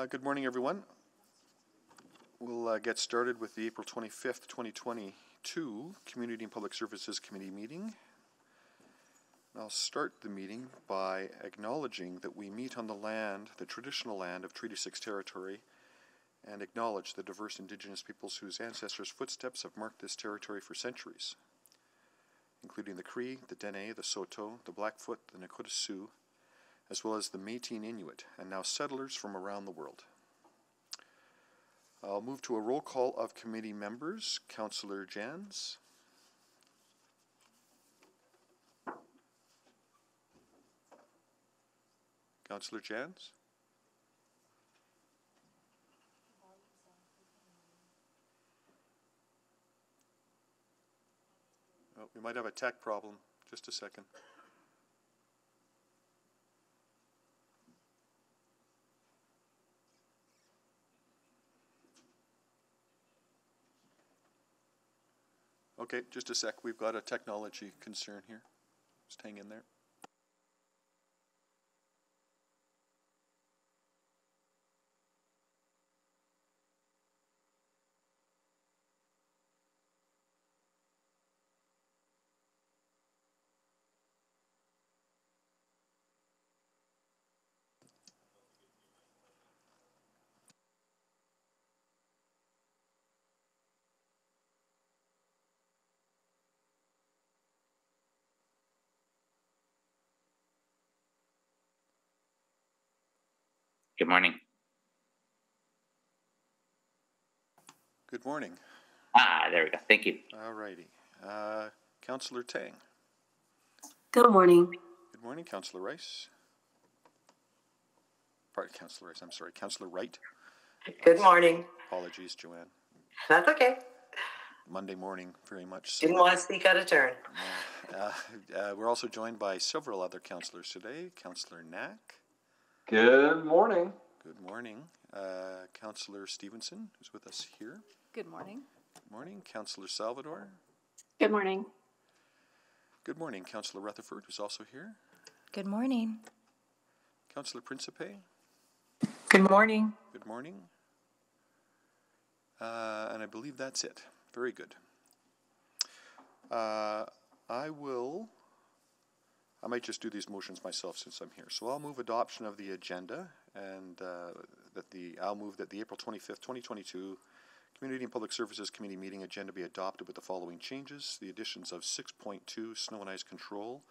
Uh, Good morning, everyone. We'll uh, get started with the April 25th, 2022 Community and Public Services Committee meeting. I'll start the meeting by acknowledging that we meet on the land, the traditional land of Treaty 6 territory, and acknowledge the diverse Indigenous peoples whose ancestors' footsteps have marked this territory for centuries, including the Cree, the Dene, the Saulteaux, the Blackfoot, the Nakota Sioux, as well as the Métis Inuit, and now settlers from around the world. I'll move to a roll call of committee members. Councillor Janz. Councillor Janz? Oh, we might have a tech problem. Just a second. Okay, just a sec. We've got a technology concern here. Just hang in there. Good morning. Good morning. Ah, there we go. Thank you. All righty. Uh, Councillor Tang. Good morning. Good morning, Councillor Rice. Pardon, Councillor Rice, I'm sorry, Councillor Wright. Good morning. Apologies, Joanne. That's okay. Monday morning, very much so. Didn't want to speak out of turn. Uh, uh, we're also joined by several other councillors today. Councillor Knack. Good morning. Good morning. Uh, Councillor Stevenson, who's with us here. Good morning. Good morning. Councillor Salvador. Good morning. Good morning. Councillor Rutherford, who's also here. Good morning. Councillor Principe. Good morning. Good morning. Uh, and I believe that's it. Very good. Uh, I will, I might just do these motions myself since I'm here. So I'll move adoption of the agenda and uh, that the, I'll move that the April 25th, 2022 Community and Public Services Committee meeting agenda be adopted with the following changes. The additions of 6.2 snow and ice control,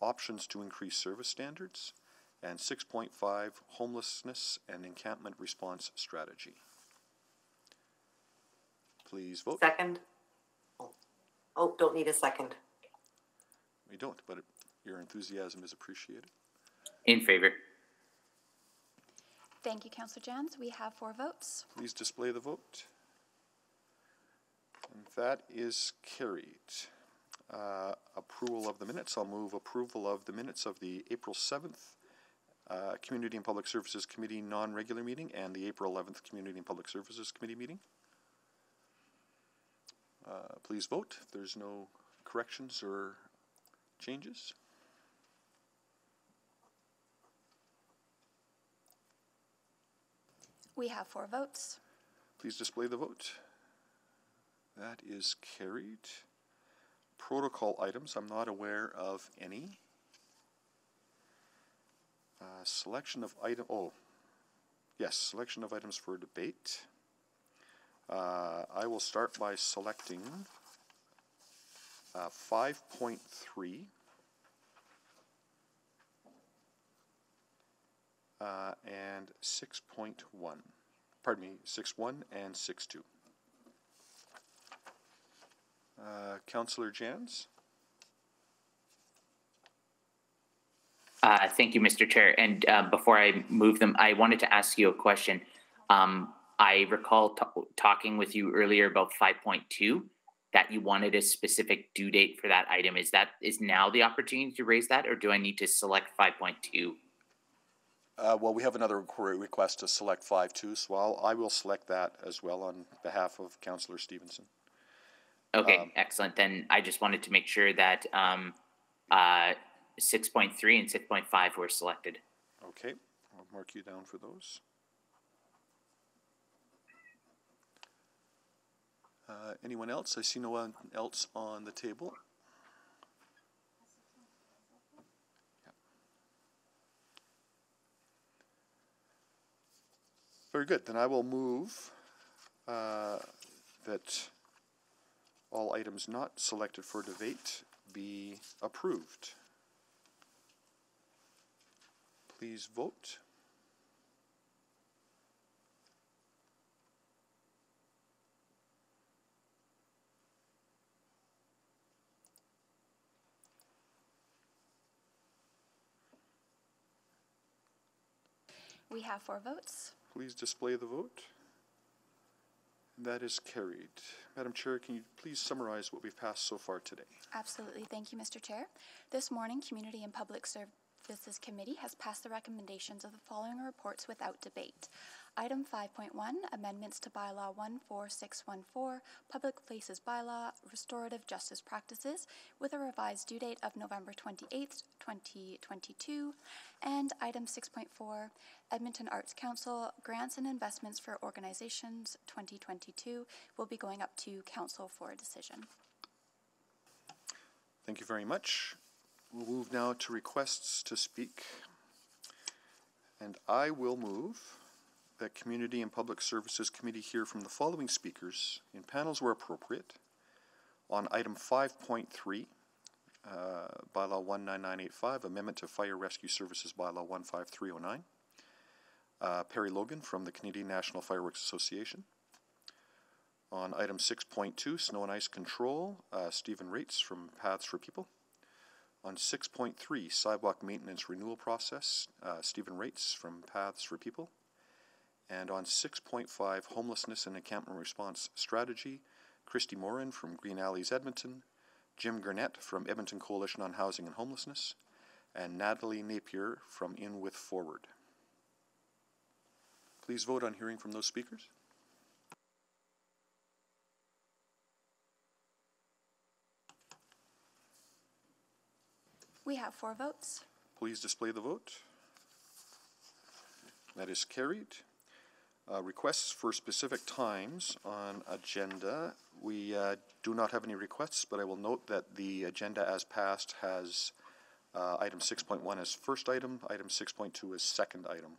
options to increase service standards, and 6.5 homelessness and encampment response strategy. Please vote. Second. Oh, don't need a second. We don't, but it- your enthusiasm is appreciated. In favor. Thank you, Councillor Janz. We have four votes. Please display the vote. And that is carried. Uh, Approval of the minutes, I'll move approval of the minutes of the April 7th uh, Community and Public Services Committee non-regular meeting and the April 11th Community and Public Services Committee meeting. Uh, Please vote if there's no corrections or changes. We have four votes. Please display the vote. That is carried. Protocol items, I'm not aware of any. Uh, selection of item, oh, yes, selection of items for debate. Uh, I will start by selecting uh, 5.3. Uh, and six point one, pardon me, six one and six two. Uh, Counselor Janz? Uh, thank you, Mr. Chair. And uh, before I move them, I wanted to ask you a question. Um, I recall talking with you earlier about 5.2 that you wanted a specific due date for that item. Is that is now the opportunity to raise that, or do I need to select 5.2? Uh, well, we have another request to select 5-2, so I'll, I will select that as well on behalf of Councillor Stevenson. Okay, um, excellent. Then I just wanted to make sure that um, uh, 6.3 and 6.5 were selected. Okay, I'll mark you down for those. Uh, anyone else? I see no one else on the table. Very good, then I will move uh, that all items not selected for debate be approved. Please vote. We have four votes. Please display the vote. That is carried. Madam Chair, can you please summarize what we've passed so far today? Absolutely. Thank you, Mr. Chair. This morning, Community and Public Services Committee has passed the recommendations of the following reports without debate. Item 5.1, amendments to Bylaw 14614, Public Places Bylaw, Restorative Justice Practices, with a revised due date of November 28th, 2022. And item 6.4, Edmonton Arts Council, Grants and Investments for Organizations 2022, will be going up to Council for a decision. Thank you very much. We'll move now to requests to speak. And I will move that Community and Public Services Committee hear from the following speakers in panels where appropriate on item five point three, uh, bylaw one nine nine eight five, amendment to Fire Rescue Services bylaw one five three oh nine. Uh, Perry Logan from the Canadian National Fireworks Association. On item six point two, snow and ice control, uh, Stephen Raitz from Paths for People. On six point three, sidewalk maintenance renewal process, uh, Stephen Raitz from Paths for People. And on six point five, homelessness and encampment response strategy, Christy Morin from Green Alleys Edmonton, Jim Gurnett from Edmonton Coalition on Housing and Homelessness, and Natalie Napier from In With Forward. Please vote on hearing from those speakers. We have four votes. Please display the vote. That is carried. Uh, requests for specific times on agenda. We uh, do not have any requests, but I will note that the agenda as passed has uh, item 6.1 as first item, item 6.2 as second item.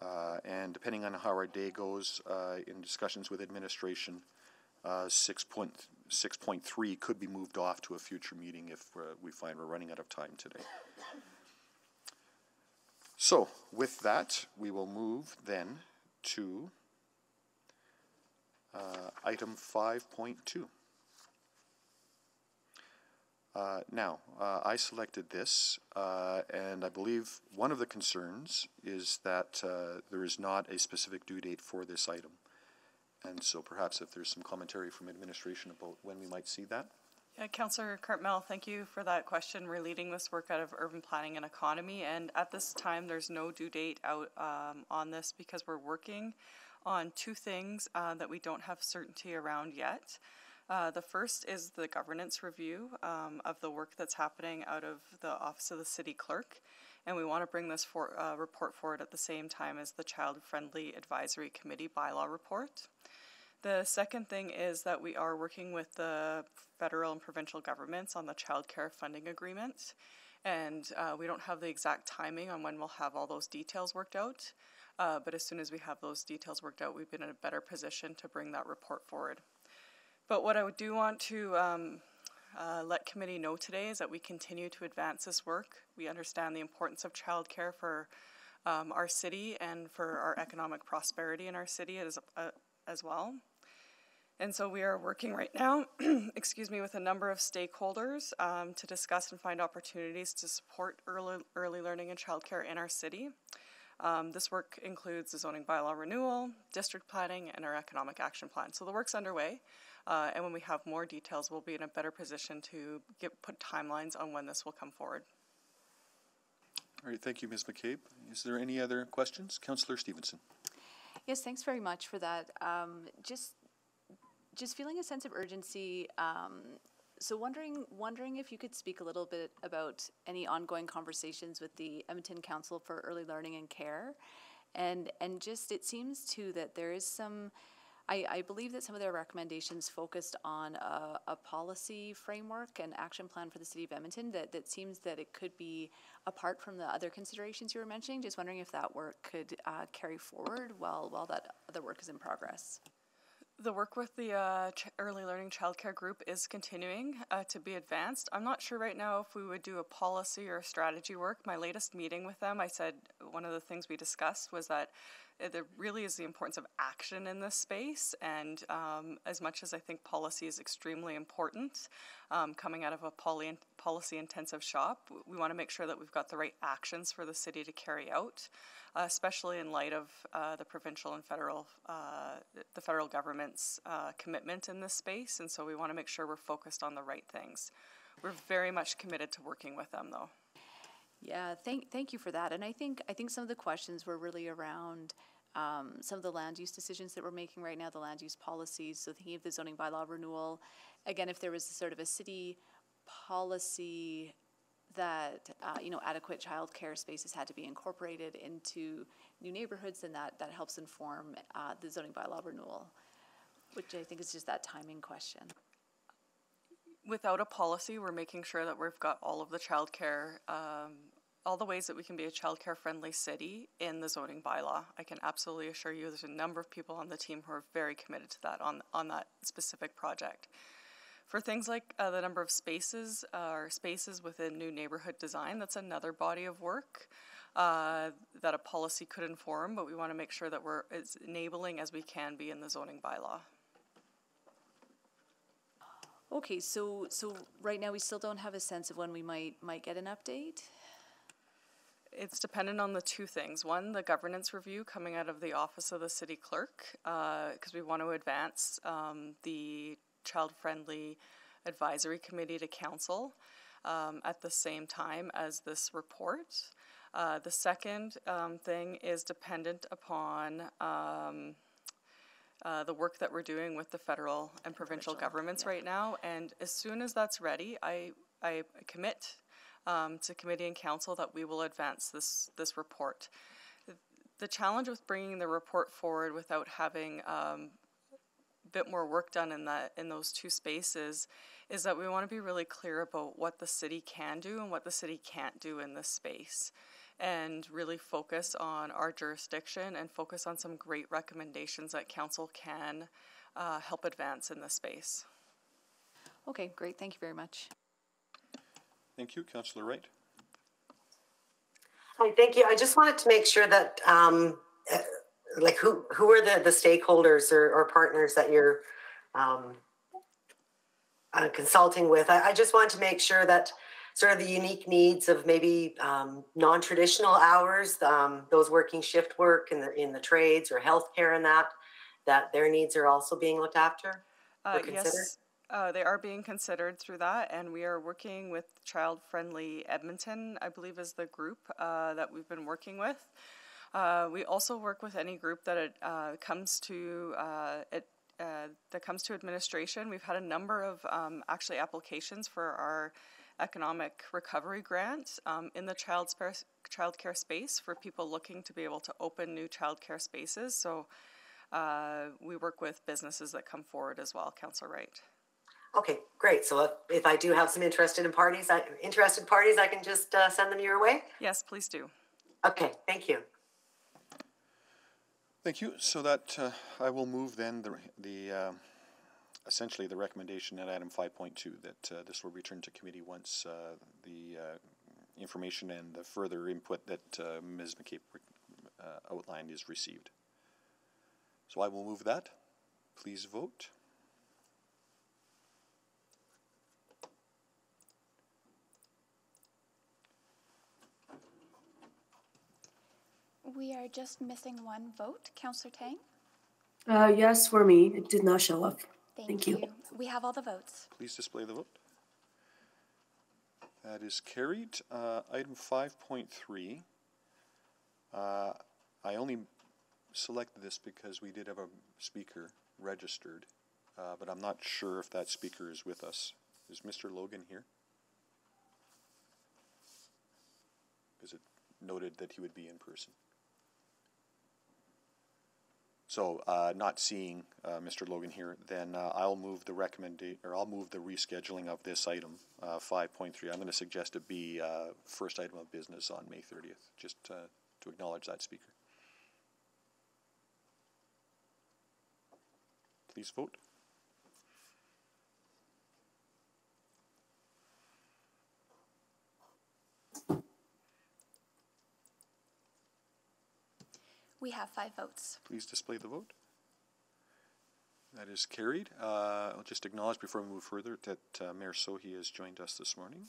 Uh, and depending on how our day goes uh, in discussions with administration, uh, 6.3 6.3 could be moved off to a future meeting if uh, we find we're running out of time today. So with that, we will move then to uh, item 5.2. Uh, now, uh, I selected this, uh, and I believe one of the concerns is that uh, there is not a specific due date for this item. And so perhaps if there's some commentary from administration about when we might see that. Yeah, Councillor Cartmell, thank you for that question. We're leading this work out of urban planning and economy, and at this time, there's no due date out um, on this because we're working on two things uh, that we don't have certainty around yet. Uh, the first is the governance review um, of the work that's happening out of the Office of the City Clerk, and we want to bring this for, uh, report forward at the same time as the Child Friendly Advisory Committee bylaw report. The second thing is that we are working with the federal and provincial governments on the child care funding agreement. And uh, we don't have the exact timing on when we'll have all those details worked out. Uh, but as soon as we have those details worked out, we've been in a better position to bring that report forward. But what I do want to um, uh, let committee know today is that we continue to advance this work. We understand the importance of childcare for um, our city and for our economic prosperity in our city as, uh, as well. And so we are working right now, excuse me, with a number of stakeholders um, to discuss and find opportunities to support early, early learning and childcare in our city. Um, this work includes the zoning bylaw renewal, district planning, and our economic action plan. So the work's underway, uh, and when we have more details, we'll be in a better position to get, put timelines on when this will come forward. All right, thank you, Ms. McCabe. Is there any other questions? Councillor Stevenson. Yes, thanks very much for that. Um, just, just feeling a sense of urgency. Um, so wondering, wondering if you could speak a little bit about any ongoing conversations with the Edmonton Council for Early Learning and Care, and and just it seems too that there is some I, I believe that some of their recommendations focused on a, a policy framework and action plan for the city of Edmonton that, that seems that it could be apart from the other considerations you were mentioning. Just wondering if that work could uh, carry forward while, while that other work is in progress. The work with the uh, ch- early learning childcare group is continuing uh, to be advanced. I'm not sure right now if we would do a policy or strategy work. My latest meeting with them, I said one of the things we discussed was that uh, there really is the importance of action in this space. And um, as much as I think policy is extremely important, um, coming out of a poly- policy intensive shop, we want to make sure that we've got the right actions for the city to carry out, uh, especially in light of uh, the provincial and federal, uh, the federal government's uh, commitment in this space. And so we want to make sure we're focused on the right things. We're very much committed to working with them, though. Yeah, thank, thank you for that. And I think, I think some of the questions were really around um, some of the land use decisions that we're making right now, the land use policies. So thinking of the zoning bylaw renewal, again, if there was sort of a city policy that, uh, you know, adequate childcare spaces had to be incorporated into new neighborhoods, and that, that helps inform uh, the zoning bylaw renewal, which I think is just that timing question. without a policy, we're making sure that we've got all of the childcare, um, all the ways that we can be a childcare friendly city in the zoning bylaw. I can absolutely assure you, there's a number of people on the team who are very committed to that on on that specific project. For things like uh, the number of spaces uh, or spaces within new neighborhood design, that's another body of work uh, that a policy could inform. But we want to make sure that we're as enabling as we can be in the zoning bylaw. Okay, so, so right now we still don't have a sense of when we might, might get an update? It's dependent on the two things. One, the governance review coming out of the Office of the City Clerk, because we want to advance um, the child-friendly advisory committee to council um, at the same time as this report. Uh, the second um, thing is dependent upon um, uh, the work that we're doing with the federal and provincial governments right now. And as soon as that's ready, I, I commit um, to committee and council that we will advance this, this report. The challenge with bringing the report forward without having um, bit more work done in that in those two spaces is that we want to be really clear about what the city can do and what the city can't do in this space and really focus on our jurisdiction and focus on some great recommendations that council can uh, help advance in this space. Okay, great, thank you very much. Thank you, Councillor Wright. Hi, thank you. I just wanted to make sure that, um, uh, like, who who are the the stakeholders or, or partners that you're um, uh, consulting with? I, I just want to make sure that sort of the unique needs of maybe um, non-traditional hours, um, those working shift work in the in the trades or healthcare and that, that their needs are also being looked after. Uh, considered? yes, uh, they are being considered through that, and we are working with Child Friendly Edmonton, I believe, is the group uh, that we've been working with. Uh, we also work with any group that it uh, comes to uh, it. Uh, that comes to administration. We've had a number of um, actually applications for our economic recovery grant um, in the child childcare space for people looking to be able to open new childcare spaces. So uh, we work with businesses that come forward as well. Council Wright. Okay, great. So if, if I do have some interested in parties, I, interested parties, I can just uh, send them your way. Yes, please do. Okay, thank you. Thank you. So that, uh, I will move then the, the, um, essentially the recommendation at item five point two, that, uh, this will return to committee once, uh, the, uh, information and the further input that, uh, Ms. McCabe, uh, outlined is received. So I will move that. Please vote. We are just missing one vote. Counselor Tang? Uh, yes, for me. It did not show up. Thank you. We have all the votes. Please display the vote. That is carried. Uh, item five point three. Uh, I only selected this because we did have a speaker registered, uh, but I'm not sure if that speaker is with us. Is Mr. Logan here? Is it noted that he would be in person? So, uh, not seeing, uh, Mr. Logan here, then, uh, I'll move the recommenda- or I'll move the rescheduling of this item, uh, five point three. I'm gonna suggest it be, uh, first item of business on May thirtieth, just, uh, to acknowledge that speaker. Please vote. We have five votes. Please display the vote. That is carried. Uh, I'll just acknowledge before we move further that uh, Mayor Sohi has joined us this morning.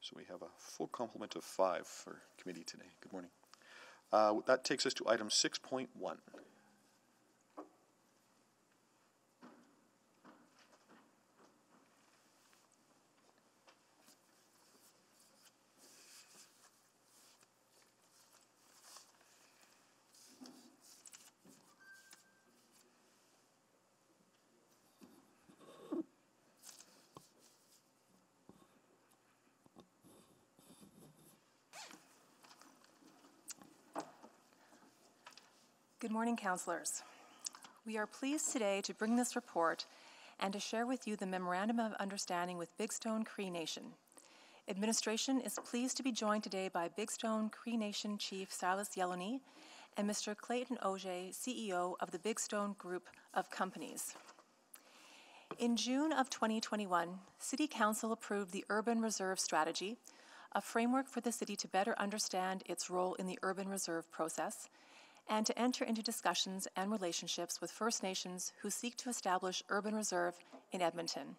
So we have a full complement of five for committee today. Good morning. Uh, that takes us to item 6.1. morning, councillors. We are pleased today to bring this report and to share with you the Memorandum of Understanding with Big Stone Cree Nation. Administration is pleased to be joined today by Big Stone Cree Nation Chief Silas Yellowknee and Mr. Clayton Auger, CEO of the Big Stone Group of Companies. In June of 2021, City Council approved the Urban Reserve Strategy, a framework for the city to better understand its role in the urban reserve process and to enter into discussions and relationships with First Nations who seek to establish urban reserve in Edmonton.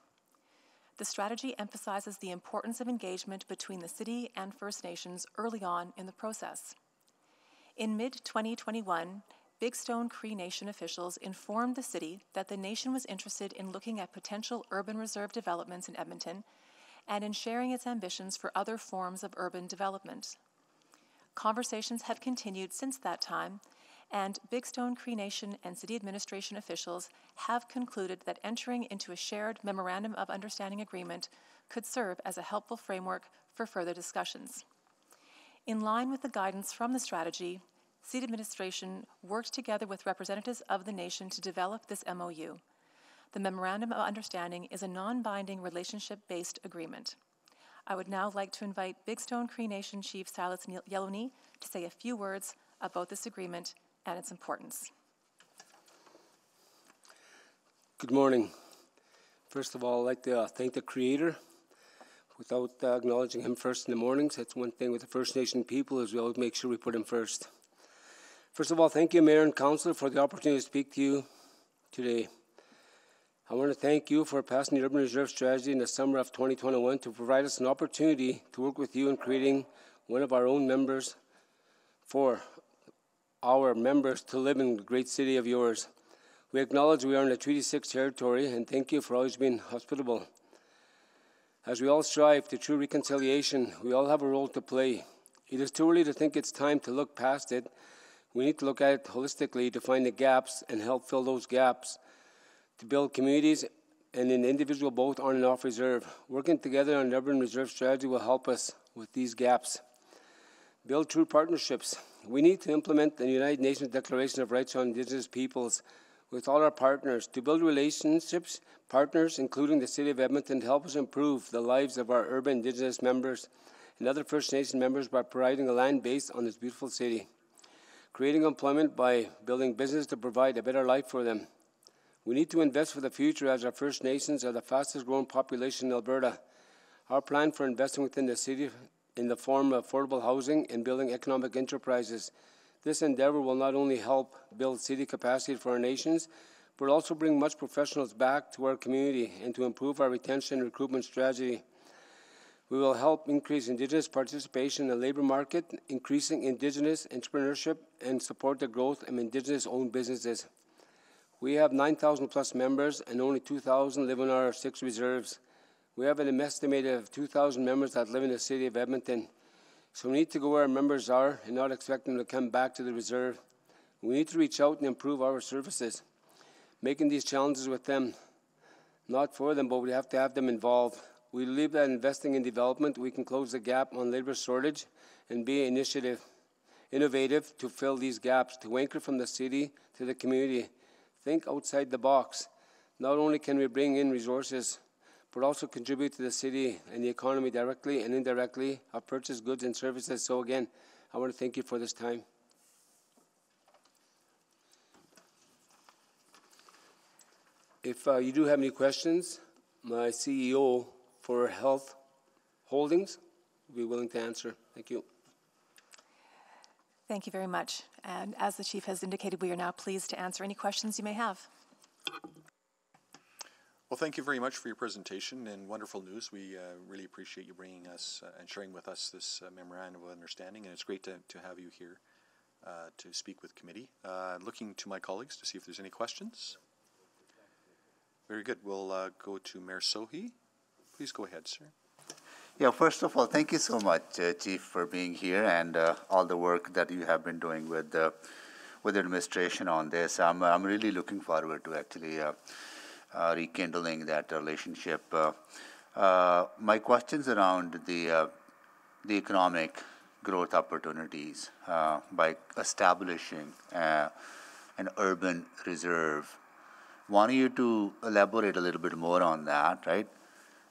The strategy emphasizes the importance of engagement between the city and First Nations early on in the process. In mid 2021, Big Stone Cree Nation officials informed the city that the nation was interested in looking at potential urban reserve developments in Edmonton and in sharing its ambitions for other forms of urban development. Conversations have continued since that time, and Big Stone Cree Nation and city administration officials have concluded that entering into a shared Memorandum of Understanding agreement could serve as a helpful framework for further discussions. In line with the guidance from the strategy, city administration worked together with representatives of the nation to develop this MOU. The Memorandum of Understanding is a non binding relationship based agreement. I would now like to invite Big Stone Cree Nation Chief Silas Yellowknee to say a few words about this agreement and its importance. Good morning. First of all, I'd like to uh, thank the Creator. Without uh, acknowledging Him first in the mornings, that's one thing with the First Nation people is we always make sure we put Him first. First of all, thank you, Mayor and Council, for the opportunity to speak to you today. I want to thank you for passing the Urban Reserve Strategy in the summer of 2021 to provide us an opportunity to work with you in creating one of our own members for our members to live in the great city of yours. We acknowledge we are in the Treaty 6 territory and thank you for always being hospitable. As we all strive to true reconciliation, we all have a role to play. It is too early to think it's time to look past it. We need to look at it holistically to find the gaps and help fill those gaps, to build communities and an individual both on and off reserve. Working together on an urban reserve strategy will help us with these gaps. Build true partnerships. We need to implement the United Nations Declaration of Rights on Indigenous Peoples with all our partners to build relationships, partners, including the City of Edmonton, to help us improve the lives of our urban Indigenous members and other First Nation members by providing a land base on this beautiful city, creating employment by building business to provide a better life for them. We need to invest for the future as our First Nations are the fastest growing population in Alberta. Our plan for investing within the city in the form of affordable housing and building economic enterprises this endeavor will not only help build city capacity for our nations, but also bring much professionals back to our community and to improve our retention and recruitment strategy. We will help increase Indigenous participation in the labor market, increasing Indigenous entrepreneurship, and support the growth of Indigenous owned businesses. We have 9,000 plus members, and only 2,000 live in our six reserves. We have an estimated of 2,000 members that live in the city of Edmonton. So we need to go where our members are and not expect them to come back to the reserve. We need to reach out and improve our services, making these challenges with them, not for them, but we have to have them involved. We believe that investing in development, we can close the gap on labor shortage and be initiative, innovative to fill these gaps, to anchor from the city to to the community. Think outside the box. Not only can we bring in resources, but also contribute to the city and the economy directly and indirectly, or purchase goods and services. So again, I want to thank you for this time. If uh, you do have any questions, my CEO for Health Holdings will be willing to answer. Thank you. Thank you very much. And as the chief has indicated, we are now pleased to answer any questions you may have. Well, thank you very much for your presentation and wonderful news. We uh, really appreciate you bringing us uh, and sharing with us this uh, memorandum of understanding, and it's great to, to have you here uh, to speak with committee. Uh, looking to my colleagues to see if there's any questions. Very good. We'll uh, go to Mayor Sohi. Please go ahead, sir. Yeah, first of all, thank you so much, Chief, for being here and all the work that you have been doing with with the administration on this. I'm I'm really looking forward to actually rekindling that relationship. Uh, uh, my questions around the uh, the economic growth opportunities uh, by establishing uh, an urban reserve. Want you to elaborate a little bit more on that, right?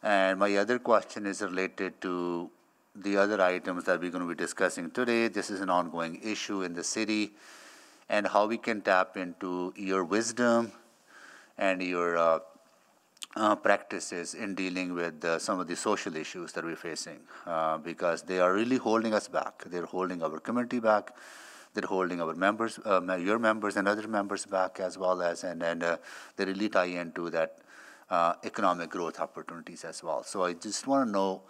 And my other question is related to the other items that we're going to be discussing today. This is an ongoing issue in the city, and how we can tap into your wisdom and your uh, uh, practices in dealing with uh, some of the social issues that we're facing, uh, because they are really holding us back. They're holding our community back. They're holding our members, uh, your members, and other members back as well as, and and uh, they really tie into that economic growth opportunities as well. So I just want to know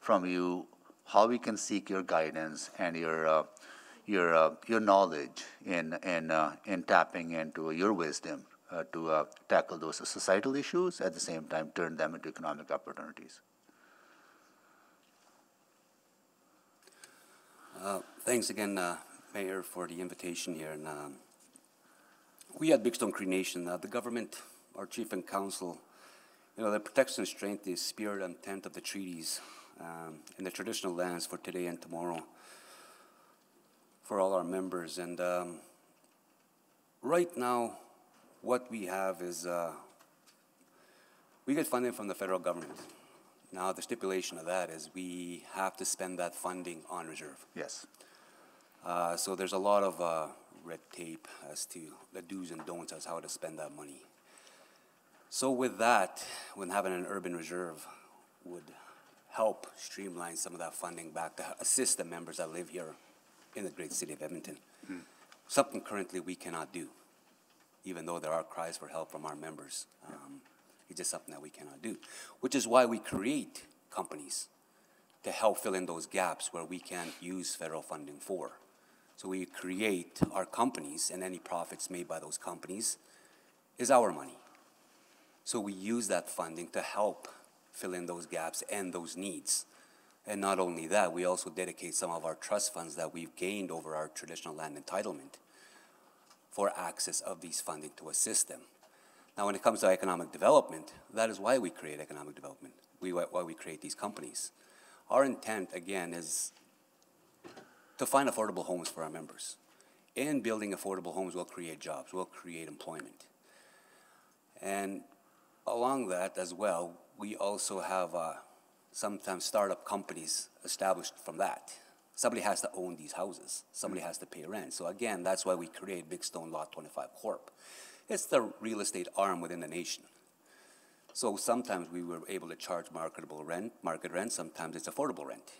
from you how we can seek your guidance and your your your knowledge in in in tapping into your wisdom uh, to uh, tackle those societal issues at the same time turn them into economic opportunities. Uh, thanks again, uh, Mayor, for the invitation here. And um, we at Big Stone Cree Nation, uh, the government, our chief and council, you know, that protection and strengthens the spirit and intent of the treaties um, in the traditional lands for today and tomorrow for all our members. And um, right now, what we have is uh, we get funding from the federal government. Now, the stipulation of that is we have to spend that funding on reserve. Yes. Uh, so there's a lot of uh, red tape as to the do's and don'ts as how to spend that money. So with that, when having an urban reserve would help streamline some of that funding back to assist the members that live here in the great city of Edmonton. Hmm. Something currently we cannot do, even though there are cries for help from our members. Um, it's just something that we cannot do, which is why we create companies to help fill in those gaps where we can't use federal funding for. So we create our companies, and any profits made by those companies is our money. So we use that funding to help fill in those gaps and those needs. And not only that, we also dedicate some of our trust funds that we've gained over our traditional land entitlement for access of these funding to assist them. Now, when it comes to economic development, that is why we create economic development, we, why we create these companies. Our intent, again, is to find affordable homes for our members. And building affordable homes will create jobs, will create employment. And along that as well, we also have uh, sometimes startup companies established from that. Somebody has to own these houses. Somebody mm. has to pay rent. So again, that's why we create Big Stone Lot 25 Corp. It's the real estate arm within the nation. So sometimes we were able to charge marketable rent, market rent. Sometimes it's affordable rent.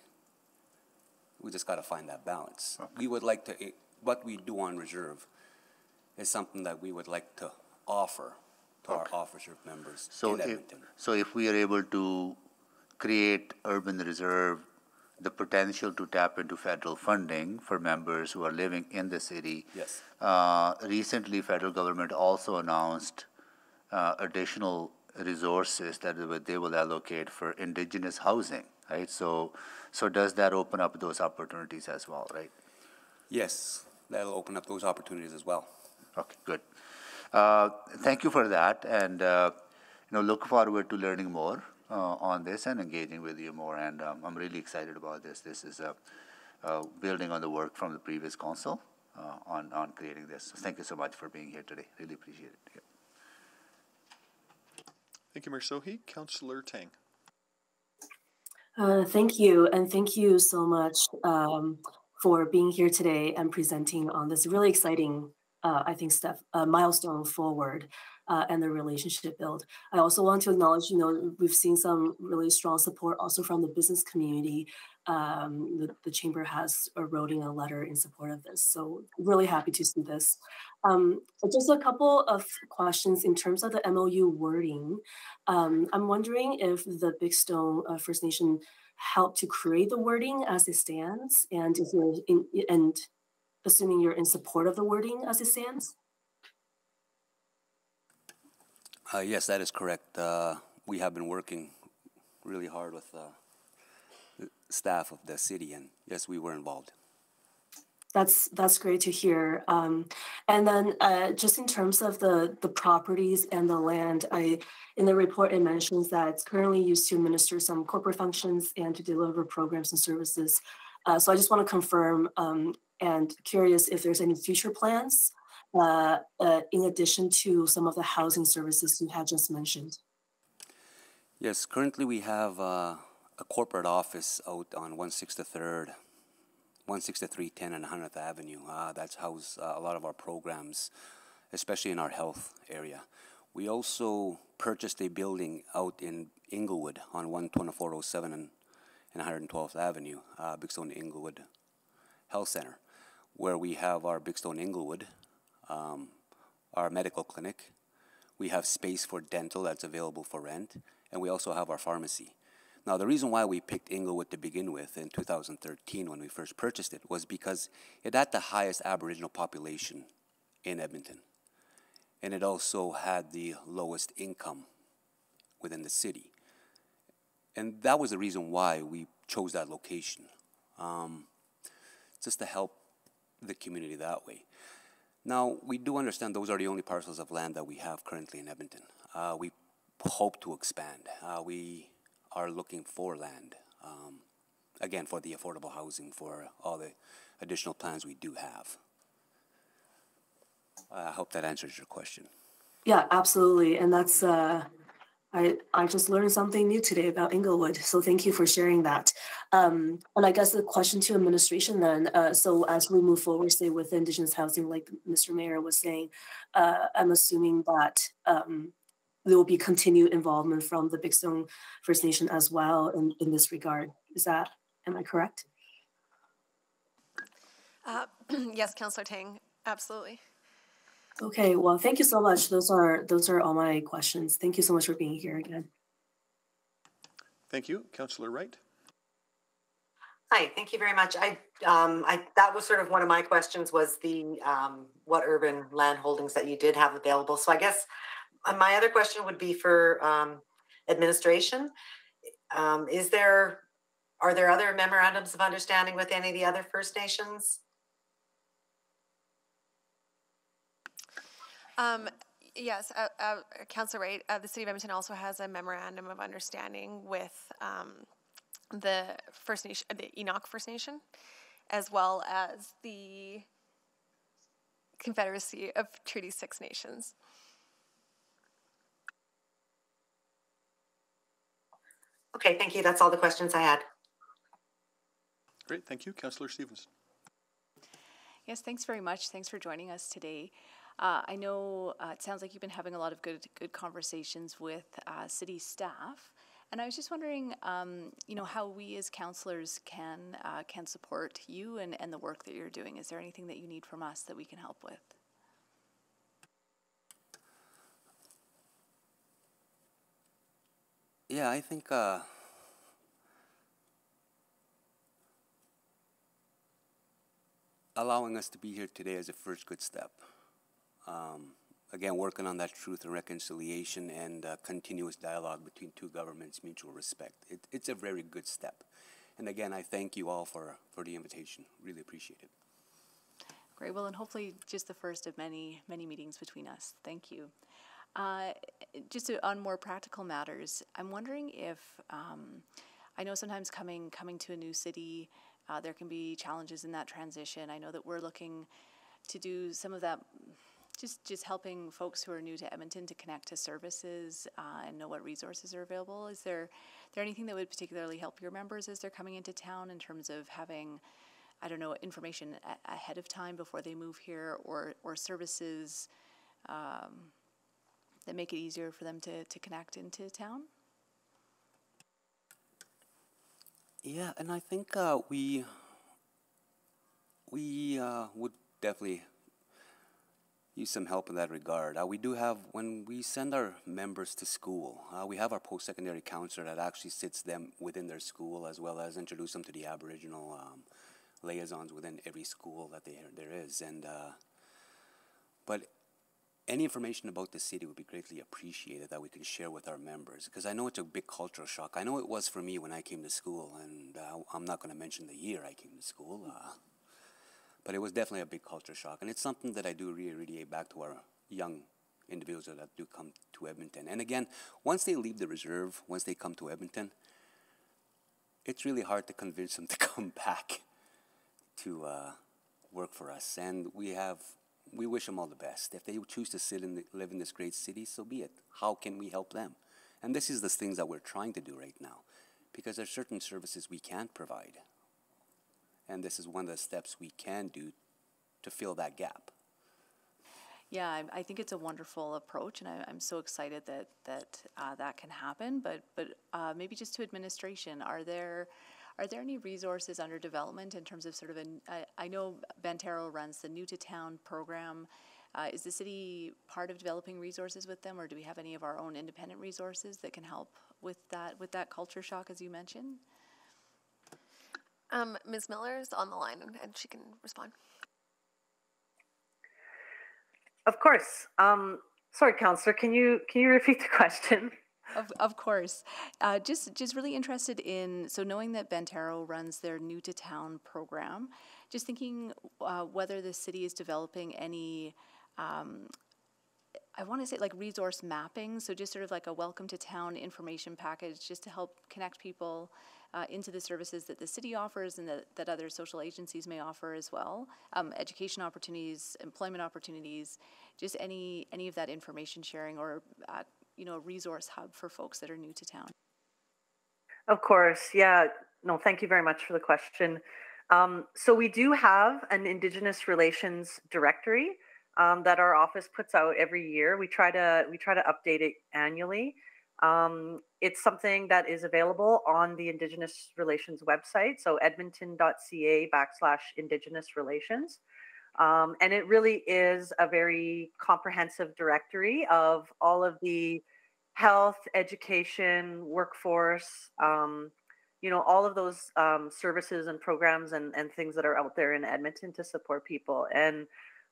We just got to find that balance. We would like to, eh, what we do on reserve is something that we would like to offer to our officer members So in if, so if we are able to create urban reserve, the potential to tap into federal funding for members who are living in the city. Yes. Uh, recently, federal government also announced uh, additional resources that they will- allocate for indigenous housing, right? So, so does that open up those opportunities as well, right? Yes, that'll open up those opportunities as well. Okay, good. Uh, Thank you for that, and, uh, you know, look forward to learning more on this and engaging with you more, and um, I'm really excited about this. This is uh, uh, building on the work from the previous council, uh, on, on creating this. So thank you so much for being here today. Really appreciate it. Yeah. Thank you, Mayor Sohi. Councillor Tang. Uh, thank you, and thank you so much um, for being here today and presenting on this really exciting, uh, I think, step uh, milestone forward uh, and the relationship build. I also want to acknowledge, you know, we've seen some really strong support also from the business community. Um, the, the chamber has wrote a letter in support of this, so really happy to see this. Um, just a couple of questions in terms of the MOU wording. Um, I'm wondering if the Big Stone uh, First Nation helped to create the wording as it stands, and in, and assuming you're in support of the wording as it stands. Uh, yes, that is correct. Uh, we have been working really hard with uh, the staff of the city, and yes, we were involved. That's that's great to hear. Um, and then, uh, just in terms of the the properties and the land, I in the report it mentions that it's currently used to administer some corporate functions and to deliver programs and services. Uh, so I just want to confirm um, and curious if there's any future plans uh, uh, in addition to some of the housing services you had just mentioned? Yes, currently we have uh, a corporate office out on 163rd, 163, 10, and 100th Avenue. Uh, that's housed uh, a lot of our programs, especially in our health area. We also purchased a building out in Inglewood on 12407 and, and 112th Avenue, uh, Big Stone Inglewood Health Center, where we have our Big Stone Inglewood um, our medical clinic. We have space for dental that's available for rent, and we also have our pharmacy. Now, the reason why we picked Inglewood to begin with in 2013 when we first purchased it was because it had the highest Aboriginal population in Edmonton. And it also had the lowest income within the city. And that was the reason why we chose that location, um, just to help the community that way. Now, we do understand those are the only parcels of land that we have currently in Edmonton. Uh, we hope to expand. Uh, we are looking for land, um, again, for the affordable housing, for all the additional plans we do have. I hope that answers your question. Yeah, absolutely. And that's uh, I, I just learned something new today about Inglewood. So thank you for sharing that. Um, and I guess the question to administration then, uh, so as we move forward, say with Indigenous housing, like Mr. Mayor was saying, uh, I'm assuming that um, there will be continued involvement from the Big Stone First Nation as well in, in this regard. Is that, am I correct? Uh, yes, Councillor Tang, absolutely. Okay, well, thank you so much. Those are those are all my questions. Thank you so much for being here again. Thank you, Councillor Wright. Hi, thank you very much. I, um, I that was sort of one of my questions was the um, what urban land holdings that you did have available. So I guess uh, my other question would be for um, administration. Um, is there are there other memorandums of understanding with any of the other First Nations? Um, yes, uh, uh, Councillor Wright, uh, the City of Edmonton also has a memorandum of understanding with um, the First Nation, the Enoch First Nation, as well as the Confederacy of Treaty Six Nations. Okay, thank you. That's all the questions I had. Great, thank you. Councillor Stevens. Yes, thanks very much. Thanks for joining us today. Uh, I know uh, it sounds like you've been having a lot of good good conversations with uh, city staff, and I was just wondering, um, you know, how we as councillors can uh, can support you and, and the work that you're doing. Is there anything that you need from us that we can help with? Yeah, I think uh, allowing us to be here today is a first good step. Um, again, working on that truth and reconciliation and uh, continuous dialogue between two governments, mutual respect. It, it's a very good step. And again, I thank you all for, for the invitation. Really appreciate it. Great. Well, and hopefully just the first of many, many meetings between us. Thank you. Uh, just to, on more practical matters, I'm wondering if um, I know sometimes coming coming to a new city, uh, there can be challenges in that transition. I know that we're looking to do some of that just just helping folks who are new to Edmonton to connect to services uh, and know what resources are available. Is there there anything that would particularly help your members as they're coming into town in terms of having, I don't know, information ahead of time before they move here, or or services um, that make it easier for them to to connect into town? Yeah, and I think uh, we we uh, would definitely use some help in that regard. Uh, we do have, when we send our members to school, uh, we have our post-secondary counselor that actually sits them within their school as well as introduce them to the Aboriginal um, liaisons within every school that they, there is. And uh, but any information about the city would be greatly appreciated that we can share with our members because I know it's a big cultural shock. I know it was for me when I came to school, and uh, I'm not going to mention the year I came to school. But it was definitely a big culture shock, and it's something that I do reiterate back to our young individuals that do come to Edmonton. And again, once they leave the reserve, once they come to Edmonton, it's really hard to convince them to come back to uh, work for us. And we have, we wish them all the best. If they choose to sit and live in this great city, so be it. How can we help them? And this is the things that we're trying to do right now, because there's certain services we can't provide. And this is one of the steps we can do to fill that gap. Yeah, I, I think it's a wonderful approach, and I, I'm so excited that that uh, that can happen. But but uh, maybe just to administration, are there are there any resources under development in terms of sort of I know Bent Arrow runs the New to Town program. Uh, is the city part of developing resources with them, or do we have any of our own independent resources that can help with that with that culture shock, as you mentioned? Um, Ms. Miller is on the line and, and she can respond. Of course. Um, sorry, Counselor, can you can you repeat the question? Of, of course. Uh, just just really interested in so knowing that Bent Arrow runs their new to town program, just thinking uh, whether the city is developing any. Um, I want to say like resource mapping, so just sort of like a welcome to town information package, just to help connect people uh, into the services that the city offers and that, that other social agencies may offer as well. Um, education opportunities, employment opportunities, just any any of that information sharing or uh, you know a resource hub for folks that are new to town. Of course, yeah. No, thank you very much for the question. Um, so we do have an Indigenous relations directory um, that our office puts out every year. We try to we try to update it annually. Um, it's something that is available on the Indigenous Relations website, so edmonton.ca backslash Indigenous Relations. Um, and it really is a very comprehensive directory of all of the health, education, workforce, um, you know, all of those um, services and programs and, and things that are out there in Edmonton to support people. And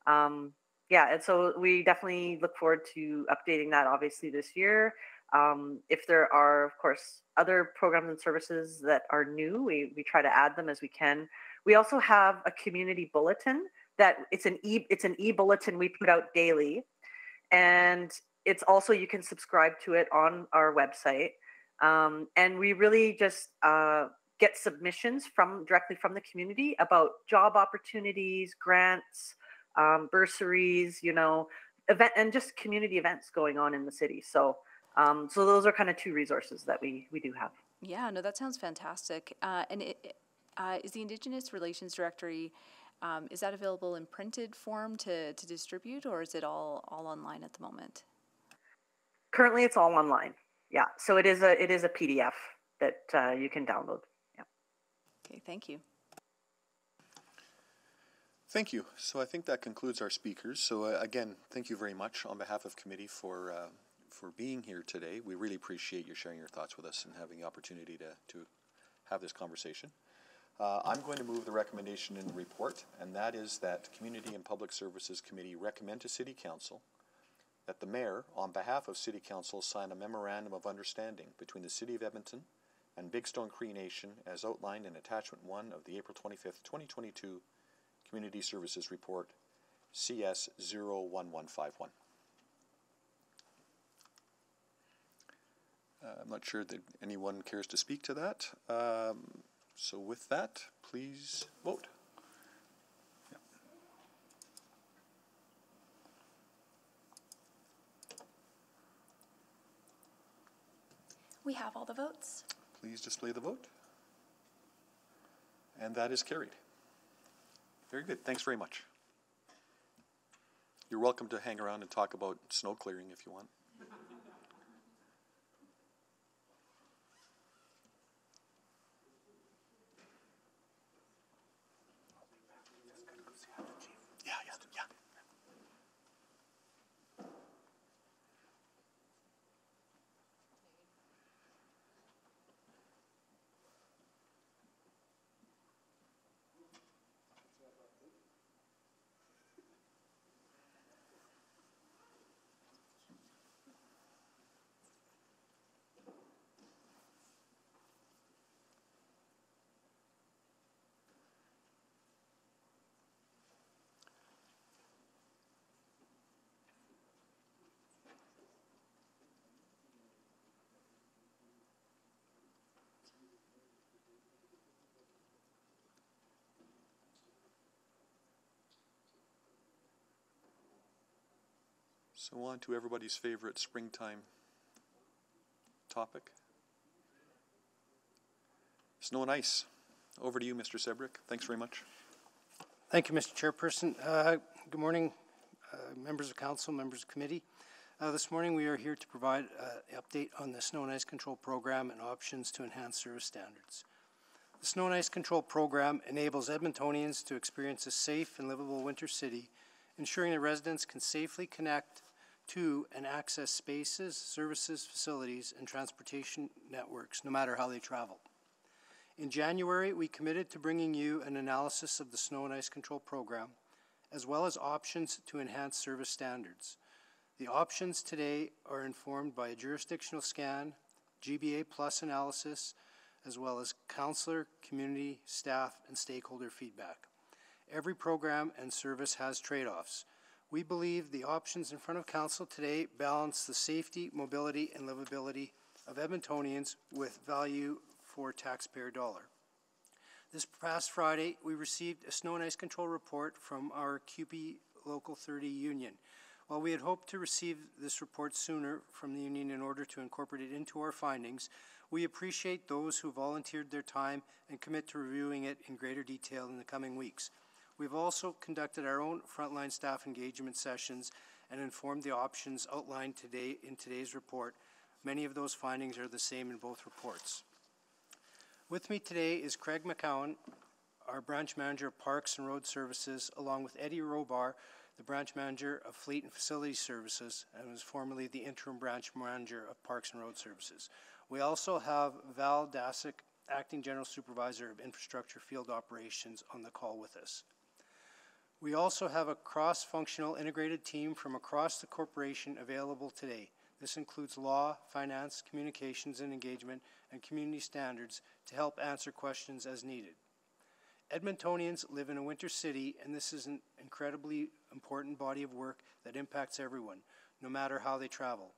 um, yeah, and so we definitely look forward to updating that obviously this year. Um, if there are, of course, other programs and services that are new, we, we try to add them as we can. We also have a community bulletin that it's an e it's an e bulletin we put out daily, and it's also you can subscribe to it on our website. Um, and we really just uh, get submissions from directly from the community about job opportunities, grants, um, bursaries, you know, event and just community events going on in the city. So um, so those are kind of two resources that we we do have. Yeah, no, that sounds fantastic. Uh, and it, uh, is the Indigenous Relations Directory um, is that available in printed form to to distribute, or is it all all online at the moment? Currently, it's all online. Yeah, so it is a it is a PDF that uh, you can download. Yeah. Okay, thank you. Thank you. So I think that concludes our speakers. So uh, again, thank you very much on behalf of committee for uh, for being here today. We really appreciate you sharing your thoughts with us and having the opportunity to, to have this conversation. Uh, I'm going to move the recommendation in the report, and that is that Community and Public Services Committee recommend to City Council that the Mayor, on behalf of City Council, sign a memorandum of understanding between the City of Edmonton and Big Stone Cree Nation as outlined in Attachment 1 of the April 25th, 2022 Community Services Report CS01151. Uh, I'm not sure that anyone cares to speak to that. Um, so with that, please vote. We have all the votes. Please display the vote. And that is carried. Very good. Thanks very much. You're welcome to hang around and talk about snow clearing if you want. So on to everybody's favorite springtime topic. Snow and ice. Over to you, Mr. Sebrick. Thanks very much. Thank you, Mr. Chairperson. Uh, good morning, uh, members of council, members of committee. Uh, this morning we are here to provide an update on the snow and ice control program and options to enhance service standards. The snow and ice control program enables Edmontonians to experience a safe and livable winter city, ensuring that residents can safely connect to and access spaces, services, facilities, and transportation networks, no matter how they travel. In January, we committed to bringing you an analysis of the snow and ice control program, as well as options to enhance service standards. The options today are informed by a jurisdictional scan, GBA plus analysis, as well as counselor, community, staff, and stakeholder feedback. Every program and service has trade-offs. We believe the options in front of Council today balance the safety, mobility, and livability of Edmontonians with value for taxpayer dollar. This past Friday, we received a snow and ice control report from our CUPE Local 30 Union. While we had hoped to receive this report sooner from the union in order to incorporate it into our findings, we appreciate those who volunteered their time and commit to reviewing it in greater detail in the coming weeks. We've also conducted our own frontline staff engagement sessions and informed the options outlined today in today's report. Many of those findings are the same in both reports. With me today is Craig McCowan, our branch manager of Parks and Road Services, along with Eddie Robar, the branch manager of Fleet and Facility Services, and was formerly the interim branch manager of Parks and Road Services. We also have Val Dasick, acting general supervisor of infrastructure field operations, on the call with us. We also have a cross-functional integrated team from across the corporation available today. This includes law, finance, communications and engagement, and community standards to help answer questions as needed. Edmontonians live in a winter city, and this is an incredibly important body of work that impacts everyone, no matter how they travel.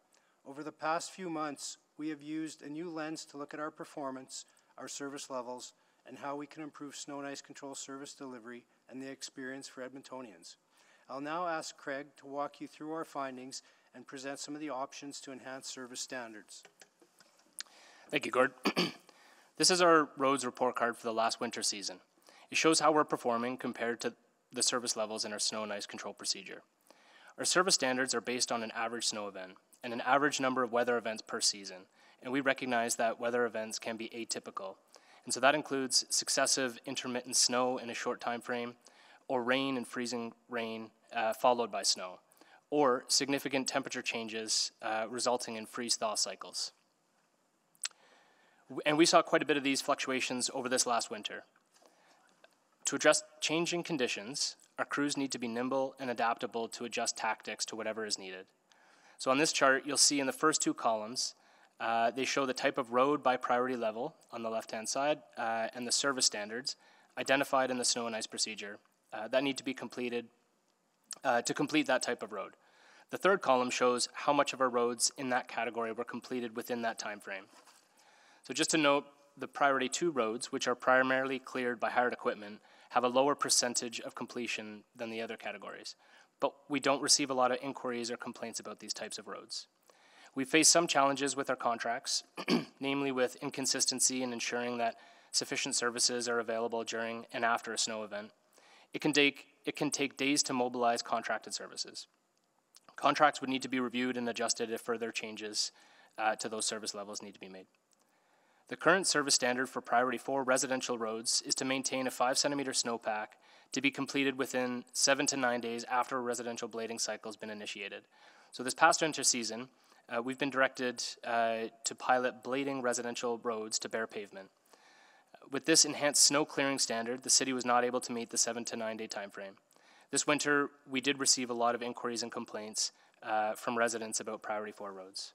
Over the past few months, we have used a new lens to look at our performance, our service levels, and how we can improve snow and ice control service delivery and the experience for Edmontonians. I'll now ask Craig to walk you through our findings and present some of the options to enhance service standards. Thank you, Gord. this is our roads report card for the last winter season. It shows how we're performing compared to the service levels in our snow and ice control procedure. Our service standards are based on an average snow event and an average number of weather events per season, and we recognize that weather events can be atypical and so that includes successive intermittent snow in a short time frame, or rain and freezing rain uh, followed by snow, or significant temperature changes uh, resulting in freeze-thaw cycles. And we saw quite a bit of these fluctuations over this last winter. To address changing conditions, our crews need to be nimble and adaptable to adjust tactics to whatever is needed. So on this chart, you'll see in the first two columns uh, they show the type of road by priority level on the left-hand side uh, and the service standards identified in the snow and ice procedure uh, that need to be completed uh, to complete that type of road. The third column shows how much of our roads in that category were completed within that time frame. So just to note, the priority two roads, which are primarily cleared by hired equipment, have a lower percentage of completion than the other categories. But we don't receive a lot of inquiries or complaints about these types of roads. We face some challenges with our contracts, namely with inconsistency in ensuring that sufficient services are available during and after a snow event. It can take, it can take days to mobilize contracted services. Contracts would need to be reviewed and adjusted if further changes uh, to those service levels need to be made. The current service standard for priority four residential roads is to maintain a five centimeter snowpack to be completed within seven to nine days after a residential blading cycle has been initiated. So this past winter season, uh, we've been directed uh, to pilot blading residential roads to bare pavement. With this enhanced snow clearing standard, the city was not able to meet the seven to nine day time frame. This winter, we did receive a lot of inquiries and complaints uh, from residents about priority four roads.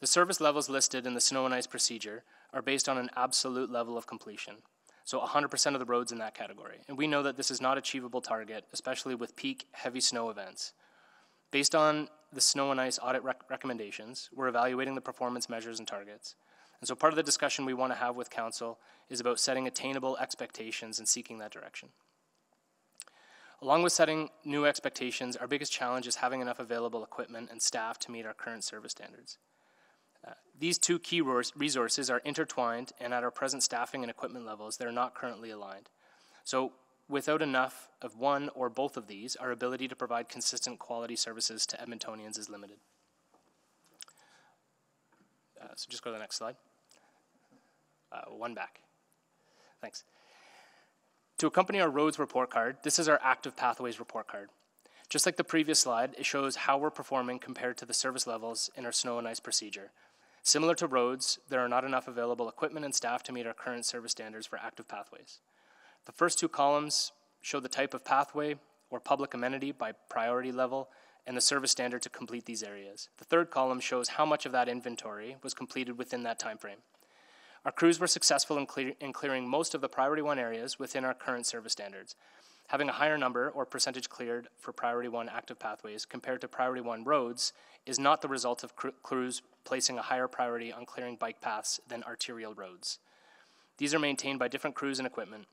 The service levels listed in the snow and ice procedure are based on an absolute level of completion, so 100% of the roads in that category. And we know that this is not achievable target, especially with peak heavy snow events. Based on the snow and ice audit rec recommendations, we're evaluating the performance measures and targets. And so part of the discussion we want to have with council is about setting attainable expectations and seeking that direction. Along with setting new expectations, our biggest challenge is having enough available equipment and staff to meet our current service standards. Uh, these two key resources are intertwined, and at our present staffing and equipment levels, they're not currently aligned. So, without enough of one or both of these, our ability to provide consistent quality services to Edmontonians is limited. Uh, so, just go to the next slide. Uh, one back. Thanks. To accompany our roads report card, this is our active pathways report card. Just like the previous slide, it shows how we're performing compared to the service levels in our snow and ice procedure. Similar to roads, there are not enough available equipment and staff to meet our current service standards for active pathways. The first two columns show the type of pathway or public amenity by priority level and the service standard to complete these areas. The third column shows how much of that inventory was completed within that time frame. Our crews were successful in, clear, in clearing most of the priority one areas within our current service standards. Having a higher number or percentage cleared for priority one active pathways compared to priority one roads is not the result of crews placing a higher priority on clearing bike paths than arterial roads. These are maintained by different crews and equipment.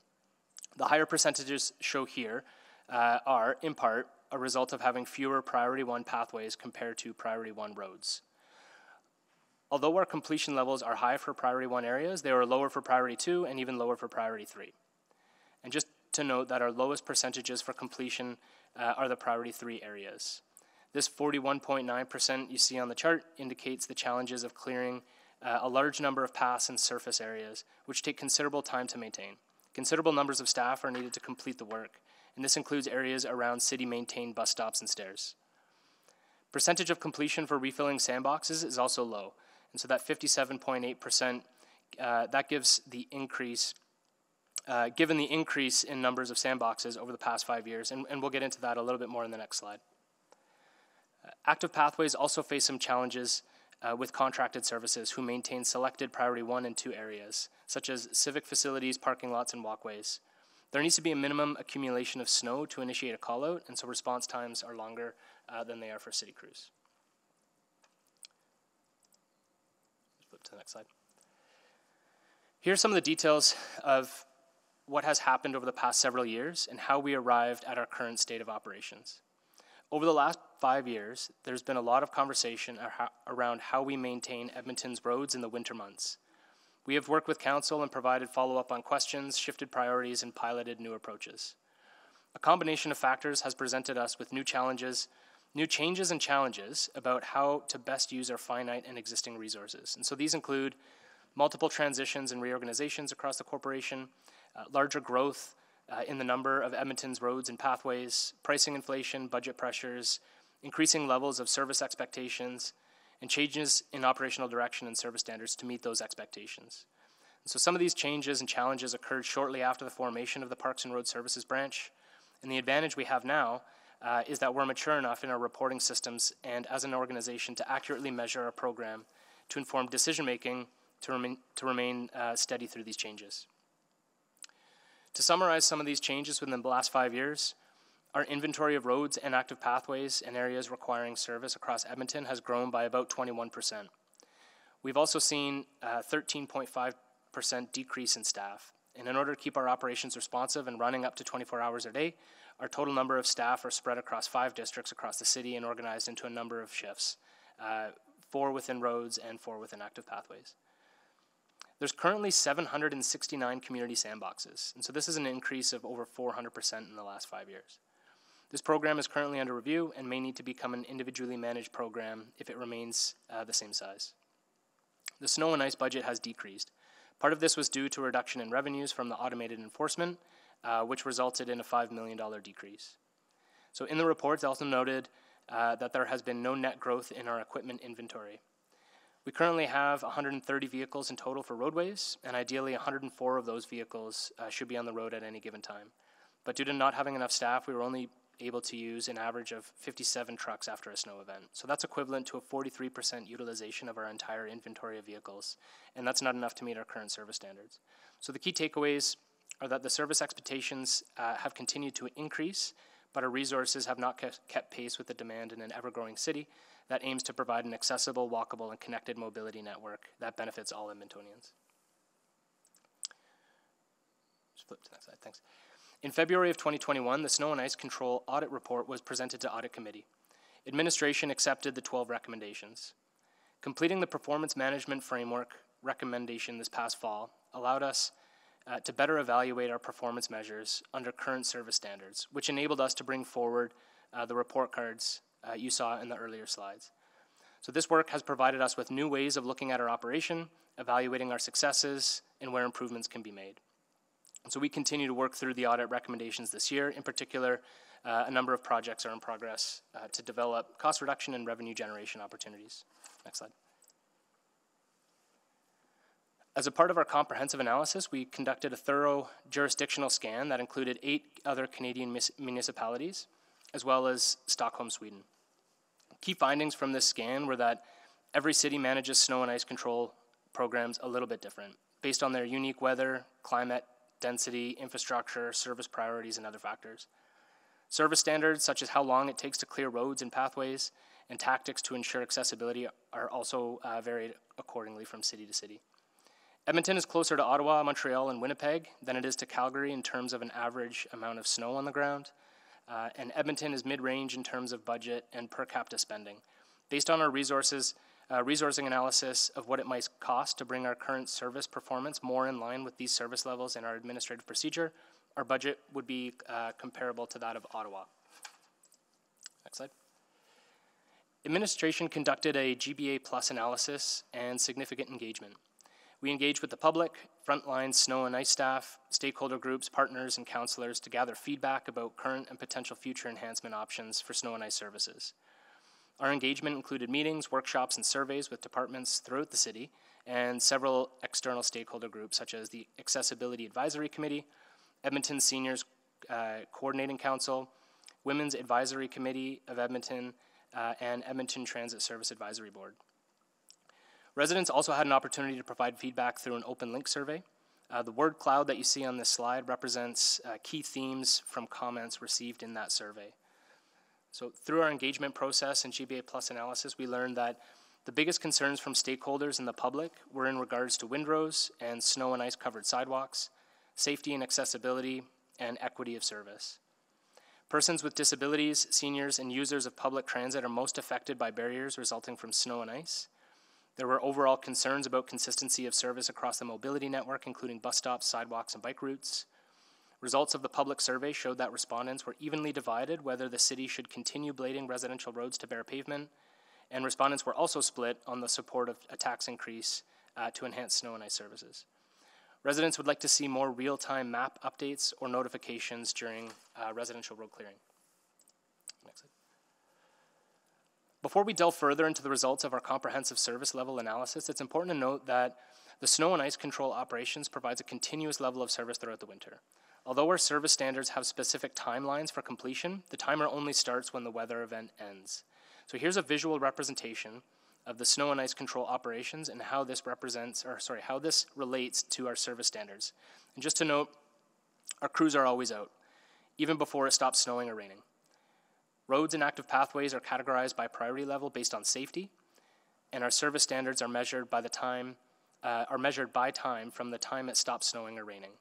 The higher percentages show here uh, are, in part, a result of having fewer priority one pathways compared to priority one roads. Although our completion levels are high for priority one areas, they are lower for priority two and even lower for priority three. And just to note that our lowest percentages for completion uh, are the priority three areas. This 41.9% you see on the chart indicates the challenges of clearing uh, a large number of paths and surface areas, which take considerable time to maintain. Considerable numbers of staff are needed to complete the work, and this includes areas around city maintained bus stops and stairs. Percentage of completion for refilling sandboxes is also low, and so that 57.8%, uh, that gives the increase, uh, given the increase in numbers of sandboxes over the past five years, and, and we'll get into that a little bit more in the next slide. Active Pathways also face some challenges uh, with contracted services who maintain selected priority one and two areas, such as civic facilities, parking lots, and walkways. There needs to be a minimum accumulation of snow to initiate a call out, and so response times are longer uh, than they are for city crews. Flip to the next slide. Here are some of the details of what has happened over the past several years and how we arrived at our current state of operations. Over the last five years, there's been a lot of conversation around how we maintain Edmonton's roads in the winter months. We have worked with Council and provided follow up on questions, shifted priorities, and piloted new approaches. A combination of factors has presented us with new challenges, new changes and challenges about how to best use our finite and existing resources. And so these include multiple transitions and reorganizations across the corporation, uh, larger growth uh, in the number of Edmonton's roads and pathways, pricing inflation, budget pressures, increasing levels of service expectations, and changes in operational direction and service standards to meet those expectations. And so some of these changes and challenges occurred shortly after the formation of the Parks and Road Services branch, and the advantage we have now uh, is that we're mature enough in our reporting systems and as an organization to accurately measure our program to inform decision making to remain, to remain uh, steady through these changes. To summarize some of these changes within the last five years, our inventory of roads and active pathways and areas requiring service across Edmonton has grown by about 21%. We've also seen a 13.5% decrease in staff. And in order to keep our operations responsive and running up to 24 hours a day, our total number of staff are spread across five districts across the city and organized into a number of shifts. uh, four within roads and four within active pathways. There's currently 769 community sandboxes, and so this is an increase of over 400% in the last five years. This program is currently under review and may need to become an individually managed program if it remains uh, the same size. The snow and ice budget has decreased. Part of this was due to a reduction in revenues from the automated enforcement, uh, which resulted in a $5 million decrease. So in the report, it's also noted uh, that there has been no net growth in our equipment inventory. We currently have 130 vehicles in total for roadways, and ideally 104 of those vehicles uh, should be on the road at any given time. But due to not having enough staff, we were only able to use an average of 57 trucks after a snow event. So that's equivalent to a 43% utilization of our entire inventory of vehicles, and that's not enough to meet our current service standards. So the key takeaways are that the service expectations uh, have continued to increase, but our resources have not kept, pace with the demand in an ever growing city, that aims to provide an accessible, walkable, and connected mobility network that benefits all Edmontonians. Just flip to that side, thanks. In February of 2021, the Snow and Ice Control Audit Report was presented to Audit Committee. Administration accepted the 12 recommendations. Completing the Performance Management Framework recommendation this past fall allowed us uh, to better evaluate our performance measures under current service standards, which enabled us to bring forward uh, the report cards uh, you saw in the earlier slides. So this work has provided us with new ways of looking at our operation, evaluating our successes, and where improvements can be made. So we continue to work through the audit recommendations this year. In particular, uh, a number of projects are in progress uh, to develop cost reduction and revenue generation opportunities. Next slide. As a part of our comprehensive analysis, we conducted a thorough jurisdictional scan that included eight other Canadian municipalities as well as Stockholm, Sweden. Key findings from this scan were that every city manages snow and ice control programs a little bit different based on their unique weather, climate, density, infrastructure, service priorities, and other factors. Service standards, such as how long it takes to clear roads and pathways, and tactics to ensure accessibility are also uh, varied accordingly from city to city. Edmonton is closer to Ottawa, Montreal, and Winnipeg than it is to Calgary in terms of an average amount of snow on the ground. Uh, and Edmonton is mid-range in terms of budget and per capita spending. Based on our resources, uh, resourcing analysis of what it might cost to bring our current service performance more in line with these service levels in our administrative procedure, our budget would be uh, comparable to that of Ottawa. Next slide. Administration conducted a GBA plus analysis and significant engagement. We engage with the public, frontline snow and ice staff, stakeholder groups, partners, and counselors to gather feedback about current and potential future enhancement options for snow and ice services. Our engagement included meetings, workshops, and surveys with departments throughout the city and several external stakeholder groups such as the Accessibility Advisory Committee, Edmonton Seniors uh, Coordinating Council, Women's Advisory Committee of Edmonton, uh, and Edmonton Transit Service Advisory Board. Residents also had an opportunity to provide feedback through an open link survey. Uh, the word cloud that you see on this slide represents uh, key themes from comments received in that survey. So through our engagement process and GBA Plus analysis, we learned that the biggest concerns from stakeholders and the public were in regards to windrows and snow and ice covered sidewalks, safety and accessibility, and equity of service. Persons with disabilities, seniors, and users of public transit are most affected by barriers resulting from snow and ice. There were overall concerns about consistency of service across the mobility network, including bus stops, sidewalks, and bike routes. Results of the public survey showed that respondents were evenly divided whether the city should continue blading residential roads to bare pavement, and respondents were also split on the support of a tax increase uh, to enhance snow and ice services. Residents would like to see more real-time map updates or notifications during uh, residential road clearing. Before we delve further into the results of our comprehensive service level analysis, it's important to note that the snow and ice control operations provides a continuous level of service throughout the winter. Although our service standards have specific timelines for completion, the timer only starts when the weather event ends. So here's a visual representation of the snow and ice control operations and how this represents, or sorry, how this relates to our service standards. And just to note, our crews are always out, even before it stops snowing or raining. Roads and active pathways are categorized by priority level based on safety, and our service standards are measured by the time uh, are measured by time from the time it stops snowing or raining.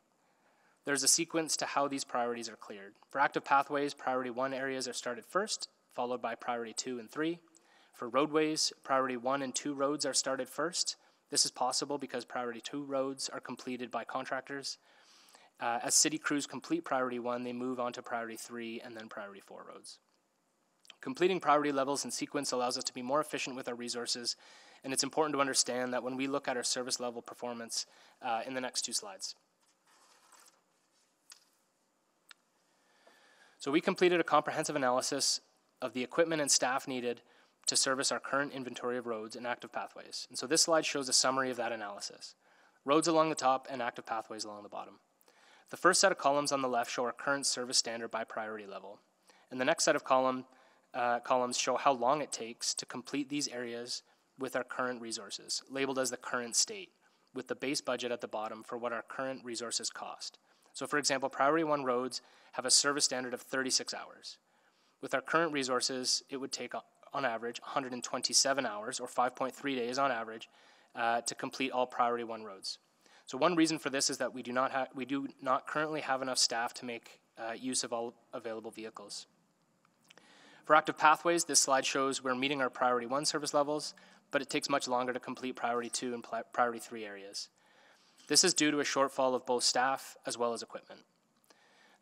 There's a sequence to how these priorities are cleared. For active pathways, priority one areas are started first, followed by priority two and three. For roadways, priority one and two roads are started first. This is possible because priority two roads are completed by contractors. Uh, as city crews complete priority one, they move on to priority three and then priority four roads. Completing priority levels in sequence allows us to be more efficient with our resources, and it's important to understand that when we look at our service level performance uh, in the next two slides. So we completed a comprehensive analysis of the equipment and staff needed to service our current inventory of roads and active pathways. And so this slide shows a summary of that analysis. Roads along the top and active pathways along the bottom. The first set of columns on the left show our current service standard by priority level. And the next set of column, uh, columns show how long it takes to complete these areas with our current resources, labeled as the current state, with the base budget at the bottom for what our current resources cost. So for example, priority one roads have a service standard of 36 hours. With our current resources, it would take on average 127 hours or 5.3 days on average uh, to complete all priority one roads. So one reason for this is that we do not have we do not currently have enough staff to make uh, use of all available vehicles. For active pathways, this slide shows we're meeting our priority one service levels, but it takes much longer to complete priority two and priority three areas. This is due to a shortfall of both staff as well as equipment.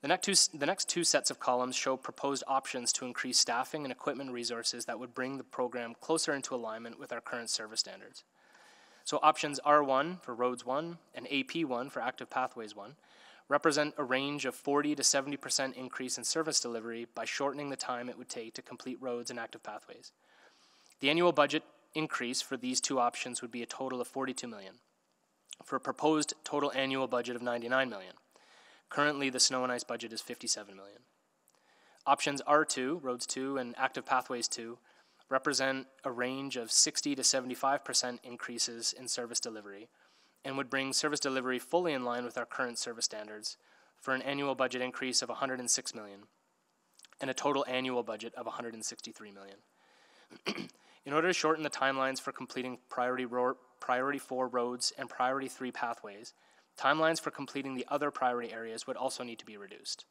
The next, two, the next two sets of columns show proposed options to increase staffing and equipment resources that would bring the program closer into alignment with our current service standards. So options R1 for roads 1 and AP1 for active pathways 1 represent a range of 40 to 70% increase in service delivery by shortening the time it would take to complete roads and active pathways. The annual budget increase for these two options would be a total of 42 million for a proposed total annual budget of 99 million. Currently, the snow and ice budget is 57 million. Options R2, roads 2 and active pathways 2 represent a range of 60 to 75% increases in service delivery and would bring service delivery fully in line with our current service standards for an annual budget increase of 106 million and a total annual budget of 163 million. in order to shorten the timelines for completing priority, ro- priority 4 roads and priority 3 pathways, timelines for completing the other priority areas would also need to be reduced.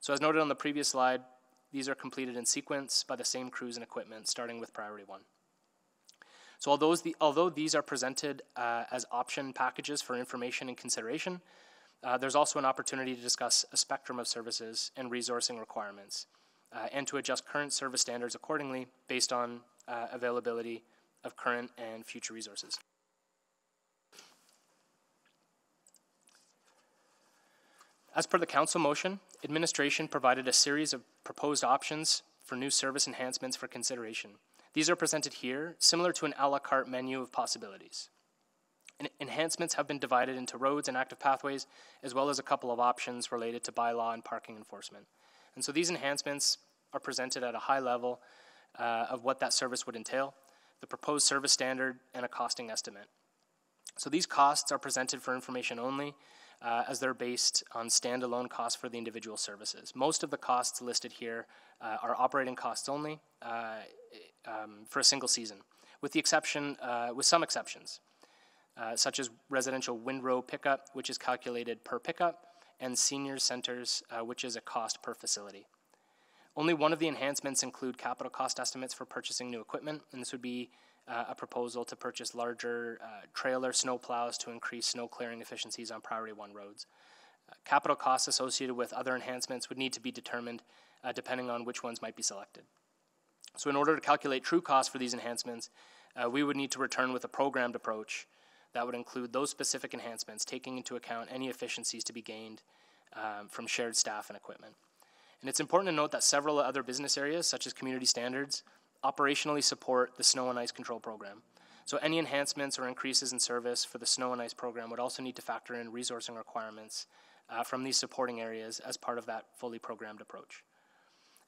So as noted on the previous slide, these are completed in sequence by the same crews and equipment, starting with priority one. So although, the, although these are presented uh, as option packages for information and consideration, uh, there's also an opportunity to discuss a spectrum of services and resourcing requirements, uh, and to adjust current service standards accordingly based on uh, availability of current and future resources. As per the council motion, administration provided a series of proposed options for new service enhancements for consideration. These are presented here, similar to an a la carte menu of possibilities. En enhancements have been divided into roads and active pathways, as well as a couple of options related to bylaw and parking enforcement. And so these enhancements are presented at a high level uh, of what that service would entail, the proposed service standard, and a costing estimate. So these costs are presented for information only, uh, as they're based on standalone costs for the individual services. Most of the costs listed here uh, are operating costs only uh, um, for a single season, with the exception, uh, with some exceptions, uh, such as residential windrow pickup, which is calculated per pickup, and senior centers, uh, which is a cost per facility. Only one of the enhancements include capital cost estimates for purchasing new equipment, and this would be uh, a proposal to purchase larger uh, trailer snow plows to increase snow clearing efficiencies on priority one roads. Uh, capital costs associated with other enhancements would need to be determined depending on which ones might be selected. So in order to calculate true costs for these enhancements, uh, we would need to return with a programmed approach that would include those specific enhancements, taking into account any efficiencies to be gained um, from shared staff and equipment. And it's important to note that several other business areas, such as community standards, operationally support the snow and ice control program. So any enhancements or increases in service for the snow and ice program would also need to factor in resourcing requirements uh, from these supporting areas as part of that fully programmed approach.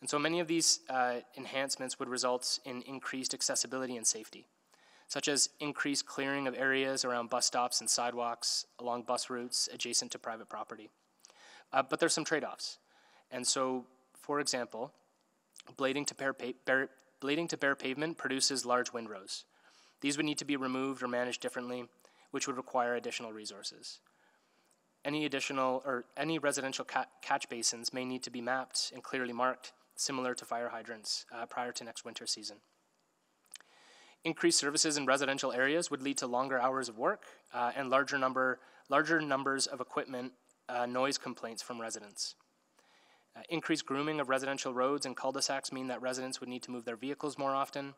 And so many of these uh, enhancements would result in increased accessibility and safety, such as increased clearing of areas around bus stops and sidewalks along bus routes adjacent to private property. Uh, but there's some trade-offs. And so, for example, blading to bare, Blading to bare pavement produces large windrows. These would need to be removed or managed differently, which would require additional resources. Any additional or any residential ca catch basins may need to be mapped and clearly marked, similar to fire hydrants, uh, prior to next winter season. Increased services in residential areas would lead to longer hours of work uh, and larger number larger numbers of equipment uh, noise complaints from residents. Uh, increased grooming of residential roads and cul-de-sacs mean that residents would need to move their vehicles more often.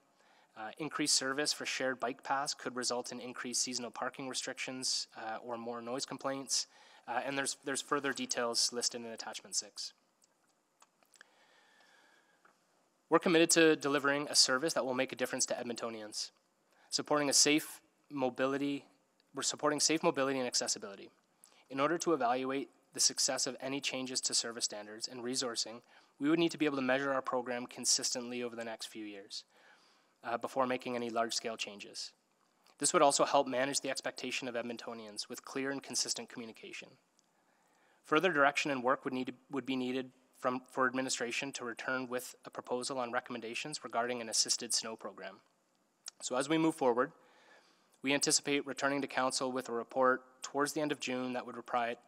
Uh, increased service for shared bike paths could result in increased seasonal parking restrictions uh, or more noise complaints. And there's, there's further details listed in attachment six. We're committed to delivering a service that will make a difference to Edmontonians, supporting a safe mobility, we're supporting safe mobility and accessibility. In order to evaluate the success of any changes to service standards and resourcing, we would need to be able to measure our program consistently over the next few years uh, before making any large-scale changes. This would also help manage the expectation of Edmontonians with clear and consistent communication. Further direction and work would, need would be needed from, for administration to return with a proposal on recommendations regarding an assisted snow program. So as we move forward, we anticipate returning to Council with a report towards the end of June that would,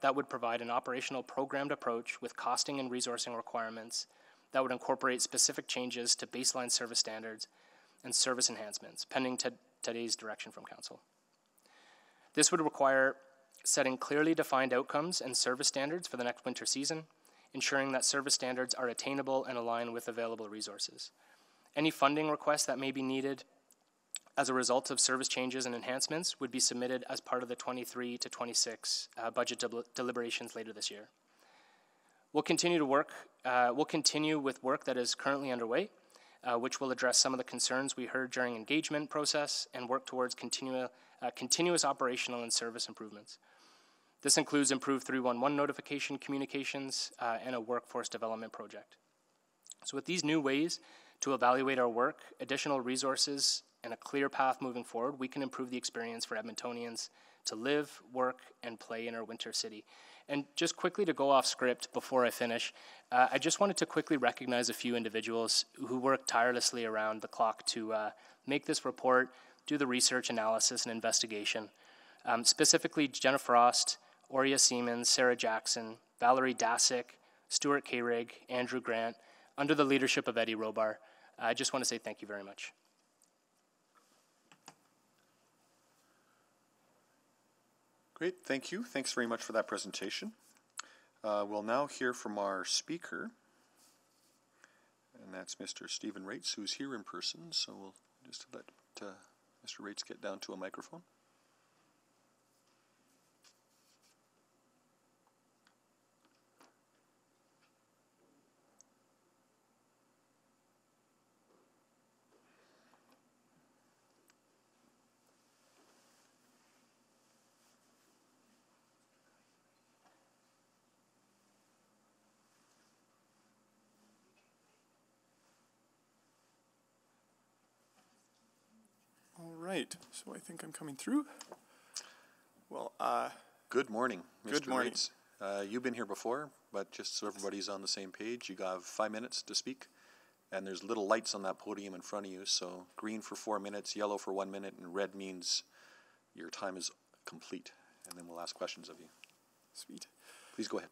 that would provide an operational programmed approach with costing and resourcing requirements that would incorporate specific changes to baseline service standards and service enhancements, pending today's direction from Council. This would require setting clearly defined outcomes and service standards for the next winter season, ensuring that service standards are attainable and aligned with available resources. Any funding requests that may be needed as a result of service changes and enhancements would be submitted as part of the 23 to 26 uh, budget del deliberations later this year. We'll continue to work, uh, we'll continue with work that is currently underway, uh, which will address some of the concerns we heard during engagement process and work towards continua, uh, continuous operational and service improvements. This includes improved 311 notification communications uh, and a workforce development project. So with these new ways to evaluate our work, additional resources and a clear path moving forward, we can improve the experience for Edmontonians to live, work, and play in our winter city. And just quickly to go off script before I finish, uh, I just wanted to quickly recognize a few individuals who worked tirelessly around the clock to uh, make this report, do the research analysis and investigation. Um, specifically, Jenna Frost, Aurea Siemens, Sarah Jackson, Valerie Dasick, Stuart Kehrig, Andrew Grant, under the leadership of Eddie Robar. I just want to say thank you very much. Great, thank you. Thanks very much for that presentation. Uh, we'll now hear from our speaker, and that's Mr. Stephen Raitz, who's here in person. So we'll just let uh, Mr. Raitz get down to a microphone. Right, so I think I'm coming through. Well, uh, Good morning, Mr. Good morning. Uh, you've been here before, but just so everybody's on the same page, you have five minutes to speak. And there's little lights on that podium in front of you, so green for four minutes, yellow for one minute, and red means your time is complete. And then we'll ask questions of you. Sweet. Please go ahead.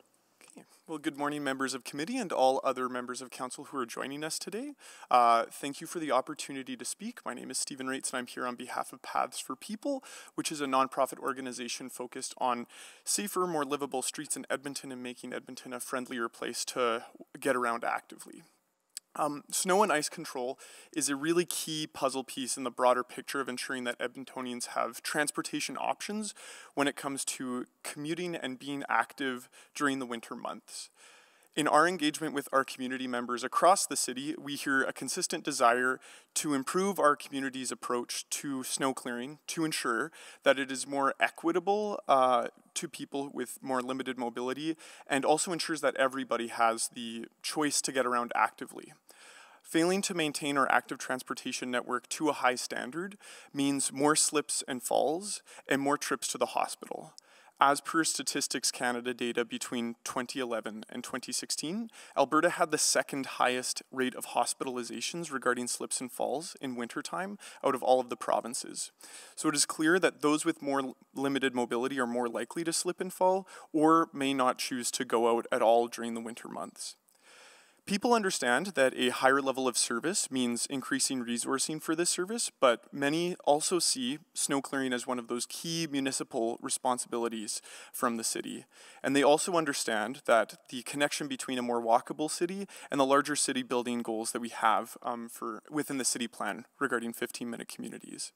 Well, good morning, members of committee and all other members of council who are joining us today. Uh, thank you for the opportunity to speak. My name is Stephen Raitz, and I'm here on behalf of Paths for People, which is a nonprofit organization focused on safer, more livable streets in Edmonton and making Edmonton a friendlier place to get around actively. Um, snow and ice control is a really key puzzle piece in the broader picture of ensuring that Edmontonians have transportation options when it comes to commuting and being active during the winter months. In our engagement with our community members across the city, we hear a consistent desire to improve our community's approach to snow clearing to ensure that it is more equitable uh, to people with more limited mobility and also ensures that everybody has the choice to get around actively. Failing to maintain our active transportation network to a high standard means more slips and falls and more trips to the hospital. As per Statistics Canada data between 2011 and 2016, Alberta had the second highest rate of hospitalizations regarding slips and falls in wintertime out of all of the provinces. So it is clear that those with more limited mobility are more likely to slip and fall or may not choose to go out at all during the winter months. People understand that a higher level of service means increasing resourcing for this service, but many also see snow clearing as one of those key municipal responsibilities from the city. And they also understand that the connection between a more walkable city and the larger city building goals that we have um, for within the city plan regarding 15-minute communities.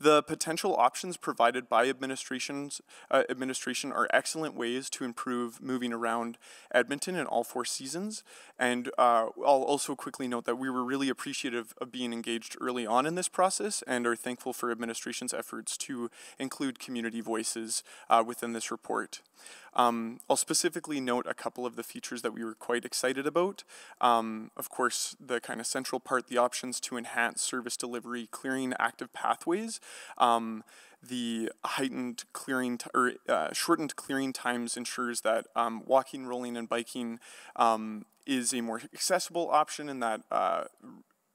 The potential options provided by administrations, uh, administration are excellent ways to improve moving around Edmonton in all four seasons. And uh, I'll also quickly note that we were really appreciative of being engaged early on in this process and are thankful for administration's efforts to include community voices uh, within this report. Um, I'll specifically note a couple of the features that we were quite excited about. Um, of course, the kind of central part, the options to enhance service delivery, clearing active pathways. Um, the heightened clearing or uh, shortened clearing times ensures that um, walking, rolling, and biking um, is a more accessible option and that uh,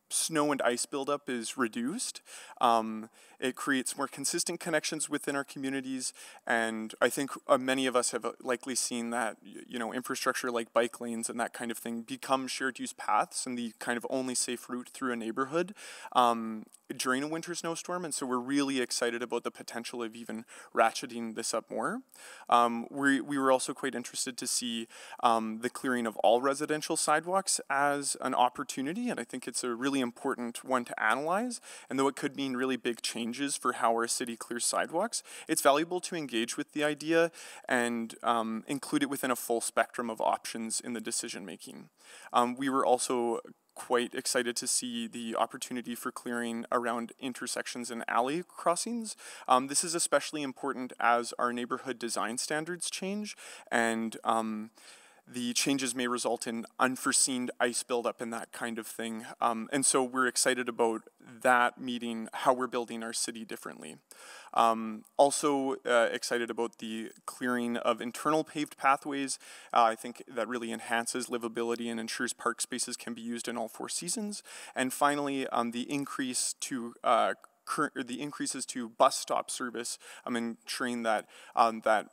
snow and ice buildup is reduced. Um, it creates more consistent connections within our communities, and I think uh, many of us have uh, likely seen that you know infrastructure like bike lanes and that kind of thing become shared use paths and the kind of only safe route through a neighborhood um, during a winter snowstorm. And so we're really excited about the potential of even ratcheting this up more. Um, we we were also quite interested to see um, the clearing of all residential sidewalks as an opportunity, and I think it's a really important one to analyze. And though it could mean really big changes for how our city clears sidewalks, it's valuable to engage with the idea and um, include it within a full spectrum of options in the decision making. Um, we were also quite excited to see the opportunity for clearing around intersections and alley crossings. Um, this is especially important as our neighborhood design standards change and um, the changes may result in unforeseen ice buildup and that kind of thing. Um, and so we're excited about that meeting, how we're building our city differently. Um, also uh, excited about the clearing of internal paved pathways. Uh, I think that really enhances livability and ensures park spaces can be used in all four seasons. And finally, um, the increase to uh, the increases to bus stop service, I'm ensuring that um, that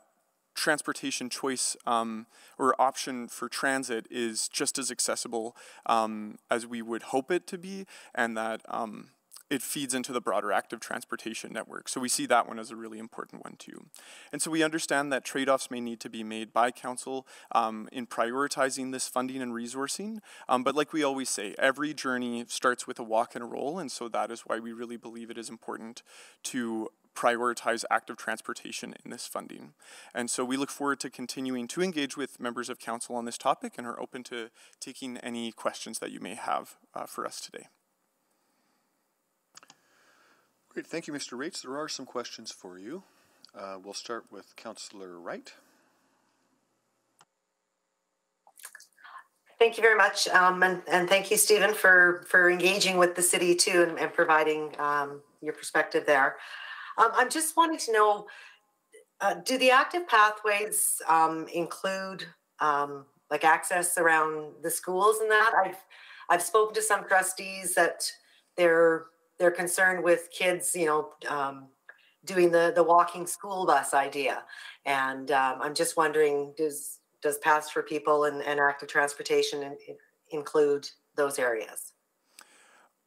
transportation choice um, or option for transit is just as accessible um, as we would hope it to be, and that um, it feeds into the broader active transportation network. So we see that one as a really important one too. And so we understand that trade-offs may need to be made by council um, in prioritizing this funding and resourcing. Um, but like we always say, every journey starts with a walk and a roll. And so that is why we really believe it is important to prioritize active transportation in this funding. And so we look forward to continuing to engage with members of council on this topic and are open to taking any questions that you may have uh, for us today. Great, thank you, Mr. Raitz. There are some questions for you. Uh, we'll start with Councillor Wright. Thank you very much, um, and, and thank you, Stephen, for for engaging with the city too and, and providing um, your perspective there. Um, I'm just wanting to know, uh, do the active pathways um, include um, like access around the schools and that? I've I've spoken to some trustees that they're they're concerned with kids, you know, um, doing the the walking school bus idea, and um, I'm just wondering, does does Paths for People and, and active transportation in, in include those areas?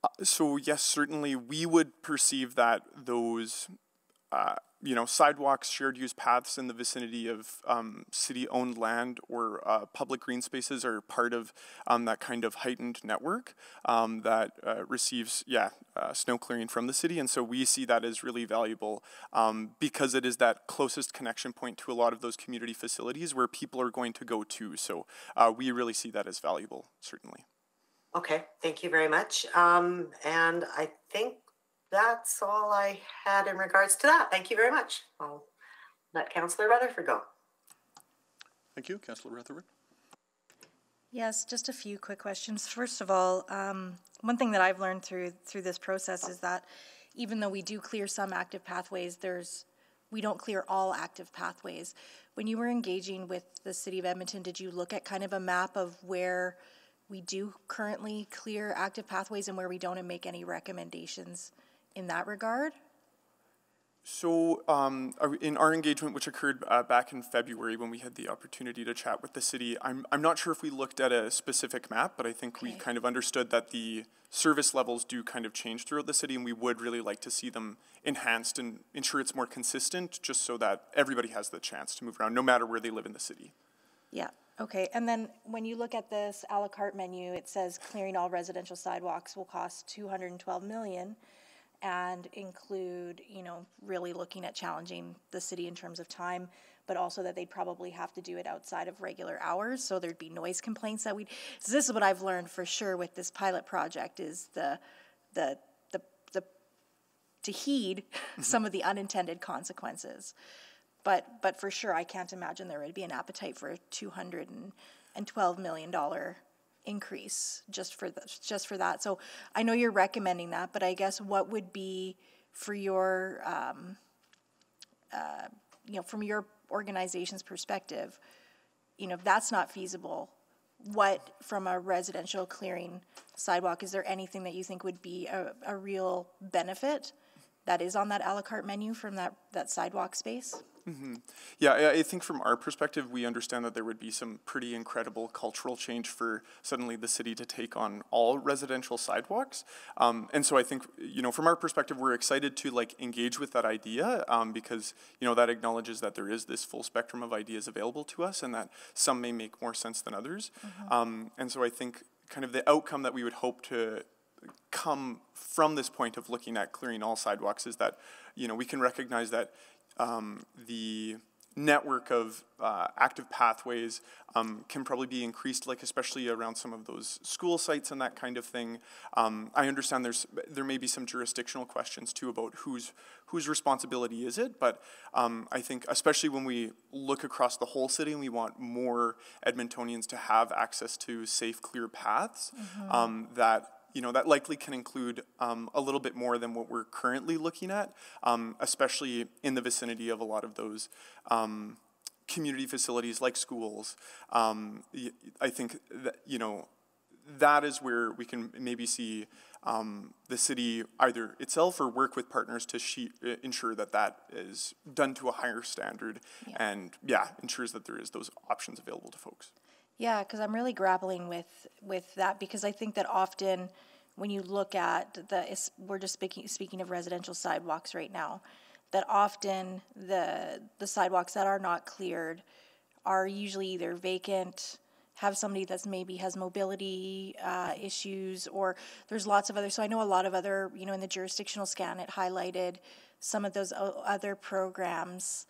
Uh, so yes, certainly we would perceive that those, uh, you know, sidewalks, shared use paths in the vicinity of um, city-owned land or uh, public green spaces are part of um, that kind of heightened network um, that uh, receives, yeah, uh, snow clearing from the city, and so we see that as really valuable um, because it is that closest connection point to a lot of those community facilities where people are going to go to. So uh, we really see that as valuable, certainly. Okay, thank you very much. Um, and I think that's all I had in regards to that. Thank you very much. I'll let Councillor Rutherford go. Thank you, Councillor Rutherford. Yes, just a few quick questions. First of all, um, one thing that I've learned through through this process is that even though we do clear some active pathways, there's we don't clear all active pathways. When you were engaging with the City of Edmonton, did you look at kind of a map of where we do currently clear active pathways and where we don't and make any recommendations in that regard? So, um, in our engagement, which occurred uh, back in February when we had the opportunity to chat with the city, I'm, I'm not sure if we looked at a specific map, but I think we kind of understood that the service levels do kind of change throughout the city, and we would really like to see them enhanced and ensure it's more consistent, just so that everybody has the chance to move around, no matter where they live in the city. Yeah, okay, and then when you look at this à la carte menu, it says clearing all residential sidewalks will cost two hundred and twelve million and include, you know, really looking at challenging the city in terms of time, but also that they'd probably have to do it outside of regular hours, so there'd be noise complaints that we'd, so this is what I've learned for sure with this pilot project is the, the, the, the, to heed mm-hmm. some of the unintended consequences. But, but for sure, I can't imagine there would be an appetite for a two hundred and twelve million dollar increase just for the, just for that. So I know you're recommending that, but I guess what would be for your, um, uh, you know, from your organization's perspective, you know, if that's not feasible, what from a residential clearing sidewalk, is there anything that you think would be a, a real benefit that is on that à la carte menu from that, that sidewalk space? hmm Yeah, I, think from our perspective, we understand that there would be some pretty incredible cultural change for suddenly the city to take on all residential sidewalks. Um, and so I think, you know, from our perspective, we're excited to like engage with that idea um, because, you know, that acknowledges that there is this full spectrum of ideas available to us and that some may make more sense than others. Um, and so I think kind of the outcome that we would hope to come from this point of looking at clearing all sidewalks is that, you know, we can recognize that um, the network of uh, active pathways um, can probably be increased, like especially around some of those school sites and that kind of thing. Um, I understand there's there may be some jurisdictional questions too about whose whose responsibility is it, but um, I think especially when we look across the whole city and we want more Edmontonians to have access to safe, clear paths, Mhm. um, that you know, that likely can include um, a little bit more than what we're currently looking at, um, especially in the vicinity of a lot of those um, community facilities like schools. Um, I think that, you know, that is where we can maybe see um, the city either itself or work with partners to she- uh, ensure that that is done to a higher standard and, yeah, ensures that there is those options available to folks. Yeah, because I'm really grappling with with that because I think that often when you look at the we're just speaking speaking of residential sidewalks right now, that often the the sidewalks that are not cleared are usually either vacant, have somebody that's maybe has mobility uh, issues, or there's lots of other. So I know a lot of other you know in the jurisdictional scan it highlighted some of those other programs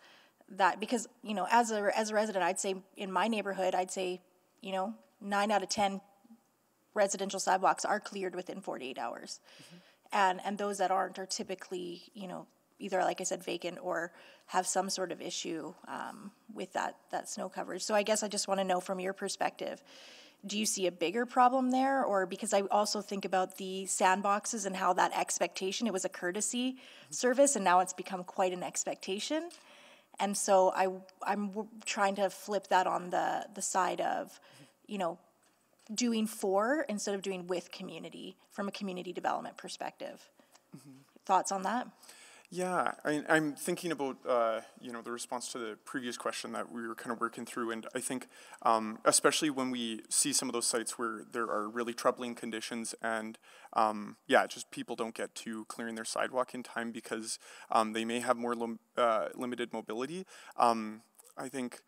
that because you know as a as a resident I'd say in my neighborhood I'd say you know, nine out of 10 residential sidewalks are cleared within 48 hours. And, and those that aren't are typically, you know, either, like I said, vacant or have some sort of issue um, with that, that snow coverage. So I guess I just want to know from your perspective, do you see a bigger problem there? Or because I also think about the sandboxes and how that expectation, it was a courtesy service and now it's become quite an expectation. And so I, I'm w- trying to flip that on the, the side of, you know, doing for instead of doing with community from a community development perspective. Mm-hmm. Thoughts on that? Yeah, I, I'm thinking about uh, you know the response to the previous question that we were kind of working through, and I think um, especially when we see some of those sites where there are really troubling conditions, and um, yeah, just people don't get to clearing their sidewalk in time because um, they may have more lim- uh, limited mobility. Um, I think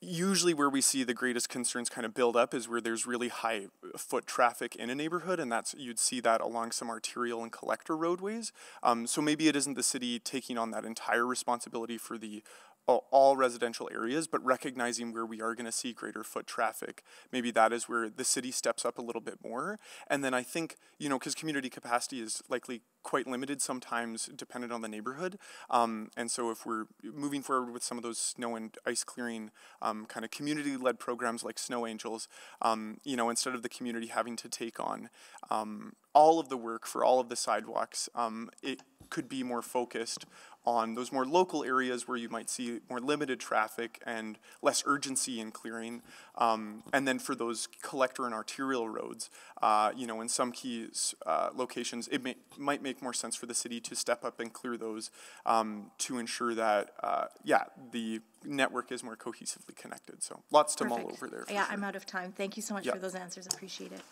usually where we see the greatest concerns kind of build up is where there's really high foot traffic in a neighborhood and that's you'd see that along some arterial and collector roadways. Um, so maybe it isn't the city taking on that entire responsibility for the all- residential areas, but recognizing where we are going to see greater foot traffic, maybe that is where the city steps up a little bit more. And then I think, you know, because community capacity is likely quite limited sometimes dependent on the neighborhood. Um, and so if we're moving forward with some of those snow and ice clearing um, kind of community led programs like Snow Angels, um, you know, instead of the community having to take on um, all of the work for all of the sidewalks, um, it could be more focused on those more local areas where you might see more limited traffic and less urgency in clearing. Um, and then for those collector and arterial roads, uh, you know, in some key uh, locations, it may, might make more sense for the city to step up and clear those um, to ensure that, uh, yeah, the network is more cohesively connected. So lots to Perfect. mull over there. Yeah, sure. I'm out of time. Thank you so much Yeah. for those answers. Appreciate it.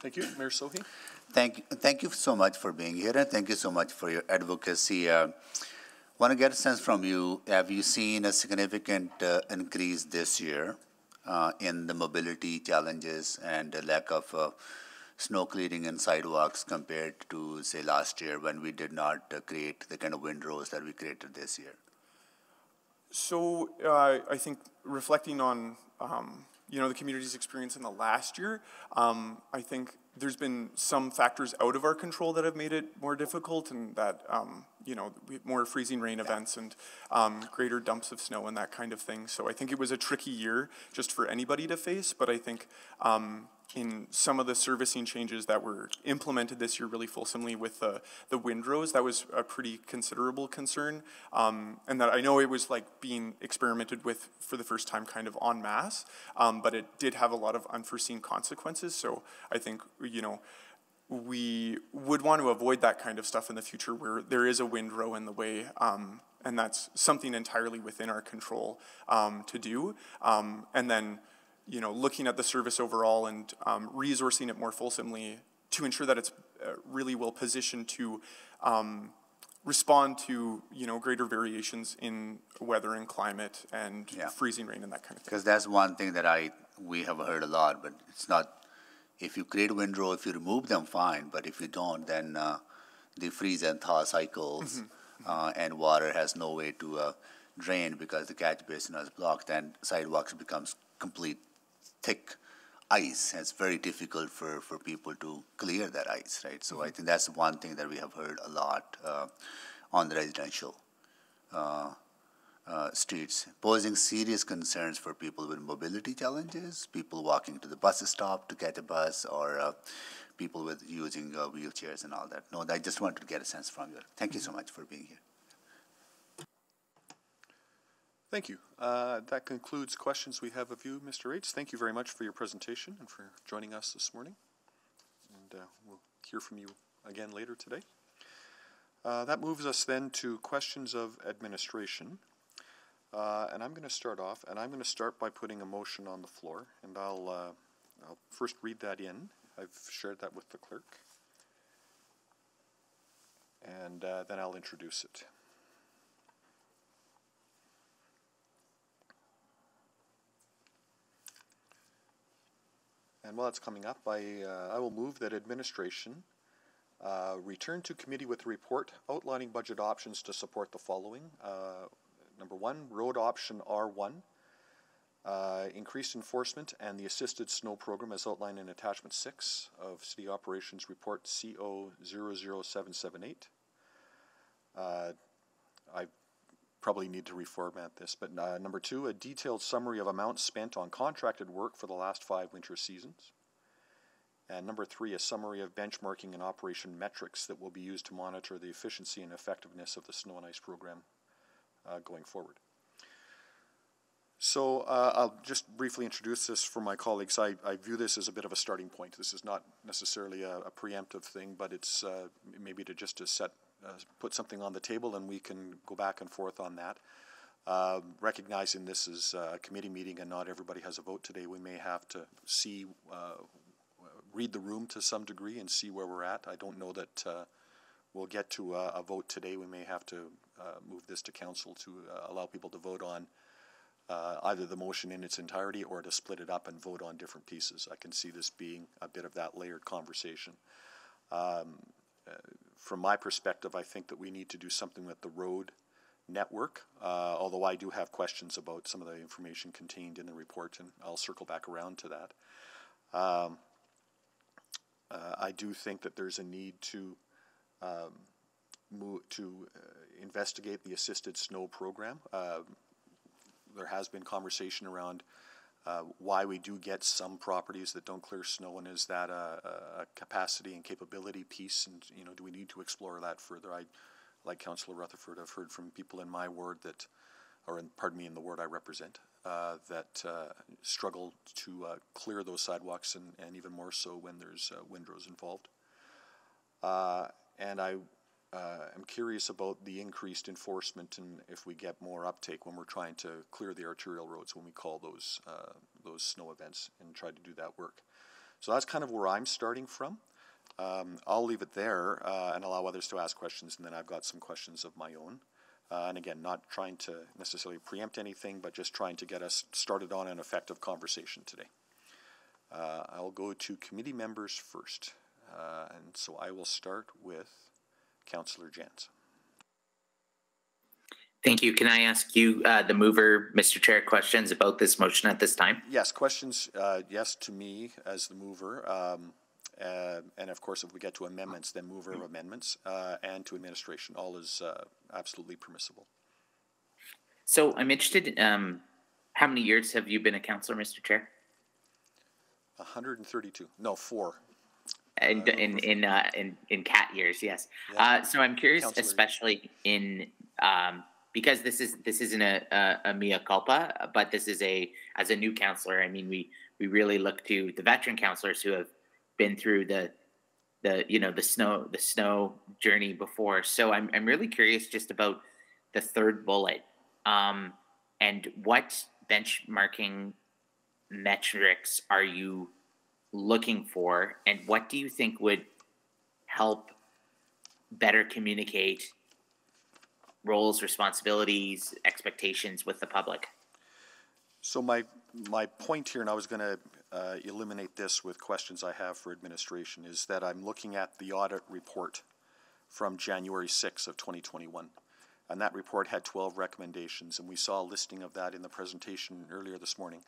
Thank you. Mayor Sohi? Thank, you- thank you so much for being here, and thank you so much for your advocacy. Uh, Want to get a sense from you, have you seen a significant uh, increase this year uh, in the mobility challenges and the lack of uh, snow clearing and sidewalks compared to, say, last year when we did not uh, create the kind of windrows that we created this year? So uh, I think reflecting on um, you know the community's experience in the last year, um, I think there's been some factors out of our control that have made it more difficult, and that um, you know more freezing rain events and um, greater dumps of snow and that kind of thing. So I think it was a tricky year just for anybody to face. But I think um, in some of the servicing changes that were implemented this year really fulsomely with the, the windrows, that was a pretty considerable concern. Um, and that I know it was like being experimented with for the first time kind of en masse, um, but it did have a lot of unforeseen consequences. So I think, you know, we would want to avoid that kind of stuff in the future where there is a windrow in the way. Um, and that's something entirely within our control um, to do. Um, and then, you know, looking at the service overall and um, resourcing it more fulsomely to ensure that it's uh, really well positioned to um, respond to, you know, greater variations in weather and climate and Yeah. freezing rain and that kind of thing. Because that's one thing that I, we have heard a lot, but it's not, if you create windrow, if you remove them, fine, but if you don't, then uh, the freeze and thaw cycles, uh, and water has no way to uh, drain because the catch basin is blocked, and sidewalks becomes complete thick ice. and It's very difficult for, for people to clear that ice, right? So I think that's one thing that we have heard a lot uh, on the residential uh, uh, streets, posing serious concerns for people with mobility challenges, people walking to the bus stop to get a bus, or uh, people with using uh, wheelchairs and all that. No, I just wanted to get a sense from you. Thank you so much for being here. Thank you. Uh, That concludes questions we have of you, Mr. Raitz. Thank you very much for your presentation and for joining us this morning. And uh, we'll hear from you again later today. Uh, That moves us then to questions of administration. Uh, And I'm going to start off, and I'm going to start by putting a motion on the floor, and I'll, uh, I'll first read that in. I've shared that with the clerk. And uh, then I'll introduce it. And while it's coming up, I, uh, I will move that administration uh, return to committee with a report outlining budget options to support the following. Number one, road option R1, uh, increased enforcement and the assisted snow program as outlined in attachment six of city operations report CO 00778. Uh, I probably need to reformat this, but uh, number two, a detailed summary of amounts spent on contracted work for the last five winter seasons. And number three, a summary of benchmarking and operation metrics that will be used to monitor the efficiency and effectiveness of the snow and ice program uh, going forward. So uh, I'll just briefly introduce this for my colleagues. I, I view this as a bit of a starting point. This is not necessarily a, a preemptive thing, but it's uh, maybe to just to set, uh, put something on the table and we can go back and forth on that. Uh, recognizing this is a committee meeting and not everybody has a vote today, we may have to see, uh, read the room to some degree and see where we're at. I don't know that uh, we'll get to a, a vote today. We may have to uh, move this to council to uh, allow people to vote on uh, either the motion in its entirety or to split it up and vote on different pieces. I can see this being a bit of that layered conversation. Um, uh, from my perspective, I think that we need to do something with the road network, uh, although I do have questions about some of the information contained in the report, and I'll circle back around to that. Um, uh, I do think that there's a need to um, to uh, investigate the assisted snow program. Um, there has been conversation around uh, why we do get some properties that don't clear snow, and is that a, a capacity and capability piece? And you know, do we need to explore that further? I, like Councillor Rutherford, I've heard from people in my ward that, or in, pardon me, in the ward I represent, uh, that uh, struggle to uh, clear those sidewalks, and, and even more so when there's uh, windrows involved. Uh, and I uh, am curious about the increased enforcement and if we get more uptake when we're trying to clear the arterial roads when we call those uh, those snow events and try to do that work. So that's kind of where I'm starting from. Um, I'll leave it there uh, and allow others to ask questions, and then I've got some questions of my own. Uh, and again, not trying to necessarily preempt anything, but just trying to get us started on an effective conversation today. Uh, I'll go to committee members first. Uh, and so I will start with Councillor Janz. Thank you. Can I ask you, uh, the mover, Mr. Chair, questions about this motion at this time? Yes, questions, uh, yes to me as the mover. Um, uh, and of course, if we get to amendments, then mover of amendments uh, and to administration. All is uh, absolutely permissible. So I'm interested, um, how many years have you been a councillor, Mr. Chair? 132. No, four. In in in uh, in, in cat years, yes. Yeah. Uh, so I'm curious, Councillor. especially in um, because this is this isn't a, a, a mea culpa, but this is a as a new counselor. I mean, we we really look to the veteran counselors who have been through the the you know the snow the snow journey before. So I'm I'm really curious just about the third bullet um, and what benchmarking metrics are you looking for, and what do you think would help better communicate roles, responsibilities, expectations with the public? So my my point here, and I was going to uh, eliminate this with questions I have for administration, is that I'm looking at the audit report from January 6 of 2021. And that report had 12 recommendations, and we saw a listing of that in the presentation earlier this morning.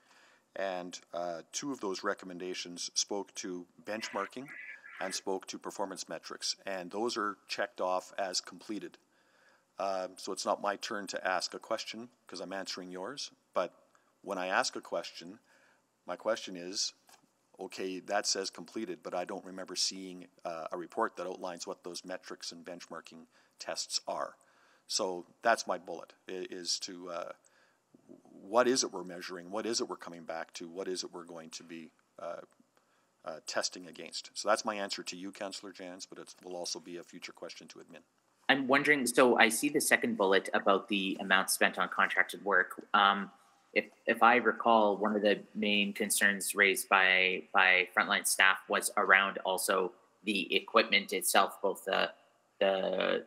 And uh, two of those recommendations spoke to benchmarking and spoke to performance metrics, and those are checked off as completed. Um, so it's not my turn to ask a question because I'm answering yours, but when I ask a question, my question is, okay, that says completed, but I don't remember seeing uh, a report that outlines what those metrics and benchmarking tests are. So that's my bullet, is to, uh, what is it we're measuring? What is it we're coming back to? What is it we're going to be uh, uh, testing against? So that's my answer to you, Councillor Janz, but it will also be a future question to admin. I'm wondering. So I see the second bullet about the amount spent on contracted work. Um, if if I recall, one of the main concerns raised by by frontline staff was around also the equipment itself, both the the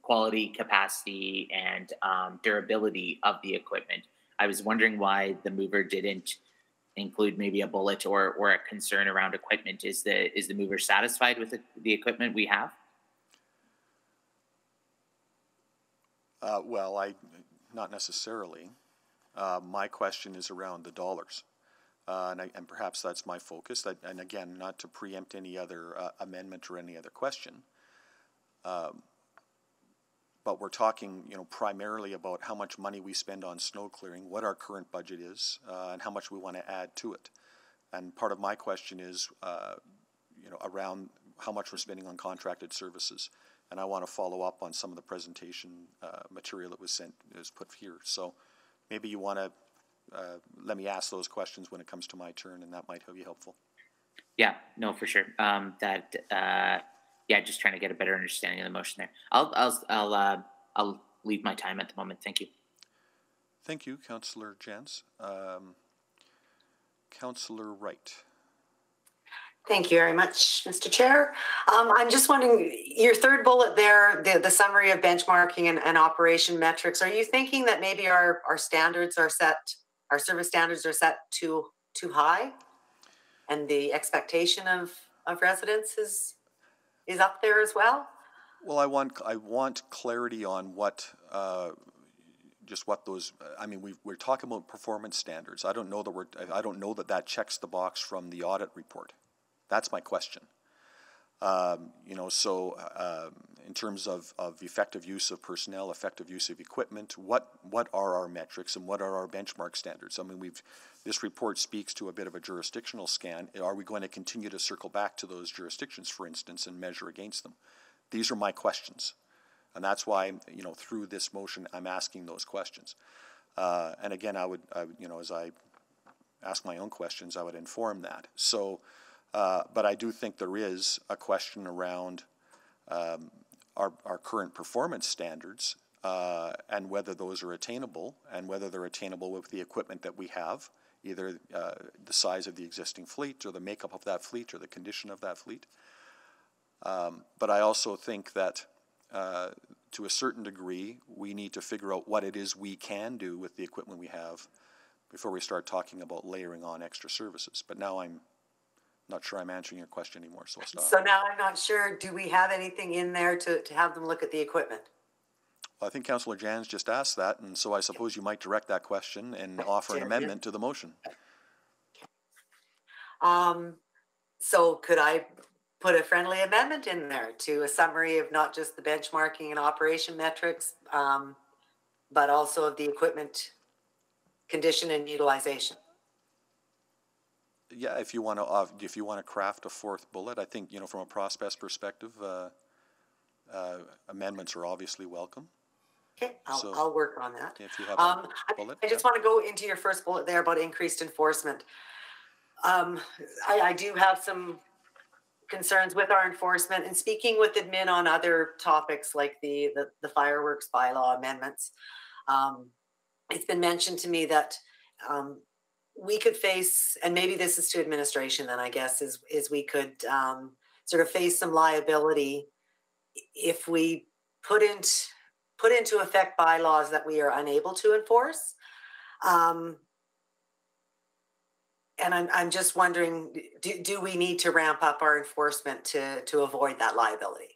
quality, capacity, and um, durability of the equipment. I was wondering why the mover didn't include maybe a bullet or or a concern around equipment. Is the is the mover satisfied with the, the equipment we have? Uh, well, I, not necessarily. Uh, my question is around the dollars. Uh, and, I, and perhaps that's my focus. That, and again, not to preempt any other uh, amendment or any other question. Um, but we're talking, you know, primarily about how much money we spend on snow clearing, what our current budget is, uh, and how much we want to add to it. And part of my question is, uh, you know, around how much we're spending on contracted services. And I want to follow up on some of the presentation uh, material that was sent, is put here. So maybe you want to uh, let me ask those questions when it comes to my turn, and that might be helpful. Yeah, no, for sure. Um, that uh, yeah, just trying to get a better understanding of the motion there. I'll I'll I'll uh, I'll leave my time at the moment. Thank you. Thank you, Councillor Janz. Um, Councillor Wright. Thank you very much, Mr. Chair. Um, I'm just wondering, your third bullet there, the, the summary of benchmarking and, and operation metrics, are you thinking that maybe our, our standards are set, our service standards are set too, too high? And the expectation of, of residents is, is up there as well? Well, I want I want clarity on what uh, just what those. I mean, we we're talking about performance standards. I don't know that we're. I don't know that that checks the box from the audit report. That's my question. Um, you know, so um, in terms of, of effective use of personnel, effective use of equipment, what what are our metrics and what are our benchmark standards? I mean, we've this report speaks to a bit of a jurisdictional scan. Are we going to continue to circle back to those jurisdictions, for instance, and measure against them? These are my questions, and that's why you know through this motion I'm asking those questions. Uh, and again, I would, I would, you know, as I ask my own questions, I would inform that. So, uh, but I do think there is a question around um, our, our current performance standards uh, and whether those are attainable and whether they're attainable with the equipment that we have, either uh, the size of the existing fleet or the makeup of that fleet or the condition of that fleet. Um, but I also think that uh, to a certain degree, we need to figure out what it is we can do with the equipment we have before we start talking about layering on extra services. But now I'm not sure I'm answering your question anymore, so I'll stop. So now I'm not sure, do we have anything in there to, to have them look at the equipment? Well, I think Councillor Janz just asked that, and so I suppose you might direct that question and offer an amendment to the motion. Um, so could I put a friendly amendment in there to a summary of not just the benchmarking and operation metrics, um, but also of the equipment condition and utilization? Yeah, if you want to, uh, if you want to craft a fourth bullet, I think, you know, from a process perspective, uh, uh, amendments are obviously welcome. Okay, I'll, So- I'll work on that. If you have Um, a I, bullet. I just want to go into your first bullet there about increased enforcement. Um, I, I do have some concerns with our enforcement and speaking with admin on other topics like the, the, the fireworks bylaw amendments. Um, it's been mentioned to me that, um, we could face, and maybe this is to administration then I guess, is, is we could, um, sort of face some liability if we put into, put into effect bylaws that we are unable to enforce. Um, and I'm, I'm just wondering, do, do we need to ramp up our enforcement to, to avoid that liability?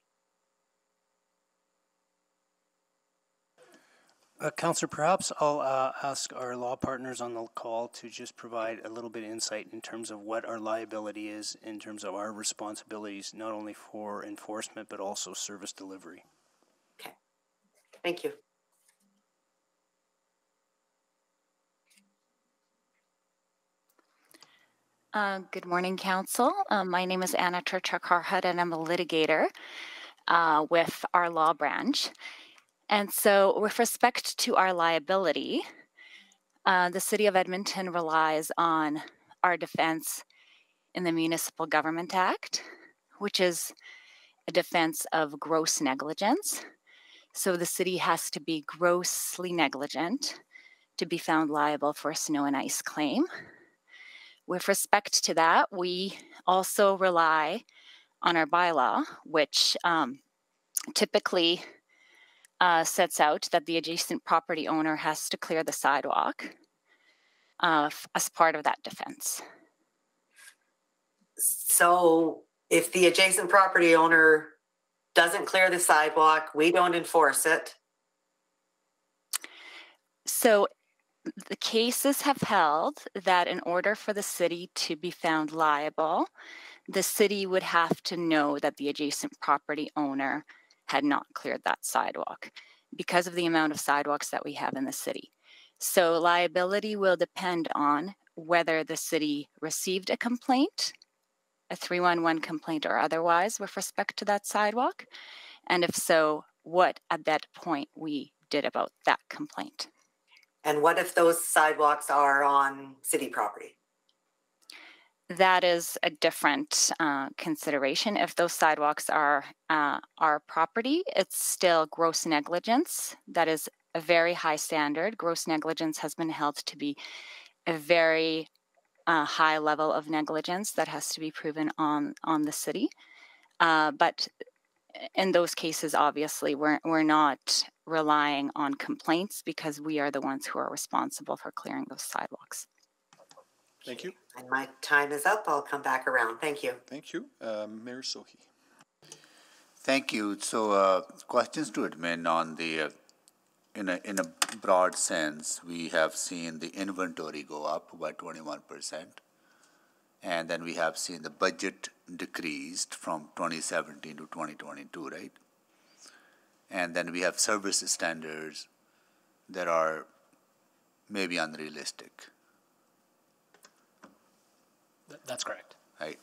Uh, Counselor, perhaps I'll uh, ask our law partners on the call to just provide a little bit of insight in terms of what our liability is in terms of our responsibilities, not only for enforcement, but also service delivery. Okay. Thank you. Uh, Good morning, Council. Um, My name is Anna Turchak-Harhut, and I'm a litigator uh, with our law branch. And so with respect to our liability, uh, the City of Edmonton relies on our defense in the Municipal Government Act, which is a defense of gross negligence. So the city has to be grossly negligent to be found liable for a snow and ice claim. With respect to that, we also rely on our bylaw, which um, typically uh, sets out that the adjacent property owner has to clear the sidewalk uh, as part of that defense. So if the adjacent property owner doesn't clear the sidewalk, we don't enforce it. So the cases have held that in order for the city to be found liable, the city would have to know that the adjacent property owner had not cleared that sidewalk because of the amount of sidewalks that we have in the city. So liability will depend on whether the city received a complaint, a 311 complaint or otherwise with respect to that sidewalk, and if so, what at that point we did about that complaint. And what if those sidewalks are on city property? That is a different uh, consideration. If those sidewalks are uh, our property, it's still gross negligence. That is a very high standard. Gross negligence has been held to be a very uh, high level of negligence that has to be proven on on the city. Uh, but in those cases, obviously, we're we're not relying on complaints because we are the ones who are responsible for clearing those sidewalks. Thank you. And my time is up. I'll come back around. Thank you. Thank you. Um, Mayor Sohi. Thank you. So, uh, questions to admin on the, uh, in a, in a broad sense, we have seen the inventory go up by twenty-one percent. And then we have seen the budget decreased from 2017 to 2022, right? And then we have service standards that are maybe unrealistic. Th- That's correct. Right.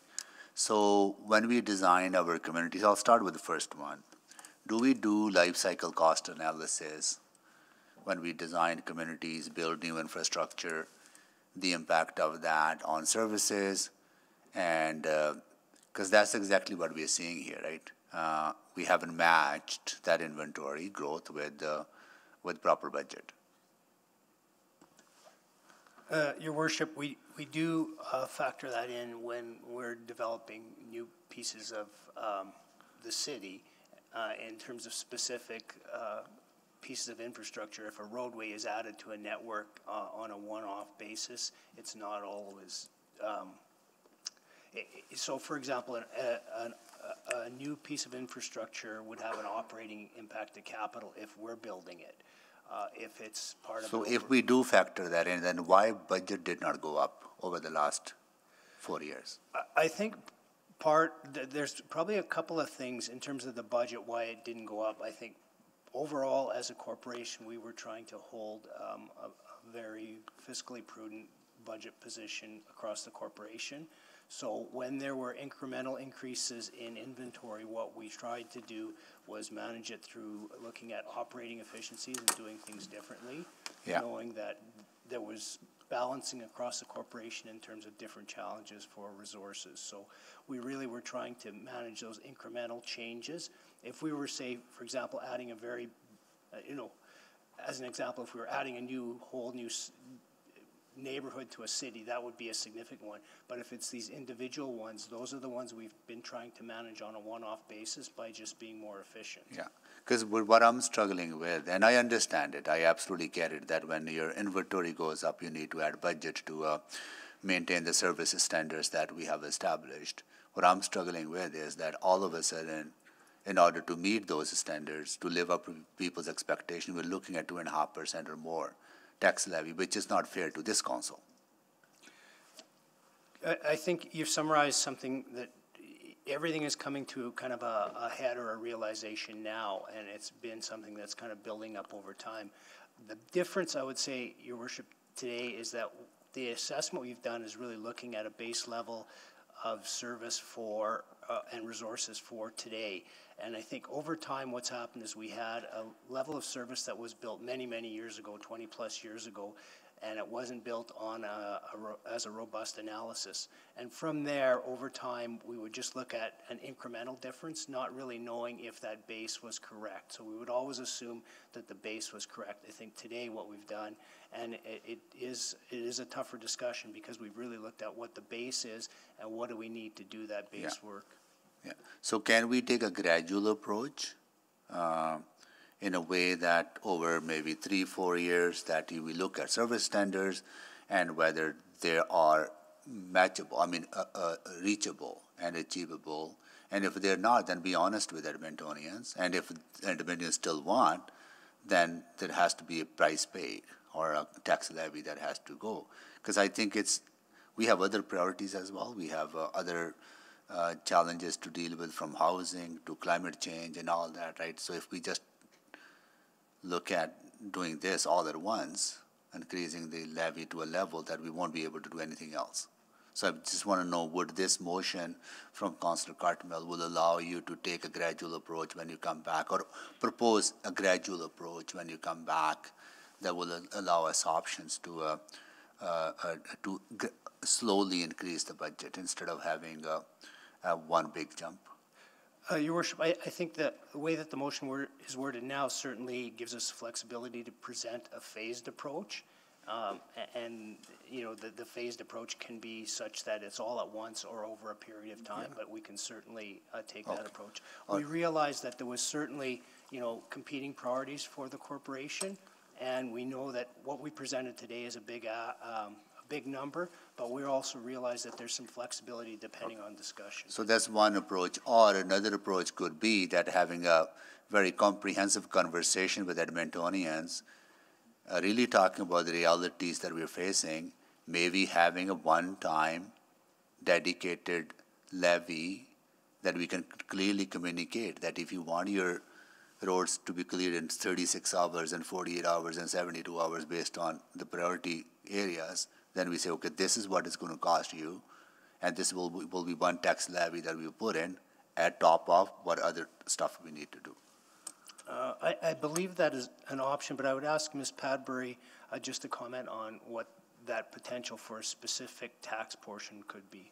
So when we design our communities, I'll start with the first one. Do we do life cycle cost analysis when we design communities, build new infrastructure, the impact of that on services, and because that's exactly what we are seeing here, right? Uh, we haven't matched that inventory growth with uh, with proper budget. Uh, Your worship, we, we do uh, factor that in when we're developing new pieces of um, the city uh, in terms of specific uh, pieces of infrastructure. If a roadway is added to a network uh, on a one-off basis, it's not always. Um, i- i- so, for example, an- an- a new piece of infrastructure would have an operating impact to capital if we're building it. Uh, if it's part of. So if we do factor that in, then why budget did not go up over the last four years? I- think part, there's probably a couple of things in terms of the budget, why it didn't go up. I think overall, as a corporation, we were trying to hold um, a a very fiscally prudent budget position across the corporation. So when there were incremental increases in inventory, what we tried to do was manage it through looking at operating efficiencies and doing things differently. Yeah. Knowing that there was balancing across the corporation in terms of different challenges for resources. So we really were trying to manage those incremental changes. If we were, say, for example, adding a very, uh, you know, as an example, if we were adding a new, whole new neighborhood to a city, that would be a significant one. But if it's these individual ones, those are the ones we've been trying to manage on a one-off basis by just being more efficient. Yeah, because what I'm struggling with, and I understand it, I absolutely get it, that when your inventory goes up, you need to add budget to uh, maintain the service standards that we have established. What I'm struggling with is that all of a sudden, in order to meet those standards, to live up to people's expectation, we're looking at two and a half percent or more tax levy, which is not fair to this council. I, think you've summarized something that everything is coming to kind of a, a head or a realization now, and it's been something that's kind of building up over time. The difference, I would say, Your Worship, today is that the assessment we've done is really looking at a base level of service for uh, and resources for today. And I think over time, what's happened is we had a level of service that was built many, many years ago, 20 plus years ago, and it wasn't built on a, a ro- as a robust analysis. And from there, over time, we would just look at an incremental difference, not really knowing if that base was correct. So we would always assume that the base was correct. I think today what we've done, and it, it is it is a tougher discussion because we've really looked at what the base is and what do we need to do that base Yeah. work. Yeah. So can we take a gradual approach uh, in a way that over maybe three, four years that you- we look at service standards and whether they are matchable, I mean, uh, uh, reachable and achievable. And if they're not, then be honest with Edmontonians. And if Edmontonians still want, then there has to be a price paid or a tax levy that has to go. Because I think it's, we have other priorities as well. We have uh, other uh, challenges to deal with from housing to climate change and all that, right? So if we just look at doing this all at once, increasing the levy to a level that we won't be able to do anything else. So I just want to know, would this motion from Councillor Cartmell will allow you to take a gradual approach when you come back, or propose a gradual approach when you come back that will allow us options to uh, uh, uh, to slowly increase the budget instead of having uh, uh, one big jump? Uh, Your Worship, I, I think that the way that the motion word, is worded now certainly gives us flexibility to present a phased approach. Um, a- and, you know, the, the phased approach can be such that it's all at once or over a period of time, but we can certainly, uh, take that approach. We realize that there was certainly, you know, competing priorities for the corporation, and we know that what we presented today is a big, uh, um, big number, but we also realize that there's some flexibility depending on discussion. So that's one approach. Or another approach could be that having a very comprehensive conversation with Edmontonians, uh, really talking about the realities that we're facing, maybe having a one-time dedicated levy that we can clearly communicate that if you want your roads to be cleared in 36 hours and 48 hours and 72 hours based on the priority areas, then we say, okay, this is what it's going to cost you, and this will, be- will be one tax levy that we put in at top of what other stuff we need to do. Uh, I, I believe that is an option, but I would ask Ms. Padbury uh, just to comment on what that potential for a specific tax portion could be.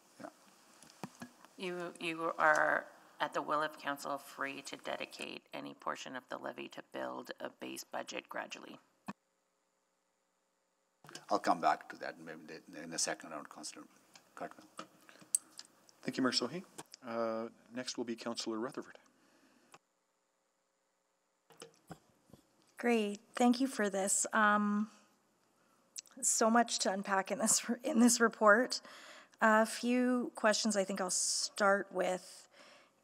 You, you are at the will of council free to dedicate any portion of the levy to build a base budget gradually. I'll come back to that maybe in the second round, Councillor Cartmell. Thank you, Mayor Sohi. Uh, next will be Councillor Rutherford. Great, thank you for this. Um, so much to unpack in this in this report. A few questions I think I'll start with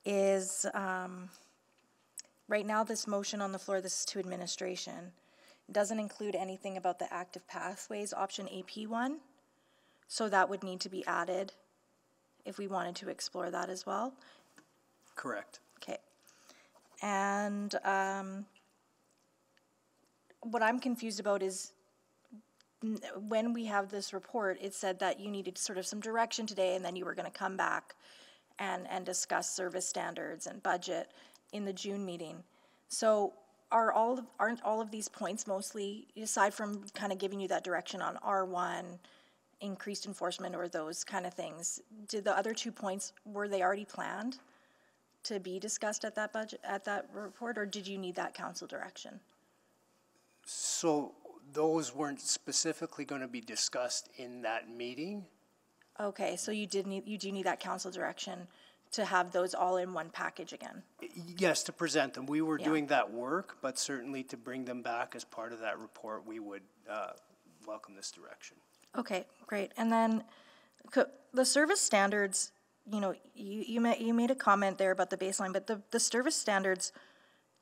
is um, right now this motion on the floor. This is to administration. Doesn't include anything about the active pathways option AP one, so that would need to be added if we wanted to explore that as well. Correct. Okay. And um, what I'm confused about is when we have this report, it said that you needed sort of some direction today and then you were going to come back and, and discuss service standards and budget in the June meeting. So are all, of- aren't all of these points mostly, aside from kind of giving you that direction on R1, increased enforcement or those kind of things, did the other two points, were they already planned to be discussed at that budget, at that report, or did you need that council direction? So those weren't specifically going to be discussed in that meeting? Okay, so you did need, you do need that council direction to have those all in one package again? Yes, to present them. We were Yeah. doing that work, but certainly to bring them back as part of that report, we would uh, welcome this direction. Okay, great. And then the service standards, you know, you, you made, you made a comment there about the baseline, but the, the service standards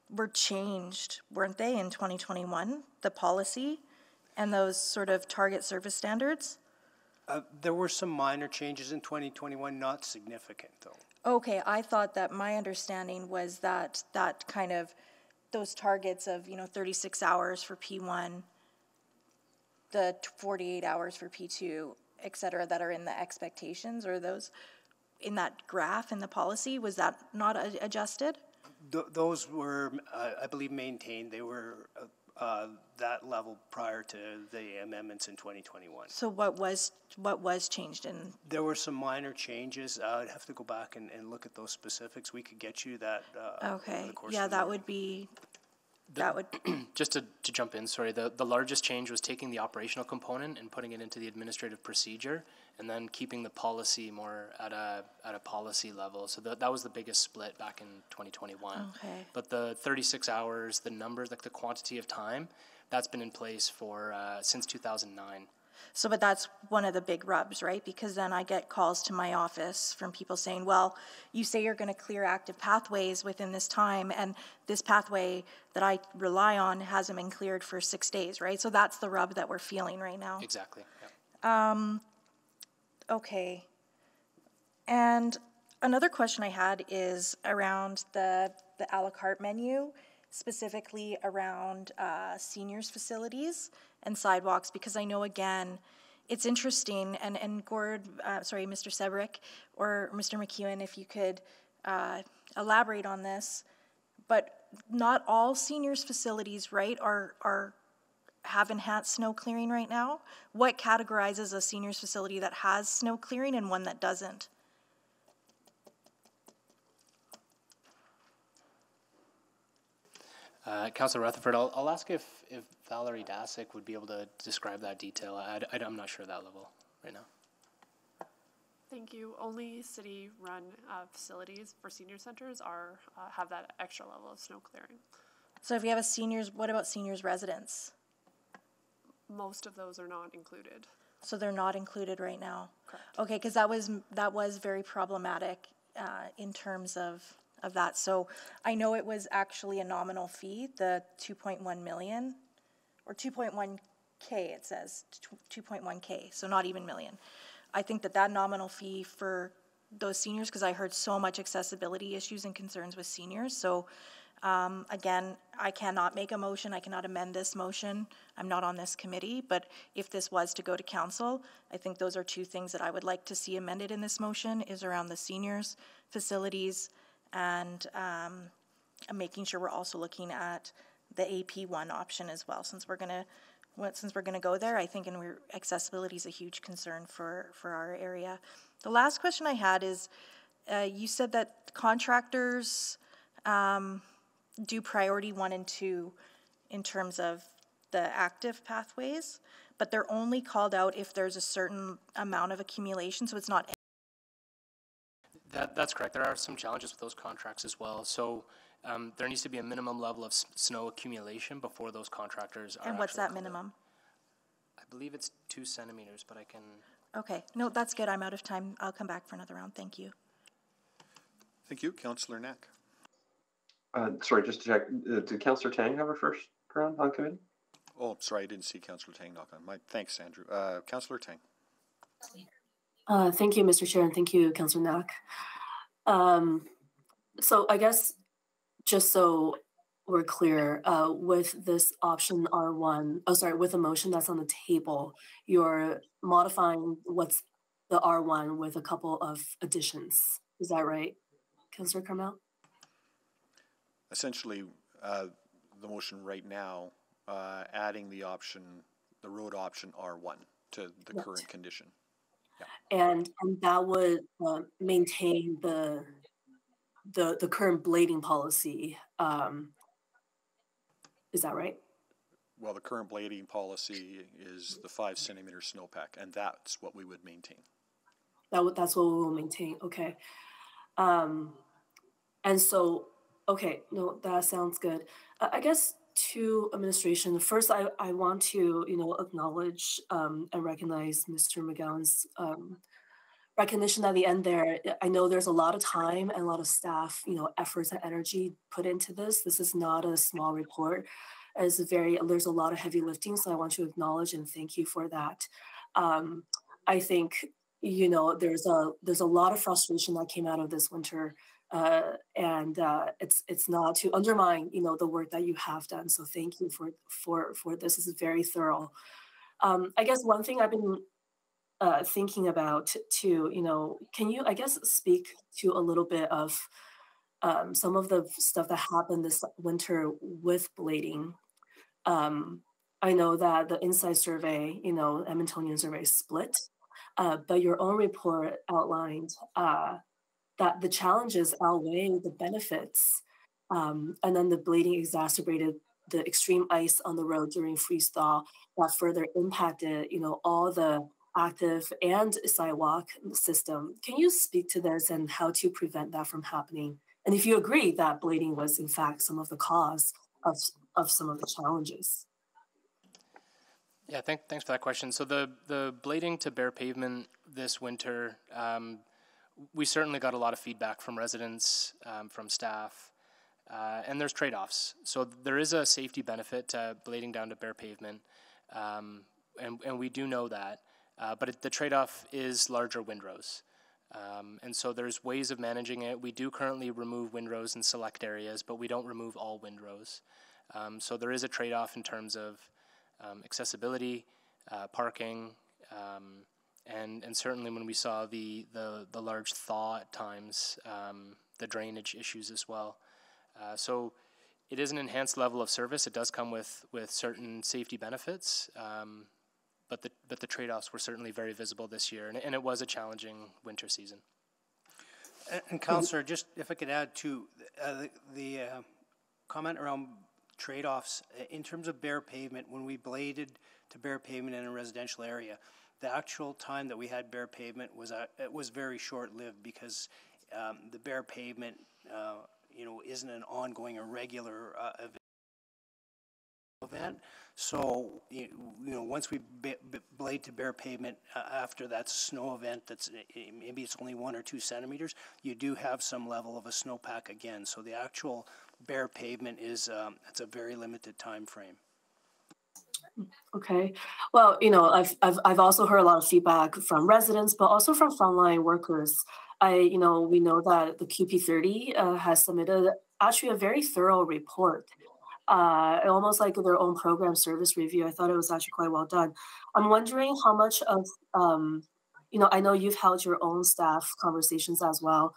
were changed, weren't they, in 2021? The policy and those sort of target service standards? Uh, There were some minor changes in 2021, not significant, though. Okay, I thought that my understanding was that that kind of, those targets of, you know, 36 hours for P1, the 48 hours for P2, et cetera, that are in the expectations, or those in that graph in the policy, was that not adjusted? Th- Those were, uh, I believe, maintained. They were uh, uh, that level prior to the amendments in 2021. So what was, what was changed in, There were some minor changes. Uh, I'd have to go back and, and look at those specifics. We could get you that uh, over okay, the course yeah, of the that would be, that would, Just to, to jump in, sorry, the, the largest change was taking the operational component and putting it into the administrative procedure, and then keeping the policy more at a, at a policy level. So that, that was the biggest split back in twenty twenty-one. Okay. But the thirty-six hours, the numbers, like the quantity of time, that's been in place for, uh, since two thousand nine. So, but that's one of the big rubs, right? Because then I get calls to my office from people saying, well, you say you're going to clear active pathways within this time, and this pathway that I rely on hasn't been cleared for six days, right? So that's the rub that we're feeling right now. Exactly, yeah. Um, okay. And another question I had is around the, the à la carte menu, specifically around uh, seniors facilities and sidewalks, because I know again, it's interesting, and, and Gord, uh, sorry, Mr. Cebryk or Mr. McEwen, if you could uh, elaborate on this, but not all seniors facilities, right, are, are have enhanced snow clearing right now? What categorizes a seniors facility that has snow clearing and one that doesn't? Uh, Councilor Rutherford, I'll, I'll ask if, if Valerie Dacyk would be able to describe that detail. I, I, am not sure of that level right now. Thank you. Only city-run uh, facilities for senior centers are uh, have that extra level of snow clearing. So if you have a seniors, what about seniors residents? Most of those are not included. So they're not included right now? Correct. Okay, because that was, that was very problematic uh, in terms of, of that. So I know it was actually a nominal fee, the 2.1 million, or 2.1K it says, 2.1K, so not even million. I think that that nominal fee for those seniors because I heard so much accessibility issues and concerns with seniors. So um, again, I cannot make a motion. I cannot amend this motion. I'm not on this committee, but if this was to go to council, I think those are two things that I would like to see amended in this motion is around the seniors facilities and um, making sure we're also looking at the AP1 option as well, since we're going to since we're going to go there, I think and accessibility is a huge concern for, for our area. The last question I had is, uh, you said that contractors um, do priority one and two in terms of the active pathways, but they're only called out if there's a certain amount of accumulation, so it's not. That, that's correct. There are some challenges with those contracts as well. So um, there needs to be a minimum level of snow accumulation before those contractors are. And what's that minimum? I believe it's two centimeters, but I can. Okay, no, that's good. I'm out of time. I'll come back for another round. Thank you. Thank you, Councillor Knack. Uh, sorry, just to check, uh, did Councillor Tang have her first round on committee? Oh, sorry, I didn't see Councillor Tang knock on my. Thanks, Andrew. Uh, Councillor Tang. Uh, thank you, Mr. Chair, and thank you, Councillor Knack. Um, so I guess just so we're clear, uh, with this option R1, oh, sorry, with a motion that's on the table, you're modifying what's the R1 with a couple of additions. Is that right, Councillor Cartmell? Essentially uh, the motion right now, uh, adding the option, the road option R1 to the right. current condition. Yeah. And and that would uh, maintain the the the current blading policy. Um, is that right? Well, the current blading policy is the five centimeter snowpack, and that's what we would maintain. That that's what we will maintain. Okay. Um, and so Okay, no, that sounds good. Uh, I guess to administration, first I, I want to, you know, acknowledge um, and recognize Mr. McGowan's um, recognition at the end there. I know there's a lot of time and a lot of staff, you know, efforts and energy put into this. This is not a small report. It's very, there's a lot of heavy lifting, so I want to acknowledge and thank you for that. Um, I think, you know, there's a there's a lot of frustration that came out of this winter uh, and uh, it's it's not to undermine you know the work that you have done. So thank you for for for this. This is very thorough. Um, I guess one thing I've been uh, thinking about too, you know, can you I guess speak to a little bit of um, some of the stuff that happened this winter with blading. Um, I know that the Insight survey, you know, Edmontonian survey split, uh, but your own report outlined uh, that the challenges outweigh the benefits. Um, and then the blading exacerbated the extreme ice on the road during freeze thaw that further impacted, you know, all the active and sidewalk system. Can you speak to this and how to prevent that from happening? And if you agree that blading was in fact some of the cause of, of some of the challenges. Yeah, thank, thanks for that question. So the, the blading to bare pavement this winter, um, we certainly got a lot of feedback from residents, um, from staff, uh, and there's trade-offs. So there is a safety benefit to blading down to bare pavement, um, and, and we do know that. Uh, but it, the trade-off is larger windrows. Um, and so there's ways of managing it. We do currently remove windrows in select areas, but we don't remove all windrows. Um, so there is a trade-off in terms of um, accessibility, uh, parking, um, and and certainly when we saw the the, the large thaw at times, um, the drainage issues as well. Uh, so it is an enhanced level of service. It does come with with certain safety benefits, um, but the but the trade offs were certainly very visible this year, and, and it was a challenging winter season. And, and Councillor, just if I could add to uh, the, the uh, comment around trade offs in terms of bare pavement, when we bladed to bare pavement in a residential area the actual time that we had bare pavement was uh, it was very short-lived because um, the bare pavement, uh, you know, isn't an ongoing or regular uh, event. So you, know, once we blade to bare pavement uh, after that snow event, that's maybe it's only one or two centimeters. You do have some level of a snowpack again. So the actual bare pavement is um, it's a very limited time frame. Okay. Well, you know, I've, I've, I've also heard a lot of feedback from residents, but also from frontline workers I, you know, we know that the CUPE 30 uh, has submitted actually a very thorough report, uh, almost like their own program service review. I thought it was actually quite well done. I'm wondering how much of, um, you know, I know you've held your own staff conversations as well.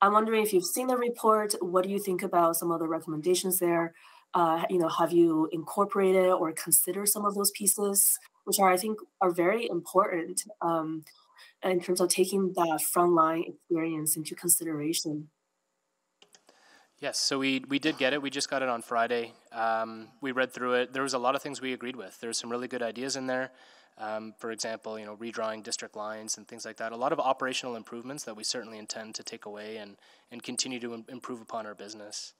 I'm wondering if you've seen the report. What do you think about some of the recommendations there? Uh, you know, have you incorporated or considered some of those pieces, which are I think are very important um, in terms of taking that frontline experience into consideration? Yes, so we, we did get it. We just got it on Friday. Um, we read through it. There was a lot of things we agreed with. There's some really good ideas in there. Um, for example, you know, redrawing district lines and things like that. A lot of operational improvements that we certainly intend to take away and, and continue to Im- improve upon our business.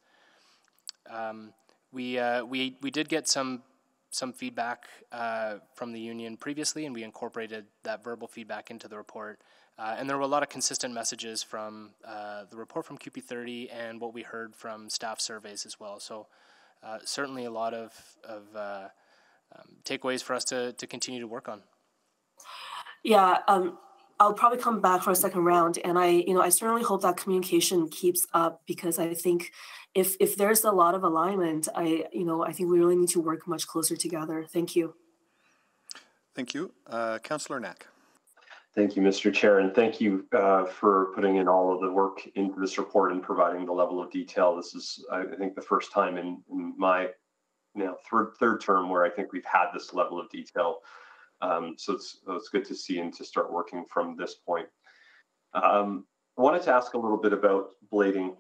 Um, we, uh, we, we did get some, some feedback uh, from the union previously, and we incorporated that verbal feedback into the report. Uh, and there were a lot of consistent messages from uh, the report from CUPE 30 and what we heard from staff surveys as well. So uh, certainly a lot of, of uh, um, takeaways for us to, to continue to work on? Yeah, um, I'll probably come back for a second round, and I, you know, I certainly hope that communication keeps up because I think if if there's a lot of alignment, I, you know, I think we really need to work much closer together. Thank you. Thank you, uh, Councillor Knack. Thank you, Mr. Chair, and thank you uh, for putting in all of the work into this report and providing the level of detail. This is, I think, the first time in, in my now third third term where I think we've had this level of detail. Um, so it's it's good to see and to start working from this point. Um, I wanted to ask a little bit about blading.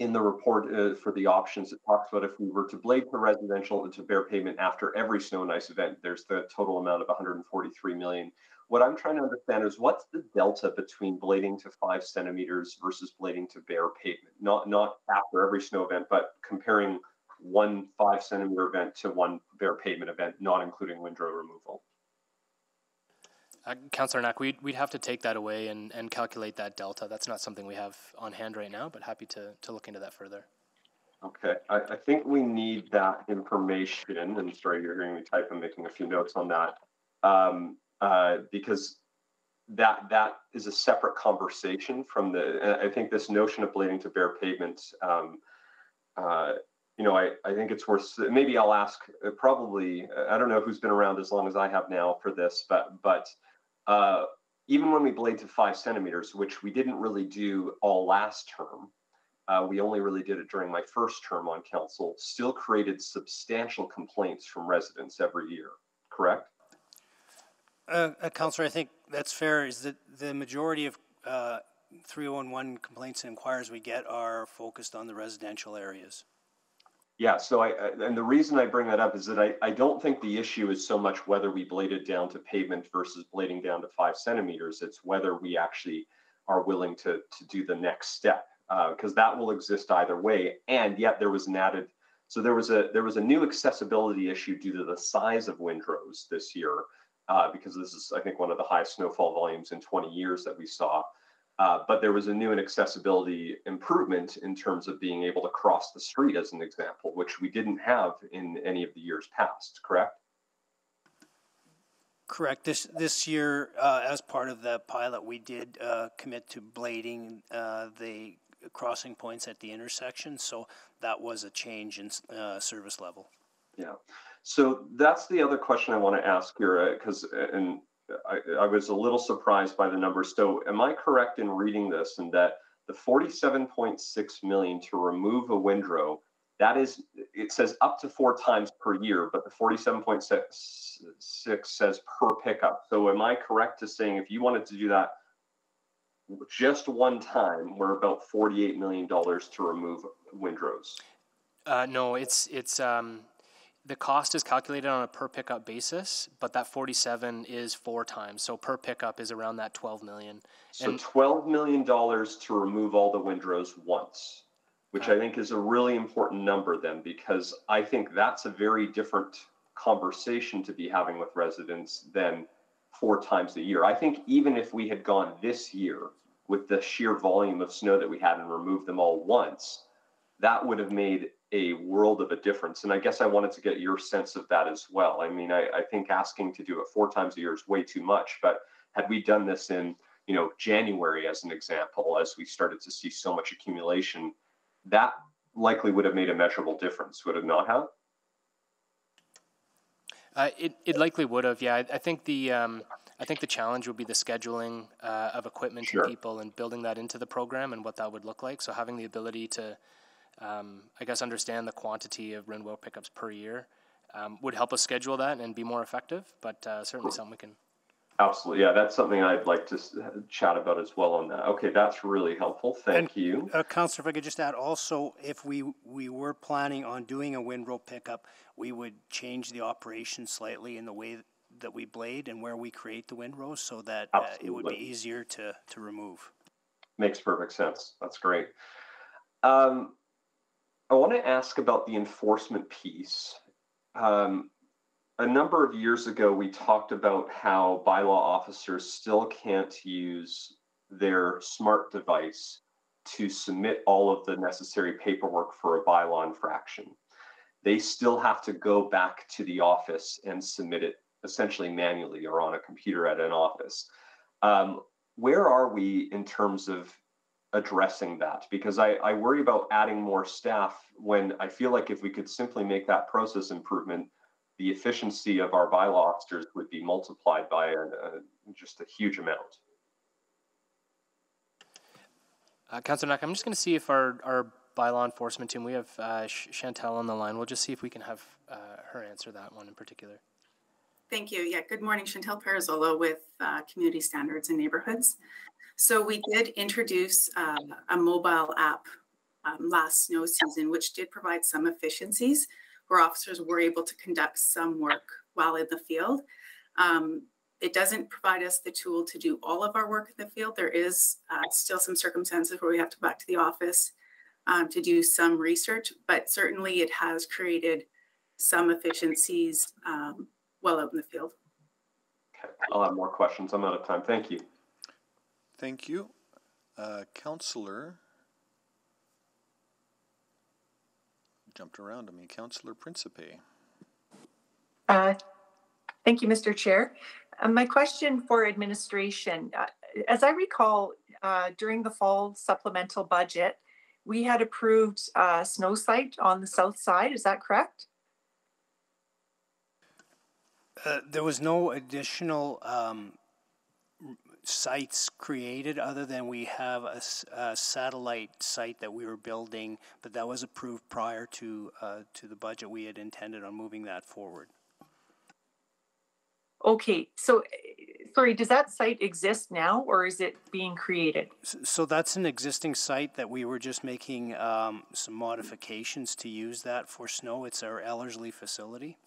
In the report uh, for the options, it talks about if we were to blade for residential and to bare pavement after every snow and ice event, there's the total amount of 143 million. What I'm trying to understand is what's the delta between blading to five centimeters versus blading to bare pavement? Not not after every snow event, but comparing one five centimeter event to one bare pavement event, not including windrow removal. Uh, Councillor Knack, we'd, we'd have to take that away and, and calculate that delta. That's not something we have on hand right now, but happy to, to look into that further. Okay, I, I think we need that information, and sorry, you're hearing me type, I'm making a few notes on that, um, uh, because that that is a separate conversation from the, I think this notion of blading to bare pavement um, uh, you know, I, I think it's worth, maybe I'll ask uh, probably, I don't know who's been around as long as I have now for this, but, but uh, even when we blade to five centimeters, which we didn't really do all last term, uh, we only really did it during my first term on council, still created substantial complaints from residents every year, correct? Uh, uh, Councillor, I think that's fair. Is that the majority of uh, 3011 complaints and inquiries we get are focused on the residential areas? Yeah, so I, and the reason I bring that up is that I, I don't think the issue is so much whether we bladed down to pavement versus blading down to five centimeters. It's whether we actually are willing to, to do the next step, because uh, that will exist either way. And yet there was an added, so there was a there was a new accessibility issue due to the size of windrows this year, uh, because this is I think one of the highest snowfall volumes in 20 years that we saw. Uh, but there was a new and accessibility improvement in terms of being able to cross the street, as an example, which we didn't have in any of the years past. Correct? Correct. This this year, uh, as part of the pilot, we did uh, commit to blading uh, the crossing points at the intersection. So that was a change in uh, service level. Yeah. So that's the other question I want to ask here, because and I, I, was a little surprised by the numbers. So, am I correct in reading this and that the 47.6 million to remove a windrow, that is, it says up to four times per year, but the 47.6 says per pickup. So, am I correct to saying if you wanted to do that just one time, we're about 48 million dollars to remove windrows? Uh, no, it's it's um, the cost is calculated on a per pickup basis, but that 47 is four times. So per pickup is around that 12 million. So and, 12 million dollars to remove all the windrows once, which uh, I think is a really important number then because I think that's a very different conversation to be having with residents than four times a year. I think even if we had gone this year with the sheer volume of snow that we had and removed them all once, that would have made a world of a difference. And I guess I wanted to get your sense of that as well. I mean, I, I think asking to do it four times a year is way too much, but had we done this in you know, January as an example, as we started to see so much accumulation, that likely would have made a measurable difference, would it not have? Uh, it, it likely would have, yeah. I, I think the um, I think the challenge would be the scheduling uh, of equipment Sure. and people and building that into the program and what that would look like. So having the ability to, um, I guess, understand the quantity of windrow pickups per year um, would help us schedule that and be more effective. But uh, certainly something we can. Absolutely, yeah, that's something I'd like to chat about as well on that. Okay, that's really helpful, thank And, you. Uh, Counselor, if I could just add, also, if we, we were planning on doing a windrow pickup, we would change the operation slightly in the way that we blade and where we create the windrows so that uh, it would be easier to, to remove. Makes perfect sense. That's great. Um, I want to ask about the enforcement piece. Um, a number of years ago, we talked about how bylaw officers still can't use their smart device to submit all of the necessary paperwork for a bylaw infraction. They still have to go back to the office and submit it essentially manually or on a computer at an office. Um, where are we in terms of addressing that? Because I, I worry about adding more staff when I feel like if we could simply make that process improvement, the efficiency of our bylaw officers would be multiplied by a, a, just a huge amount. Uh, Councillor Knack, I'm just going to see if our, our bylaw enforcement team, we have uh, Sh- Chantel on the line. We'll just see if we can have uh, her answer that one in particular. Thank you. Yeah, good morning. Chantel Parazzolo with uh, Community Standards and Neighborhoods. So we did introduce uh, a mobile app um, last snow season, which did provide some efficiencies where officers were able to conduct some work while in the field. Um, it doesn't provide us the tool to do all of our work in the field. There is uh, still some circumstances where we have to go back to the office um, to do some research, but certainly it has created some efficiencies um, out in the field. Okay. I'll have more questions. I'm out of time. Thank you. Thank you. Uh, Counselor. Jumped around on me. Counselor Principe. Uh, Thank you, Mr. Chair. Uh, My question for administration, uh, as I recall, uh, during the fall supplemental budget, we had approved uh, snow site on the south side, is that correct? Uh, there was no additional um, r- sites created other than we have a satellite site that we were building, but that was approved prior to uh, to the budget. We had intended on moving that forward. Okay, so, uh, sorry, does that site exist now or is it being created? So that's an existing site that we were just making um, some modifications to use that for snow. It's our Ellerslie facility.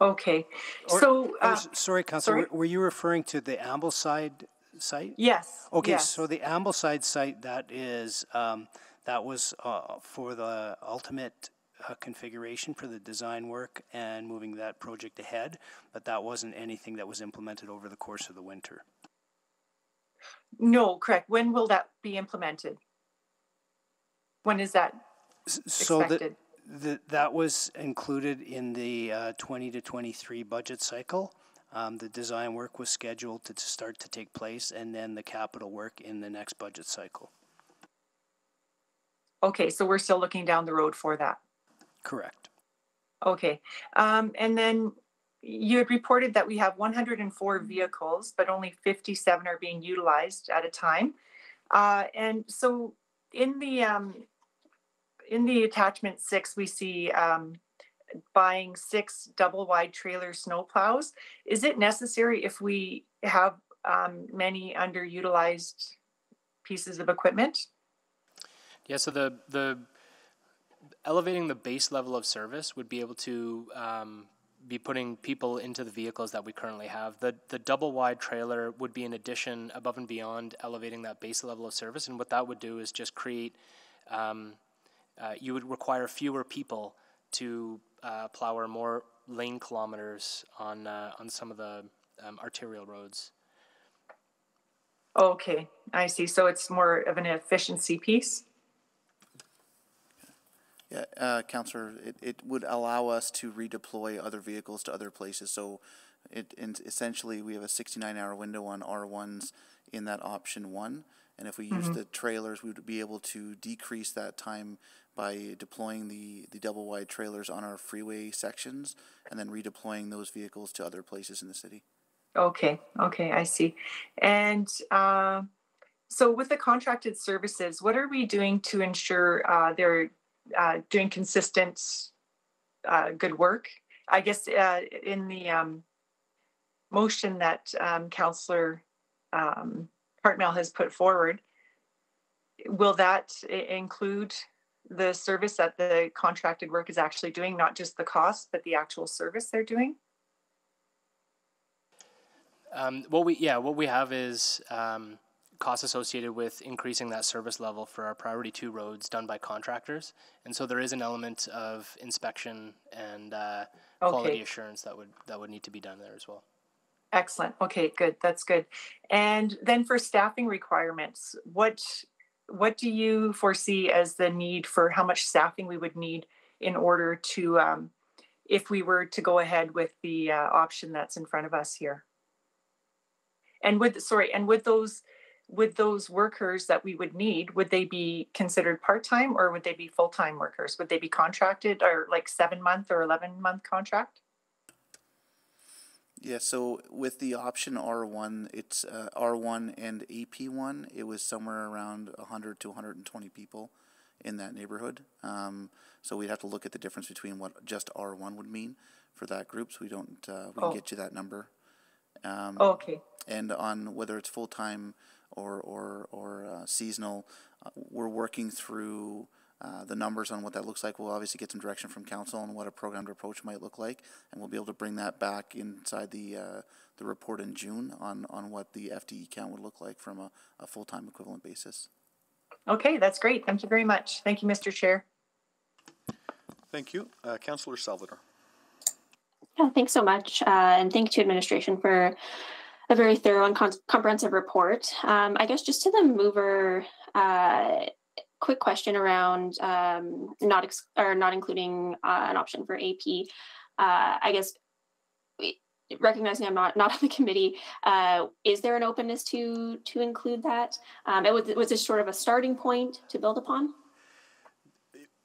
Okay, Or- so. uh, s- Sorry, Council, sorry? were were you referring to the Ambleside site? Yes, Okay, yes. so the Ambleside site, that is, um, that was uh, for the ultimate uh, configuration for the design work and moving that project ahead, but that wasn't anything that was implemented over the course of the winter. No, correct. When will that be implemented? When is that So that, expected? That, that was included in the uh, 20 to 23 budget cycle. Um, The design work was scheduled to start to take place, and then the capital work in the next budget cycle. Okay, so we're still looking down the road for that. Correct. Okay, um, and then you had reported that we have one hundred and four vehicles, but only fifty-seven are being utilized at a time. Uh, and so in the, um, in the attachment six, we see, um, buying six double-wide trailer snowplows. Is it necessary if we have, um, many underutilized pieces of equipment? Yeah, so the the elevating the base level of service would be able to um, be putting people into the vehicles that we currently have. The the double wide trailer would be an addition above and beyond elevating that base level of service, and what that would do is just create. Um, uh, you would require fewer people to uh, plow or more lane kilometers on uh, on some of the um, arterial roads. Okay, I see. So it's more of an efficiency piece? Yeah, uh, Counselor, it, it would allow us to redeploy other vehicles to other places. So it, and essentially we have a 69 hour window on R1s in that option one. And if we use Mhm. the trailers, we would be able to decrease that time by deploying the, the double wide trailers on our freeway sections and then redeploying those vehicles to other places in the city. Okay, okay, I see. And uh, so with the contracted services, what are we doing to ensure uh, they're uh, doing consistent, uh, good work? I guess uh, in the um, motion that um, Councillor um, Cartmell has put forward, will that include the service that the contracted work is actually doing, not just the cost, but the actual service they're doing? Um, what we yeah, what we have is um, costs associated with increasing that service level for our priority two roads done by contractors, and so there is an element of inspection and uh, quality Okay. assurance that would that would need to be done there as well. Excellent. Okay, good. That's good. And then for staffing requirements, what what do you foresee as the need for how much staffing we would need in order to, um, if we were to go ahead with the uh, option that's in front of us here? And would sorry, and would those would those workers that we would need would they be considered part time or would they be full time workers? Would they be contracted or like seven month or eleven month contract? Yeah, so with the option R1, it's uh, R1 and AP1, it was somewhere around 100 to 120 people in that neighborhood. Um, so we'd have to look at the difference between what just R1 would mean for that group. So we don't, uh, we Oh. get you that number. Um, Oh, okay. And on whether it's full time or or or uh, seasonal, uh, we're working through uh, the numbers on what that looks like. We'll obviously get some direction from council on what a programmed approach might look like, and we'll be able to bring that back inside the uh, the report in June on on what the FTE count would look like from a, a full time equivalent basis. Okay, that's great. Thank you very much. Thank you, Mr. Chair. Thank you. Uh, Councillor Salvador. Yeah, thanks so much. Uh, and thank you to administration for a very thorough and comprehensive report. Um, I guess just to the mover, uh, quick question around um, not ex- or not including uh, an option for AP. Uh, I guess recognizing I'm not not on the committee, uh, is there an openness to to include that? Um, it was was this sort of a starting point to build upon?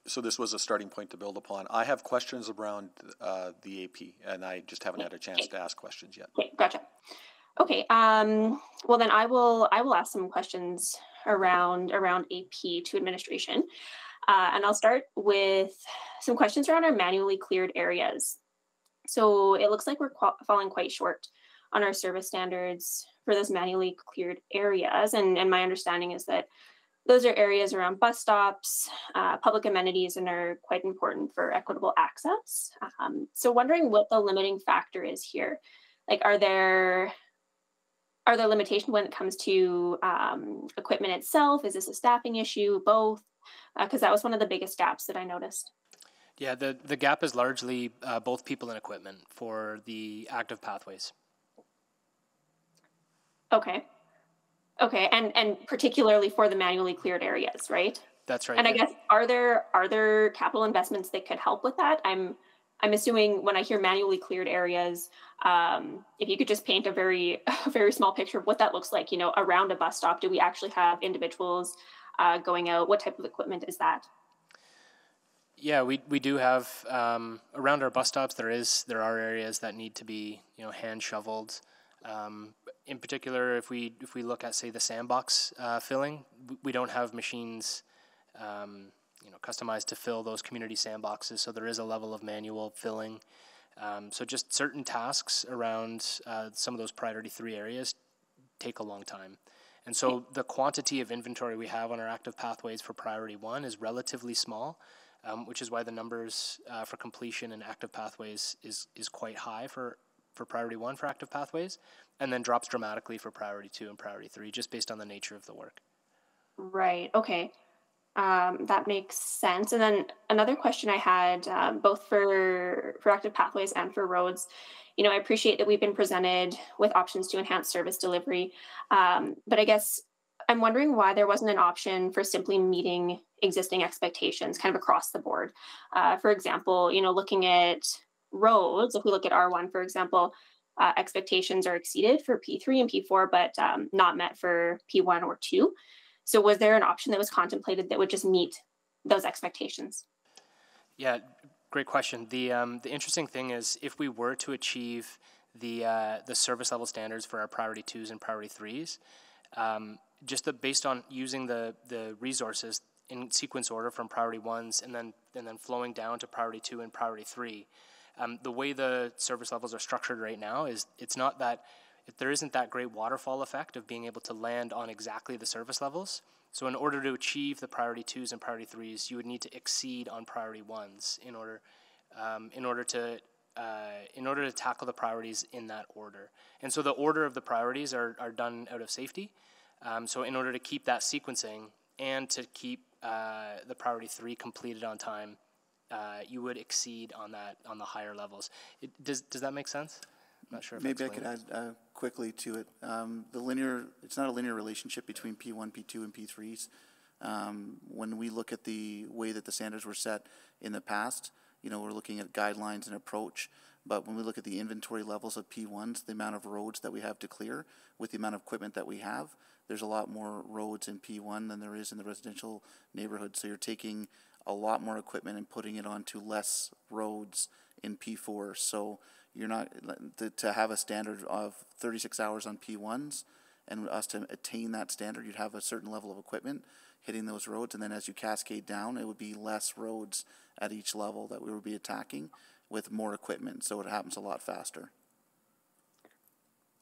So this was a starting point to build upon. I have questions around uh, the AP, and I just haven't had a chance to ask questions yet. Okay, gotcha. Okay, um, well then I will I will ask some questions around around AP to administration, uh, and I'll start with some questions around our manually cleared areas. So it looks like we're falling quite short on our service standards for those manually cleared areas, and and my understanding is that those are areas around bus stops, uh, public amenities, and are quite important for equitable access. Um, so wondering what the limiting factor is here. Like, are there are there limitations when it comes to um, equipment itself? Is this a staffing issue? Both? Because that was one of the biggest gaps that I noticed. Yeah, the the gap is largely uh, both people and equipment for the active pathways. Okay. Okay, and and particularly for the manually cleared areas, right? That's right. And I guess are there are there capital investments that could help with that? I'm I'm assuming when I hear manually cleared areas, um, if you could just paint a very a very small picture of what that looks like, you know, around a bus stop, do we actually have individuals uh, going out? What type of equipment is that? Yeah, we, we do have um, around our bus stops. There is there are areas that need to be you know hand shoveled. Um, in particular, if we if we look at say the sandbox uh, filling, we don't have machines um, you know customized to fill those community sandboxes. So there is a level of manual filling. Um, so just certain tasks around uh, some of those priority three areas take a long time. And so the quantity of inventory we have on our active pathways for priority one is relatively small, um, which is why the numbers uh, for completion and active pathways is is quite high for for priority one for active pathways, and then drops dramatically for priority two and priority three, just based on the nature of the work. Right. Okay. Um, that makes sense. And then another question I had, um, both for for active pathways and for roads. You know, I appreciate that we've been presented with options to enhance service delivery, um, but I guess I'm wondering why there wasn't an option for simply meeting existing expectations, kind of across the board. Uh, for example, you know, looking at roads, if we look at R1, for example, uh, expectations are exceeded for P3 and P4, but um, not met for P1 or 2. So, was there an option that was contemplated that would just meet those expectations? Yeah, great question. The um, the interesting thing is, if we were to achieve the uh, the service level standards for our priority twos and priority threes, um, just the, based on using the the resources in sequence order from priority ones and then and then flowing down to priority two and priority three. Um, the way the service levels are structured right now is it's not that there isn't that great waterfall effect of being able to land on exactly the service levels. So in order to achieve the priority twos and priority threes, you would need to exceed on priority ones in order um, in order to uh, in order to tackle the priorities in that order. And so the order of the priorities are, are done out of safety. Um, so in order to keep that sequencing and to keep uh, the priority three completed on time, uh, you would exceed on that on the higher levels. It, does does that make sense? I'm not sure. Maybe I could add uh, quickly to it. Um, the linear, it's not a linear relationship between P1, P2, and P3s. Um, when we look at the way that the standards were set in the past, you know, we're looking at guidelines and approach. But when we look at the inventory levels of P1s, the amount of roads that we have to clear with the amount of equipment that we have, there's a lot more roads in P1 than there is in the residential neighborhood. So you're taking a lot more equipment and putting it onto less roads in P4. So you're not to, have a standard of 36 hours on P1s and us to attain that standard, you'd have a certain level of equipment hitting those roads. And then as you cascade down, it would be less roads at each level that we would be attacking with more equipment. So it happens a lot faster.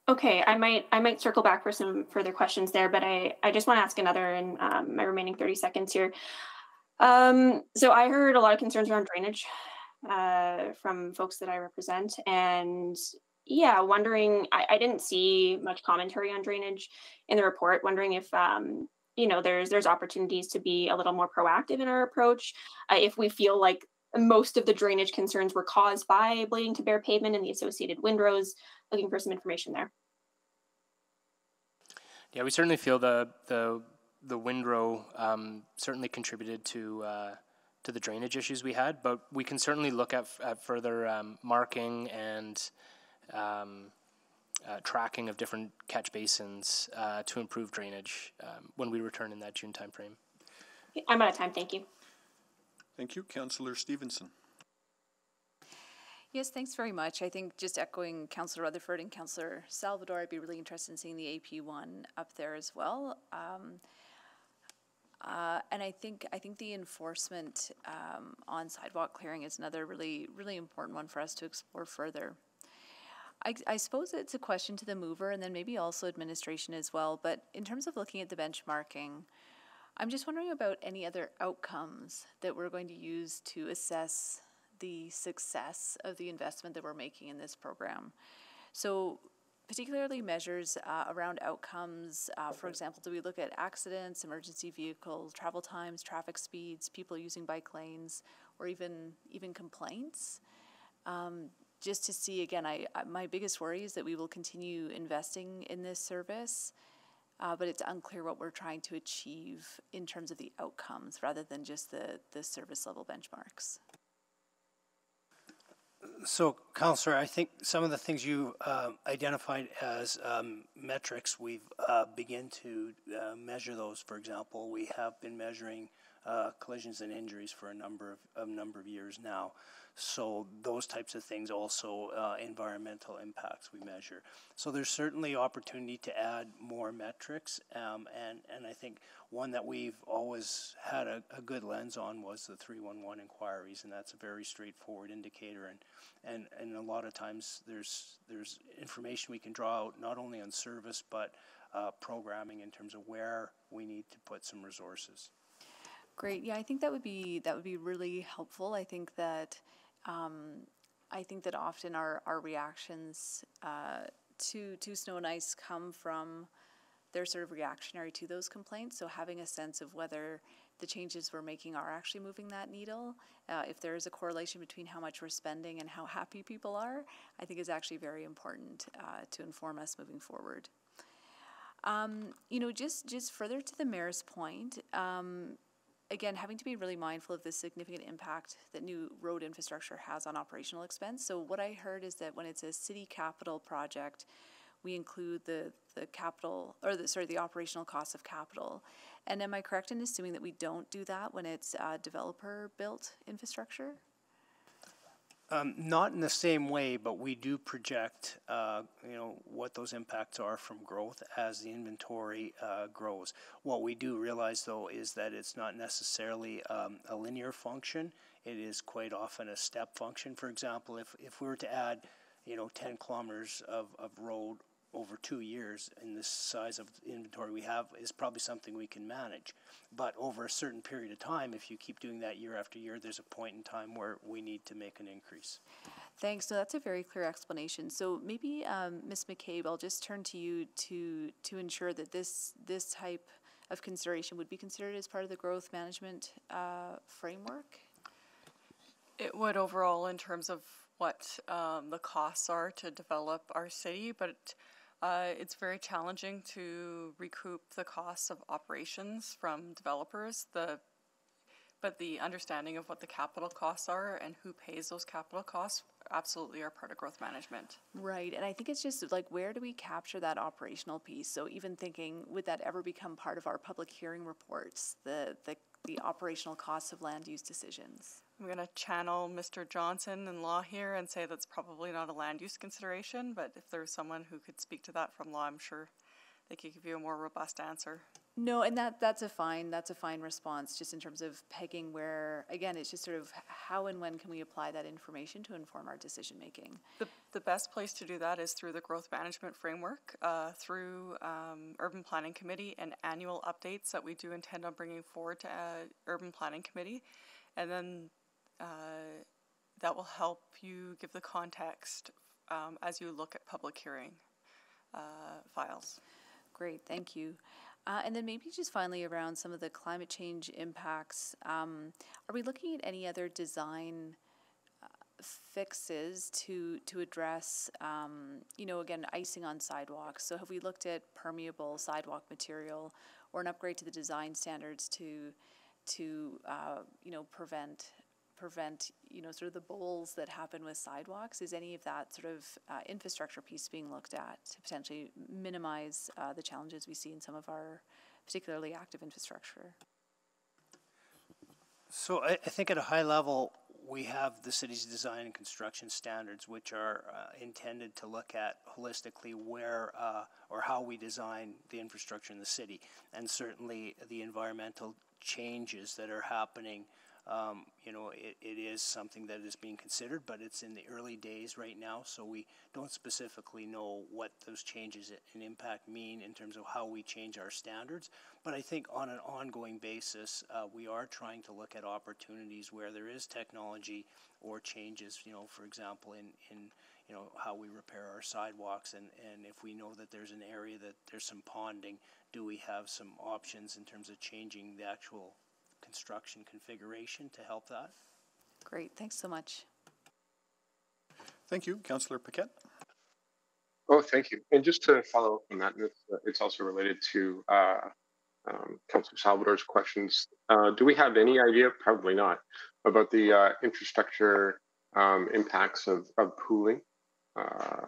Okay, I might I might circle back for some further questions there, but I, I just want to ask another in um, my remaining 30 seconds here. Um, so I heard a lot of concerns around drainage uh, from folks that I represent, and yeah, wondering. I, I, didn't see much commentary on drainage in the report. Wondering if um, you know there's there's opportunities to be a little more proactive in our approach. Uh, if we feel like most of the drainage concerns were caused by blading to bare pavement and the associated windrows, looking for some information there. Yeah, we certainly feel the the the windrow um, certainly contributed to uh, to the drainage issues we had, but we can certainly look at, at further um, marking and um, uh, tracking of different catch basins uh, to improve drainage um, when we return in that June timeframe. I'm out of time. Thank you. Thank you, Councillor Stevenson. Yes, thanks very much. I think just echoing Councillor Rutherford and Councillor Salvador, I'd be really interested in seeing the AP1 up there as well. Um, uh, and I think I think the enforcement um, on sidewalk clearing is another really really important one for us to explore further. I, I, suppose it's a question to the mover and then maybe also administration as well. But in terms of looking at the benchmarking, I'm just wondering about any other outcomes that we're going to use to assess the success of the investment that we're making in this program. So particularly measures uh, around outcomes. Uh, for example, do we look at accidents, emergency vehicles, travel times, traffic speeds, people using bike lanes, or even even complaints? Um, just to see again, I, I, my biggest worry is that we will continue investing in this service, uh, but it's unclear what we're trying to achieve in terms of the outcomes rather than just the the service level benchmarks. So, Councillor, I think some of the things you uh, identified as um, metrics, we've uh, begun to uh, measure those. For example, we have been measuring uh, collisions and injuries for a number of a number of years now. So those types of things also uh, environmental impacts we measure. So there's certainly opportunity to add more metrics, um, and and I think one that we've always had a, a, good lens on was the 311 inquiries, and that's a very straightforward indicator. And and and a lot of times there's there's information we can draw out not only on service but uh, programming in terms of where we need to put some resources. Great. Yeah, I think that would be that would be really helpful. I think that um, I think that often our our reactions uh, to to snow and ice come from they're sort of reactionary to those complaints. So having a sense of whether the changes we're making are actually moving that needle, uh, if there is a correlation between how much we're spending and how happy people are, I think is actually very important uh, to inform us moving forward. Um, you know, just just further to the mayor's point, um, again, having to be really mindful of the significant impact that new road infrastructure has on operational expense. So what I heard is that when it's a city capital project, we include the, the capital, or the, sorry, the operational costs of capital. And am I correct in assuming that we don't do that when it's uh, developer-built infrastructure? Um, not in the same way, but we do project, uh, you know, what those impacts are from growth as the inventory uh, grows. What we do realize, though, is that it's not necessarily um, a linear function. It is quite often a step function. For example, if, if we were to add, you know, 10 kilometers of, of road over two years in this size of inventory we have is probably something we can manage. But over a certain period of time, if you keep doing that year after year, there's a point in time where we need to make an increase. Thanks. So that's a very clear explanation. So maybe, um, Ms. McCabe, I'll just turn to you to to ensure that this this type of consideration would be considered as part of the growth management uh, framework. It would overall, in terms of what um, the costs are to develop our city, but uh, it's very challenging to recoup the costs of operations from developers. The but the understanding of what the capital costs are and who pays those capital costs absolutely are part of growth management. Right. And I think it's just like where do we capture that operational piece? So even thinking would that ever become part of our public hearing reports, the the, the operational costs of land use decisions? I'm going to channel Mr. Johnson in law here and say that's probably not a land use consideration, but if there's someone who could speak to that from law, I'm sure they could give you a more robust answer. No, and that that's a fine that's a fine response just in terms of pegging where again it's just sort of how and when can we apply that information to inform our decision making. The the best place to do that is through the growth management framework, uh, through um, urban planning committee and annual updates that we do intend on bringing forward to uh, urban planning committee, and then uh, that will help you give the context um, as you look at public hearing uh, files. Great, thank you. Uh, and then maybe just finally around some of the climate change impacts, um, are we looking at any other design uh, fixes to to address, um, you know, again, icing on sidewalks? So have we looked at permeable sidewalk material or an upgrade to the design standards to to uh, you know prevent prevent, you know, sort of the bowls that happen with sidewalks? Is any of that sort of uh, infrastructure piece being looked at to potentially minimize uh, the challenges we see in some of our particularly active infrastructure? So I, I think at a high level, we have the city's design and construction standards, which are uh, intended to look at holistically where uh, or how we design the infrastructure in the city, and certainly the environmental changes that are happening um, you know, it, it is something that is being considered, but it's in the early days right now, so we don't specifically know what those changes in impact mean in terms of how we change our standards. But I think on an ongoing basis, uh, we are trying to look at opportunities where there is technology or changes, you know, for example, in, in you know, how we repair our sidewalks and, and if we know that there's an area that there's some ponding, do we have some options in terms of changing the actual construction configuration to help that. Great, thanks so much. Thank you, Councillor Paquette. Oh, thank you. And just to follow up on that, it's also related to uh, um, Councillor Salvador's questions. Uh, do we have any idea, probably not, about the uh, infrastructure um, impacts of, of pooling? Uh,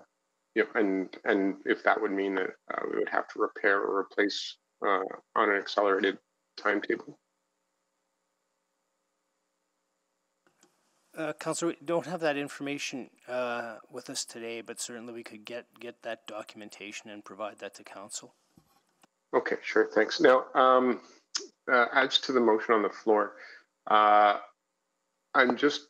you know, and and if that would mean that uh, we would have to repair or replace uh, on an accelerated timetable? Uh, Councillor, we don't have that information uh, with us today, but certainly we could get get that documentation and provide that to council. Okay, sure, thanks. Now, um, uh, as to the motion on the floor, uh, I'm just,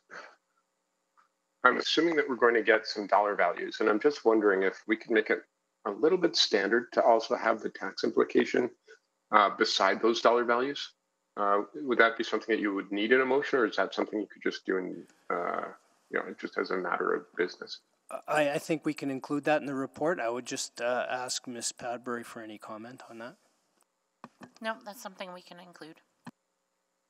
I'm assuming that we're going to get some dollar values, and I'm just wondering if we could make it a little bit standard to also have the tax implication uh, beside those dollar values. Uh, would that be something that you would need in a motion, or is that something you could just do in, uh, you know, just as a matter of business? I, I think we can include that in the report. I would just uh, ask Ms. Padbury for any comment on that. No, that's something we can include.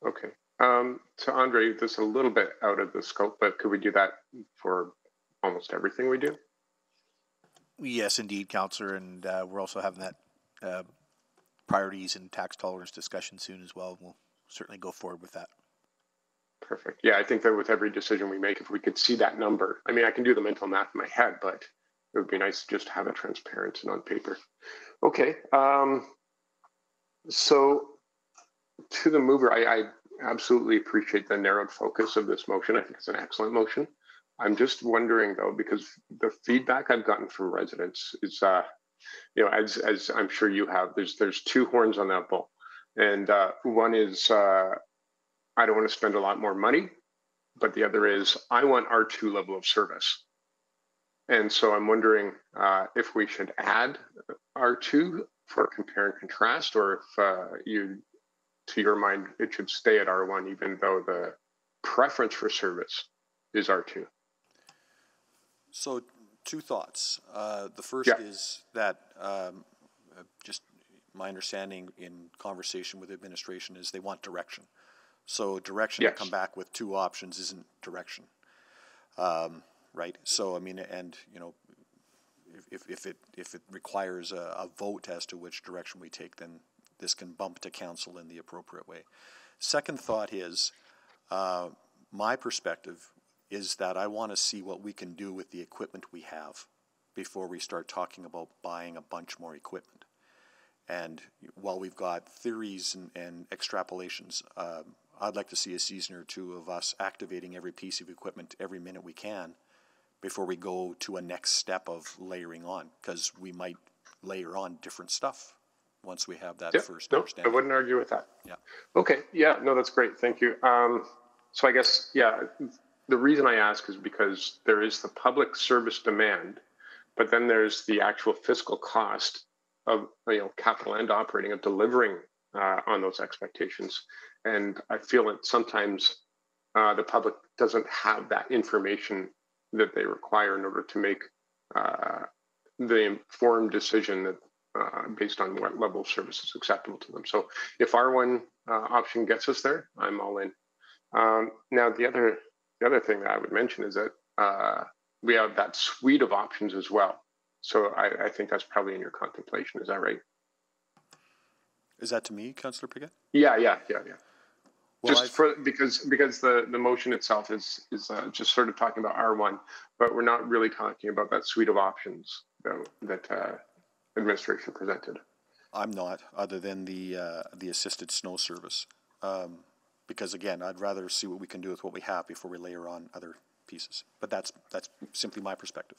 Okay. Um, so Andre, this is a little bit out of the scope, but could we do that for almost everything we do? Yes, indeed, Councillor, and uh, we're also having that uh, priorities and tax tolerance discussion soon as well. We'll certainly go forward with that. Perfect. Yeah, I think that with every decision we make, if we could see that number, I mean, I can do the mental math in my head, but it would be nice to just have it transparent and on paper. Okay. Um, so to the mover, I, I absolutely appreciate the narrowed focus of this motion. I think it's an excellent motion. I'm just wondering though, because the feedback I've gotten from residents is, uh, you know, as as I'm sure you have, there's there's two horns on that bull, and uh, one is uh, I don't want to spend a lot more money, but the other is I want R2 level of service. And so I'm wondering uh, if we should add R2 for compare and contrast, or if uh, you, to your mind, it should stay at R1, even though the preference for service is R2. So, two thoughts. Uh, the first Yeah. is that um, uh, just my understanding in conversation with the administration is they want direction. So, direction to come back with two options isn't direction. Um, right? So, I mean, and, you know, if- if, if it, if it requires a, a vote as to which direction we take, then this can bump to council in the appropriate way. Second thought is, uh, my perspective is that I want to see what we can do with the equipment we have before we start talking about buying a bunch more equipment. And while we've got theories and, and extrapolations, um, I'd like to see a season or two of us activating every piece of equipment every minute we can before we go to a next step of layering on, because we might layer on different stuff once we have that Yeah, first no, I wouldn't argue with that. Yeah. Okay, yeah, no, that's great. Thank you. Um, so I guess, yeah, the reason I ask is because there is the public service demand, but then there's the actual fiscal cost of, you know, capital and operating of delivering uh, on those expectations. And I feel that sometimes uh, the public doesn't have that information that they require in order to make uh, the informed decision that uh, based on what level of service is acceptable to them. So if R1 uh, option gets us there, I'm all in. Um, now the other the other thing that I would mention is that uh, we have that suite of options as well. So I, I think that's probably in your contemplation. Is that right? Is that to me, Councillor Paquette? Yeah, yeah, yeah, yeah. Well, just I've- for because because the the motion itself is is uh, just sort of talking about R1, but we're not really talking about that suite of options that that uh, administration presented. I'm not, other than the, uh, the assisted snow service. Um, because again, I'd rather see what we can do with what we have before we layer on other pieces. But that's, that's simply my perspective.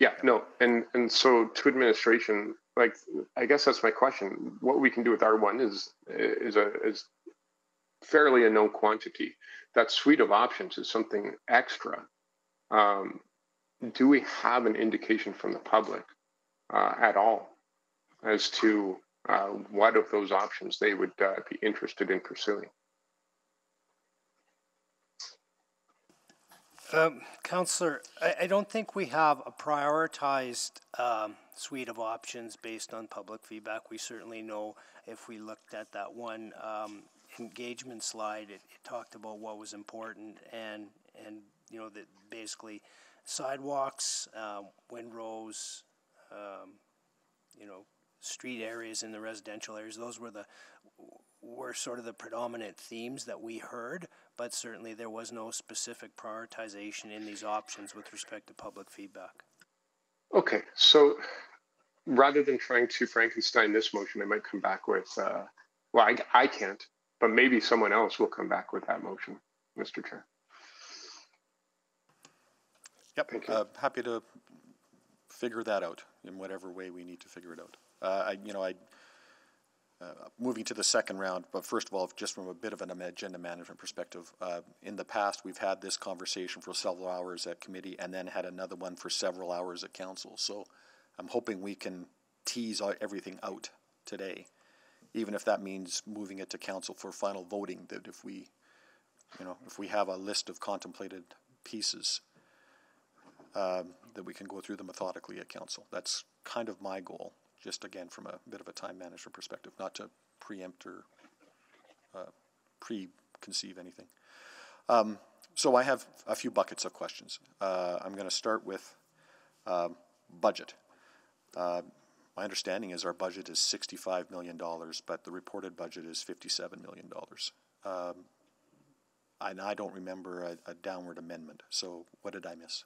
Yeah, no, and and so to administration, like I guess that's my question. What we can do with R one is is a is fairly a known quantity. That suite of options is something extra. Um, do we have an indication from the public uh, at all as to uh, what of those options they would uh, be interested in pursuing? Um, Counselor, I, I don't think we have a prioritized um, suite of options based on public feedback. We certainly know if we looked at that one um, engagement slide, it, it talked about what was important and and you know that basically sidewalks, um, windrows, um, you know, street areas in the residential areas. Those were the were sort of the predominant themes that we heard, but certainly there was no specific prioritization in these options with respect to public feedback. Okay, so rather than trying to Frankenstein this motion, I might come back with, uh, well, I, I can't, but maybe someone else will come back with that motion, Mr. Chair. Yep, uh, happy to figure that out in whatever way we need to figure it out. Uh, I, you know, I, uh, moving to the second round, but first of all, just from a bit of an agenda management perspective, uh, in the past, we've had this conversation for several hours at committee and then had another one for several hours at council. So I'm hoping we can tease everything out today, even if that means moving it to council for final voting, that if we, you know, if we have a list of contemplated pieces, um, that we can go through them methodically at council. That's kind of my goal, just again from a bit of a time management perspective, not to preempt or uh, preconceive anything. Um, so I have a few buckets of questions. Uh, I'm going to start with um, budget. Uh, my understanding is our budget is sixty-five million dollars, but the reported budget is fifty-seven million dollars. Um, and I don't remember a, a downward amendment, so what did I miss?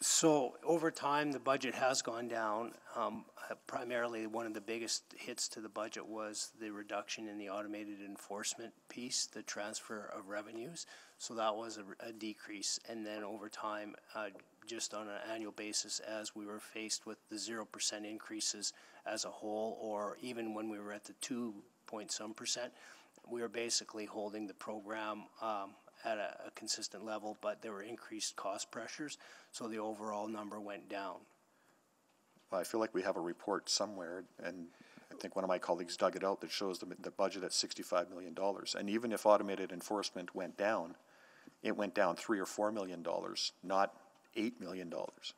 So over time, the budget has gone down. Um, uh, primarily, one of the biggest hits to the budget was the reduction in the automated enforcement piece, the transfer of revenues. So that was a, a decrease. And then over time, uh, just on an annual basis, as we were faced with the zero percent increases as a whole, or even when we were at the two point some percent, we were basically holding the program um, at a, a consistent level, but there were increased cost pressures, so the overall number went down. Well, I feel like we have a report somewhere, and I think one of my colleagues dug it out that shows the, the budget at sixty-five million dollars. And even if automated enforcement went down, it went down three or four million dollars, not eight million dollars.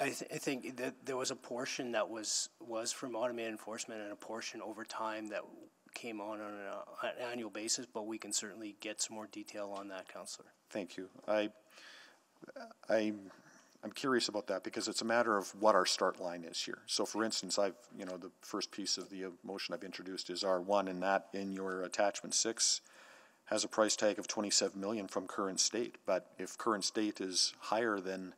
I, th- I think that there was a portion that was was from automated enforcement, and a portion over time that came on on an, uh, an annual basis. But we can certainly get some more detail on that, Councillor. Thank you. I, I, I'm curious about that because it's a matter of what our start line is here. So for instance, I've, you know, the first piece of the uh, motion I've introduced is R1 and that in your attachment six has a price tag of 27 million from current state. But if current state is higher than,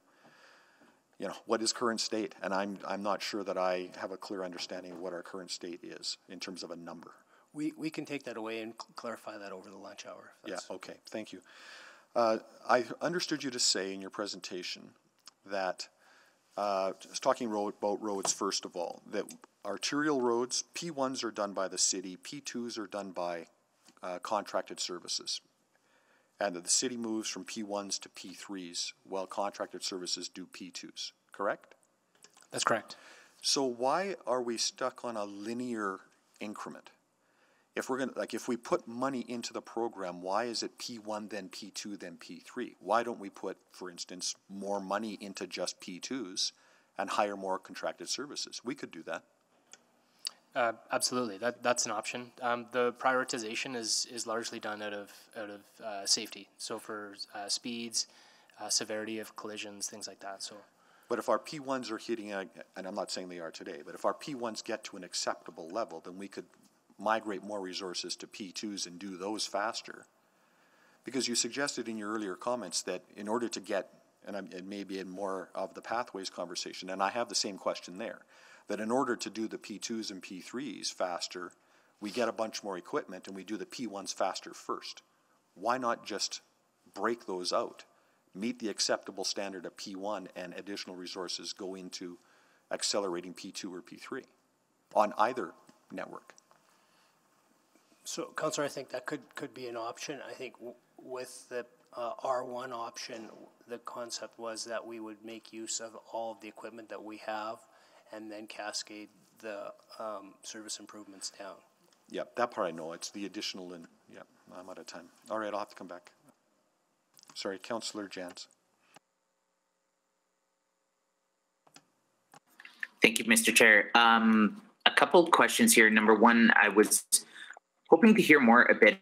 you know, what is current state? And I'm, I'm not sure that I have a clear understanding of what our current state is in terms of a number. We, we can take that away and cl- clarify that over the lunch hour. if Yeah, that's- okay, thank you. Uh, I understood you to say in your presentation that, uh, just talking road, about roads first of all, that arterial roads, P ones are done by the city, P twos are done by, uh, contracted services. And that the city moves from P ones to P threes while contracted services do P twos, correct? That's correct. So why are we stuck on a linear increment? If we're gonna, like, if we put money into the program, why is it P one, then P two, then P three? Why don't we put, for instance, more money into just P twos and hire more contracted services? We could do that. Uh, absolutely, that that's an option. Um, the prioritization is is largely done out of out of uh, safety. So for uh, speeds, uh, severity of collisions, things like that. So But if our P ones are hitting, a, and I'm not saying they are today, but if our P ones get to an acceptable level, then we could migrate more resources to P twos and do those faster. Because you suggested in your earlier comments that in order to get, and I'm, it may be in more of the pathways conversation, and I have the same question there, that in order to do the P twos and P threes faster, we get a bunch more equipment and we do the P ones faster first. Why not just break those out? Meet the acceptable standard of P one and additional resources go into accelerating P two or P three on either network. So, Councillor, I think that could, could be an option. I think w- with the uh, R1 option, the concept was that we would make use of all of the equipment that we have and then cascade the um, service improvements down. Yeah, that part I know. It's the additional and, yep, I'm out of time. All right, I'll have to come back. Sorry, Councillor Janz. Thank you, Mr. Chair. Um, a couple questions here. Number one, I was hoping to hear more a bit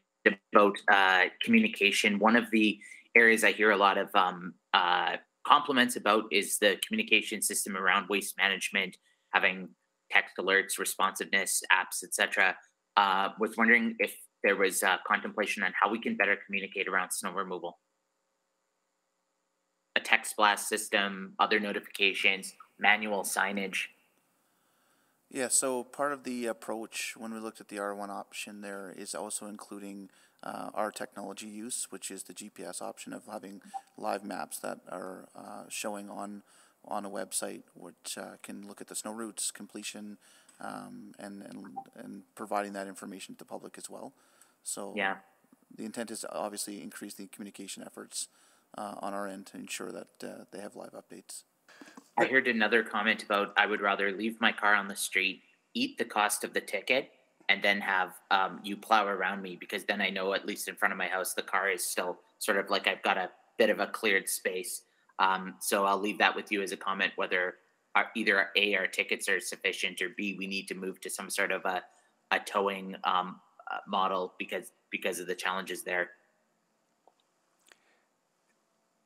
about uh, communication. One of the areas I hear a lot of um, uh, compliments about is the communication system around waste management, having text alerts, responsiveness, apps, etc. Uh, was wondering if there was uh, contemplation on how we can better communicate around snow removal. A text blast system, other notifications, manual signage. Yeah, so part of the approach when we looked at the R1 option there is also including uh, our technology use, which is the GPS option of having live maps that are uh, showing on on a website, which uh, can look at the snow routes completion um, and, and and providing that information to the public as well. So Yeah. the intent is obviously increase the communication efforts uh, on our end to ensure that uh, they have live updates. I heard another comment about I would rather leave my car on the street, eat the cost of the ticket, and then have um, you plow around me because then I know at least in front of my house the car is still sort of like I've got a bit of a cleared space. Um, so I'll leave that with you as a comment whether our, either a our tickets are sufficient or b we need to move to some sort of a a towing um, uh, model because because of the challenges there.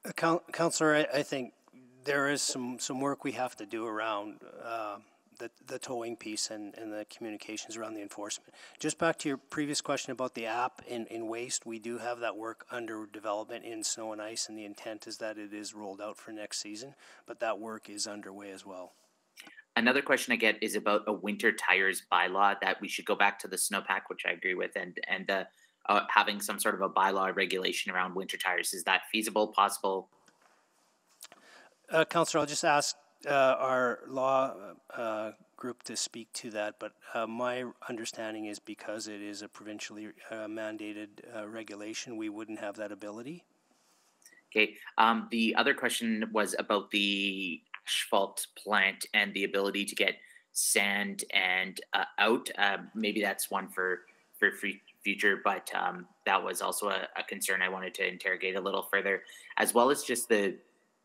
Uh, Councillor, I, I think there is some, some work we have to do around uh, the, the towing piece and, and the communications around the enforcement. Just back to your previous question about the app in, in waste, we do have that work under development in snow and ice, and the intent is that it is rolled out for next season, but that work is underway as well. Another question I get is about a winter tires bylaw that we should go back to the snowpack, which I agree with, and and uh, uh, having some sort of a bylaw regulation around winter tires. Is that feasible, possible? Uh, Councillor, I'll just ask uh, our law uh, group to speak to that, but uh, my understanding is because it is a provincially uh, mandated uh, regulation, we wouldn't have that ability. Okay. Um, the other question was about the asphalt plant and the ability to get sand and uh, out. Uh, maybe that's one for for free future, but um, that was also a, a, concern I wanted to interrogate a little further, as well as just the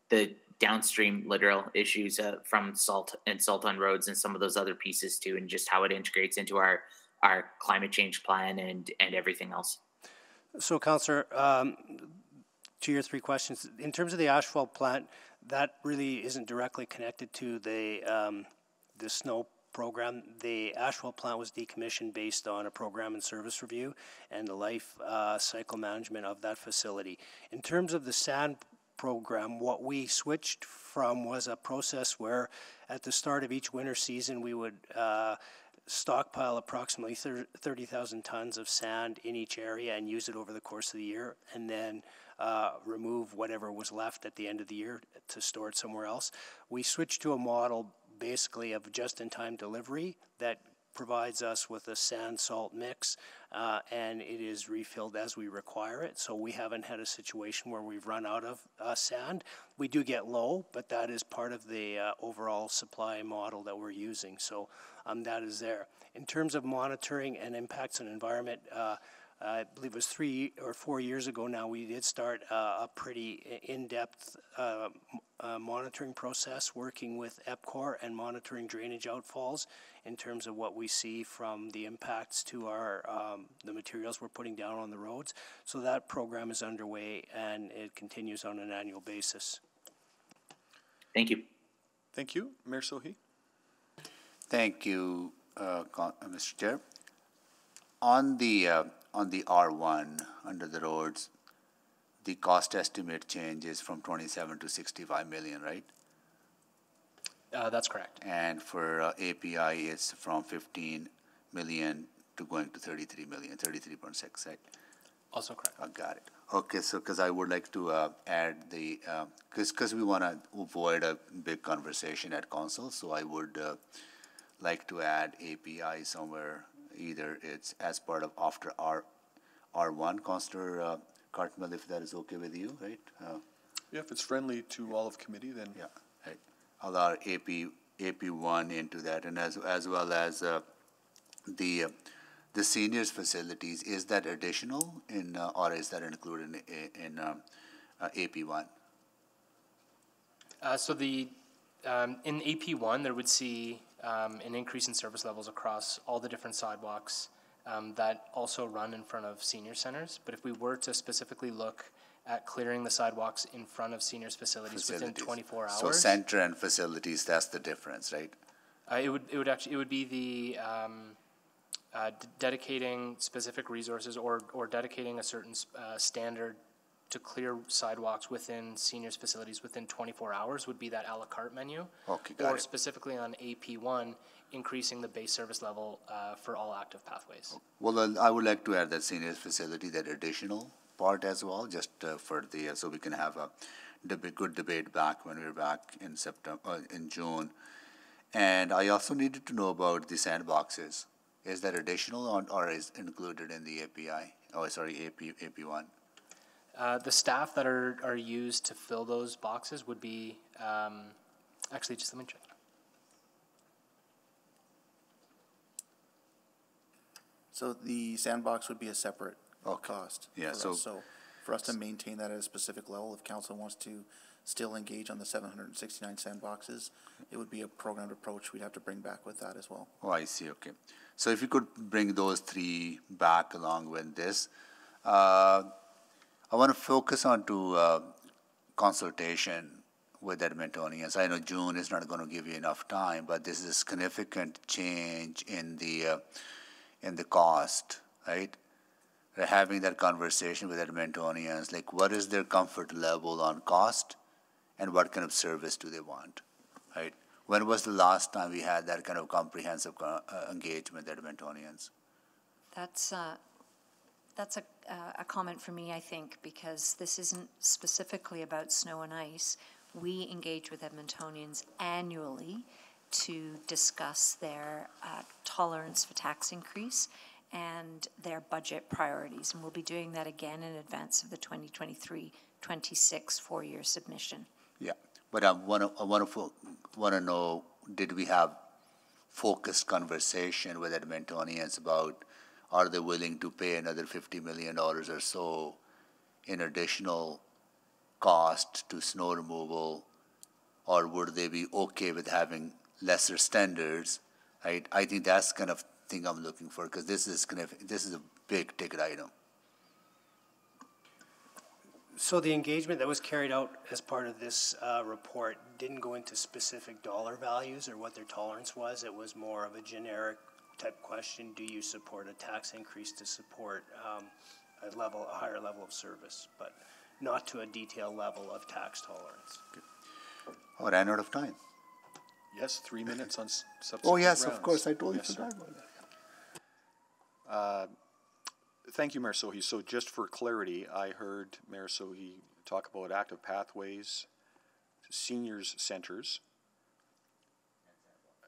the downstream literal issues uh, from salt and salt on roads and some of those other pieces too, and just how it integrates into our our climate change plan and and everything else. So, Councillor, um, to your three questions, in terms of the asphalt plant, that really isn't directly connected to the um, the snow program. The asphalt plant was decommissioned based on a program and service review and the life uh, cycle management of that facility. In terms of the sand program, what we switched from was a process where at the start of each winter season we would uh, stockpile approximately 30,000 tons of sand in each area and use it over the course of the year and then uh, remove whatever was left at the end of the year to store it somewhere else. We switched to a model basically of just-in-time delivery that provides us with a sand salt mix uh, and it is refilled as we require it. So we haven't had a situation where we've run out of uh, sand. We do get low, but that is part of the uh, overall supply model that we're using. So um, that is there. In terms of monitoring and impacts on environment, uh, I believe it was three or four years ago now, we did start uh, a pretty in-depth uh, uh, monitoring process working with EPCOR and monitoring drainage outfalls in terms of what we see from the impacts to our um, the materials we're putting down on the roads. So that program is underway and it continues on an annual basis. Thank you. Thank you. Mayor Sohi. Thank you, uh, Mr. Chair. On the uh, on the R1 under the roads, the cost estimate changes from 27 to 65 million, right? Uh, that's correct. And for uh, API, it's from 15 million to going to 33 million, 33.6, right? Also correct. I got it. Okay, so because I would like to uh, add the, because uh, because we want to avoid a big conversation at council, so I would uh, like to add API somewhere either it's as part of after R, R1, Constable uh, Cartmell, if that is okay with you, right? Uh, Yeah, if it's friendly to all of committee, then. Yeah, right. Allow AP, AP1 into that, and as, as well as uh, the, uh, the seniors facilities, is that additional in, uh, or is that included in, in um, uh, AP1? Uh, so the, um, in AP1, there would see um, an increase in service levels across all the different sidewalks um, that also run in front of senior centers. But if we were to specifically look at clearing the sidewalks in front of seniors facilities, facilities. within 24 hours. So center and facilities, that's the difference, right? Uh, it would it would actually it would be the um, uh, dedicating specific resources or or dedicating a certain uh, standard to clear sidewalks within seniors facilities within 24 hours would be that a la carte menu. Okay, Or it. specifically on AP1, increasing the base service level uh, for all active pathways. Well, I would like to add that seniors facility, that additional part as well, just uh, for the, uh, so we can have a deb- good debate back when we're back in September, uh, in June. And I also needed to know about the sandboxes. Is that additional or, or is included in the API? Oh, sorry, AP, AP1? Uh, the staff that are, are used to fill those boxes would be, um, actually, just let me check. So the sandbox would be a separate cost. Yeah, for so- us. So for us to maintain that at a specific level, if council wants to still engage on the seven hundred and sixty-nine sandboxes, it would be a programmed approach we'd have to bring back with that as well. Oh, I see, okay. So if you could bring those three back along with this, uh, I want to focus on to uh, consultation with Edmontonians. I know June is not going to give you enough time, but this is a significant change in the uh, in the cost, right? They're having that conversation with Edmontonians, like what is their comfort level on cost, and what kind of service do they want, right? When was the last time we had that kind of comprehensive uh, engagement with Edmontonians? That's uh, that's a, uh, a comment for me, I think, because this isn't specifically about snow and ice. We engage with Edmontonians annually to discuss their uh, tolerance for tax increase and their budget priorities. And we'll be doing that again in advance of the 2023 26 four year submission. Yeah, but I want to want to know did we have focused conversation with Edmontonians about are they willing to pay another $50 million or so in additional cost to snow removal, or would they be okay with having lesser standards? Right? I think that's kind of thing I'm looking for because this is kind of this is a big ticket item. So the engagement that was carried out as part of this uh, report didn't go into specific dollar values or what their tolerance was. It was more of a generic type question, do you support a tax increase to support um, a level, a higher level of service, but not to a detailed level of tax tolerance. Oh, ran out of time. Yes, three minutes on subsequent Oh, yes, rounds. of course, I totally Yes, sir. forgot about that. Uh, Thank you, Mayor Sohi. So just for clarity, I heard Mayor Sohi talk about active pathways, seniors centers,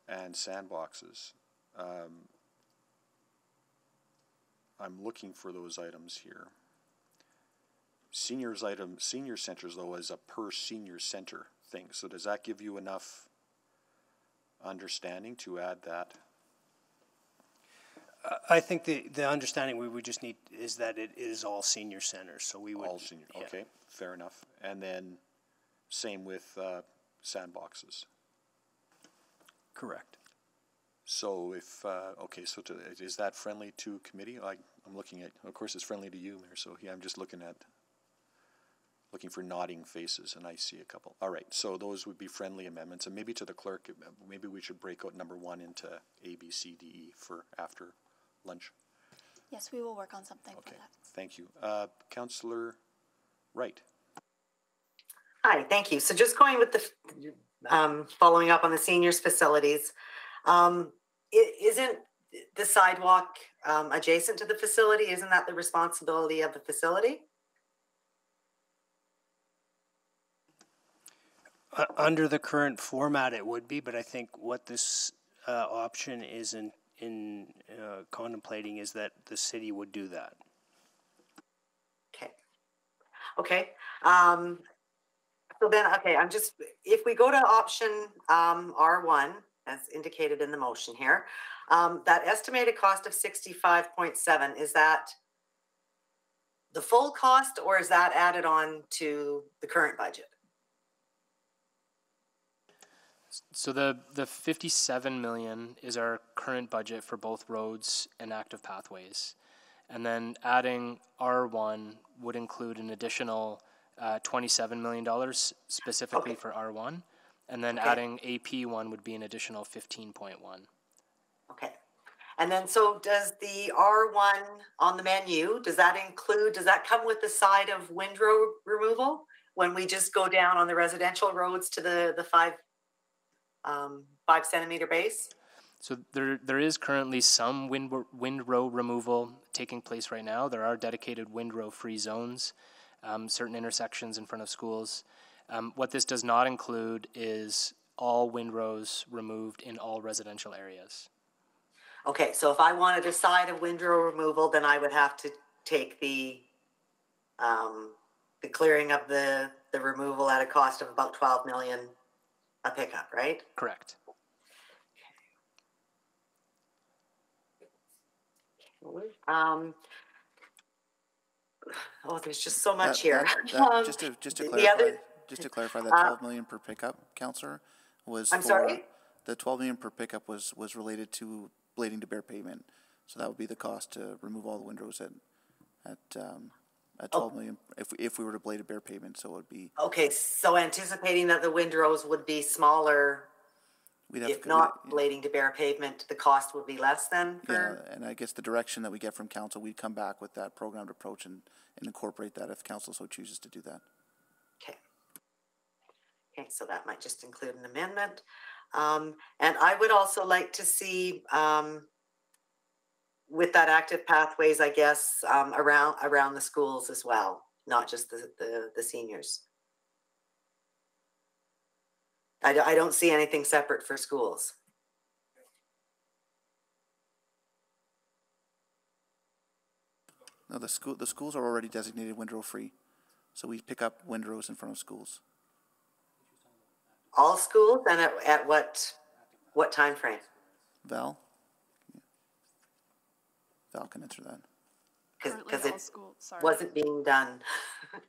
and sandboxes. Um, I'm looking for those items here. Seniors item, senior centers though is a per senior center thing. So does that give you enough understanding to add that? I think the, the understanding we would just need is that it is all senior centers, so we would. All senior, yeah. okay, fair enough. And then same with uh, sandboxes. Correct. So if, uh, okay, so to, is that friendly to committee? I, I'm looking at, of course, it's friendly to you, Mayor, so yeah, I'm just looking at, looking for nodding faces, and I see a couple. All right, so those would be friendly amendments, and maybe to the clerk, uh, maybe we should break out number one into A, B, C, D, E for after lunch. Yes, we will work on something for Okay, that. thank you. Uh, Councillor Wright. Hi, thank you. So just going with the, um, following up on the seniors facilities, um, i- isn't the sidewalk, um, adjacent to the facility? Isn't that the responsibility of the facility? Uh, under the current format, it would be, but I think what this uh, option is in, in uh, contemplating is that the city would do that. Okay. Okay, um, so then, okay, I'm just, if we go to option, um, R one, as indicated in the motion here, um, that estimated cost of sixty-five point seven, is that the full cost or is that added on to the current budget? So the, the fifty-seven million is our current budget for both roads and active pathways. And then adding R one would include an additional, uh, twenty-seven million dollars specifically for R one. And then Okay. adding AP one would be an additional fifteen point one. Okay. And then, so does the R one on the menu, does that include, does that come with the side of windrow removal? When we just go down on the residential roads to the, the five, um, five centimeter base? So there, there is currently some wind, windrow removal taking place right now. There are dedicated windrow-free zones, um, certain intersections in front of schools. Um, what this does not include is all windrows removed in all residential areas. Okay, so if I wanted a side of windrow removal, then I would have to take the, um, the clearing of the, the removal at a cost of about twelve million a pickup, right? Correct. Um, oh, there's just so much That- here. that- that- Um, Just to, just to the other- just to clarify, that uh, twelve million per pickup, Counselor, was I'm for. sorry? The twelve million per pickup was, was related to blading to bare pavement. So that would be the cost to remove all the windrows at, at, um, at 12 million if, if we were to blade a bare pavement. So it would be, Okay, so anticipating that the windrows would be smaller, we'd have if not blading to bare pavement, the cost would be less than yeah, and I guess the direction that we get from council, we'd come back with that programmed approach and, and incorporate that if council so chooses to do that. Okay, so that might just include an amendment. Um, and I would also like to see, um, with that active pathways, I guess, um, around, around the schools as well, not just the, the, the seniors. I, don't- I don't see anything separate for schools. No, the school, the schools are already designated windrow free. So we pick up windrows in front of schools. All schools and at, at what, what timeframe? Val? Val can answer that. Because, Currently, all it school, sorry. wasn't being done.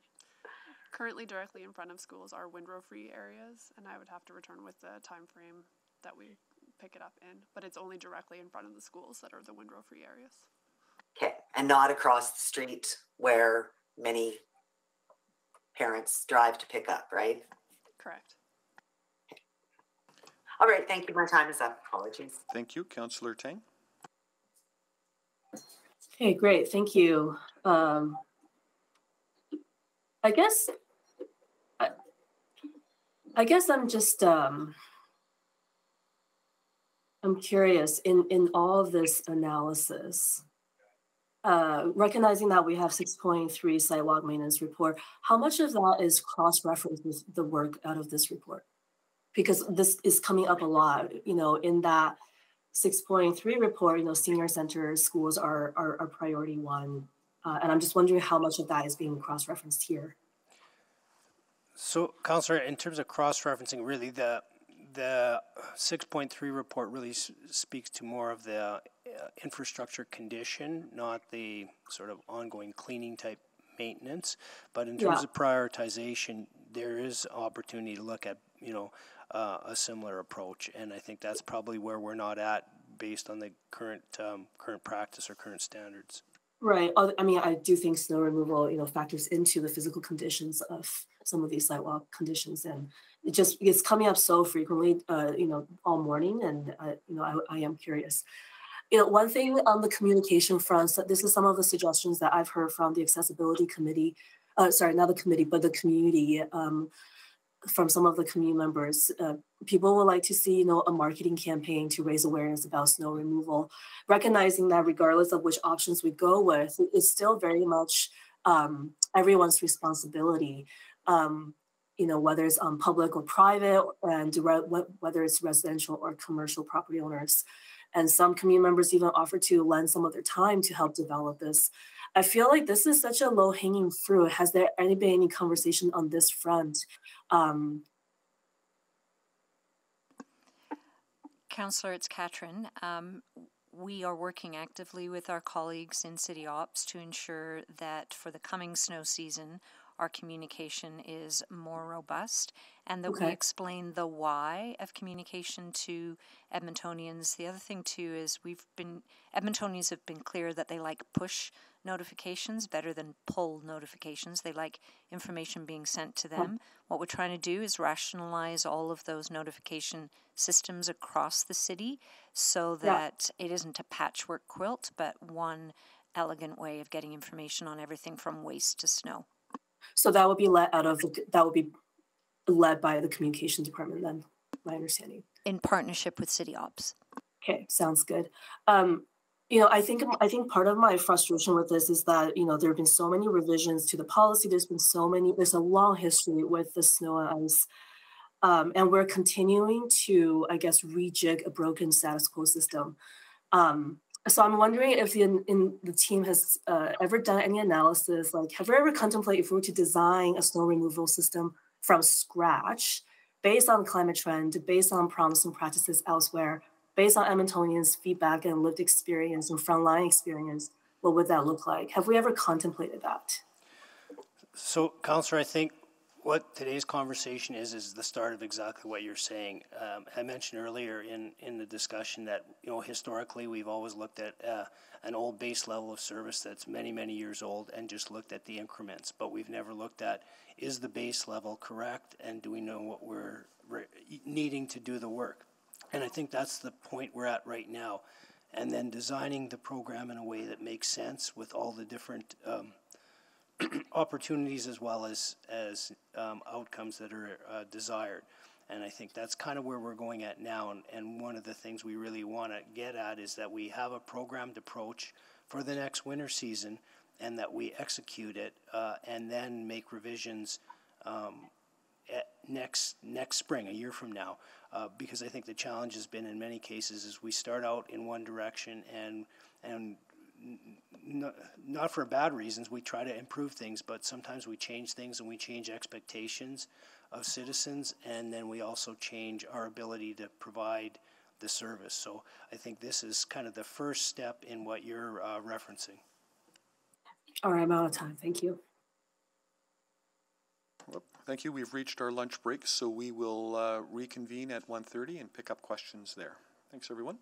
Currently, directly in front of schools are windrow-free areas, and I would have to return with the time frame that we pick it up in. But it's only directly in front of the schools that are the windrow-free areas. Okay, and not across the street where many parents drive to pick up, right? Correct. All right, thank you. My time is up. Apologies. Thank you, Councillor Tang. Okay, great, thank you. Um, I guess, I, I guess I'm just, um, I'm curious in, in all of this analysis, uh, recognizing that we have six point three sidewalk maintenance report, how much of that is cross-referenced with the work out of this report? Because this is coming up a lot, you know, in that six point three report, you know, senior centers, schools are, are, are priority one. Uh, and I'm just wondering how much of that is being cross-referenced here. So, Councillor, in terms of cross-referencing, really the the six point three report really s- speaks to more of the uh, infrastructure condition, not the sort of ongoing cleaning type maintenance. But in terms Yeah. of prioritization, there is opportunity to look at you know uh, a similar approach, and I think that's probably where we're not at based on the current um, current practice or current standards. Right. I mean, I do think snow removal, you know, factors into the physical conditions of some of these sidewalk conditions, and it just it's coming up so frequently, uh, you know, all morning, and uh, you know, I, I am curious. You know, one thing on the communication front, so this is some of the suggestions that I've heard from the accessibility committee. Uh, sorry, not the committee, but the community. Um, from some of the community members, uh, people would like to see, you know, a marketing campaign to raise awareness about snow removal, recognizing that regardless of which options we go with, it's still very much um, everyone's responsibility. Um, you know, whether it's um, public or private, and whether it's residential or commercial property owners. And some community members even offer to lend some of their time to help develop this. I feel like this is such a low hanging fruit. Has there any been any conversation on this front? Um, Councillor, it's Catrin. Um, we are working actively with our colleagues in City Ops to ensure that for the coming snow season, our communication is more robust and that we explain the why of communication to Edmontonians. The other thing too is we've been Edmontonians have been clear that they like push notifications better than pull notifications. They like information being sent to them. What we're trying to do is rationalize all of those notification systems across the city so Yeah. that it isn't a patchwork quilt, but one elegant way of getting information on everything from waste to snow. so that would be let out of the, that would be led by the communication department. Then, my understanding. In partnership with City Ops. Okay, sounds good. Um, you know, I think I think part of my frustration with this is that you know there have been so many revisions to the policy. There's been so many. There's a long history with the snow and ice, um, and we're continuing to, I guess, rejig a broken status quo system. Um, so I'm wondering if the in the team has uh, ever done any analysis. Like, have we ever contemplated if we were to design a snow removal system from scratch, based on climate trend, based on promising practices elsewhere? Based on Edmontonians' feedback and lived experience and frontline experience, what would that look like? Have we ever contemplated that? So, Councillor, I think what today's conversation is is the start of exactly what you're saying. Um, I mentioned earlier in, in the discussion that you know historically we've always looked at uh, an old base level of service that's many many years old and just looked at the increments, but we've never looked at is the base level correct and do we know what we're re- needing to do the work. And I think that's the point we're at right now. And then designing the program in a way that makes sense with all the different um, opportunities as well as as um, outcomes that are uh, desired. And I think that's kind of where we're going at now. And, and one of the things we really want to get at is that we have a programmed approach for the next winter season and that we execute it uh, and then make revisions um, next next spring, a year from now. Uh, because I think the challenge has been in many cases is we start out in one direction and and n- not for bad reasons. We try to improve things, but sometimes we change things and we change expectations of citizens, and then we also change our ability to provide the service. So I think this is kind of the first step in what you're uh, referencing. All right, I'm out of time. Thank you. Thank you. We've reached our lunch break, so we will uh, reconvene at 1.30 and pick up questions there. Thanks, everyone.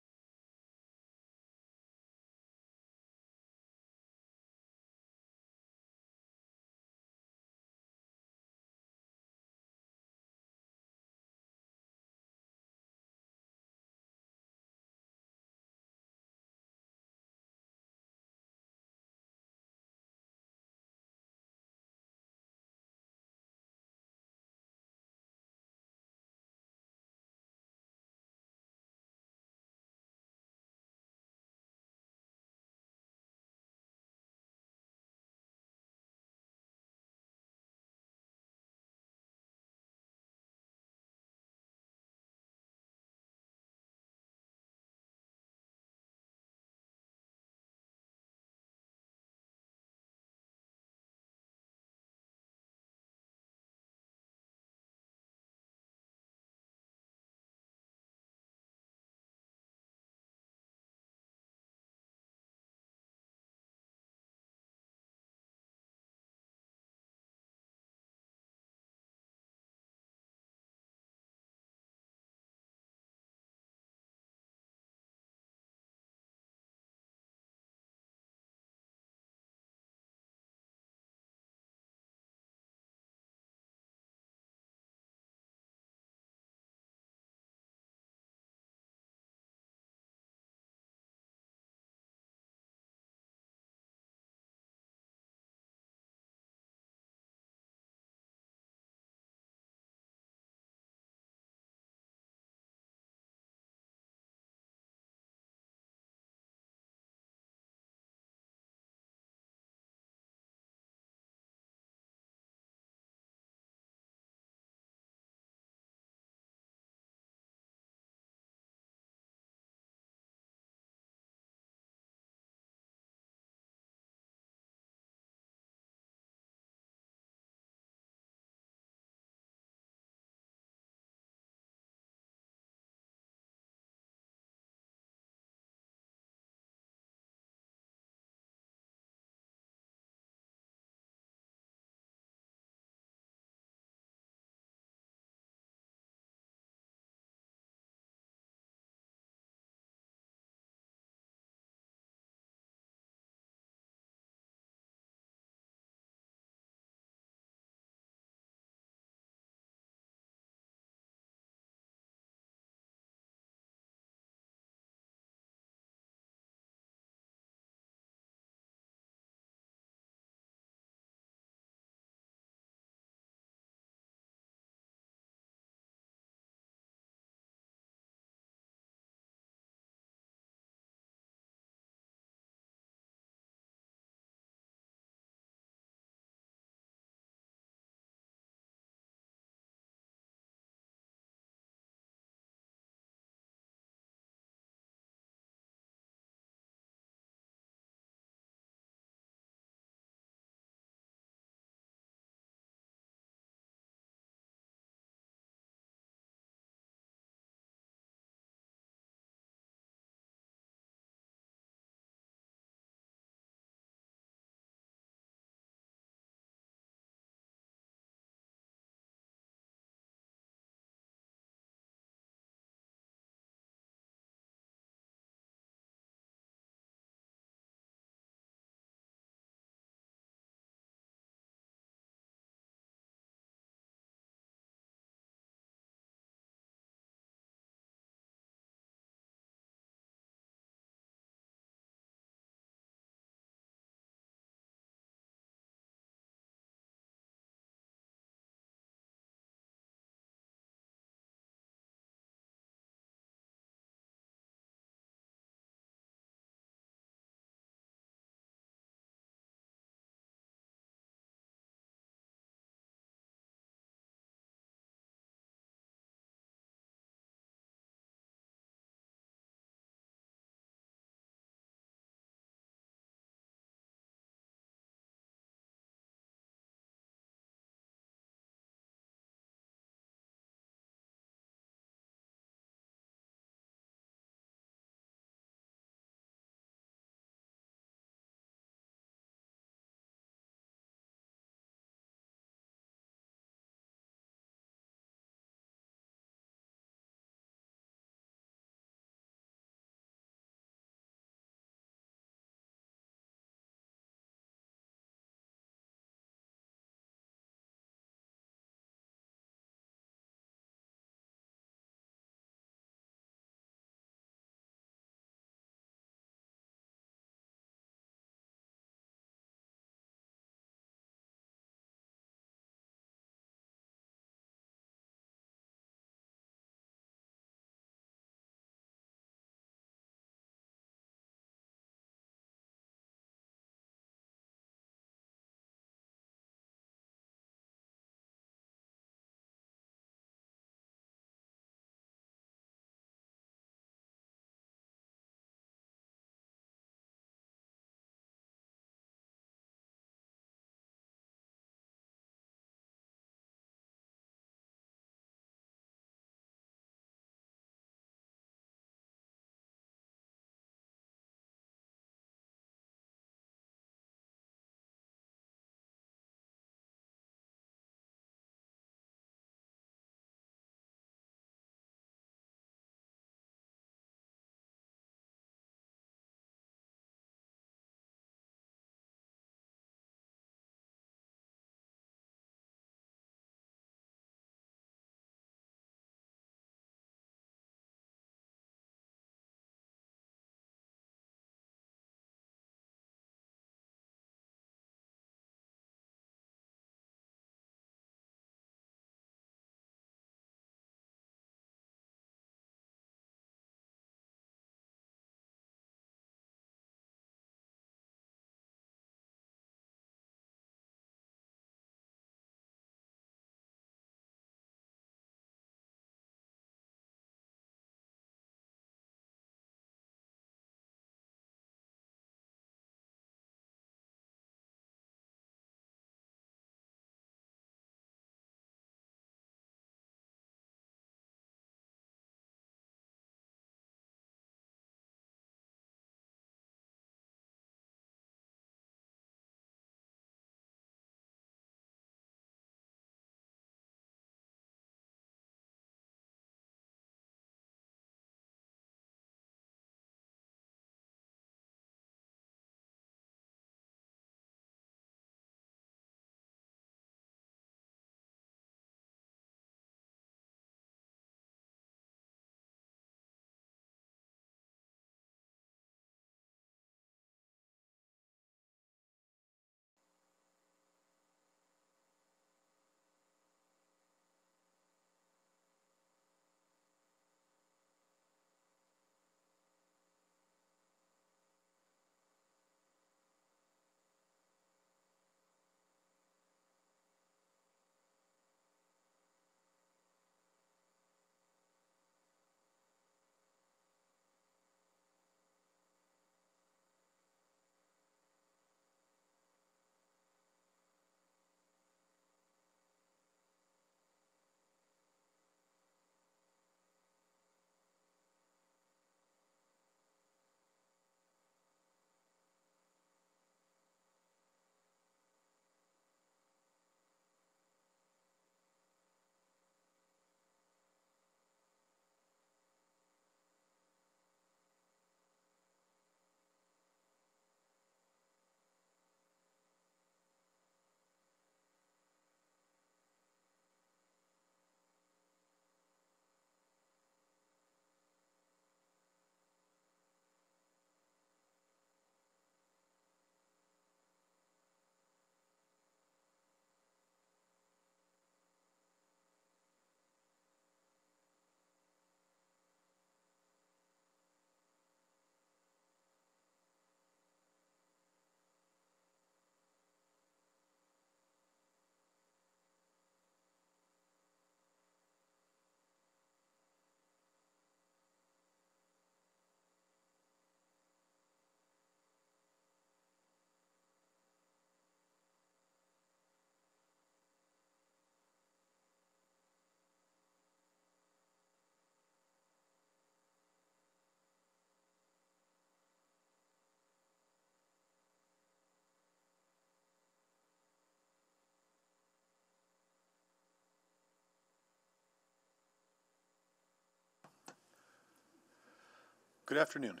Good afternoon.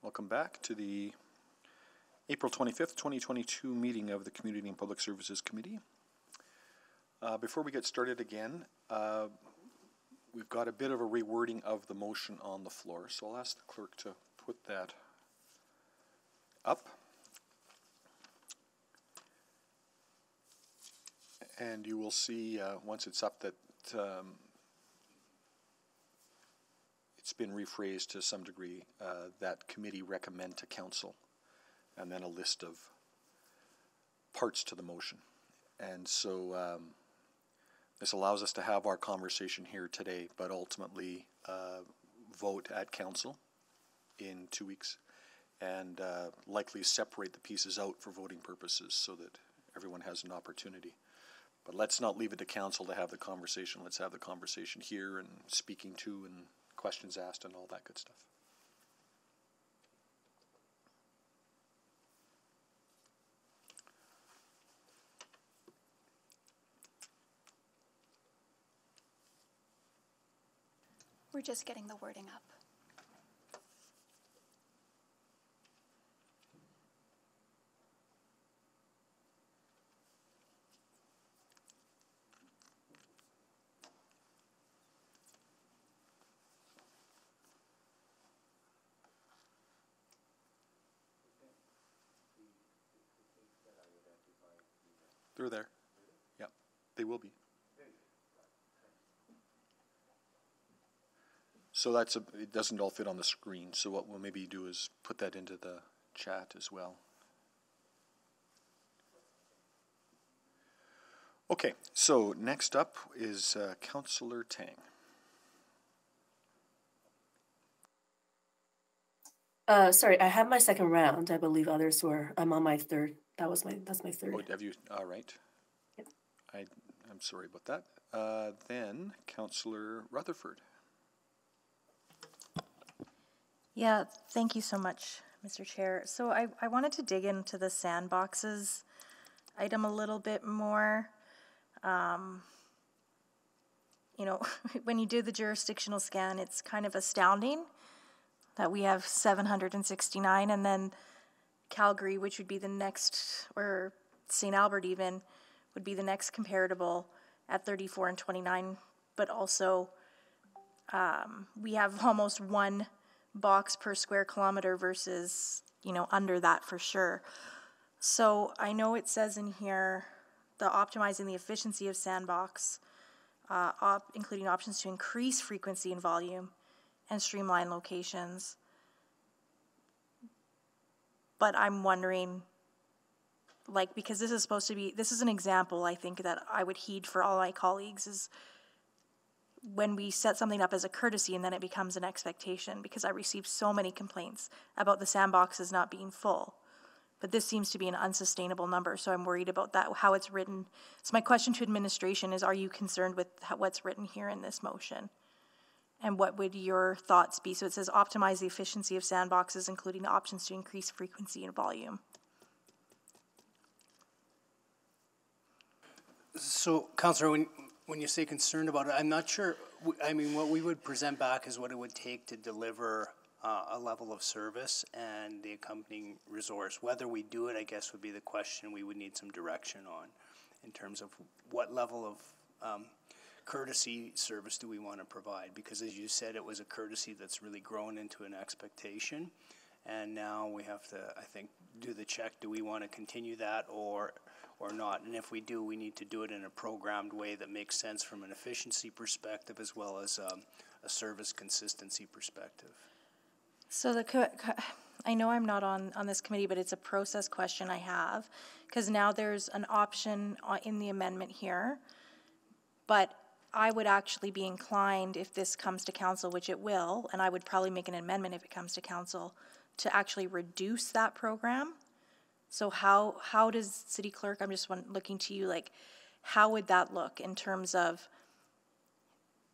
Welcome back to the April 25th, 2022 meeting of the Community and Public Services Committee. Uh, before we get started again, uh, we've got a bit of a rewording of the motion on the floor, so I'll ask the clerk to put that up. And you will see, uh, once it's up, that um, it's been rephrased to some degree, uh, that committee recommend to council, and then a list of parts to the motion. And so um, this allows us to have our conversation here today, but ultimately uh, vote at council in two weeks and uh, likely separate the pieces out for voting purposes so that everyone has an opportunity. But let's not leave it to council to have the conversation. Let's have the conversation here and speaking to and questions asked and all that good stuff. We're just getting the wording up. They're there. Yep, they will be. So that's a, it doesn't all fit on the screen, so what we'll maybe do is put that into the chat as well. Okay, so next up is uh, Councillor Tang. Uh, sorry, I have my second round. I believe others were. I'm on my third. That was my. That's my third. Oh, have you? All right. Yep. I, I'm sorry about that. Uh, then Councillor Rutherford. Yeah, thank you so much, Mr. Chair. So I, I wanted to dig into the sandboxes item a little bit more. Um, you know, when you do the jurisdictional scan, it's kind of astounding that we have 769 and then Calgary, which would be the next, or St. Albert even, would be the next comparable at 34 and 29, but also um, we have almost one box per square kilometer versus, you know, under that for sure. So I know it says in here the optimizing the efficiency of sandbox, uh, op- including options to increase frequency and volume and streamline locations. But I'm wondering, like, because this is supposed to be, this is an example I think that I would heed for all my colleagues is when we set something up as a courtesy and then it becomes an expectation because I received so many complaints about the sandboxes not being full. But this seems to be an unsustainable number, so I'm worried about that, how it's written. So my question to administration is, are you concerned with what's written here in this motion? And what would your thoughts be? So it says optimize the efficiency of sandboxes, including the options to increase frequency and volume. So, Councillor, when, when you say concerned about it, I'm not sure, I mean, what we would present back is what it would take to deliver uh, a level of service and the accompanying resource. Whether we do it, I guess, would be the question we would need some direction on in terms of what level of um, courtesy service do we want to provide? Because as you said, it was a courtesy that's really grown into an expectation. And now we have to, I think, do the check. Do we want to continue that or or not? And if we do, we need to do it in a programmed way that makes sense from an efficiency perspective as well as um, a service consistency perspective. So the, co- co- I know I'm not on, on this committee, but it's a process question I have, because now there's an option uh, in the amendment here. But I would actually be inclined, if this comes to council, which it will, and I would probably make an amendment if it comes to council, to actually reduce that program. So how, how does city clerk, I'm just looking to you, like, how would that look in terms of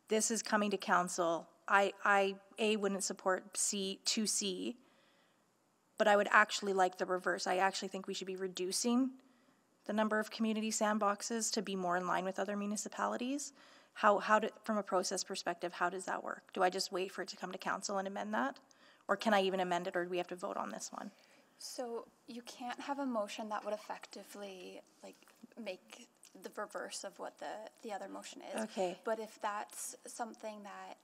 this is coming to council? I, I, A, wouldn't support C, 2C, but I would actually like the reverse. I actually think we should be reducing the number of community sandboxes to be more in line with other municipalities. How, how do, from a process perspective, how does that work? Do I just wait for it to come to council and amend that? Or can I even amend it, or do we have to vote on this one? So you can't have a motion that would effectively like make the reverse of what the, the other motion is. Okay. But if that's something that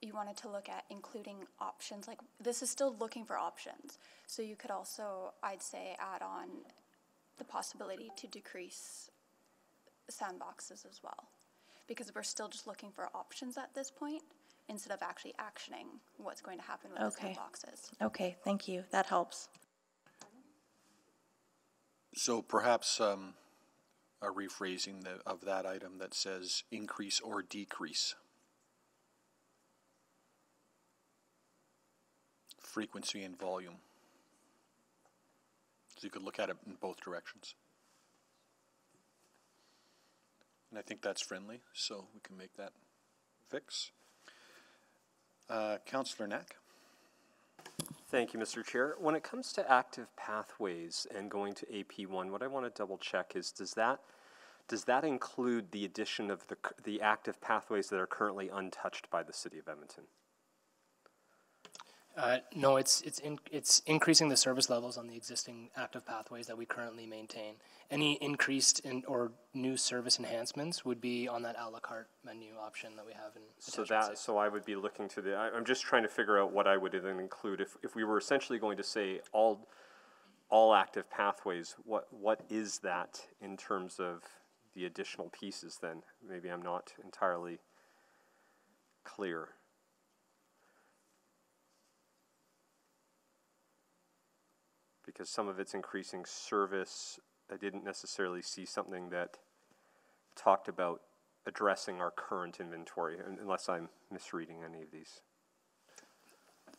you wanted to look at including options, like this is still looking for options. So you could also, I'd say, add on the possibility to decrease sandboxes as well. Because we're still just looking for options at this point instead of actually actioning what's going to happen with Okay. the sandboxes. Okay, thank you. That helps. So perhaps um, a rephrasing the, of that item that says increase or decrease. Frequency and volume. So you could look at it in both directions. And I think that's friendly, so we can make that fix. Uh, Councillor Knack? Thank you, Mr. Chair. When it comes to active pathways and going to AP1, what I want to double check is does that does that include the addition of the the active pathways that are currently untouched by the city of Edmonton? Uh, no, it's it's in, it's increasing the service levels on the existing active pathways that we currently maintain. Any increased in, or new service enhancements would be on that a la carte menu option that we have in So that so I would be looking to the I, I'm just trying to figure out what I would then include if if we were essentially going to say all all active pathways. What what is that in terms of the additional pieces? Then maybe I'm not entirely clear. Because some of it's increasing service. I didn't necessarily see something that talked about addressing our current inventory, unless I'm misreading any of these.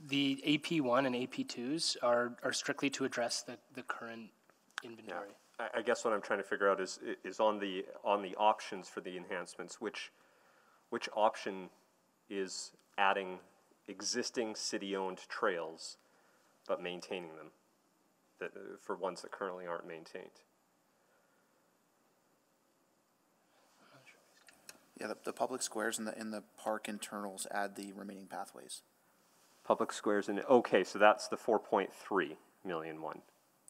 The AP1 and AP2s are, are strictly to address the, the current inventory. I, I guess what I'm trying to figure out is is on the on the options for the enhancements, which which option is adding existing city-owned trails, but maintaining them, that uh, for ones that currently aren't maintained. Yeah, the, the public squares and the, in the park internals add the remaining pathways. Public squares and, okay, so that's the four point three million one,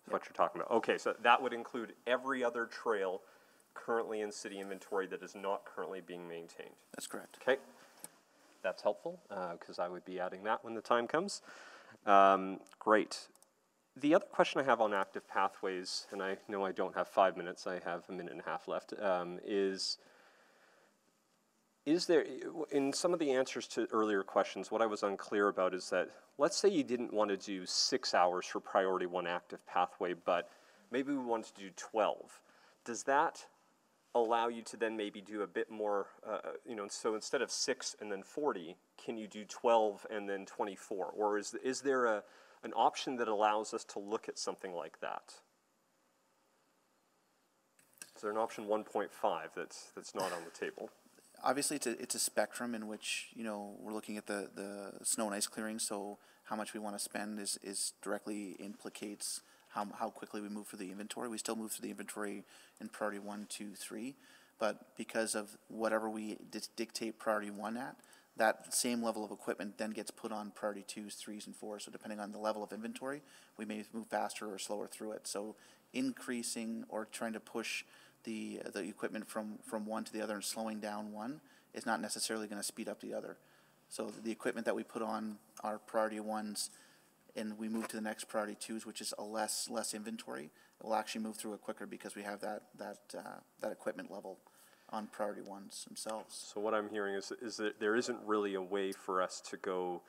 is what you're talking about. Okay, so that would include every other trail currently in city inventory that is not currently being maintained. That's correct. Okay, that's helpful, uh, cause I would be adding that when the time comes. Um, great. The other question I have on active pathways, and I know I don't have five minutes, I have a minute and a half left, um, is is there, in some of the answers to earlier questions, what I was unclear about is that, let's say you didn't want to do six hours for priority one active pathway, but maybe we wanted to do 12. Does that allow you to then maybe do a bit more, uh, you know, so instead of six and then 40, can you do 12 and then 24? Or is, is there a, an option that allows us to look at something like that? Is there an option 1.5 that's, that's not on the table? Obviously, it's a, it's a spectrum in which, you know, we're looking at the, the snow and ice clearing, so how much we want to spend is, is directly implicates how, how quickly we move through the inventory. We still move through the inventory in priority one, two, three, but because of whatever we di- dictate priority one at, that same level of equipment then gets put on priority twos, threes, and fours. So depending on the level of inventory, we may move faster or slower through it. So increasing or trying to push the the equipment from from one to the other and slowing down one is not necessarily going to speed up the other. So the equipment that we put on our priority ones, and we move to the next priority twos, which is a less less inventory, will actually move through it quicker because we have that that uh, that equipment level on priority ones themselves. So what I'm hearing is, is that there isn't really a way for us to go,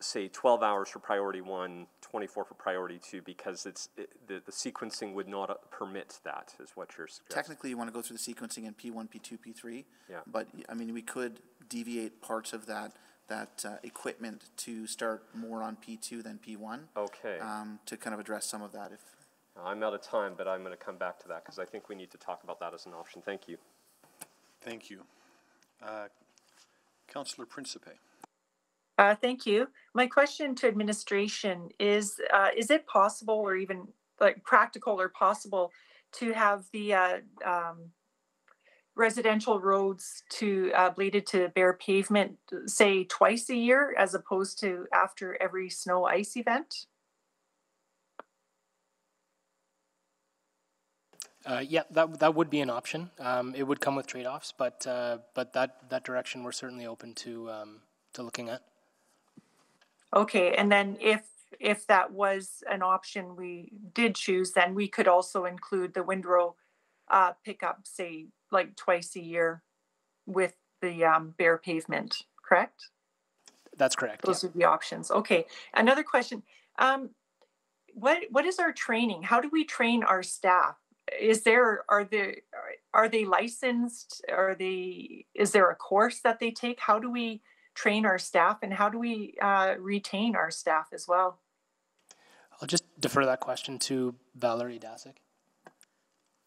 say, twelve hours for priority one, 24 for priority two, because it's, it, the, the sequencing would not uh, permit that, is what you're suggesting. Technically, you want to go through the sequencing in P one, P two, P three. Yeah. But, I mean, we could deviate parts of that, that, uh, equipment to start more on P two than P one. Okay. Um, to kind of address some of that if, I'm out of time, but I'm gonna come back to that, because I think we need to talk about that as an option. Thank you. Thank you. Uh, Councillor Principe. Uh, thank you. My question to administration is, uh, is it possible or even like practical or possible to have the, uh, um, residential roads to uh, bladed to bare pavement, say twice a year as opposed to after every snow ice event? Uh, yeah, that that would be an option. Um, it would come with trade-offs, but uh, but that that direction we're certainly open to um, to looking at. Okay, and then if if that was an option we did choose, then we could also include the windrow uh, pickup, say like twice a year, with the um, bare pavement. Correct? That's correct. Those yeah. are the options. Okay. Another question. Um, what what is our training? How do we train our staff? Is there are they are they licensed are they is there a course that they take how do we train our staff and how do we uh, retain our staff as well i'll just defer that question to valerie Dacyk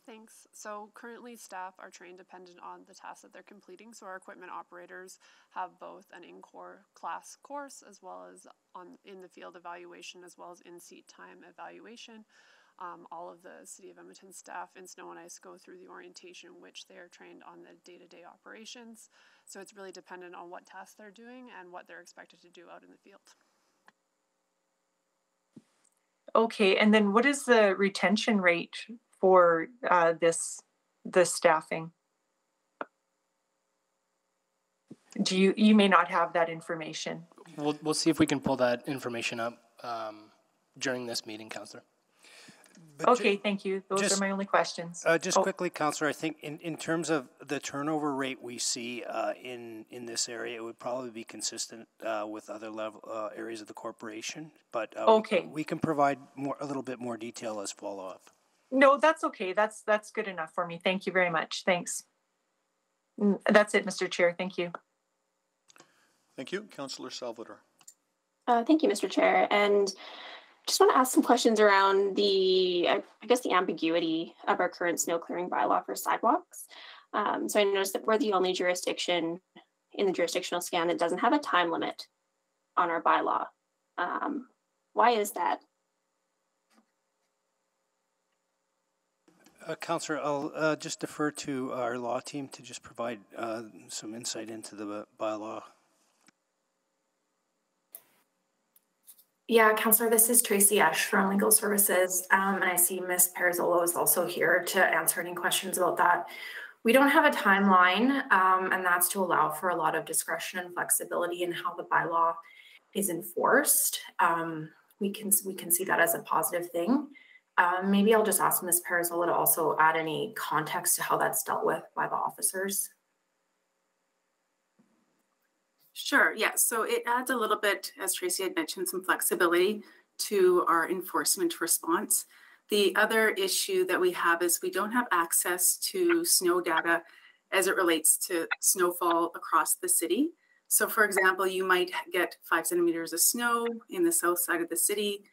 Thanks. So currently staff are trained dependent on the tasks that they're completing. So our equipment operators have both an in-core class course as well as on in the field evaluation as well as in-seat time evaluation. Um, all of the City of Edmonton staff in snow and ice go through the orientation, which they are trained on the day to day operations. So it's really dependent on what tasks they're doing and what they're expected to do out in the field. Okay, and then what is the retention rate for uh, this the staffing? Do you you may not have that information? We'll we'll see if we can pull that information up um, during this meeting, Councillor. But okay, thank you. Those just, are my only questions. Uh, just oh. quickly, Councillor, I think in, in terms of the turnover rate we see uh, in in this area, it would probably be consistent uh, with other level uh, areas of the corporation. But uh, okay, we, we, can provide more a little bit more detail as follow up. No, that's okay. That's that's good enough for me. Thank you very much. Thanks. Mm, that's it, Mr. Chair. Thank you. Thank you, Councillor Salvador. Uh, thank you, Mr. Chair, and just want to ask some questions around the, I, guess, the ambiguity of our current snow clearing bylaw for sidewalks. Um, so I noticed that we're the only jurisdiction in the jurisdictional scan that doesn't have a time limit on our bylaw. Um, why is that? Uh, Councillor, I'll uh, just defer to our law team to just provide uh, some insight into the bylaw Yeah, Councillor, this is Tracy Esch from Legal Services, um, and I see Ms. Perzolo is also here to answer any questions about that. We don't have a timeline, um, and that's to allow for a lot of discretion and flexibility in how the bylaw is enforced. Um, we can we can see that as a positive thing. Um, maybe I'll just ask Ms. Perzolo to also add any context to how that's dealt with by the officers. Sure, yeah. So it adds a little bit, as Tracy had mentioned, some flexibility to our enforcement response. The other issue that we have is we don't have access to snow data as it relates to snowfall across the city. So, for example, you might get five centimeters of snow in the south side of the city,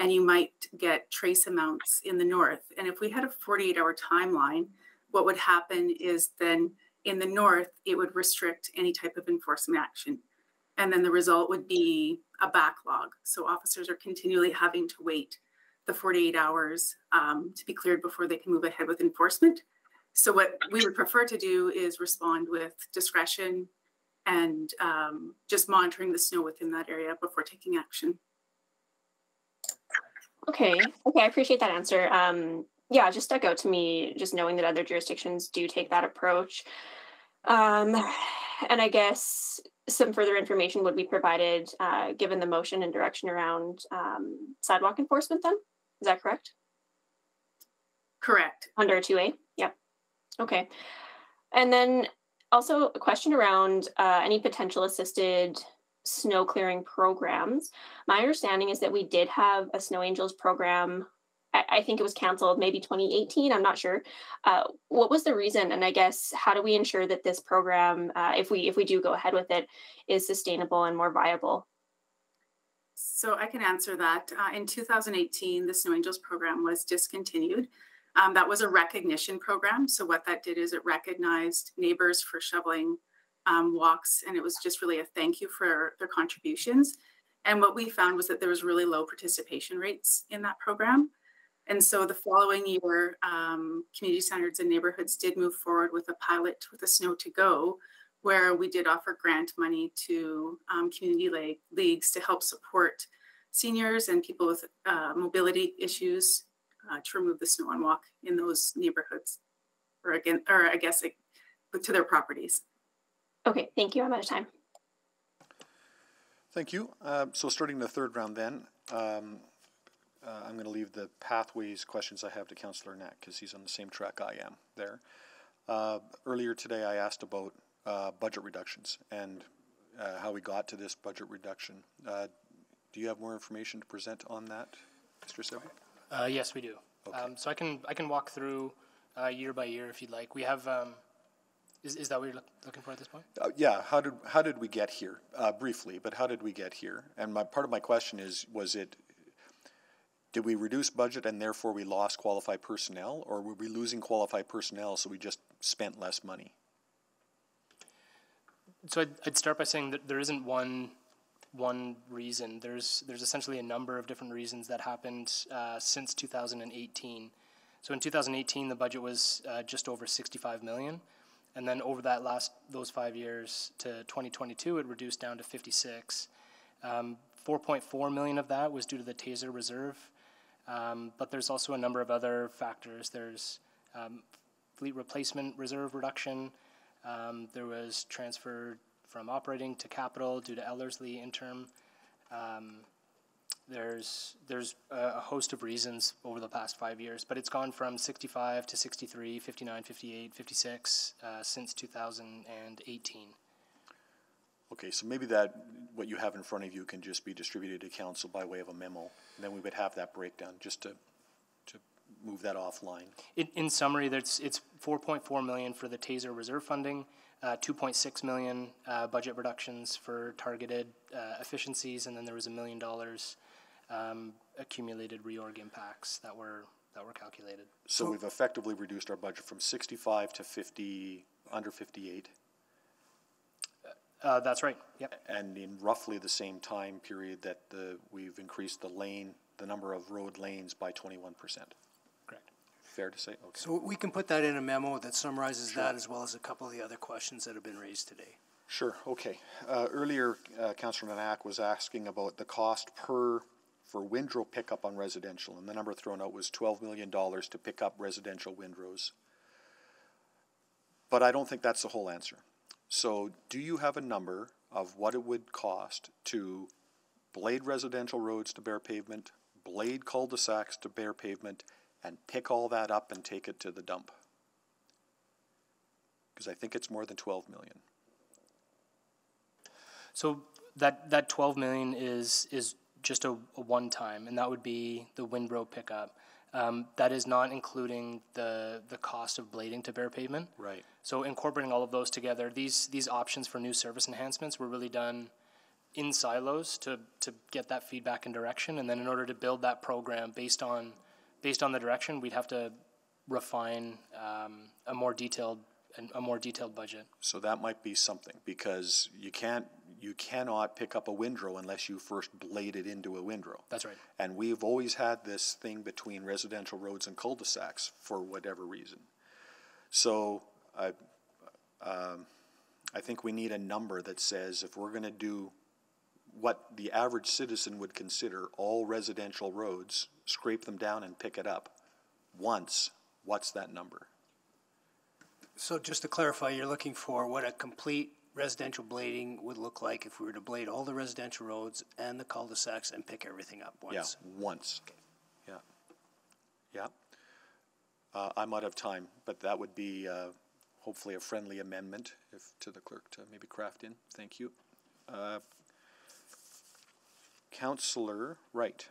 and you might get trace amounts in the north. And if we had a 48 hour timeline, what would happen is then in the north, it would restrict any type of enforcement action. And then the result would be a backlog. So officers are continually having to wait the 48 hours um, to be cleared before they can move ahead with enforcement. So what we would prefer to do is respond with discretion and um, just monitoring the snow within that area before taking action. Okay, okay, I appreciate that answer. Um, yeah, just stuck out to me just knowing that other jurisdictions do take that approach. Um, and I guess some further information would be provided uh, given the motion and direction around um, sidewalk enforcement then? Is that correct? Correct. Under 2A? Yep. Okay. And then also a question around uh, any potential assisted snow clearing programs. My understanding is that we did have a Snow Angels program I, think it was canceled maybe 2018. I'm not sure. Uh, what was the reason? And I guess how do we ensure that this program, uh, if we if we do go ahead with it, is sustainable and more viable? So I can answer that. Uh, in 2018, the Snow Angels program was discontinued. Um, that was a recognition program. So what that did is it recognized neighbors for shoveling um, walks, and it was just really a thank you for their contributions. And what we found was that there was really low participation rates in that program. And so the following year, um, community standards and neighborhoods did move forward with a pilot with a snow to go, where we did offer grant money to um, community leagues to help support seniors and people with uh, mobility issues uh, to remove the snow and walk in those neighborhoods, or again, or I guess it, to their properties. Okay, thank you. I'm out of time. Thank you. Uh, so starting the third round then, um, uh, I'm going to leave the pathways questions I have to Councillor Knack because he's on the same track I am there. Uh, earlier today, I asked about uh, budget reductions and uh, how we got to this budget reduction. Uh, do you have more information to present on that, Mr. Sever? Uh, yes, we do. Okay. Um, so I can I can walk through uh, year by year if you'd like. We have. Um, is, is that what you're look, looking for at this point? Uh, yeah. How did how did we get here? Uh, briefly, but how did we get here? And my part of my question is: Was it did we reduce budget and therefore we lost qualified personnel, or were we losing qualified personnel so we just spent less money? So I'd, I'd start by saying that there isn't one one reason. There's there's essentially a number of different reasons that happened uh, since 2018. So in 2018, the budget was uh, just over 65 million, and then over that last those five years to 2022, it reduced down to 56. Um, 4.4 million of that was due to the Taser reserve, um, but there's also a number of other factors. There's um, fleet replacement reserve reduction. Um, there was transfer from operating to capital due to Ellerslie interim. Um, there's there's a host of reasons over the past five years, but it's gone from 65 to 63, 59, 58, 56 uh, since 2018. Okay, so maybe that what you have in front of you can just be distributed to council by way of a memo, and then we would have that breakdown just to to move that offline. In, in summary, there's it's 4.4 million for the Taser reserve funding, uh, 2.6 million uh, budget reductions for targeted uh, efficiencies, and then there was a million dollars um, accumulated reorg impacts that were that were calculated. So we've effectively reduced our budget from 65 to 50, under 58. Uh, that's right. Yep. And in roughly the same time period that the we've increased the lane, the number of road lanes by 21 percent Correct. fair to say? Okay. So we can put that in a memo that summarizes sure. that as well as a couple of the other questions that have been raised today. Sure, okay. Uh, earlier, uh, Councillor Knack was asking about the cost per for windrow pickup on residential, and the number thrown out was $12 million to pick up residential windrows. But I don't think that's the whole answer. So, do you have a number of what it would cost to blade residential roads to bare pavement, blade cul-de-sacs to bare pavement, and pick all that up and take it to the dump. Because I think it's more than 12 million. So that, that 12 million is, is just a, a one time, and that would be the windrow pickup. Um, that is not including the the cost of blading to bare pavement. Right. So incorporating all of those together, these these options for new service enhancements were really done in silos to to get that feedback and direction, and then in order to build that program based on based on the direction, we'd have to refine um, a more detailed a more detailed budget. So that might be something because you can't you cannot pick up a windrow unless you first blade it into a windrow. That's right. And we've always had this thing between residential roads and cul-de-sacs for whatever reason. So I, um, I think we need a number that says if we're going to do what the average citizen would consider all residential roads, scrape them down and pick it up once, what's that number? So just to clarify, you're looking for what a complete residential blading would look like if we were to blade all the residential roads and the cul-de-sacs and pick everything up once? Yeah, once. Okay. Yeah. Yeah. Uh, I'm out of time, but that would be uh, hopefully a friendly amendment if to the clerk to maybe craft in. Thank you. Uh, Councillor Wright.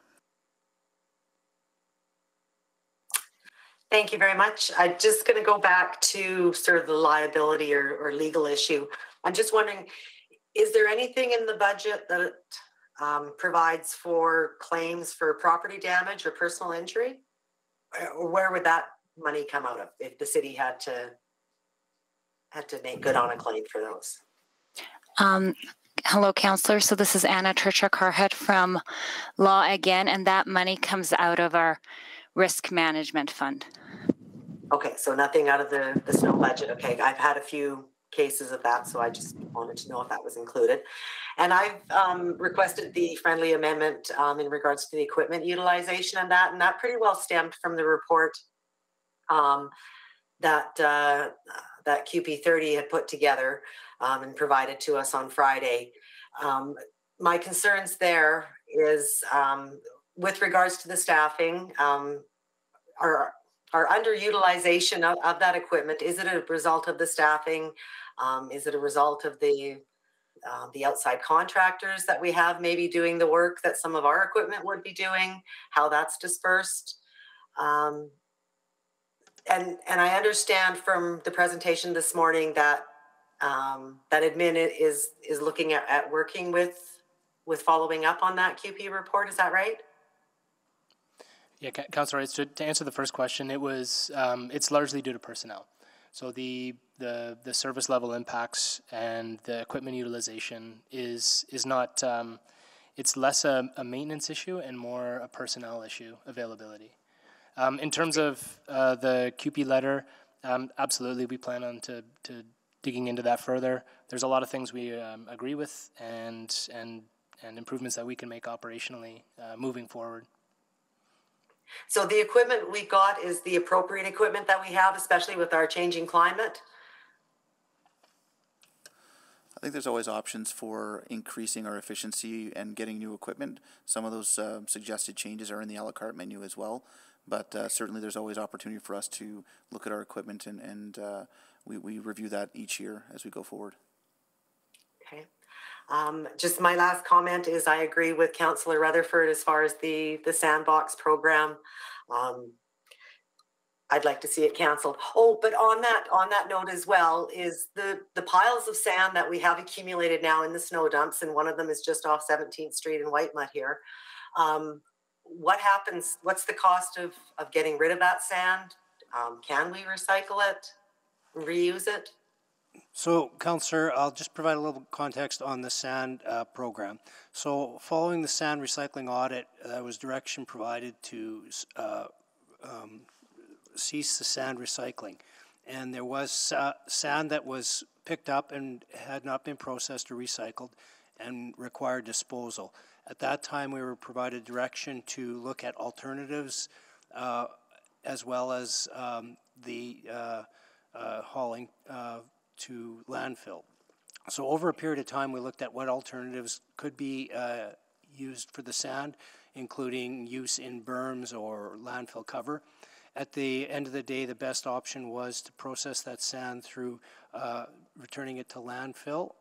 Thank you very much. I'm just going to go back to sort of the liability or, or legal issue. I'm just wondering, is there anything in the budget that um, provides for claims for property damage or personal injury? Or where would that money come out of if the city had to had to make good on a claim for those? Um, Hello, counselor. So this is Anna Turcha Carhead from Law Again, and that money comes out of our risk management fund. Okay, so nothing out of the, the snow budget. Okay, I've had a few cases of that, so I just wanted to know if that was included. And I've um, requested the friendly amendment um, in regards to the equipment utilization and that, and that pretty well stemmed from the report um, that uh, that CUPE 30 had put together um, and provided to us on Friday. Um, my concerns there is um, with regards to the staffing, our, our underutilization of, of that equipment, is it a result of the staffing? Um, is it a result of the uh, the outside contractors that we have maybe doing the work that some of our equipment would be doing, how that's dispersed? Um, and and I understand from the presentation this morning that um, that admin is is looking at, at working with with following up on that CUPE report. Is that right? Yeah, Councilor, to, to answer the first question, it was um, it's largely due to personnel. So the the the service level impacts and the equipment utilization is is not um, it's less a, a, maintenance issue and more a personnel issue availability. Um, in terms of uh, the CUPE letter, um, absolutely we plan on to, to digging into that further. There's a lot of things we um, agree with and and and improvements that we can make operationally uh, moving forward. So the equipment we got is the appropriate equipment that we have, especially with our changing climate. I think there's always options for increasing our efficiency and getting new equipment. Some of those uh, suggested changes are in the a la carte menu as well, but uh, certainly there's always opportunity for us to look at our equipment and, and uh, we, we review that each year as we go forward. Okay. Um, just my last comment is I agree with Councillor Rutherford as far as the the sandbox program. Um, I'd like to see it canceled. Oh, but on that on that note as well is the the piles of sand that we have accumulated now in the snow dumps, and one of them is just off 17th Street in Whitemud here. Um, what happens? What's the cost of of getting rid of that sand? Um, can we recycle it, reuse it? So, Councillor, I'll just provide a little context on the sand uh, program. So, following the sand recycling audit, there was direction provided to uh, um, cease the sand recycling. And there was uh, sand that was picked up and had not been processed or recycled and required disposal. At that time, we were provided direction to look at alternatives uh, as well as um, the uh, uh, hauling to landfill. So over a period of time, we looked at what alternatives could be uh, used for the sand, including use in berms or landfill cover. At the end of the day, the best option was to process that sand through uh, returning it to landfill,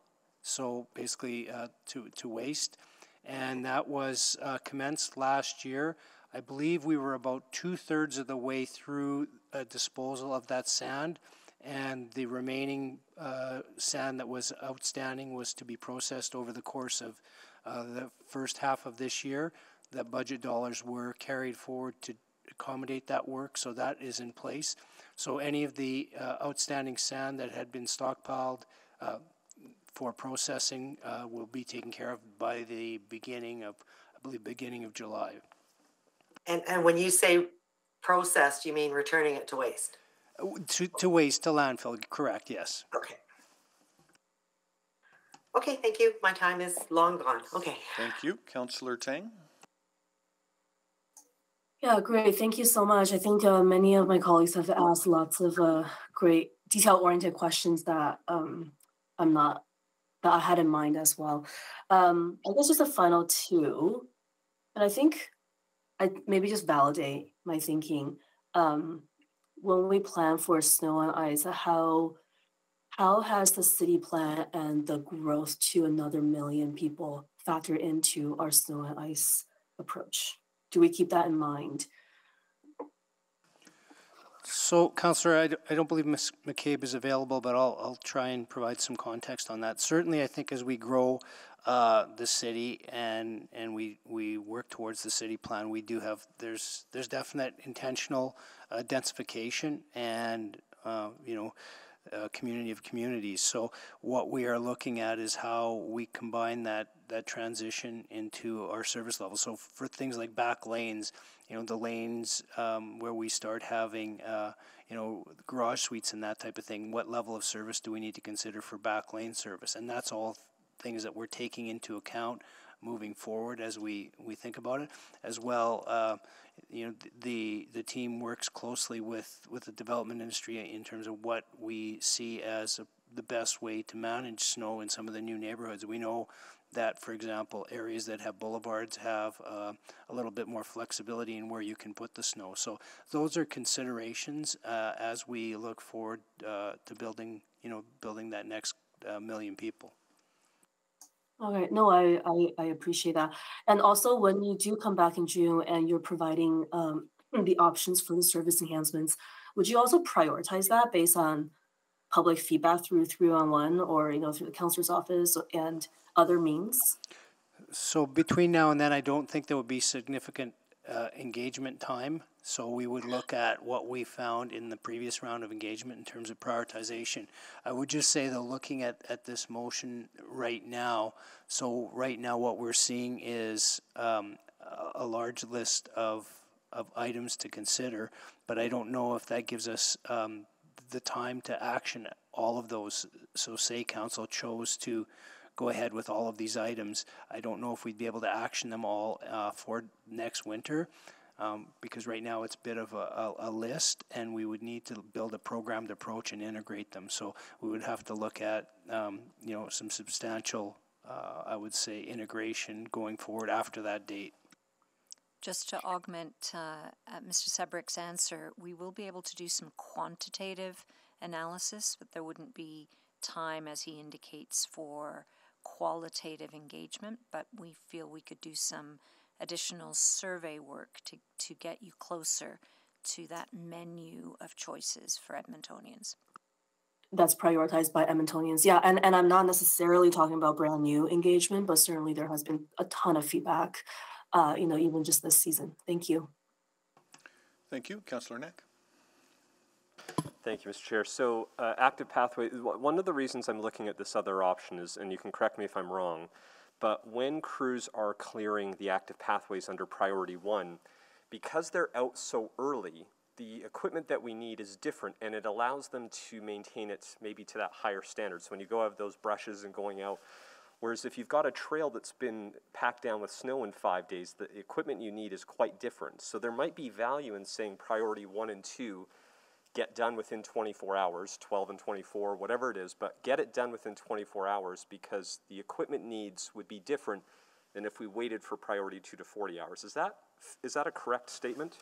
so basically uh, to, to waste. And that was uh, commenced last year. I believe we were about two thirds of the way through disposal of that sand and the remaining uh, sand that was outstanding was to be processed over the course of uh, the first half of this year. That budget dollars were carried forward to accommodate that work, so that is in place. So any of the uh, outstanding sand that had been stockpiled uh, for processing uh, will be taken care of by the beginning of, I believe, beginning of July. And, and when you say processed, you mean returning it to waste? To, to waste, to landfill, correct, yes. Okay. Okay, thank you. My time is long gone. Okay. Thank you. Councillor Tang? Yeah, great. Thank you so much. I think uh, many of my colleagues have asked lots of uh, great detail-oriented questions that um, I'm not that I had in mind as well. Um, I guess just a final two, and I think I maybe just validate my thinking. Um, when we plan for snow and ice, how how has the city plan and the growth to another million people factor into our snow and ice approach? Do we keep that in mind? So, Councillor, I d- I don't believe Ms. McCabe is available, but I'll, I'll try and provide some context on that. Certainly, I think as we grow uh, the city and and we we work towards the city plan, we do have there's there's definite intentional uh, densification and uh, you know community of communities. So what we are looking at is how we combine that that transition into our service level. So for things like back lanes, you know, the lanes um, where we start having, uh, you know, garage suites and that type of thing. What level of service do we need to consider for back lane service? And that's all things that we're taking into account moving forward as we, we think about it. As well, uh, you know, the the team works closely with, with the development industry in terms of what we see as a, the best way to manage snow in some of the new neighborhoods. We know that, for example, areas that have boulevards have uh, a little bit more flexibility in where you can put the snow. So those are considerations uh, as we look forward uh, to building, you know, building that next uh, million people. Okay, no, I, I, I appreciate that. And also, when you do come back in June and you're providing um, the options for the service enhancements, would you also prioritize that based on public feedback through three on one or, you know, through the counselor's office and other means? So between now and then, I don't think there would be significant uh, engagement time. So we would look at what we found in the previous round of engagement in terms of prioritization. I would just say though, looking at, at this motion right now, so right now what we're seeing is um, a, large list of, of items to consider, but I don't know if that gives us um, the time to action all of those. So say council chose to go ahead with all of these items. I don't know if we'd be able to action them all uh, for next winter. Um, because right now it's a bit of a, a, a, list and we would need to build a programmed approach and integrate them. So we would have to look at, um, you know, some substantial, uh, I would say, integration going forward after that date. Just to augment uh, uh Mr. Cebryk's answer, we will be able to do some quantitative analysis, but there wouldn't be time, as he indicates, for qualitative engagement, but we feel we could do some additional survey work to, to get you closer to that menu of choices for Edmontonians. That's prioritized by Edmontonians. Yeah, and, and I'm not necessarily talking about brand new engagement, but certainly there has been a ton of feedback, uh, you know, even just this season. Thank you. Thank you. Councillor Knack. Thank you, Mr. Chair. So uh, active pathway, one of the reasons I'm looking at this other option is, and you can correct me if I'm wrong, but when crews are clearing the active pathways under priority one, because they're out so early, the equipment that we need is different and it allows them to maintain it maybe to that higher standard. So when you go have those brushes and going out, whereas if you've got a trail that's been packed down with snow in five days, the equipment you need is quite different. So there might be value in saying priority one and two get done within 24 hours, 12 and 24, whatever it is, but get it done within 24 hours because the equipment needs would be different than if we waited for priority two to 40 hours. Is that is that a correct statement?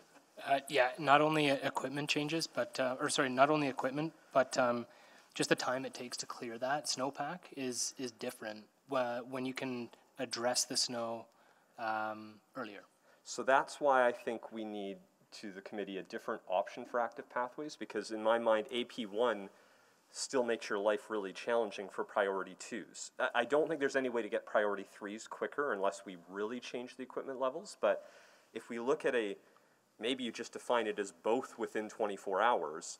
Uh, yeah, not only equipment changes, but uh, or sorry, not only equipment, but um, just the time it takes to clear that snowpack is is different uh, when you can address the snow um, earlier. So that's why I think we need to the committee a different option for active pathways because in my mind, AP1 still makes your life really challenging for priority twos. I don't think there's any way to get priority threes quicker unless we really change the equipment levels. But if we look at a, maybe you just define it as both within 24 hours,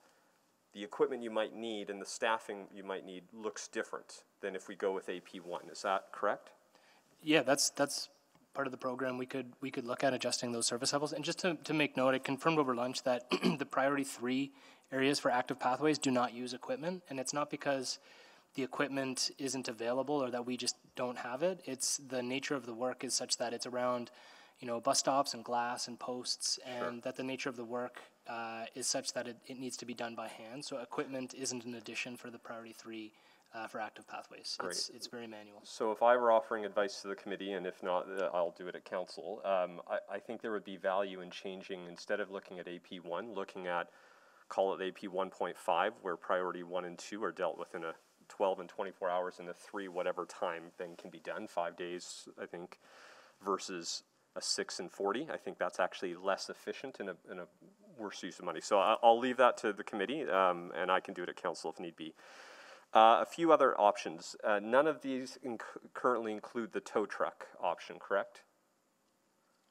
the equipment you might need and the staffing you might need looks different than if we go with AP1. Is that correct? Yeah, that's that's part of the program, we could we could look at adjusting those service levels. And just to, to make note, I confirmed over lunch that the priority three areas for active pathways do not use equipment, and it's not because the equipment isn't available or that we just don't have it. It's the nature of the work is such that it's around, you know, bus stops and glass and posts, and sure. that the nature of the work uh, is such that it, it needs to be done by hand. So equipment isn't an addition for the priority three uh, for active pathways. Great. It's, it's very manual. So if I were offering advice to the committee, and if not, uh, I'll do it at council, um, I, I think there would be value in changing, instead of looking at AP1, looking at, call it AP 1.5, where priority one and two are dealt with in a 12 and 24 hours, and the three, whatever time then can be done, five days, I think, versus a six and 40. I think that's actually less efficient and a, and a worse use of money. So I, will leave that to the committee, um, and I can do it at council if need be. Uh, a few other options. Uh, none of these inc currently include the tow truck option, correct?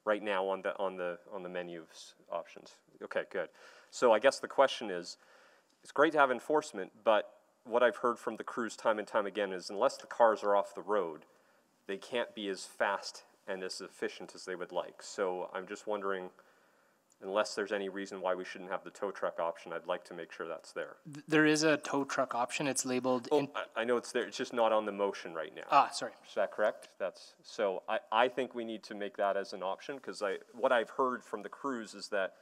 Right now on the on the on the menu of options. Okay, good. So I guess the question is, it's great to have enforcement, but what I've heard from the crews time and time again is unless the cars are off the road, they can't be as fast and as efficient as they would like. So I'm just wondering, unless there's any reason why we shouldn't have the tow truck option, I'd like to make sure that's there. Th- There is a tow truck option. It's labeled in, I, I know it's there, it's just not on the motion right now. Ah, sorry. Is that correct? That's, so I, I think we need to make that as an option, because I, what I've heard from the crews is that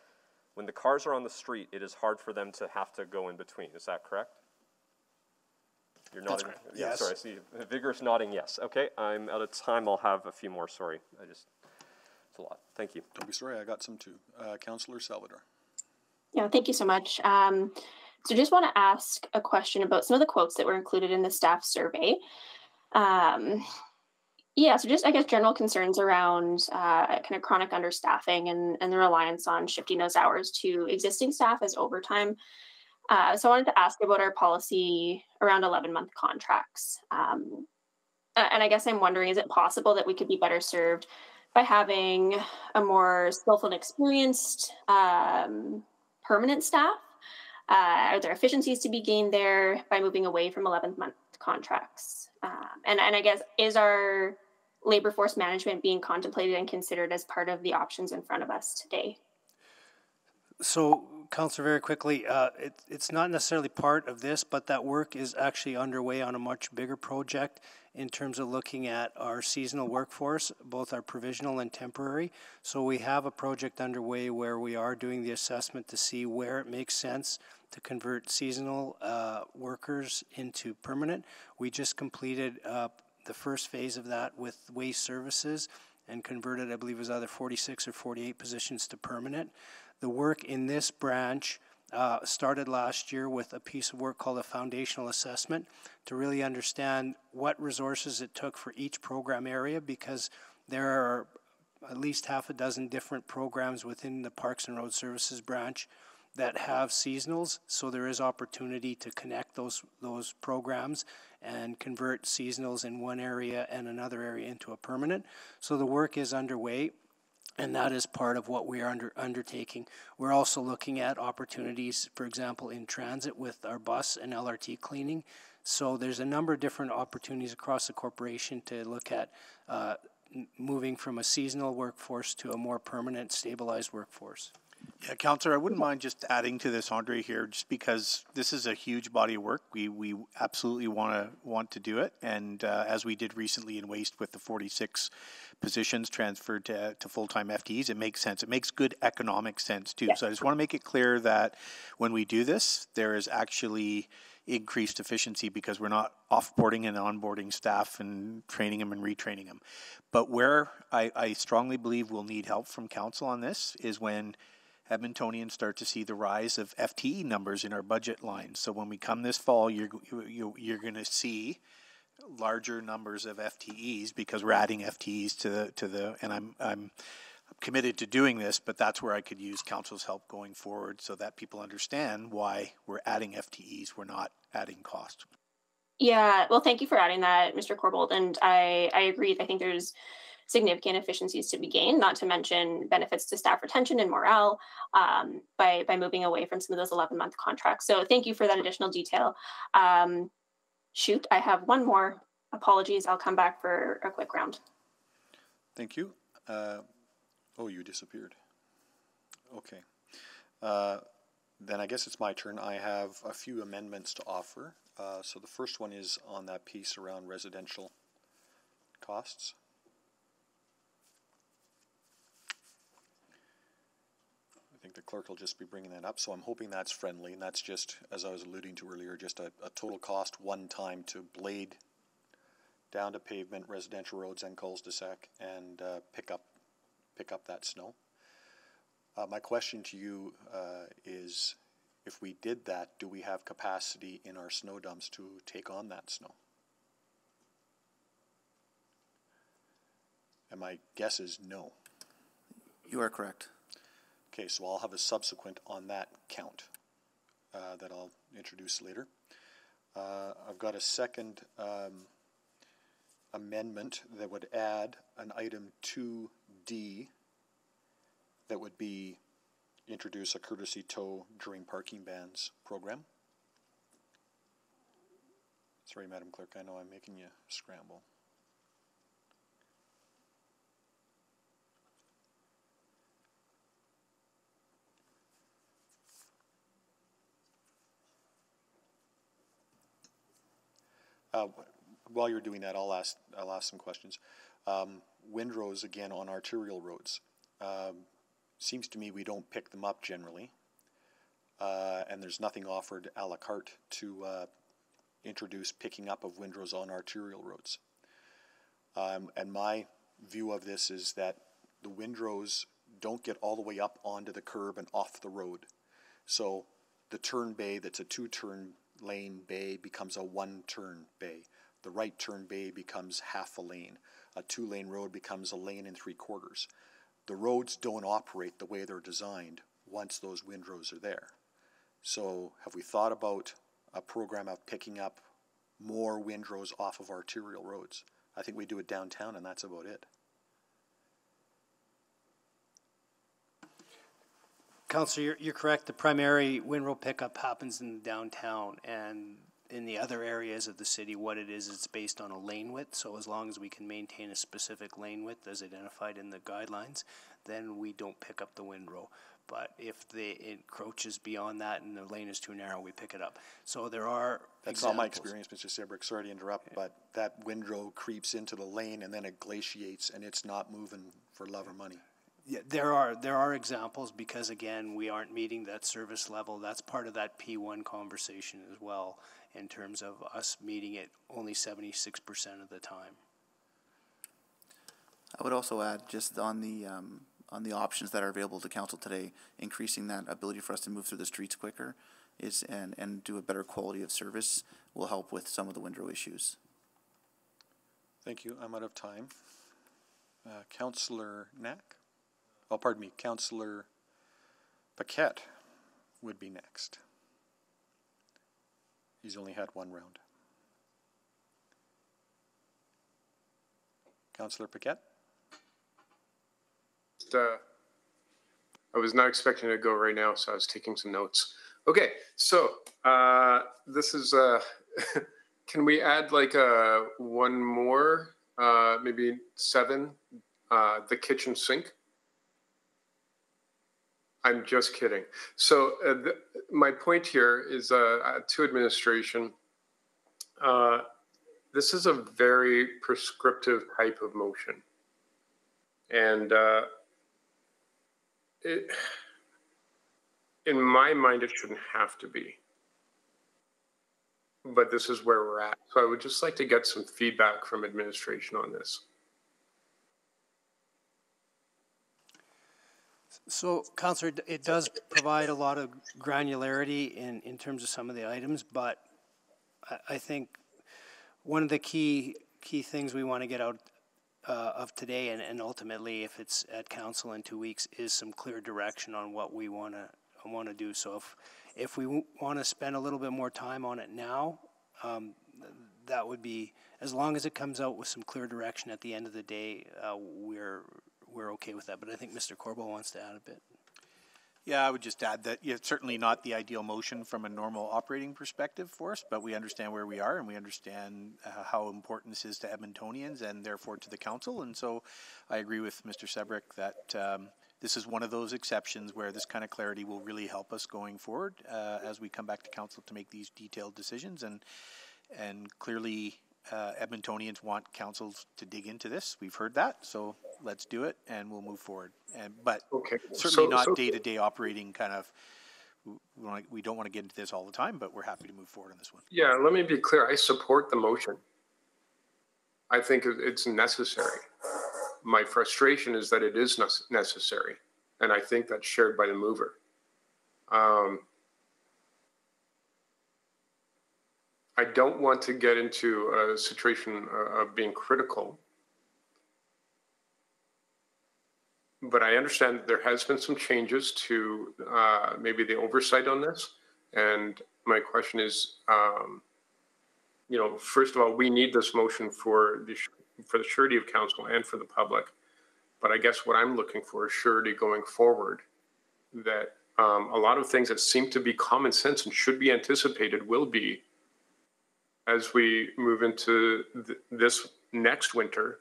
when the cars are on the street, it is hard for them to have to go in between. Is that correct? You're That's nodding. correct. Yeah, Yes. sorry, I see a vigorous nodding, yes. Okay, I'm out of time. I'll have a few more, sorry. I just, it's a lot. Thank you. Don't be sorry, I got some too. Uh, Councillor Salvador. Yeah, thank you so much. Um, so just want to ask a question about some of the quotes that were included in the staff survey. Um, yeah, so just I guess general concerns around uh, kind of chronic understaffing and, and the reliance on shifting those hours to existing staff as overtime. Uh, so I wanted to ask about our policy around 11 month contracts. Um, and I guess I'm wondering, is it possible that we could be better served by having a more skillful and experienced um, permanent staff? Uh, are there efficiencies to be gained there by moving away from 11 month contracts? Um, and, and I guess, is our labor force management being contemplated and considered as part of the options in front of us today? So, Councillor, very quickly, uh, it, it's not necessarily part of this, but that work is actually underway on a much bigger project in terms of looking at our seasonal workforce, both our provisional and temporary. So we have a project underway where we are doing the assessment to see where it makes sense to convert seasonal uh, workers into permanent. We just completed uh, the first phase of that with waste services and converted, I believe it was either 46 or 48 positions to permanent. The work in this branch uh, started last year with a piece of work called a foundational assessment to really understand what resources it took for each program area because there are at least half a dozen different programs within the Parks and Road Services branch that have seasonals, so there is opportunity to connect those those programs and convert seasonals in one area and another area into a permanent. So the work is underway. And that is part of what we are under, undertaking. We're also looking at opportunities, for example, in transit with our bus and LRT cleaning. So there's a number of different opportunities across the corporation to look at uh, moving from a seasonal workforce to a more permanent, stabilized workforce. Yeah, Counselor, I wouldn't mind just adding to this, Andre, here, just because this is a huge body of work. We we absolutely want to want to do it, and uh, as we did recently in waste with the 46 positions transferred to, to full-time FTEs, it makes sense. It makes good economic sense too. So I just want to make it clear that when we do this, there is actually increased efficiency because we're not offboarding and onboarding staff and training them and retraining them. But where I, I strongly believe we'll need help from council on this is when Edmontonians start to see the rise of FTE numbers in our budget lines. So when we come this fall, you're you, you're going to see larger numbers of FTEs because we're adding FTEs to the to the and I'm I'm committed to doing this, but that's where I could use council's help going forward so that people understand why we're adding FTEs, we're not adding cost. Yeah, well, thank you for adding that, Mr. Corbould. And I, I agree. I think there's significant efficiencies to be gained, not to mention benefits to staff retention and morale um, by, by moving away from some of those 11 month contracts. So thank you for that additional detail. Um, shoot, I have one more. Apologies. I'll come back for a quick round. Thank you. Uh, oh, you disappeared. Okay. Uh, then I guess it's my turn. I have a few amendments to offer. Uh, so the first one is on that piece around residential costs. Think the clerk will just be bringing that up. So I'm hoping that's friendly, and that's just, as I was alluding to earlier, just a, a total cost one time to blade down to pavement, residential roads and cul-de-sac, and uh, pick up pick up that snow. Uh, my question to you uh, is, if we did that, do we have capacity in our snow dumps to take on that snow? And my guess is no. You are correct. Okay, so I'll have a subsequent on that count uh, that I'll introduce later. Uh, I've got a second um, amendment that would add an item 2D that would be introduce a courtesy tow during parking bans program. Sorry, Madam Clerk, I know I'm making you scramble. Uh, while you're doing that, I'll ask, I'll ask some questions. Um, windrows, again, on arterial roads. Um, seems to me we don't pick them up generally. Uh, and there's nothing offered a la carte to uh, introduce picking up of windrows on arterial roads. Um, and my view of this is that the windrows don't get all the way up onto the curb and off the road. So the turn bay that's a two turn lane bay becomes a one turn bay. The right turn bay becomes half a lane. A two lane road becomes a lane and three quarters. The roads don't operate the way they're designed once those windrows are there. So, have we thought about a program of picking up more windrows off of arterial roads? I think we do it downtown, and that's about it. Councillor, you're, you're correct. The primary windrow pickup happens in downtown, and in the other areas of the city, what it is, it's based on a lane width. So as long as we can maintain a specific lane width as identified in the guidelines, then we don't pick up the windrow. But if the it encroaches beyond that and the lane is too narrow, we pick it up. So there are That's not my experience, Mr. Cebryk. Sorry to interrupt, but that windrow creeps into the lane and then it glaciates and it's not moving for love or money. Yeah, there are there are examples because again we aren't meeting that service level. That's part of that P one conversation as well in terms of us meeting it only seventy six percent of the time. I would also add just on the um, on the options that are available to council today, increasing that ability for us to move through the streets quicker is and and do a better quality of service will help with some of the windrow issues. Thank you. I'm out of time. Uh, Councillor Knack. Oh, pardon me. Councillor Paquette would be next. He's only had one round. Councillor Paquette? Uh, I was not expecting to go right now, so I was taking some notes. Okay, so uh, this is, uh, can we add like uh, one more, uh, maybe seven, uh, the kitchen sink? I'm just kidding. So uh, the, my point here is uh, uh, to administration. Uh, this is a very prescriptive type of motion, and uh, it, in my mind, it shouldn't have to be. But this is where we're at. So I would just like to get some feedback from administration on this. So, Councillor, it does provide a lot of granularity in, in terms of some of the items, but I, I think one of the key key things we want to get out uh, of today, and, and ultimately, if it's at council in two weeks, is some clear direction on what we want to want to do. So, if if we want to spend a little bit more time on it now, um, that would be as long as it comes out with some clear direction at the end of the day. Uh, we're we're okay with that. But I think Mr. Corbould wants to add a bit. Yeah, I would just add that yeah, it's certainly not the ideal motion from a normal operating perspective for us, but we understand where we are and we understand uh, how important this is to Edmontonians and therefore to the council. And so I agree with Mr. Cebryk that um, this is one of those exceptions where this kind of clarity will really help us going forward uh, as we come back to council to make these detailed decisions. And and clearly, uh, Edmontonians want councils to dig into this. We've heard that, so let's do it, and we'll move forward. And but okay. certainly so, not so, day to day operating kind of. We, we don't want to get into this all the time, but we're happy to move forward on this one. Yeah, let me be clear. I support the motion. I think it's necessary. My frustration is that it is necessary, and I think that's shared by the mover. Um, I don't want to get into a situation uh, of being critical. But I understand that there has been some changes to uh, maybe the oversight on this. And my question is, um, you know, first of all, we need this motion for the for the surety of council and for the public. But I guess what I'm looking for is surety going forward that um, a lot of things that seem to be common sense and should be anticipated will be as we move into th- this next winter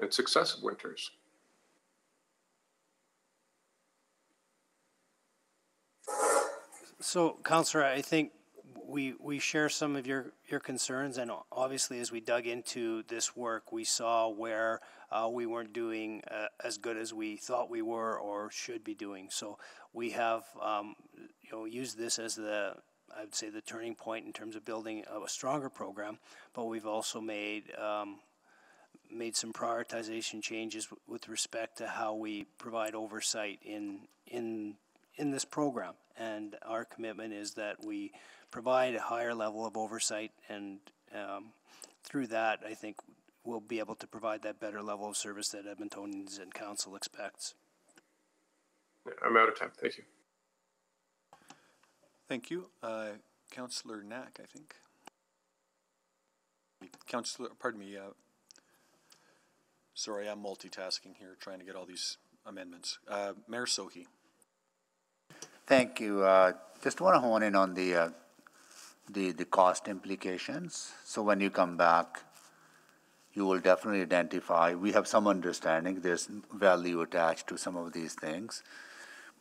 and successive winters. So, Councillor, I think we, we share some of your, your concerns, and obviously, as we dug into this work, we saw where uh, we weren't doing uh, as good as we thought we were or should be doing. So, we have um, you know used this as the I would say the turning point in terms of building a stronger program, but we've also made um, made some prioritization changes with respect to how we provide oversight in in in this program. And our commitment is that we provide a higher level of oversight, and um, through that, I think we'll be able to provide that better level of service that Edmontonians and council expects. I'm out of time. Thank you. Thank you. Uh, Councillor Knack, I think. Councillor, pardon me. Uh, sorry, I'm multitasking here, trying to get all these amendments. Uh, Mayor Sohi. Thank you. Uh, just want to hone in on the, uh, the the cost implications. So when you come back, you will definitely identify. We have some understanding. There's value attached to some of these things,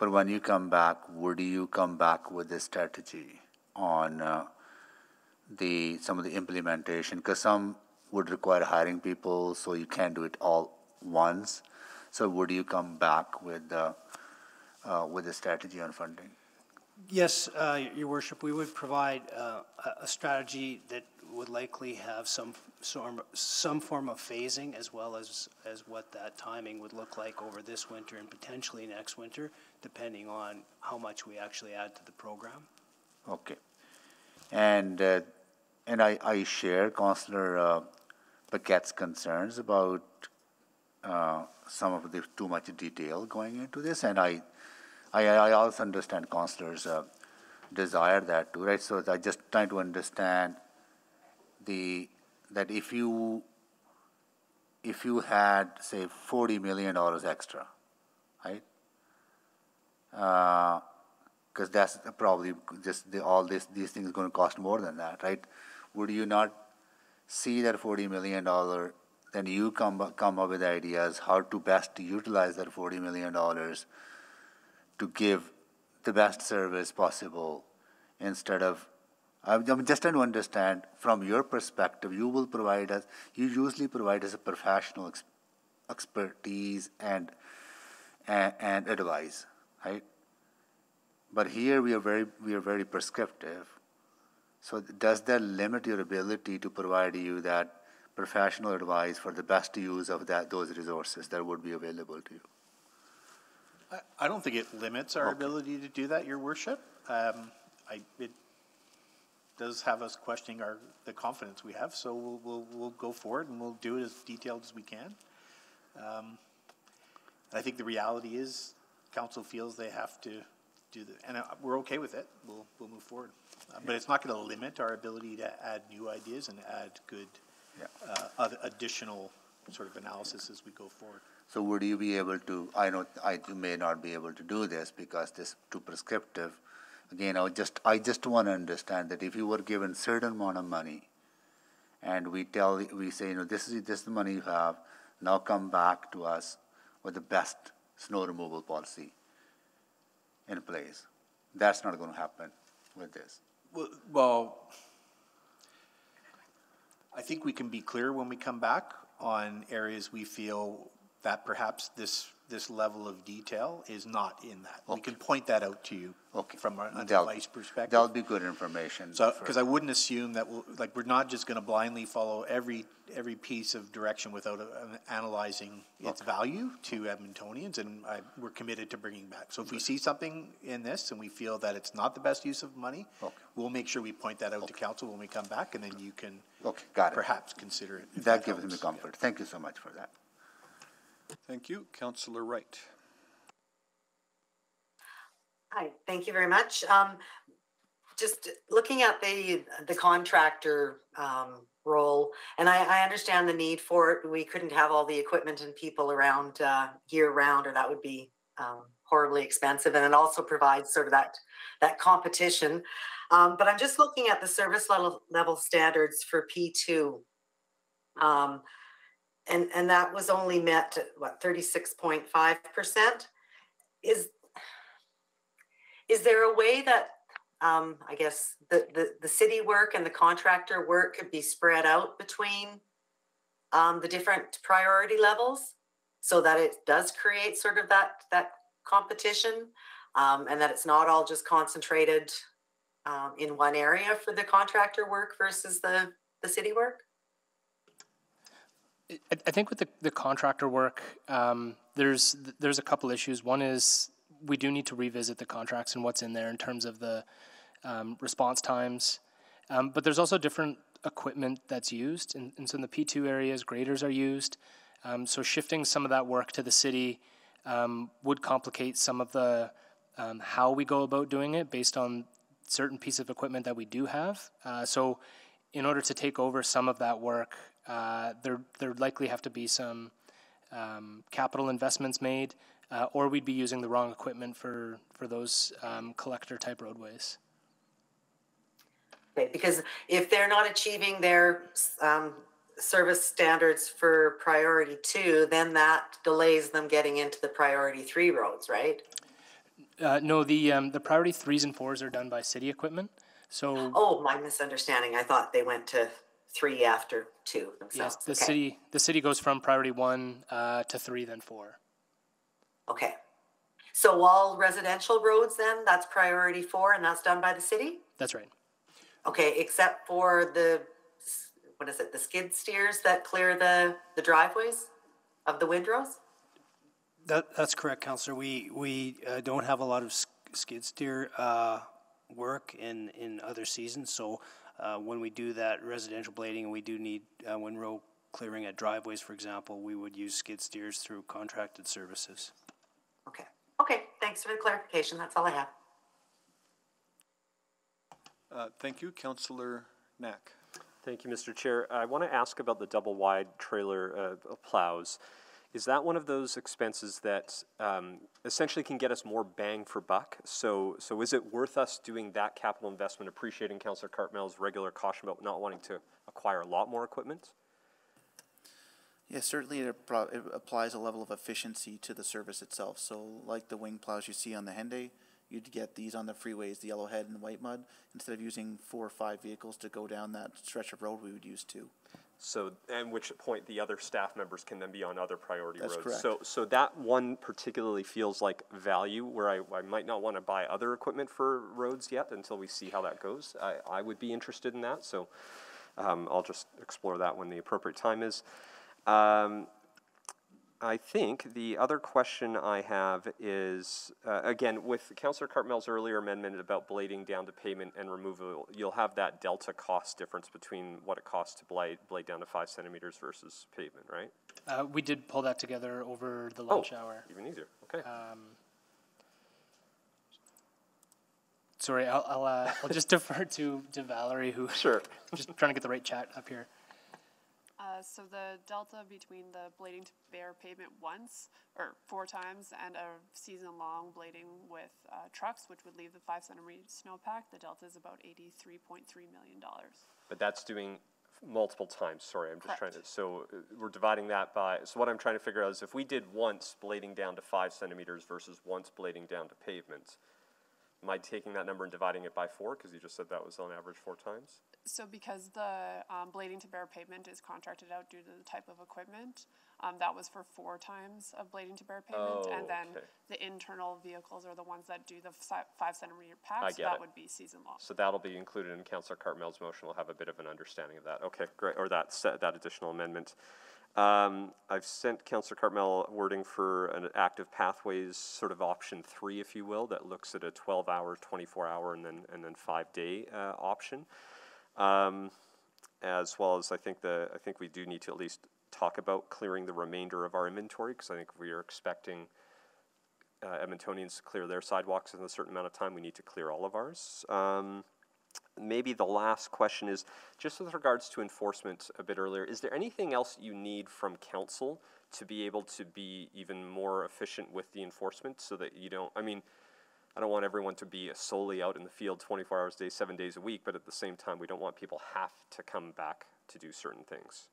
but when you come back, would you come back with a strategy on uh, the some of the implementation? Because some would require hiring people, so you can't do it all once. So would you come back with the uh, with a strategy on funding? Yes, uh, Your Worship, we would provide uh, a- strategy that would likely have some form, some form of phasing as well as, as what that timing would look like over this winter and potentially next winter, depending on how much we actually add to the program. Okay. And, uh, and I, I share Councillor uh, Paquette's concerns about uh, some of the too much detail going into this, and I, I, I also understand Councillor's uh, desire that too, right? So I just trying to understand the that if you if you had say forty million dollars extra, right? Uh, because that's probably just the, all this these things going to cost more than that, right? Would you not see that forty million dollar? Then you come come up with ideas how to best utilize that forty million dollars to give the best service possible instead of I'm just trying to understand from your perspective, you will provide us, you usually provide us a professional ex- expertise and, and, and advice, right? But here we are very, we are very prescriptive. So does that limit your ability to provide you that professional advice for the best use of that, those resources that would be available to you? I, I don't think it limits our ability to do that, Your Worship. Um, I, it does have us questioning our, the confidence we have, so we'll, we'll, we'll go forward and we'll do it as detailed as we can. Um, I think the reality is, council feels they have to do the, and uh, we're okay with it. We'll, we'll move forward. Uh, But it's not gonna limit our ability to add new ideas and add good, uh, other additional sort of analysis as we go forward. So would you be able to, I know, I you may not be able to do this because this too prescriptive. Again, I just, I just want to understand that if you were given certain amount of money and we tell, we say, you know, this is, this is the money you have, now come back to us with the best snow removal policy in place. That's not going to happen with this. Well- Well, I think we can be clear when we come back on areas we feel that perhaps this, this level of detail is not in that. We can point that out to you from an That'll- advice perspective. That'll be good information. So, for- because I wouldn't assume that, we'll like, we're not just gonna blindly follow every, every piece of direction without uh, analyzing its value to Edmontonians, and I, we're committed to bringing back. So if we see something in this and we feel that it's not the best use of money, we'll make sure we point that out to council when we come back, and then you can Okay, got it. perhaps consider it. if That gives me helps. comfort. Thank you so much for that. Thank you. Councillor Wright. Hi, thank you very much. Um, just looking at the, the contractor, um, role, and I, I understand the need for it. We couldn't have all the equipment and people around, uh, year round, or that would be um, horribly expensive, and it also provides sort of that that competition. Um, but I'm just looking at the service level level standards for P2, um, and and that was only met at what 36.5 percent. Is is there a way that um, I guess the, the the city work and the contractor work could be spread out between um, the different priority levels? so that it does create sort of that that competition um, and that it's not all just concentrated um, in one area for the contractor work versus the the city work I, I think with the, the contractor work, um, there's there's a couple issues. One is we do need to revisit the contracts and what's in there in terms of the um, response times. Um, but there's also different equipment that's used, and, and so in the P2 areas, graders are used. Um, so shifting some of that work to the city um, would complicate some of the um, how we go about doing it based on certain piece of equipment that we do have. Uh, so in order to take over some of that work, uh, there there likely have to be some um, capital investments made, uh, or we'd be using the wrong equipment for for those um, collector type roadways. Okay, because if they're not achieving their um, service standards for priority two, then that delays them getting into the priority three roads, right? Uh, no, the um, the priority threes and fours are done by city equipment. So Oh, my misunderstanding. I thought they went to three after two yes, the Okay. city the city goes from priority one uh, to three, then four. Okay. So all residential roads then, that's priority four and that's done by the city? That's right. Okay, except for the, what is it, the skid steers that clear the, the driveways of the windrows? That, that's correct, Counselor. We, we uh, don't have a lot of skid steer uh, work in, in other seasons, so uh, when we do that residential blading, and we do need uh, windrow clearing at driveways, for example, we would use skid steers through contracted services. Okay, okay, thanks for the clarification. That's all I have. Uh, thank you, Councillor Knack. Thank you, Mr. Chair. I want to ask about the double wide trailer uh, plows. Is that one of those expenses that um, essentially can get us more bang for buck? So, so is it worth us doing that capital investment, appreciating Councillor Cartmell's regular caution about not wanting to acquire a lot more equipment? Yeah, certainly it, it applies a level of efficiency to the service itself. So, like the wing plows you see on the Henday, you'd get these on the freeways, the Yellowhead and the Whitemud. Instead of using four or five vehicles to go down that stretch of road, we would use two. So, at which point the other staff members can then be on other priority That's roads. correct. So, so that one particularly feels like value where I, I might not want to buy other equipment for roads yet until we see how that goes. I, I would be interested in that, so um, I'll just explore that when the appropriate time is. Um, I think the other question I have is, uh, again, with Councillor Cartmell's earlier amendment about blading down to pavement and removal, you'll have that delta cost difference between what it costs to blade, blade down to five centimeters versus pavement, right? Uh, we did pull that together over the Oh, lunch hour. Even easier, okay. Um, sorry, I'll I'll, uh, I'll just defer to to Valerie, who sure just trying to get the right chat up here. Uh, so the delta between the blading to bare pavement once or four times and a season-long blading with uh, trucks, which would leave the five centimeter snowpack, the delta is about eighty-three point three million dollars. But that's doing multiple times, sorry, I'm just trying to, so uh, we're dividing that by, so what I'm trying to figure out is if we did once blading down to five centimeters versus once blading down to pavement, am I taking that number and dividing it by four, because you just said that was on average four times? So because the um, blading to bare pavement is contracted out due to the type of equipment, um, that was for four times of blading to bare pavement, Oh, and then okay. the internal vehicles are the ones that do the fi- five centimeter pack. I so get that it. would be season long. So that'll be included in Councillor Cartmell's motion, we'll have a bit of an understanding of that, okay, great, or that, se- that additional amendment. Um, I've sent Councillor Cartmel wording for an active pathways, sort of option three, if you will, that looks at a twelve hour, twenty-four hour, and then, and then five day, uh, option. Um, as well as I think the, I think we do need to at least talk about clearing the remainder of our inventory, because I think we are expecting uh, Edmontonians to clear their sidewalks in a certain amount of time, we need to clear all of ours. Um, maybe the last question is, just with regards to enforcement a bit earlier, is there anything else you need from council to be able to be even more efficient with the enforcement so that you don't, I mean, I don't want everyone to be solely out in the field 24 hours a day, seven days a week, but at the same time, we don't want people have to come back to do certain things.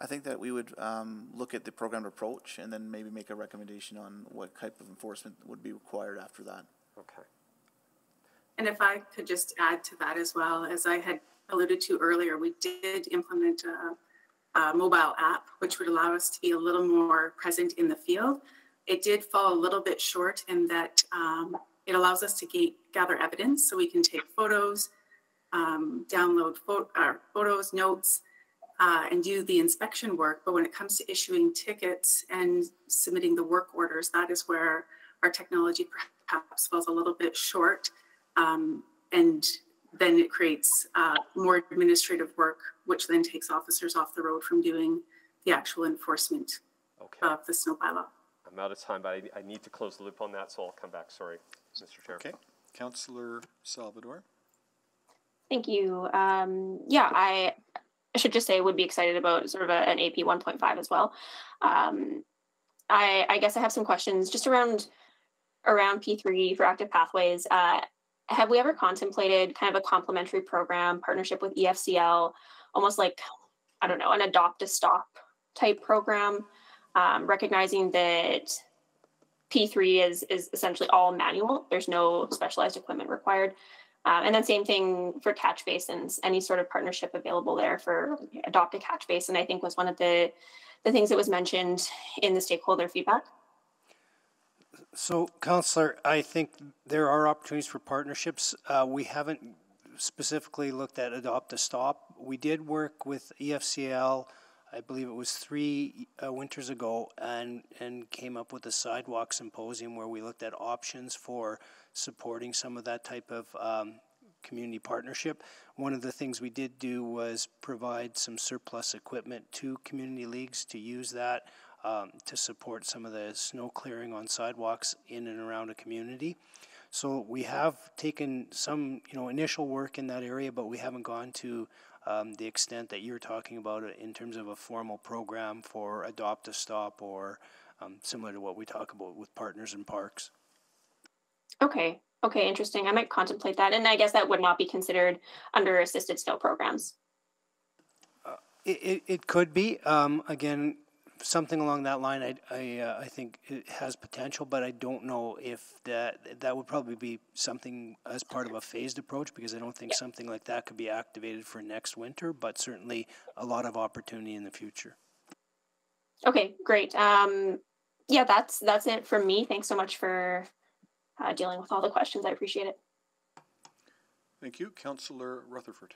I think that we would um, look at the programmed approach and then maybe make a recommendation on what type of enforcement would be required after that. Okay. And if I could just add to that as well, as I had alluded to earlier, we did implement a, a mobile app, which would allow us to be a little more present in the field. It did fall a little bit short in that um, it allows us to ga- gather evidence so we can take photos, um, download pho- uh, photos, notes, uh, and do the inspection work. But when it comes to issuing tickets and submitting the work orders, that is where our technology perhaps falls a little bit short. Um, and then it creates uh, more administrative work, which then takes officers off the road from doing the actual enforcement okay. of the snow bylaw. I'm out of time, but I, I need to close the loop on that, so I'll come back. Sorry, Mr. Chair. Okay. Councillor Salvador. Thank you. Um, yeah, I, I should just say would be excited about sort of a, an AP 1.5 as well. Um, I, I guess I have some questions just around around P3 for active pathways. Uh, have we ever contemplated kind of a complementary program partnership with EFCL, almost like I don't know, an adopt a stop type program, um, recognizing that P3 is is essentially all manual. There's no specialized equipment required. Um, and then same thing for catch basins, any sort of partnership available there for adopt a catch basin, I think was one of the, the things that was mentioned in the stakeholder feedback. So, Councillor, I think there are opportunities for partnerships. Uh, we haven't specifically looked at adopt a stop. We did work with EFCL, I believe it was three uh, winters ago, and and came up with a sidewalk symposium where we looked at options for supporting some of that type of um, community partnership. One of the things we did do was provide some surplus equipment to community leagues to use that um, to support some of the snow clearing on sidewalks in and around a community. So we have taken some, you know, initial work in that area, but we haven't gone to um, the extent that you're talking about in terms of a formal program for adopt a stop or um, similar to what we talk about with partners in parks. Okay. Okay, interesting. I might contemplate that. And I guess that would not be considered under assisted snow programs. Uh, it, it, it, could be. Um, again, something along that line, I, I, uh, I think it has potential, but I don't know if that that would probably be something as part of a phased approach because I don't think yeah. something like that could be activated for next winter, but certainly a lot of opportunity in the future. Okay, great. Um, yeah, that's that's it from me. Thanks so much for uh, dealing with all the questions. I appreciate it. Thank you, Councillor Rutherford.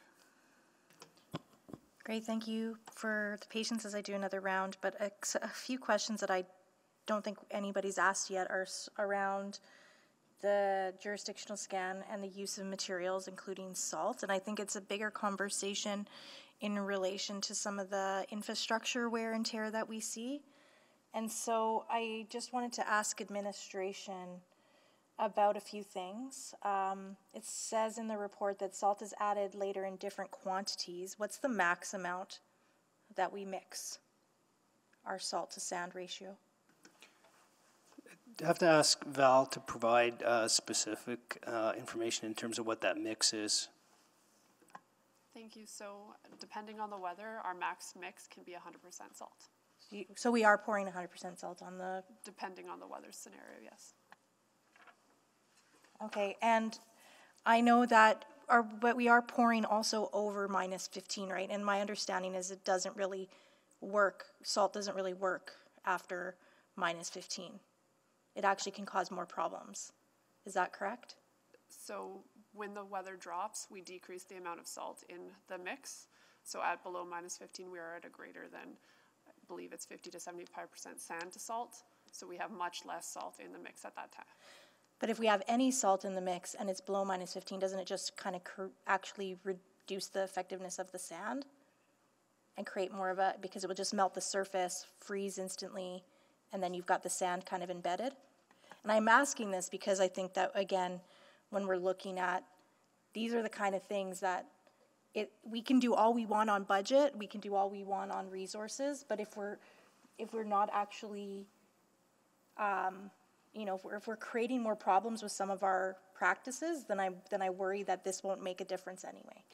Great, thank you for the patience as I do another round. But a, a few questions that I don't think anybody's asked yet are around the jurisdictional scan and the use of materials, including salt. And I think it's a bigger conversation in relation to some of the infrastructure wear and tear that we see. And so I just wanted to ask administration about a few things. Um, it says in the report that salt is added later in different quantities. What's the max amount that we mix our salt to sand ratio? I have to ask Val to provide uh, specific uh, information in terms of what that mix is. Thank you. So, depending on the weather, our max mix can be 100% salt. So, we are pouring 100% salt on the. Depending on the weather scenario, yes. Okay, and I know that our, but we are pouring also over minus 15, right? And my understanding is it doesn't really work, salt doesn't really work after minus 15. It actually can cause more problems. Is that correct? So when the weather drops, we decrease the amount of salt in the mix. So at below minus 15, we are at a greater than, I believe it's 50 to 75% sand to salt. So we have much less salt in the mix at that time. But if we have any salt in the mix and it's below minus 15, doesn't it just kind of actually reduce the effectiveness of the sand and create more of a, because it will just melt the surface, freeze instantly, and then you've got the sand kind of embedded? And I'm asking this because I think that, again, when we're looking at these are the kind of things that it, we can do all we want on budget, we can do all we want on resources, but if we're, if we're not actually, um, you know, if we're, if we're creating more problems with some of our practices, then I, then I worry that this won't make a difference anyway.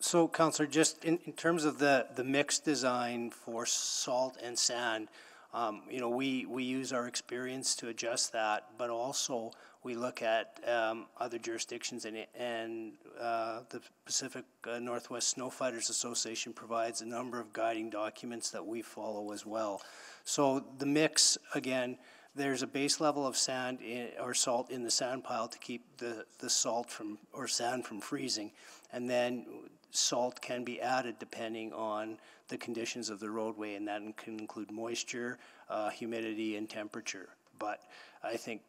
So, Counselor, just in, in terms of the, the mix design for salt and sand, um, you know, we, we use our experience to adjust that, but also we look at um, other jurisdictions and, and uh, the Pacific uh, Northwest Snow Fighters Association provides a number of guiding documents that we follow as well. So the mix, again, there's a base level of sand in, or salt in the sand pile to keep the, the salt from or sand from freezing. And then salt can be added depending on the conditions of the roadway, and that can include moisture, uh, humidity, and temperature. But I think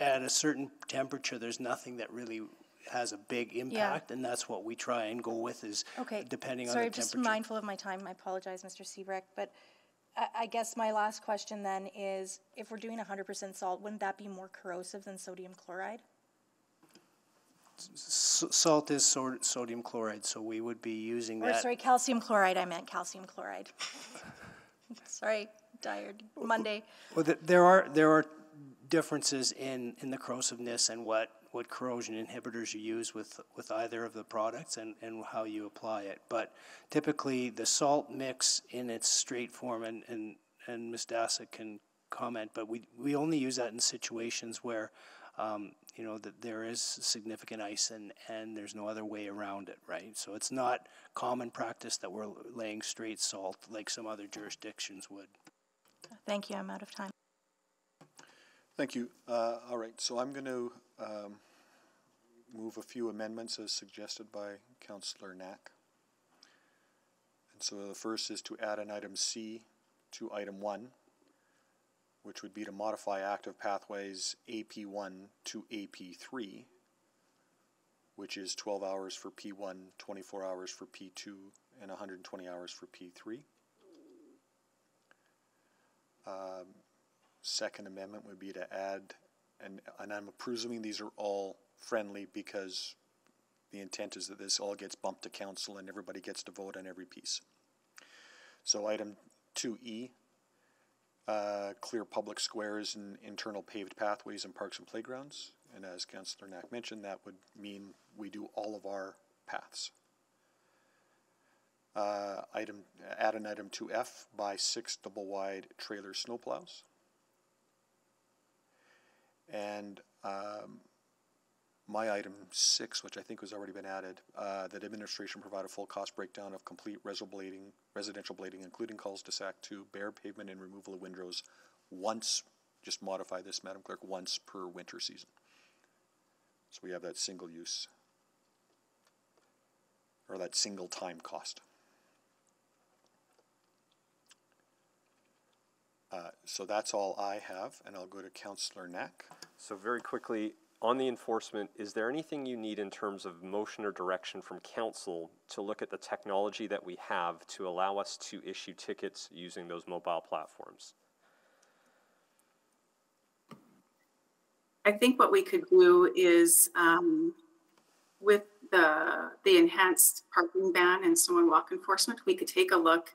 at a certain temperature, there's nothing that really has a big impact, and that's what we try and go with is Okay. depending on Sorry, the I'm just mindful of my time. I apologize, Mr. Cebryk, but I, I guess my last question then is, if we're doing hundred percent salt, wouldn't that be more corrosive than sodium chloride? S- Salt is so- sodium chloride, so we would be using Or that. sorry, calcium chloride, I meant calcium chloride. Sorry, tired, Monday. Well, there are, there are differences in, in the corrosiveness and what, what corrosion inhibitors you use with, with either of the products and, and how you apply it. But typically, the salt mix in its straight form, and, and, and Ms. Dacyk can comment, but we, we only use that in situations where, um, you know, that there is significant ice and, and there's no other way around it, right? So it's not common practice that we're laying straight salt like some other jurisdictions would. Thank you, I'm out of time. Thank you. Uh, All right, so I'm going to um, move a few amendments as suggested by Councillor Knack. And so the first is to add an item C to item one, which would be to modify active pathways AP one to AP three, which is twelve hours for P one, 24 hours for P two, and hundred and twenty hours for P three. Um, Second amendment would be to add, and, and I'm presuming these are all friendly because the intent is that this all gets bumped to council and everybody gets to vote on every piece. So item two E, uh, clear public squares and internal paved pathways in parks and playgrounds. And as Councillor Knack mentioned, that would mean we do all of our paths. Uh, item, add an item two F, buy six double wide trailer snowplows. And um, my item six, which I think has already been added, uh, that administration provide a full cost breakdown of complete residential blading, residential blading, including calls to SAC two, bare pavement and removal of windrows once, just modify this, Madam Clerk, once per winter season. So we have that single use, or that single time cost. Uh, so that's all I have, and I'll go to Councillor Knack. So very quickly, on the enforcement, is there anything you need in terms of motion or direction from council to look at the technology that we have to allow us to issue tickets using those mobile platforms? I think what we could do is um, with the the enhanced parking ban and snow and walk enforcement, we could take a look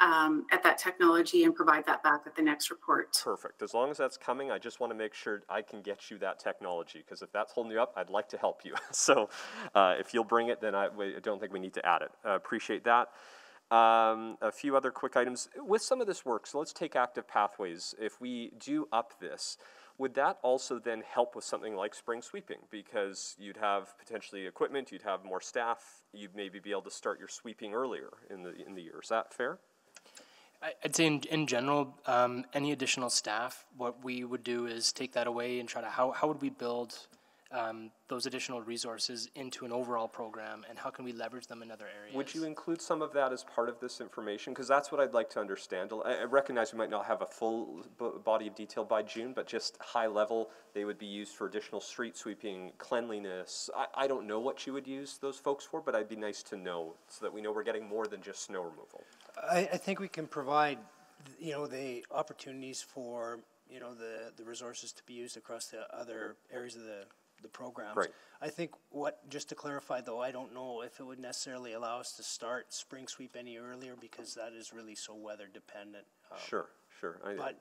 um, at that technology and provide that back at the next report. Perfect. As long as that's coming, I just want to make sure I can get you that technology because if that's holding you up, I'd like to help you. so uh, if you'll bring it, then I, I, don't think we need to add it. Uh, appreciate that. Um, a few other quick items. With some of this work, so let's take active pathways. If we do up this, would that also then help with something like spring sweeping? Because you'd have potentially equipment, you'd have more staff, you'd maybe be able to start your sweeping earlier in the, in the year. Is that fair? I'd say in, in general, um, any additional staff, what we would do is take that away and try to, how, how would we build um, those additional resources into an overall program and how can we leverage them in other areas? Would you include some of that as part of this information? Because that's what I'd like to understand. I, I recognize we might not have a full body of detail by June, but just high level, they would be used for additional street sweeping, cleanliness. I, I don't know what you would use those folks for, but I'd be nice to know so that we know we're getting more than just snow removal. I, I think we can provide, you know, the opportunities for, you know, the, the resources to be used across the other areas of the, the programs. Right. I think what, just to clarify though, I don't know if it would necessarily allow us to start spring sweep any earlier because that is really so weather dependent. um, Sure, sure. I- But,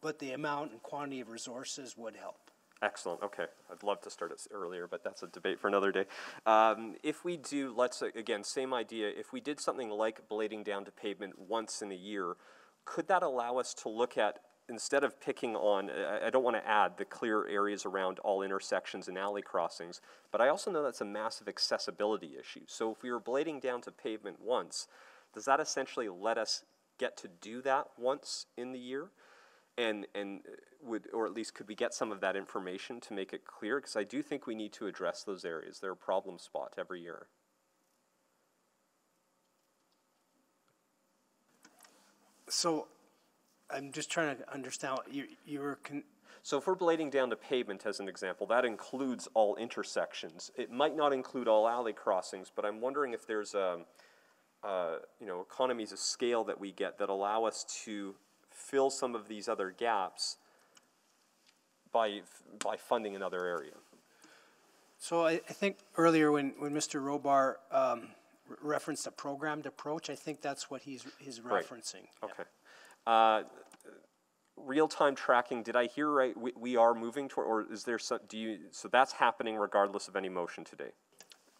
but the amount and quantity of resources would help. Excellent. Okay. I'd love to start it earlier, but that's a debate for another day. Um, if we do, let's, uh, again, same idea. If we did something like blading down to pavement once in a year, could that allow us to look at, instead of picking on, I, I don't want to add the clear areas around all intersections and alley crossings, but I also know that's a massive accessibility issue. So if we were blading down to pavement once, does that essentially let us get to do that once in the year? And, and uh, would, or at least could we get some of that information to make it clear? Because I do think we need to address those areas. They're a problem spot every year. So I'm just trying to understand, you, you were, So if we're blading down to pavement as an example, that includes all intersections. It might not include all alley crossings, but I'm wondering if there's uh, you know, economies of scale that we get that allow us to fill some of these other gaps by, by funding another area. So I, I think earlier when, when Mr. Robar um, re- referenced a programmed approach, I think that's what he's, he's Right. referencing. Okay. Uh, real-time tracking, did I hear right? We, we are moving toward, or is there some, do you, so that's happening regardless of any motion today?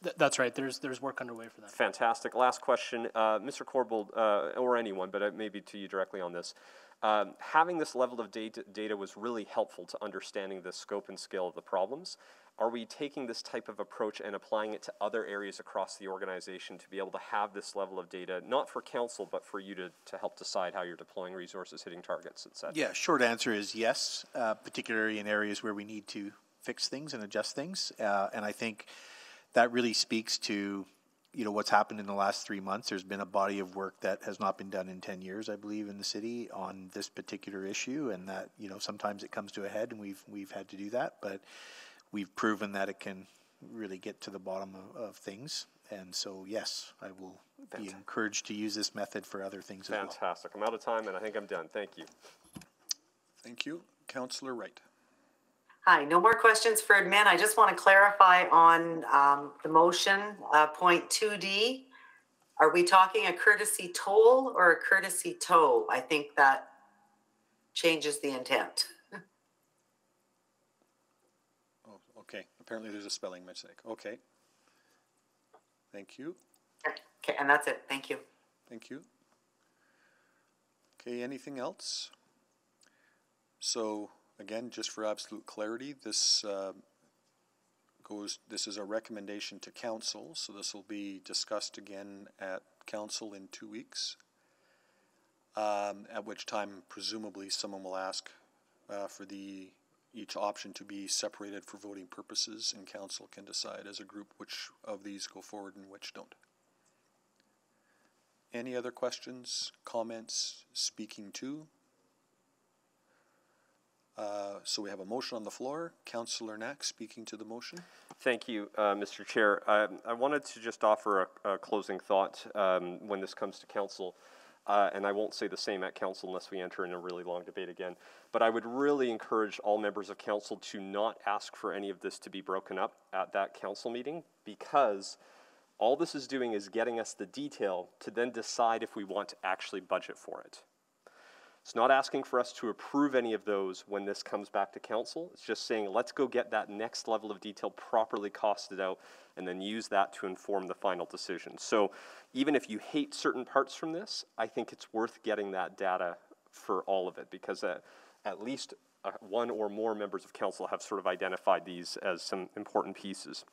Th- that's right. There's there's work underway for that. Fantastic. Last question, uh, Mr. Corbould, uh, or anyone, but uh, maybe to you directly on this. Um, having this level of data, data was really helpful to understanding the scope and scale of the problems. Are we taking this type of approach and applying it to other areas across the organization to be able to have this level of data, not for council, but for you to, to help decide how you're deploying resources, hitting targets, et cetera? Yeah, short answer is yes, uh, particularly in areas where we need to fix things and adjust things. Uh, and I think that really speaks to, you know, what's happened in the last three months. There's been a body of work that has not been done in 10 years, I believe, in the city on this particular issue. And that, you know, sometimes it comes to a head and we've, we've had to do that. But we've proven that it can really get to the bottom of, of things. And so, yes, I will be encouraged to use this method for other things as well. Fantastic. I'm out of time and I think I'm done. Thank you. Thank you. Councillor Wright. Hi, no more questions for admin. I just want to clarify on um, the motion, uh, point 2D. Are we talking a courtesy toll or a courtesy tow? I think that changes the intent. Oh, okay. Apparently there's a spelling mistake. Okay. Thank you. Okay, and that's it. Thank you. Thank you. Okay, anything else? So, again, just for absolute clarity, this uh, goes, this is a recommendation to council, so this will be discussed again at council in two weeks. Um, at which time presumably someone will ask uh, for the, each option to be separated for voting purposes, and council can decide as a group which of these go forward and which don't. Any other questions, comments, speaking to? Uh, So we have a motion on the floor. Councillor Knack speaking to the motion. Thank you, uh, Mr. Chair. I wanted to just offer a, a closing thought um, when this comes to council. Uh, and I won't say the same at council unless we enter in a really long debate again. But I would really encourage all members of council to not ask for any of this to be broken up at that council meeting because all this is doing is getting us the detail to then decide if we want to actually budget for it. It's not asking for us to approve any of those when this comes back to council. It's just saying, let's go get that next level of detail properly costed out and then use that to inform the final decision. So even if you hate certain parts from this, I think it's worth getting that data for all of it because uh, at least uh, one or more members of council have sort of identified these as some important pieces.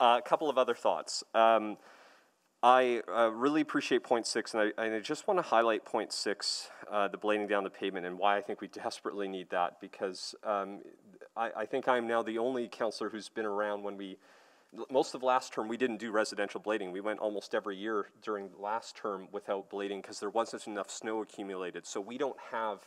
Uh, a couple of other thoughts. Um, I uh, really appreciate point six, and I, and I just want to highlight point six, uh, the blading down the pavement, and why I think we desperately need that. Because um, I, I think I'm now the only counselor who's been around when we, most of last term, we didn't do residential blading. We went almost every year during the last term without blading because there wasn't enough snow accumulated. So we don't have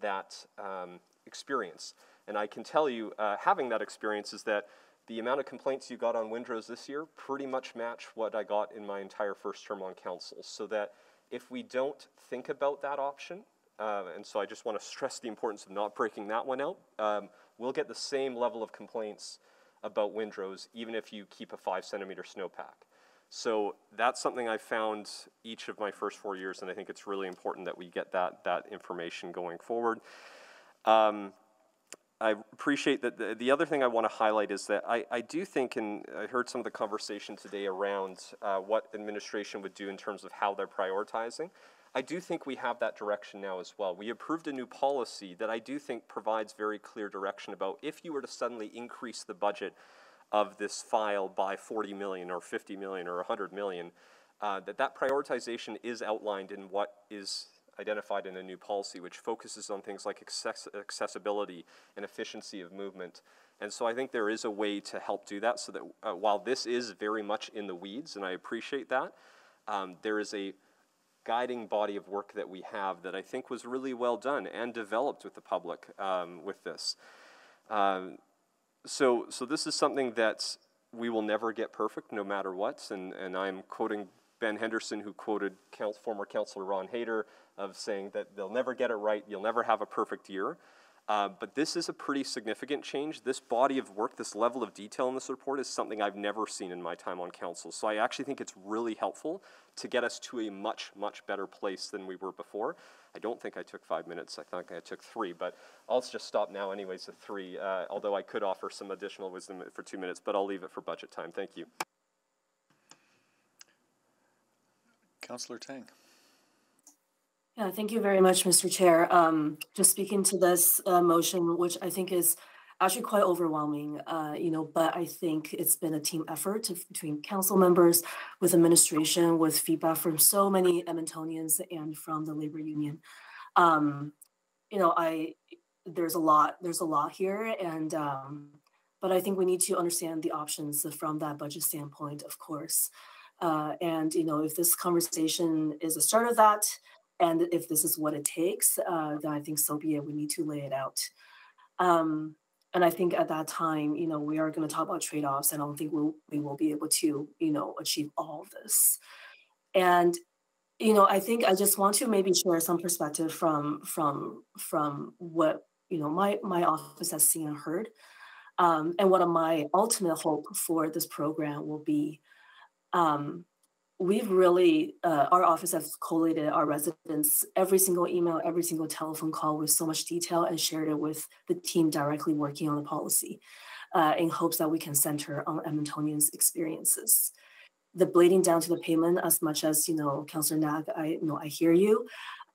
that um, experience. And I can tell you, uh, having that experience is that the amount of complaints you got on windrows this year pretty much match what I got in my entire first term on council. So that if we don't think about that option, uh, and so I just want to stress the importance of not breaking that one out, um, we'll get the same level of complaints about windrows, even if you keep a five centimeter snowpack. So that's something I found each of my first four years, and I think it's really important that we get that, that information going forward. Um, I appreciate that. The, the, other thing I want to highlight is that I, I do think, and I heard some of the conversation today around uh, what administration would do in terms of how they're prioritizing. I do think we have that direction now as well. We approved a new policy that I do think provides very clear direction about if you were to suddenly increase the budget of this file by 40 million or 50 million or 100 million, uh, that that prioritization is outlined in what is identified in a new policy, which focuses on things like access accessibility and efficiency of movement. And so I think there is a way to help do that so that uh, while this is very much in the weeds, and I appreciate that, um, there is a guiding body of work that we have that I think was really well done and developed with the public um, with this. Um, so, so this is something that we will never get perfect no matter what, and, and I'm quoting Ben Henderson, who quoted former Councillor Ron Hayter of saying that they'll never get it right, you'll never have a perfect year. Uh, but this is a pretty significant change. This body of work, this level of detail in this report is something I've never seen in my time on council. So I actually think it's really helpful to get us to a much, much better place than we were before. I don't think I took five minutes. I think I took three, but I'll just stop now anyways at three, uh, although I could offer some additional wisdom for two minutes, but I'll leave it for budget time. Thank you. Councillor Tang. Yeah, thank you very much, Mr. Chair. Um, just speaking to this uh, motion, which I think is actually quite overwhelming, uh, you know, but I think it's been a team effort to, between council members, with administration, with feedback from so many Edmontonians and from the labor union. Um, you know, I there's a lot there's a lot here, and um, but I think we need to understand the options from that budget standpoint, of course. Uh, and you know, if this conversation is a start of that, and if this is what it takes, uh, then I think so be it. We need to lay it out. Um, and I think at that time, you know, we are going to talk about trade-offs, and I don't think we'll, we will be able to, you know, achieve all of this. And you know, I think I just want to maybe share some perspective from from from what you know my my office has seen and heard, um, and what of my ultimate hope for this program will be. Um, we've really uh, our office has collated our residents every single email every single telephone call with so much detail and shared it with the team directly working on the policy uh, in hopes that we can center on edmontonians experiences. The blading down to the payment as much as you know councillor Knack i you know i hear you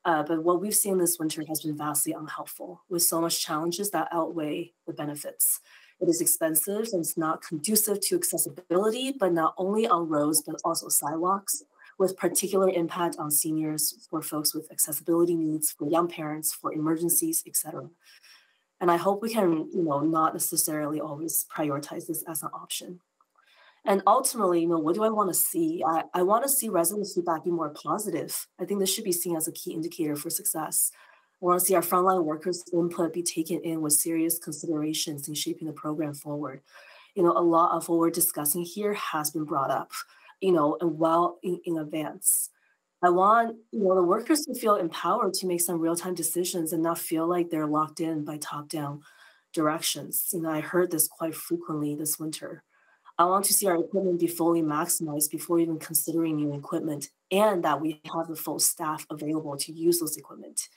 uh, but what we've seen this winter has been vastly unhelpful with so much challenges that outweigh the benefits it is expensive and it's not conducive to accessibility, but not only on roads, but also sidewalks, with particular impact on seniors, for folks with accessibility needs, for young parents, for emergencies, etc. And I hope we can, you know, not necessarily always prioritize this as an option. And ultimately, you know, what do I want to see? I, I want to see resident feedback be more positive. I think this should be seen as a key indicator for success. We want to see our frontline workers' input be taken in with serious considerations in shaping the program forward. You know, a lot of what we're discussing here has been brought up, you know, and well in, in advance. I want, you know, the workers to feel empowered to make some real-time decisions and not feel like they're locked in by top-down directions. You know, I heard this quite frequently this winter. I want to see our equipment be fully maximized before even considering new equipment and that we have the full staff available to use those equipment.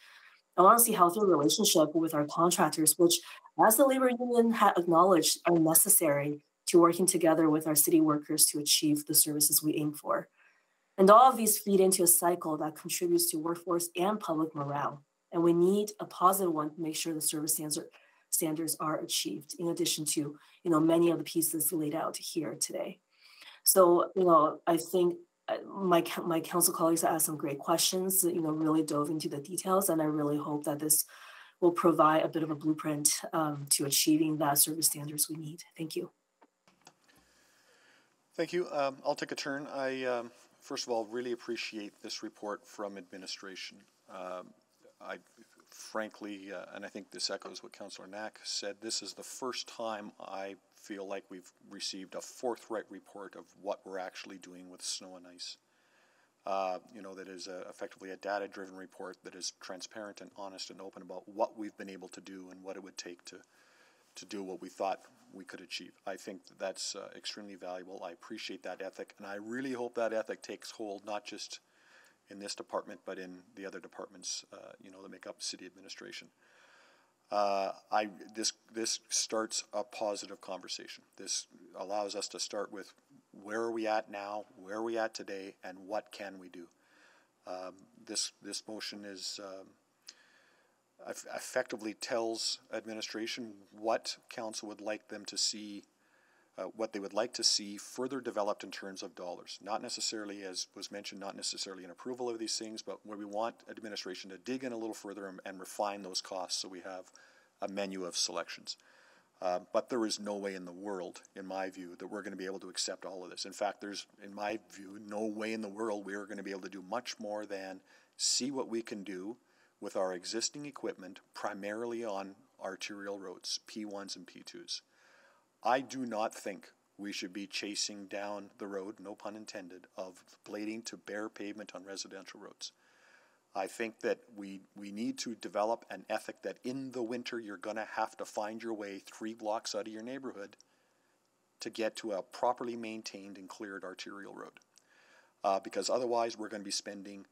I want to see healthier relationship with our contractors, which, as the labor union had acknowledged, are necessary to working together with our city workers to achieve the services we aim for. And all of these feed into a cycle that contributes to workforce and public morale. And we need a positive one to make sure the service standards are achieved, in addition to you know many of the pieces laid out here today. So you know, I think my my council colleagues asked some great questions. You know, really dove into the details, and I really hope that this will provide a bit of a blueprint um, to achieving that service standards we need. Thank you. Thank you. Um, I'll take a turn. I um, first of all really appreciate this report from administration. Um, I frankly, uh, and I think this echoes what Councillor Knack said. This is the first time I feel like we've received a forthright report of what we're actually doing with snow and ice. Uh, you know, that is a, effectively a data driven report that is transparent and honest and open about what we've been able to do and what it would take to, to do what we thought we could achieve. I think that that's uh, extremely valuable. I appreciate that ethic, and I really hope that ethic takes hold not just in this department, but in the other departments, uh, you know, that make up city administration. Uh, I this this starts a positive conversation. This allows us to start with where are we at now, where are we at today, and what can we do. Um, this this motion is um, effectively tells administration what council would like them to see, uh, what they would like to see further developed in terms of dollars. Not necessarily, as was mentioned, not necessarily an approval of these things, but where we want administration to dig in a little further and, and refine those costs so we have a menu of selections. Uh, but there is no way in the world, in my view, that we're going to be able to accept all of this. In fact, there's, in my view, no way in the world we are going to be able to do much more than see what we can do with our existing equipment, primarily on arterial roads, P1s and P2s. I do not think we should be chasing down the road, no pun intended, of blading to bare pavement on residential roads. I think that we, we need to develop an ethic that in the winter you're going to have to find your way three blocks out of your neighborhood to get to a properly maintained and cleared arterial road. Uh, because otherwise, we're going to be spending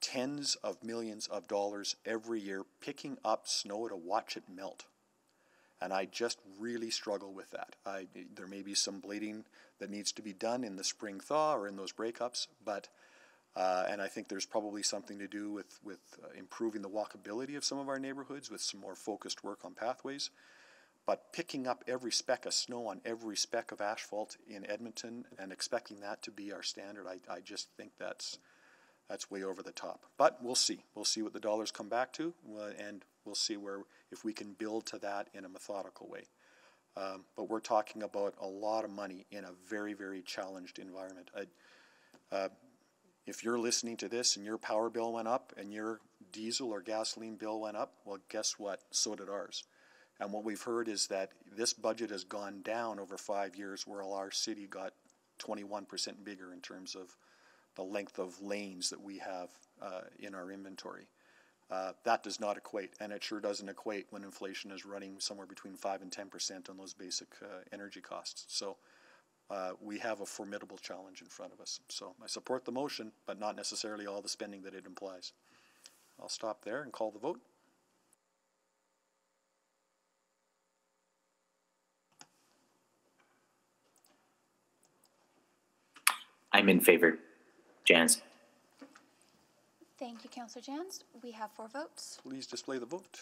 tens of millions of dollars every year picking up snow to watch it melt. And I just really struggle with that. I, there may be some bleeding that needs to be done in the spring thaw or in those breakups, but uh, and I think there's probably something to do with, with uh, improving the walkability of some of our neighborhoods with some more focused work on pathways. But picking up every speck of snow on every speck of asphalt in Edmonton and expecting that to be our standard, I, I just think that's that's way over the top. But we'll see. We'll see what the dollars come back to, uh, and we'll see where if we can build to that in a methodical way. Um, but we're talking about a lot of money in a very, very challenged environment. I, uh, if you're listening to this and your power bill went up and your diesel or gasoline bill went up, well, guess what? So did ours. And what we've heard is that this budget has gone down over five years, while our city got 21% bigger in terms of the length of lanes that we have uh, in our inventory. Uh, that does not equate, and it sure doesn't equate when inflation is running somewhere between 5 and 10% on those basic uh, energy costs. So uh, we have a formidable challenge in front of us. So I support the motion, but not necessarily all the spending that it implies. I'll stop there and call the vote. I'm in favor. Janz. Thank you, Councillor Janz. We have four votes. Please display the vote.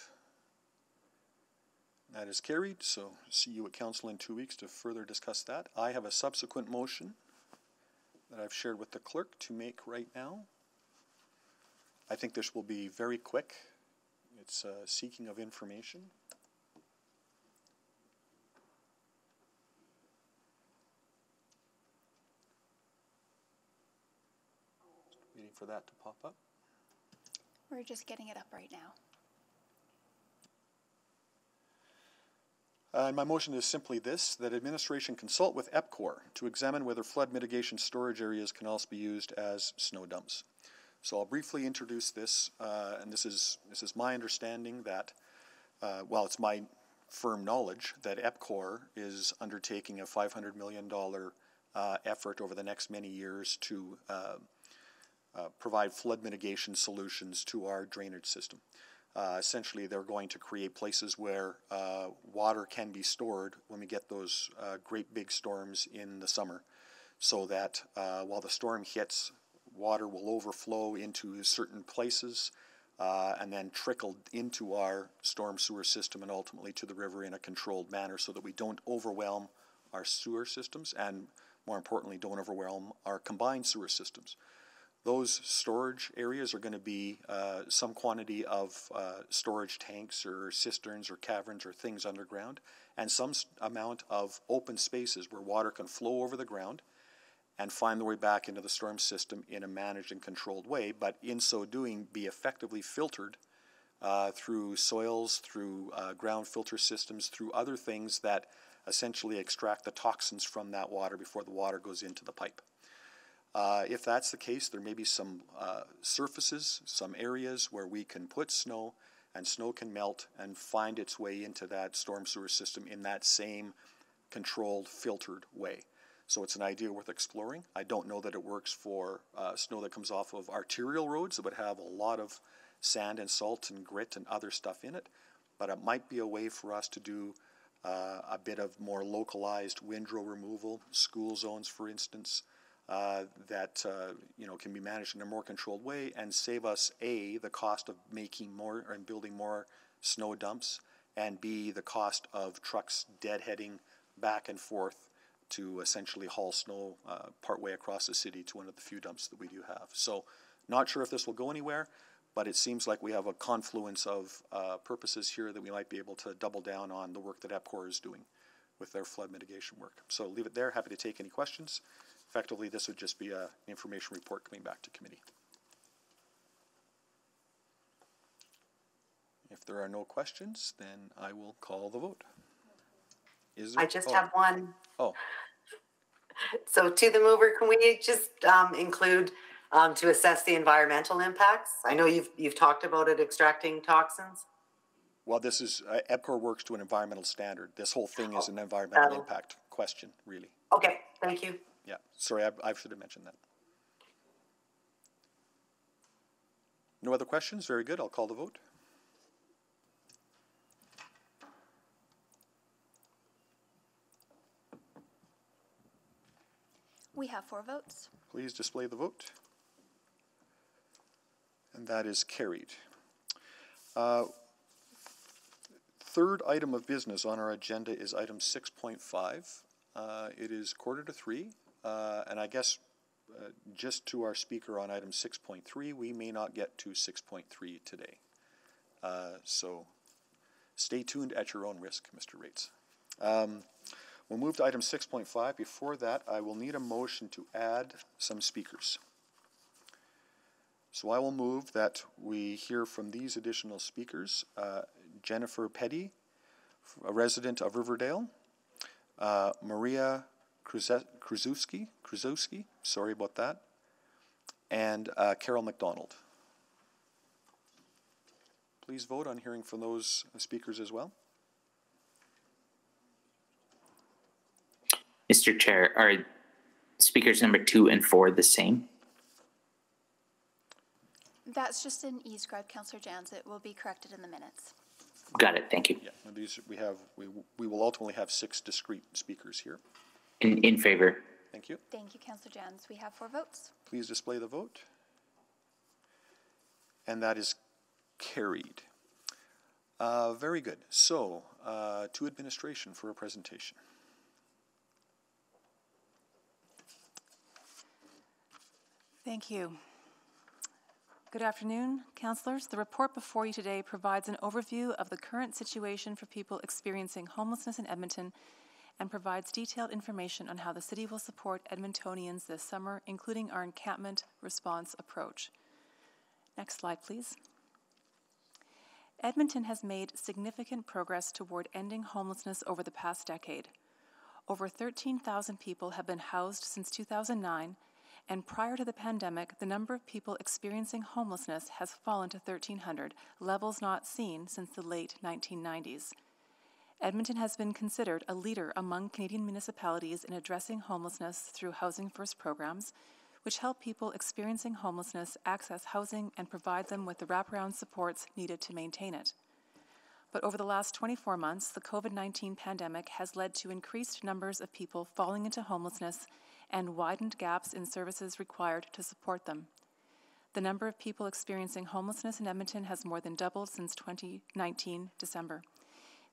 That is carried, so see you at council in two weeks to further discuss that. I have a subsequent motion that I've shared with the clerk to make right now. I think this will be very quick. It's uh, seeking of information. For that to pop up. We're just getting it up right now. Uh, my motion is simply this, that administration consult with EPCOR to examine whether flood mitigation storage areas can also be used as snow dumps. So I'll briefly introduce this, uh, and this is, this is my understanding that, uh, well, it's my firm knowledge that EPCOR is undertaking a $500 million uh, effort over the next many years to uh, provide flood mitigation solutions to our drainage system. Uh, essentially, they're going to create places where uh, water can be stored when we get those uh, great big storms in the summer, so that uh, while the storm hits, water will overflow into certain places and then trickle into our storm sewer system and ultimately to the river in a controlled manner so that we don't overwhelm our sewer systems and, more importantly, don't overwhelm our combined sewer systems. Those storage areas are going to be uh, some quantity of uh, storage tanks or cisterns or caverns or things underground, and some amount of open spaces where water can flow over the ground and find their way back into the storm system in a managed and controlled way, but in so doing, be effectively filtered uh, through soils, through uh, ground filter systems, through other things that essentially extract the toxins from that water before the water goes into the pipe. Uh, if that's the case, there may be some uh, surfaces, some areas where we can put snow and snow can melt and find its way into that storm sewer system in that same controlled, filtered way. So it's an idea worth exploring. I don't know that it works for uh, snow that comes off of arterial roads that would have a lot of sand and salt and grit and other stuff in it, but it might be a way for us to do uh, a bit of more localized windrow removal, school zones, for instance, uh, that uh, you know can be managed in a more controlled way and save us a the cost of making more and building more snow dumps, and b the cost of trucks deadheading back and forth to essentially haul snow uh, partway across the city to one of the few dumps that we do have. So, not sure if this will go anywhere, but it seems like we have a confluence of uh, purposes here that we might be able to double down on the work that EPCOR is doing with their flood mitigation work. So, leave it there. Happy to take any questions. Effectively, this would just be a, an information report coming back to committee. If there are no questions, then I will call the vote. Is there? I just oh. have one. Oh, So to the mover, can we just um, include um, to assess the environmental impacts? I know you've, you've talked about it extracting toxins. well, this is, uh, EPCOR works to an environmental standard. This whole thing is an environmental impact question, really. Okay, thank you. Yeah, sorry, I, I should have mentioned that. No other questions? Very good. I'll call the vote. We have four votes. Please display the vote. And that is carried. Uh, Third item of business on our agenda is item six point five. Uh, It is quarter to three, uh, and I guess uh, just to our speaker on item six point three, we may not get to six point three today. Uh, So stay tuned at your own risk, Mr. Raitz. Um, We'll move to item six point five. Before that, I will need a motion to add some speakers. So I will move that we hear from these additional speakers. Uh, Jennifer Petty, a resident of Riverdale. Uh, Maria Kruzewski, Kruzewski, sorry about that. And uh, Carol McDonald. Please vote on hearing from those speakers as well. Mr. Chair, are speakers number two and four the same? That's just an e-scribe, Councillor Janz. It will be corrected in the minutes. Got it, thank you. Yeah, these, we have, we, we will ultimately have six discrete speakers here. In, in favor? Thank you. Thank you, Councillor Janz. We have four votes. Please display the vote. And that is carried. Uh, very good. So, uh, to administration for a presentation. Thank you. Good afternoon, councillors. The report before you today provides an overview of the current situation for people experiencing homelessness in Edmonton and provides detailed information on how the city will support Edmontonians this summer, including our encampment response approach. Next slide, please. Edmonton has made significant progress toward ending homelessness over the past decade. Over 13,000 people have been housed since 2009, and prior to the pandemic, the number of people experiencing homelessness has fallen to 1,300, levels not seen since the late 1990s. Edmonton has been considered a leader among Canadian municipalities in addressing homelessness through Housing First programs, which help people experiencing homelessness access housing and provide them with the wraparound supports needed to maintain it. But over the last 24 months, the COVID 19 pandemic has led to increased numbers of people falling into homelessness and widened gaps in services required to support them. The number of people experiencing homelessness in Edmonton has more than doubled since 2019 December.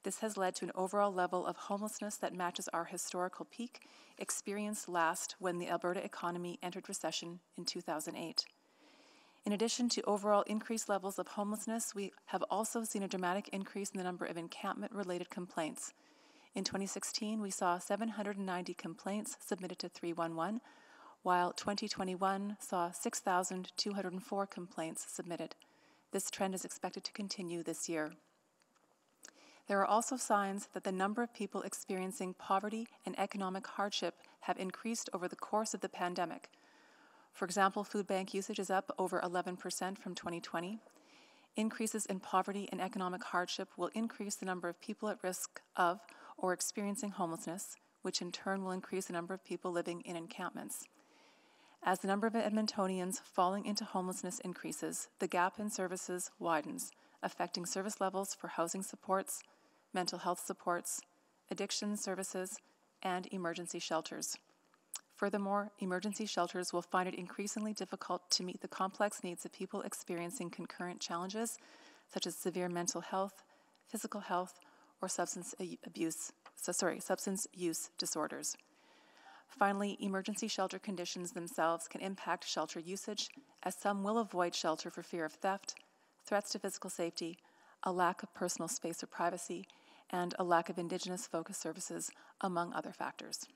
This has led to an overall level of homelessness that matches our historical peak experienced last when the Alberta economy entered recession in 2008. In addition to overall increased levels of homelessness, we have also seen a dramatic increase in the number of encampment related complaints. In 2016, we saw 790 complaints submitted to 311, while 2021 saw 6,204 complaints submitted. This trend is expected to continue this year. There are also signs that the number of people experiencing poverty and economic hardship have increased over the course of the pandemic. For example, food bank usage is up over 11% from 2020. Increases in poverty and economic hardship will increase the number of people at risk of or experiencing homelessness, which in turn will increase the number of people living in encampments. As the number of Edmontonians falling into homelessness increases, the gap in services widens, affecting service levels for housing supports, mental health supports, addiction services, and emergency shelters. Furthermore, emergency shelters will find it increasingly difficult to meet the complex needs of people experiencing concurrent challenges such as severe mental health, physical health, or substance abuse, so sorry, substance use disorders. Finally, emergency shelter conditions themselves can impact shelter usage, as some will avoid shelter for fear of theft, threats to physical safety, a lack of personal space or privacy, and a lack of Indigenous focused services, among other factors.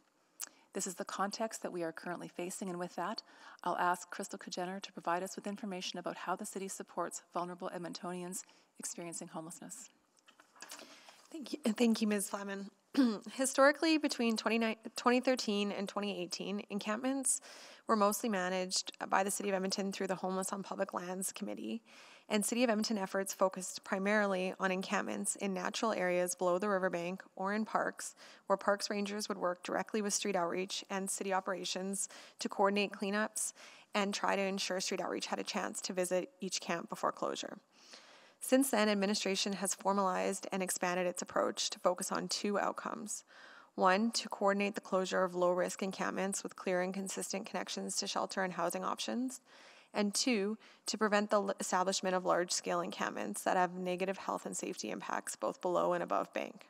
This is the context that we are currently facing, and with that, I'll ask Christel Kjenner to provide us with information about how the city supports vulnerable Edmontonians experiencing homelessness. Thank you, thank you Ms. Flaman. Historically, between 2013 and 2018, encampments were mostly managed by the City of Edmonton through the Homeless on Public Lands Committee, and City of Edmonton efforts focused primarily on encampments in natural areas below the riverbank or in parks, where parks rangers would work directly with street outreach and city operations to coordinate cleanups and try to ensure street outreach had a chance to visit each camp before closure. Since then, administration has formalized and expanded its approach to focus on two outcomes. One, to coordinate the closure of low risk encampments with clear and consistent connections to shelter and housing options and two, to prevent the establishment of large scale encampments that have negative health and safety impacts both below and above bank.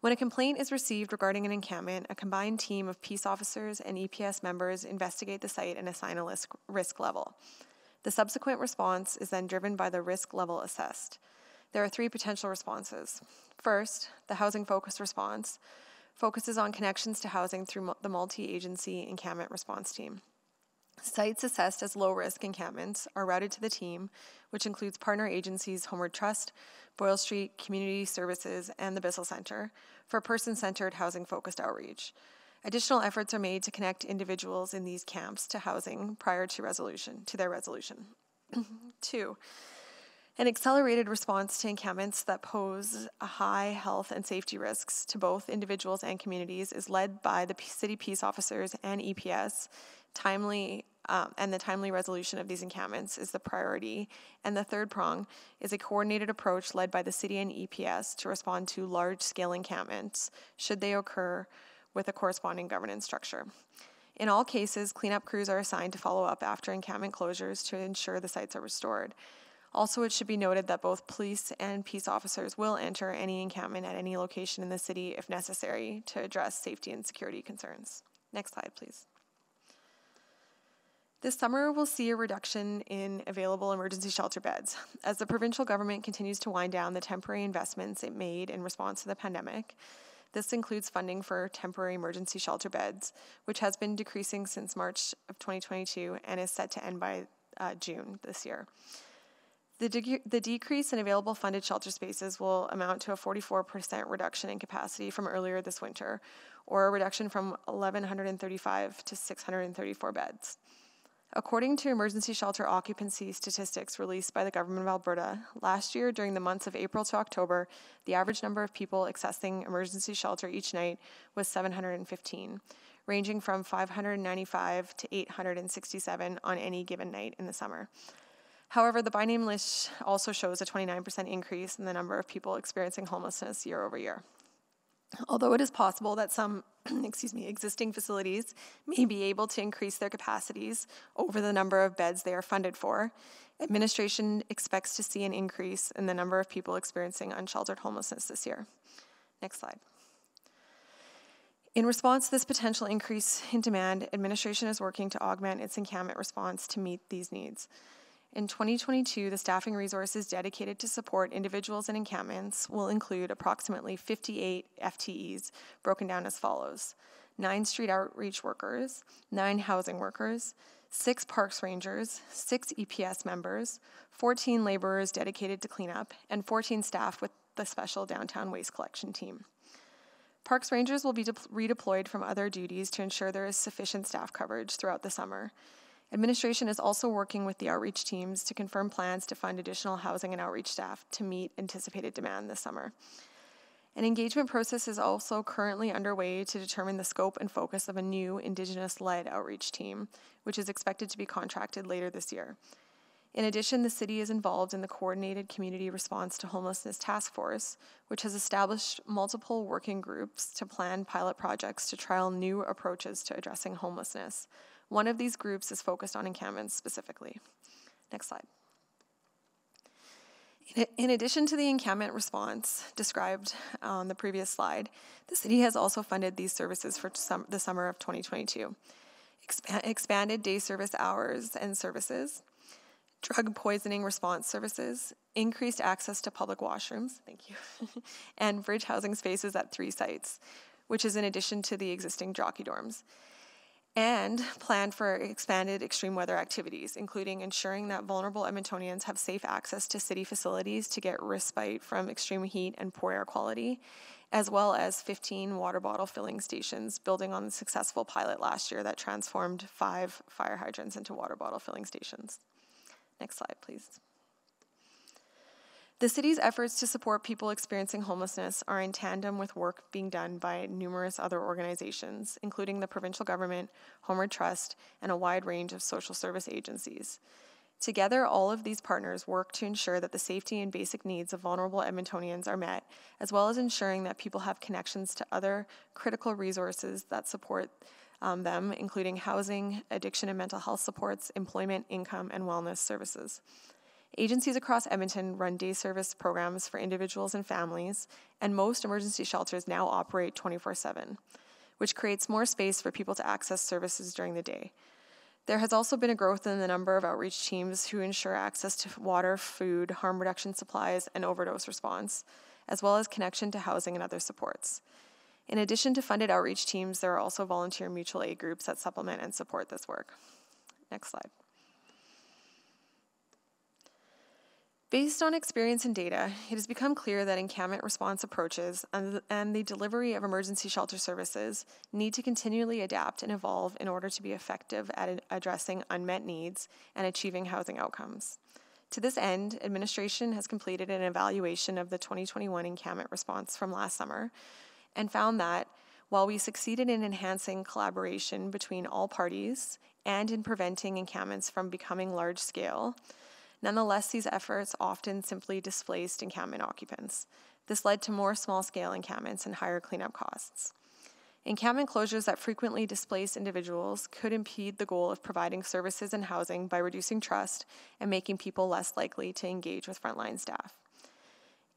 When a complaint is received regarding an encampment, a combined team of peace officers and EPS members investigate the site and assign a risk level. The subsequent response is then driven by the risk level assessed. There are three potential responses. First, the housing focused response focuses on connections to housing through the multi agency encampment response team. Sites assessed as low risk encampments are routed to the team, which includes partner agencies Homeward Trust, Boyle Street Community Services, and the Bissell Center, for person centered housing focused outreach. Additional efforts are made to connect individuals in these camps to housing prior to resolution to their resolution. Two, an accelerated response to encampments that pose high health and safety risks to both individuals and communities is led by the city peace officers and EPS timely um, and the timely resolution of these encampments is the priority. And the third prong is a coordinated approach led by the city and EPS to respond to large scale encampments should they occur with a corresponding governance structure. In all cases, cleanup crews are assigned to follow up after encampment closures to ensure the sites are restored. Also, it should be noted that both police and peace officers will enter any encampment at any location in the city if necessary to address safety and security concerns. Next slide, please. This summer, we'll see a reduction in available emergency shelter beds as the provincial government continues to wind down the temporary investments it made in response to the pandemic. This includes funding for temporary emergency shelter beds, which has been decreasing since March of 2022 and is set to end by uh, June this year. The, de- the decrease in available funded shelter spaces will amount to a 44% reduction in capacity from earlier this winter, or a reduction from 1,135 to 634 beds. According to emergency shelter occupancy statistics released by the Government of Alberta, last year during the months of April to October, the average number of people accessing emergency shelter each night was 715, ranging from 595 to 867 on any given night in the summer. However, the by name list also shows a 29% increase in the number of people experiencing homelessness year over year. Although it is possible that some excuse me, existing facilities may be able to increase their capacities over the number of beds they are funded for, administration expects to see an increase in the number of people experiencing unsheltered homelessness this year. Next slide. In response to this potential increase in demand, administration is working to augment its encampment response to meet these needs. In 2022, the staffing resources dedicated to support individuals in encampments will include approximately 58 FTEs, broken down as follows nine street outreach workers, nine housing workers, six parks rangers, six EPS members, 14 laborers dedicated to cleanup, and 14 staff with the special downtown waste collection team. Parks rangers will be de- redeployed from other duties to ensure there is sufficient staff coverage throughout the summer. Administration is also working with the outreach teams to confirm plans to fund additional housing and outreach staff to meet anticipated demand this summer. An engagement process is also currently underway to determine the scope and focus of a new Indigenous led outreach team, which is expected to be contracted later this year. In addition, the city is involved in the Coordinated Community Response to Homelessness Task Force, which has established multiple working groups to plan pilot projects to trial new approaches to addressing homelessness. One of these groups is focused on encampments specifically. Next slide. In addition to the encampment response described on the previous slide, the city has also funded these services for the summer of 2022. Expa expanded day service hours and services, drug poisoning response services, increased access to public washrooms, thank you, and bridge housing spaces at three sites, which is in addition to the existing jockey dorms and plan for expanded extreme weather activities, including ensuring that vulnerable Edmontonians have safe access to city facilities to get respite from extreme heat and poor air quality, as well as 15 water bottle filling stations, building on the successful pilot last year that transformed five fire hydrants into water bottle filling stations. Next slide, please. The city's efforts to support people experiencing homelessness are in tandem with work being done by numerous other organizations, including the provincial government, Homeward Trust, and a wide range of social service agencies. Together, all of these partners work to ensure that the safety and basic needs of vulnerable Edmontonians are met, as well as ensuring that people have connections to other critical resources that support um, them, including housing, addiction and mental health supports, employment, income, and wellness services. Agencies across Edmonton run day service programs for individuals and families, and most emergency shelters now operate 24 7, which creates more space for people to access services during the day. There has also been a growth in the number of outreach teams who ensure access to water, food, harm reduction supplies, and overdose response, as well as connection to housing and other supports. In addition to funded outreach teams, there are also volunteer mutual aid groups that supplement and support this work. Next slide. Based on experience and data, it has become clear that encampment response approaches and the delivery of emergency shelter services need to continually adapt and evolve in order to be effective at addressing unmet needs and achieving housing outcomes. To this end, administration has completed an evaluation of the 2021 encampment response from last summer and found that while we succeeded in enhancing collaboration between all parties and in preventing encampments from becoming large scale, Nonetheless, these efforts often simply displaced encampment occupants. This led to more small scale encampments and higher cleanup costs. Encampment closures that frequently displace individuals could impede the goal of providing services and housing by reducing trust and making people less likely to engage with frontline staff.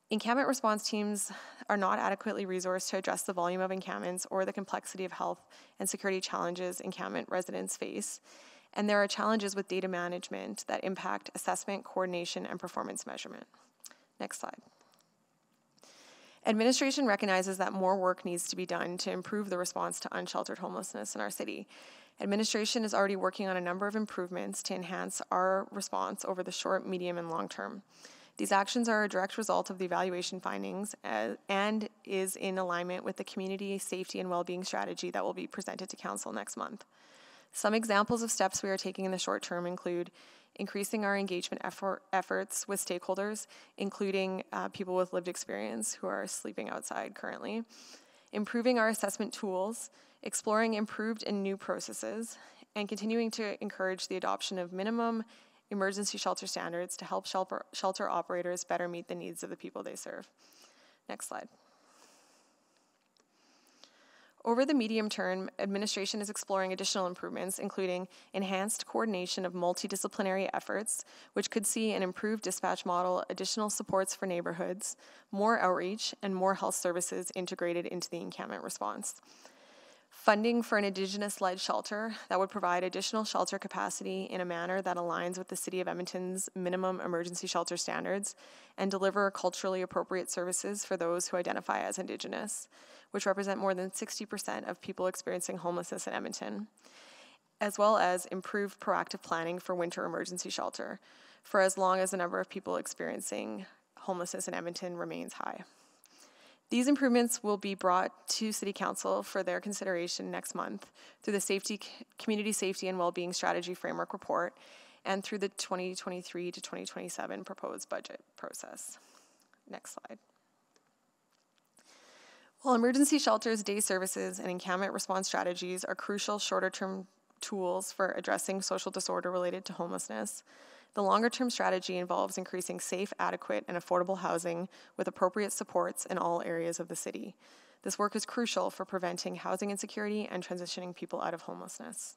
Encampment response teams are not adequately resourced to address the volume of encampments or the complexity of health and security challenges encampment residents face, and there are challenges with data management that impact assessment, coordination, and performance measurement. Next slide. Administration recognizes that more work needs to be done to improve the response to unsheltered homelessness in our city. Administration is already working on a number of improvements to enhance our response over the short, medium, and long term. These actions are a direct result of the evaluation findings uh, and is in alignment with the community safety and well-being strategy that will be presented to council next month. Some examples of steps we are taking in the short term include increasing our engagement effort, efforts with stakeholders, including uh, people with lived experience who are sleeping outside currently, improving our assessment tools, exploring improved and new processes, and continuing to encourage the adoption of minimum emergency shelter standards to help shelter, shelter operators better meet the needs of the people they serve. Next slide. Over the medium term, administration is exploring additional improvements, including enhanced coordination of multidisciplinary efforts, which could see an improved dispatch model, additional supports for neighborhoods, more outreach, and more health services integrated into the encampment response. Funding for an Indigenous led shelter that would provide additional shelter capacity in a manner that aligns with the City of Edmonton's minimum emergency shelter standards and deliver culturally appropriate services for those who identify as Indigenous which represent more than 60% of people experiencing homelessness in Edmonton, as well as improved proactive planning for winter emergency shelter for as long as the number of people experiencing homelessness in Edmonton remains high. These improvements will be brought to City Council for their consideration next month through the Safety, Community Safety and Wellbeing Strategy Framework Report and through the 2023 to 2027 proposed budget process. Next slide. While emergency shelters, day services, and encampment response strategies are crucial shorter term tools for addressing social disorder related to homelessness, the longer term strategy involves increasing safe, adequate, and affordable housing with appropriate supports in all areas of the city. This work is crucial for preventing housing insecurity and transitioning people out of homelessness.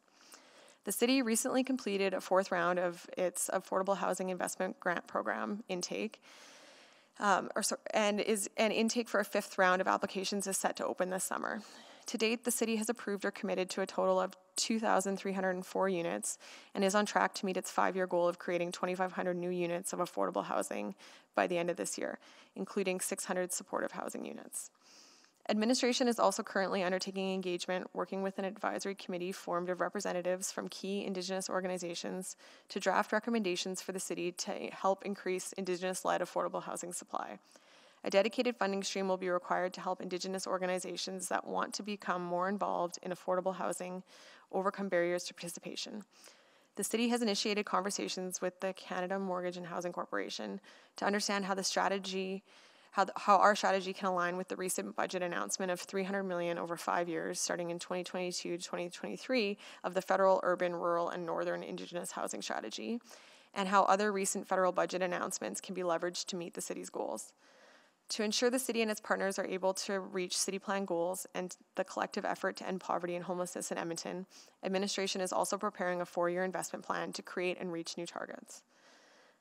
The city recently completed a fourth round of its Affordable Housing Investment Grant Program intake, um, or, and is an intake for a fifth round of applications is set to open this summer. To date, the city has approved or committed to a total of 2,304 units and is on track to meet its five year goal of creating 2,500 new units of affordable housing by the end of this year, including 600 supportive housing units. Administration is also currently undertaking engagement working with an advisory committee formed of representatives from key Indigenous organizations to draft recommendations for the city to help increase Indigenous led affordable housing supply. A dedicated funding stream will be required to help Indigenous organizations that want to become more involved in affordable housing overcome barriers to participation. The city has initiated conversations with the Canada Mortgage and Housing Corporation to understand how the strategy how, the, how our strategy can align with the recent budget announcement of 300 million over 5 years starting in 2022 to 2023 of the federal urban rural and northern indigenous housing strategy and how other recent federal budget announcements can be leveraged to meet the city's goals. To ensure the city and its partners are able to reach city plan goals and the collective effort to end poverty and homelessness in Edmonton, administration is also preparing a four year investment plan to create and reach new targets.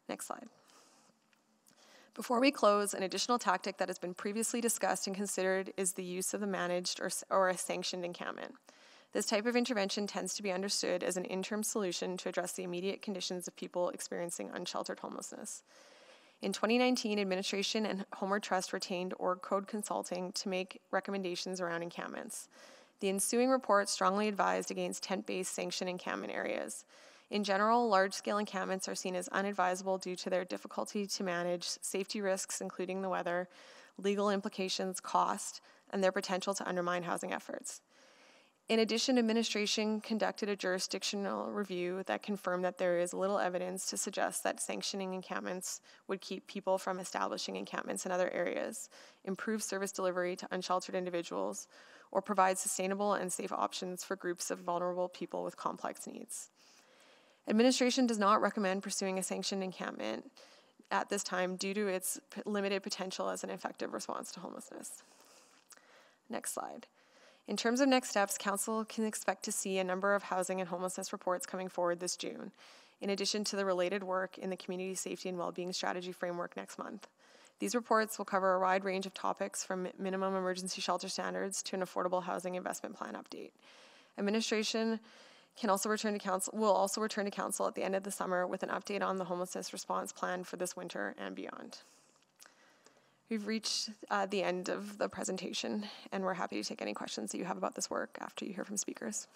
Next slide. Before we close, an additional tactic that has been previously discussed and considered is the use of the managed or, or a sanctioned encampment. This type of intervention tends to be understood as an interim solution to address the immediate conditions of people experiencing unsheltered homelessness. In 2019, administration and Homeward Trust retained Org Code Consulting to make recommendations around encampments. The ensuing report strongly advised against tent based sanctioned encampment areas. In general, large scale encampments are seen as unadvisable due to their difficulty to manage, safety risks, including the weather, legal implications, cost, and their potential to undermine housing efforts. In addition, administration conducted a jurisdictional review that confirmed that there is little evidence to suggest that sanctioning encampments would keep people from establishing encampments in other areas, improve service delivery to unsheltered individuals, or provide sustainable and safe options for groups of vulnerable people with complex needs. Administration does not recommend pursuing a sanctioned encampment at this time due to its limited potential as an effective response to homelessness. Next slide. In terms of next steps, Council can expect to see a number of housing and homelessness reports coming forward this June, in addition to the related work in the Community Safety and Wellbeing Strategy Framework next month. These reports will cover a wide range of topics from minimum emergency shelter standards to an affordable housing investment plan update. Administration can also return to council will also return to council at the end of the summer with an update on the homelessness response plan for this winter and beyond. We've reached uh, the end of the presentation, and we're happy to take any questions that you have about this work after you hear from speakers.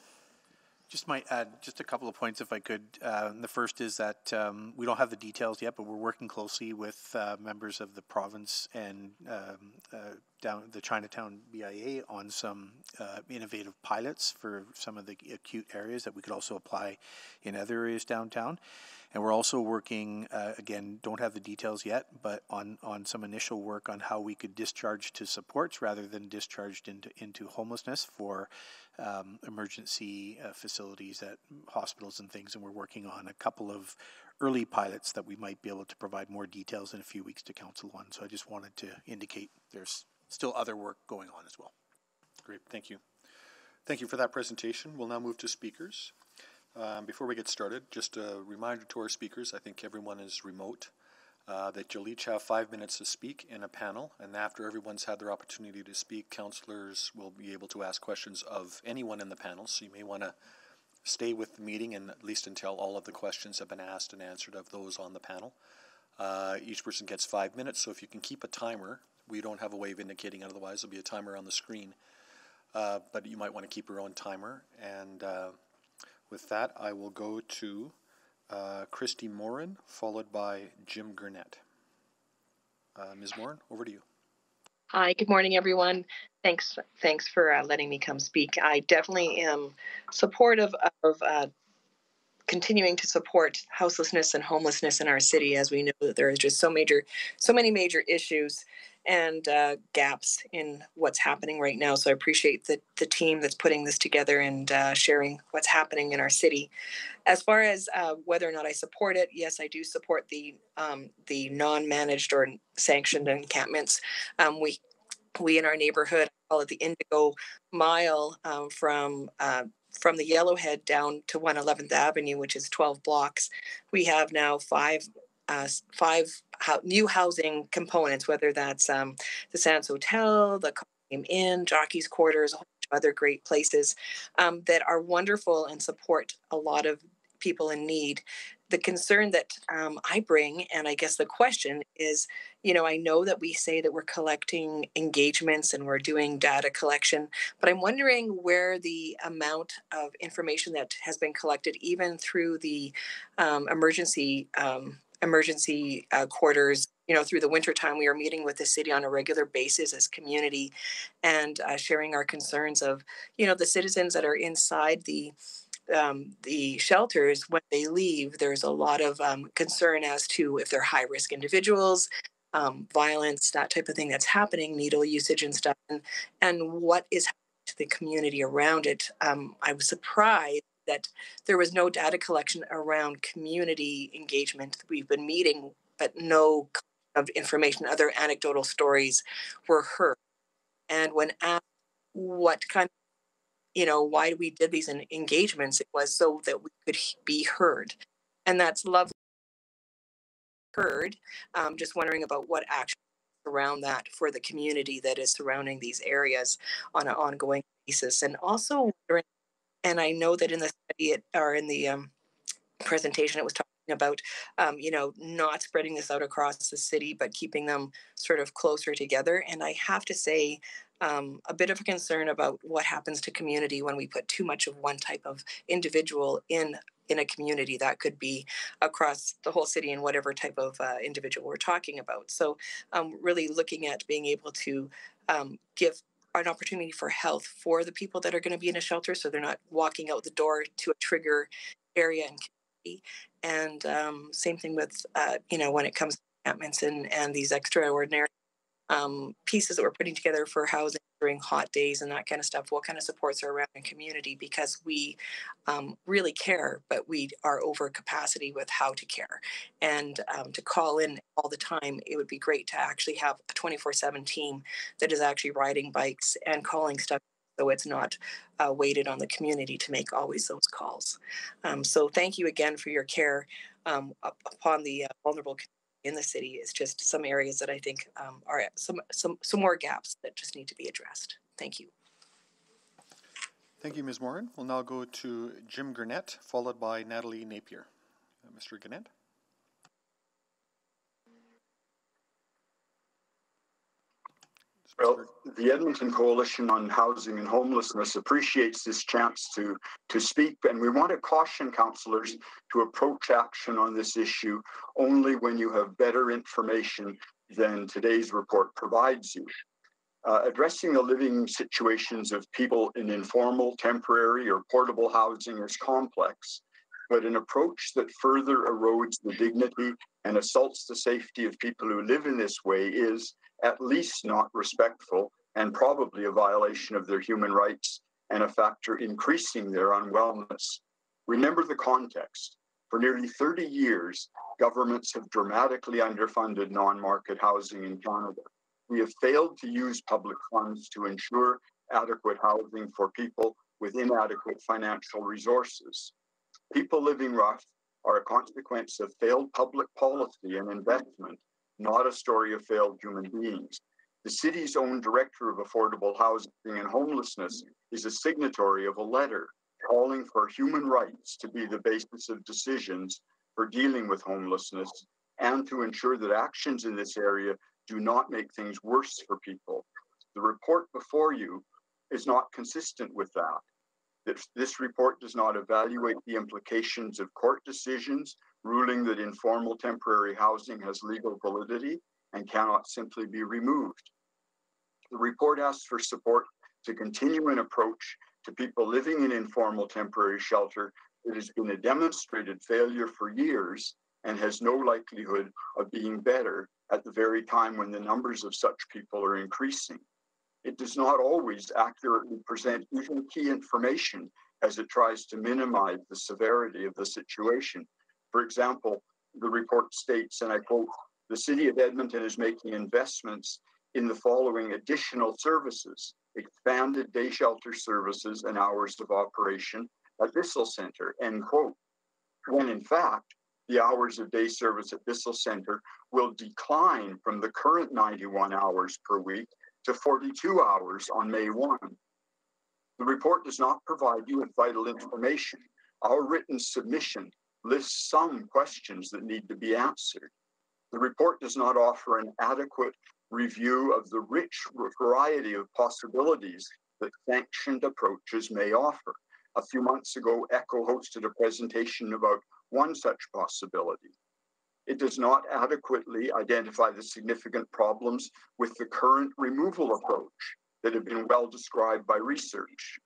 Just might add just a couple of points if I could. Uh, the first is that um, we don't have the details yet, but we're working closely with uh, members of the province and um, uh, down the Chinatown BIA on some uh, innovative pilots for some of the acute areas that we could also apply in other areas downtown. And we're also working, uh, again, don't have the details yet, but on, on some initial work on how we could discharge to supports rather than discharged into, into homelessness for um, emergency uh, facilities at hospitals and things. And we're working on a couple of early pilots that we might be able to provide more details in a few weeks to Council on. So I just wanted to indicate there's still other work going on as well. Great, thank you. Thank you for that presentation. We'll now move to speakers. Um, before we get started, just a reminder to our speakers, I think everyone is remote, uh, that you'll each have five minutes to speak in a panel, and after everyone's had their opportunity to speak, counselors will be able to ask questions of anyone in the panel, so you may want to stay with the meeting and at least until all of the questions have been asked and answered of those on the panel. Uh, each person gets five minutes, so if you can keep a timer, we don't have a way of indicating otherwise, there'll be a timer on the screen. Uh, but you might want to keep your own timer, and uh, with that, I will go to uh, Christy Morin, followed by Jim Gurnett. Uh, Ms. Morin, over to you. Hi, good morning, everyone. Thanks, thanks for uh, letting me come speak. I definitely am supportive of uh, continuing to support houselessness and homelessness in our city, as we know that there is just so major, so many major issues and uh, gaps in what's happening right now. So I appreciate the the team that's putting this together and uh, sharing what's happening in our city. As far as uh, whether or not I support it, yes, I do support the um, the non-managed or sanctioned encampments. Um, we we in our neighborhood call it the Indigo Mile um, from uh, from the Yellowhead down to 111th Avenue, which is 12 blocks. We have now five uh, five ho- new housing components, whether that's um, the Sands Hotel, the Came Inn, Jockey's Quarters, a whole bunch of other great places um, that are wonderful and support a lot of people in need. The concern that um, I bring, and I guess the question is, you know, I know that we say that we're collecting engagements and we're doing data collection, but I'm wondering where the amount of information that has been collected, even through the um, emergency um, emergency uh, quarters you know through the wintertime we are meeting with the city on a regular basis as community and uh, sharing our concerns of you know the citizens that are inside the um, the shelters when they leave there's a lot of um, concern as to if they're high risk individuals um, violence that type of thing that's happening needle usage and stuff and, and what is happening to the community around it. Um, i was surprised that there was no data collection around community engagement. We've been meeting, but no of information, other anecdotal stories were heard. And when asked what kind of, you know, why we did these engagements, it was so that we could be heard. And that's lovely. Heard. Um, just wondering about what action around that for the community that is surrounding these areas on an ongoing basis. And also wondering and I know that in the study it, or in the um, presentation, it was talking about, um, you know, not spreading this out across the city, but keeping them sort of closer together. And I have to say, um, a bit of a concern about what happens to community when we put too much of one type of individual in in a community that could be across the whole city and whatever type of uh, individual we're talking about. So, um, really looking at being able to um, give an opportunity for health for the people that are going to be in a shelter so they're not walking out the door to a trigger area and community. And um, same thing with uh, you know when it comes to encampments and and these extraordinary um, pieces that we're putting together for housing during hot days and that kind of stuff. What kind of supports are around in community because we um, really care, but we are over capacity with how to care. And um, to call in all the time, it would be great to actually have a 24 7 team that is actually riding bikes and calling stuff so it's not uh, weighted on the community to make always those calls. Um, so thank you again for your care um, upon the uh, vulnerable in the city is just some areas that I think um, are some, some, some more gaps that just need to be addressed. Thank you. Thank you, Ms. Morin. We'll now go to Jim Gurnett, followed by Natalie Napier. Uh, Mr. Gurnett? Well, the Edmonton Coalition on Housing and Homelessness appreciates this chance to, to speak, and we want to caution councillors to approach action on this issue only when you have better information than today's report provides you. Uh, addressing the living situations of people in informal, temporary, or portable housing is complex, but an approach that further erodes the dignity and assaults the safety of people who live in this way is, at least not respectful and probably a violation of their human rights and a factor increasing their unwellness. Remember the context. For nearly 30 years, governments have dramatically underfunded non market housing in Canada. We have failed to use public funds to ensure adequate housing for people with inadequate financial resources. People living rough are a consequence of failed public policy and investment not a story of failed human beings. The city's own director of affordable housing and homelessness is a signatory of a letter calling for human rights to be the basis of decisions for dealing with homelessness and to ensure that actions in this area do not make things worse for people. The report before you is not consistent with that. This report does not evaluate the implications of court decisions ruling that informal temporary housing has legal validity and cannot simply be removed. the report asks for support to continue an approach to people living in informal temporary shelter that has been a demonstrated failure for years and has no likelihood of being better at the very time when the numbers of such people are increasing. It does not always accurately present even key information as it tries to minimize the severity of the situation. For example, the report states, and I quote, the city of Edmonton is making investments in the following additional services, expanded day shelter services and hours of operation at Bissell Center, end quote. When in fact, the hours of day service at Bissell Center will decline from the current 91 hours per week to 42 hours on May 1. The report does not provide you with vital information. Our written submission lists some questions that need to be answered. The report does not offer an adequate review of the rich variety of possibilities that sanctioned approaches may offer. A few months ago, ECHO hosted a presentation about one such possibility. It does not adequately identify the significant problems with the current removal approach that have been well described by research.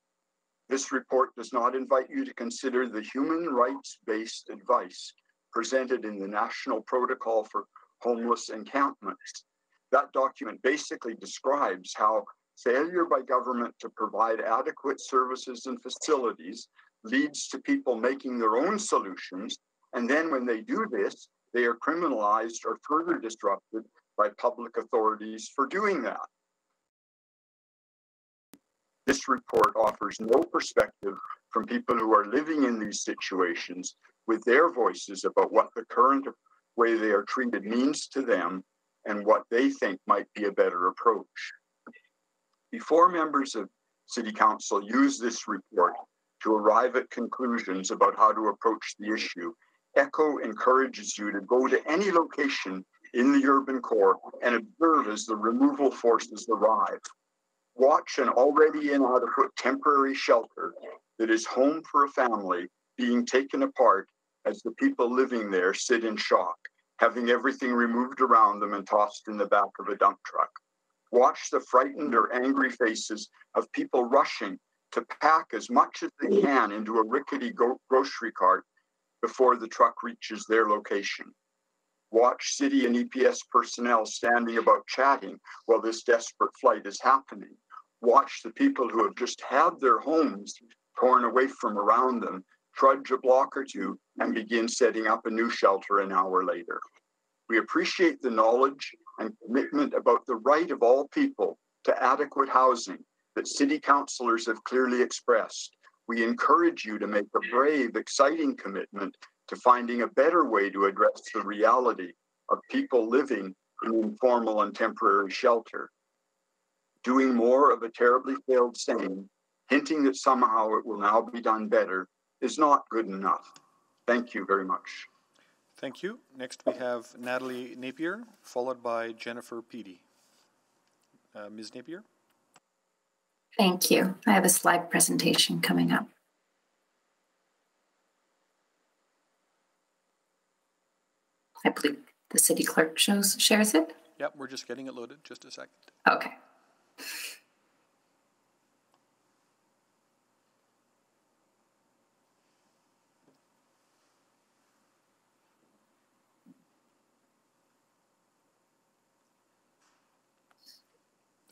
This report does not invite you to consider the human rights based advice presented in the National Protocol for Homeless Encampments. That document basically describes how failure by government to provide adequate services and facilities leads to people making their own solutions. And then when they do this, they are criminalized or further disrupted by public authorities for doing that. This report offers no perspective from people who are living in these situations with their voices about what the current way they are treated means to them and what they think might be a better approach. Before members of City Council use this report to arrive at conclusions about how to approach the issue, ECHO encourages you to go to any location in the urban core and observe as the removal forces arrive. Watch an already inadequate temporary shelter that is home for a family being taken apart as the people living there sit in shock, having everything removed around them and tossed in the back of a dump truck. Watch the frightened or angry faces of people rushing to pack as much as they can into a rickety go- grocery cart before the truck reaches their location. Watch city and EPS personnel standing about chatting while this desperate flight is happening. Watch the people who have just had their homes torn away from around them trudge a block or two and begin setting up a new shelter an hour later. We appreciate the knowledge and commitment about the right of all people to adequate housing that city councillors have clearly expressed. We encourage you to make a brave, exciting commitment to finding a better way to address the reality of people living in informal and temporary shelter. Doing more of a terribly failed saying, hinting that somehow it will now be done better, is not good enough. Thank you very much. Thank you. Next, we have Natalie Napier, followed by Jennifer Peedy. Uh, Ms. Napier? Thank you. I have a slide presentation coming up. I believe the city clerk shows shares it. Yep, we're just getting it loaded. Just a second. Okay.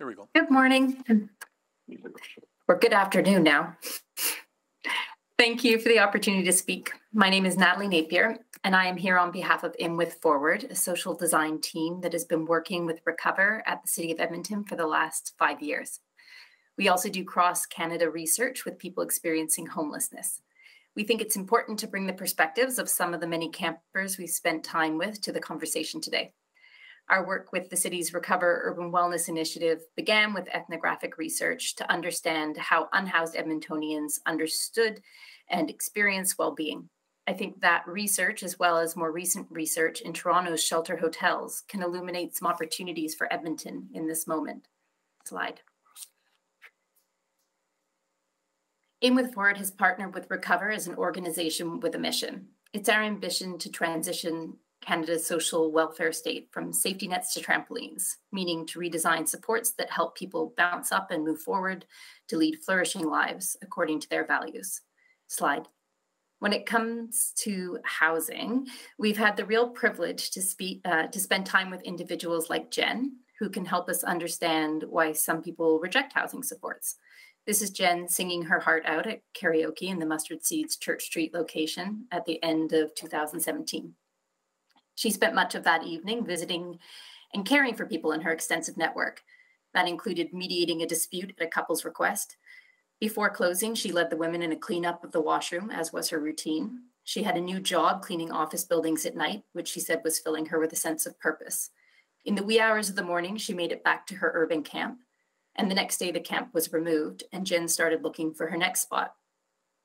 There we go. Good morning. Or good afternoon now. Thank you for the opportunity to speak. My name is Natalie Napier, and I am here on behalf of In With Forward, a social design team that has been working with Recover at the City of Edmonton for the last five years. We also do cross Canada research with people experiencing homelessness. We think it's important to bring the perspectives of some of the many campers we've spent time with to the conversation today. Our work with the city's Recover Urban Wellness Initiative began with ethnographic research to understand how unhoused Edmontonians understood and experience well-being. I think that research, as well as more recent research in Toronto's shelter hotels, can illuminate some opportunities for Edmonton in this moment. Slide. In With Forward has partnered with Recover as an organization with a mission. It's our ambition to transition Canada's social welfare state from safety nets to trampolines, meaning to redesign supports that help people bounce up and move forward to lead flourishing lives according to their values. Slide. When it comes to housing, we've had the real privilege to speak uh, to spend time with individuals like Jen, who can help us understand why some people reject housing supports. This is Jen singing her heart out at karaoke in the Mustard Seeds Church Street location at the end of 2017. She spent much of that evening visiting and caring for people in her extensive network. That included mediating a dispute at a couple's request, before closing, she led the women in a cleanup of the washroom, as was her routine. She had a new job cleaning office buildings at night, which she said was filling her with a sense of purpose. In the wee hours of the morning, she made it back to her urban camp. And the next day, the camp was removed, and Jen started looking for her next spot.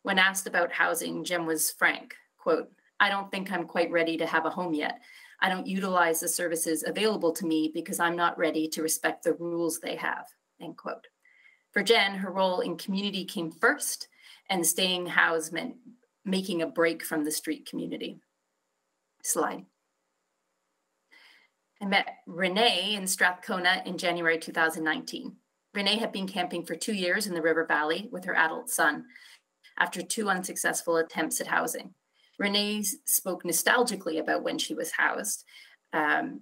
When asked about housing, Jen was frank quote, I don't think I'm quite ready to have a home yet. I don't utilize the services available to me because I'm not ready to respect the rules they have, end quote. For Jen, her role in community came first, and staying housed meant making a break from the street community. Slide. I met Renee in Strathcona in January 2019. Renee had been camping for two years in the River Valley with her adult son after two unsuccessful attempts at housing. Renee spoke nostalgically about when she was housed, um,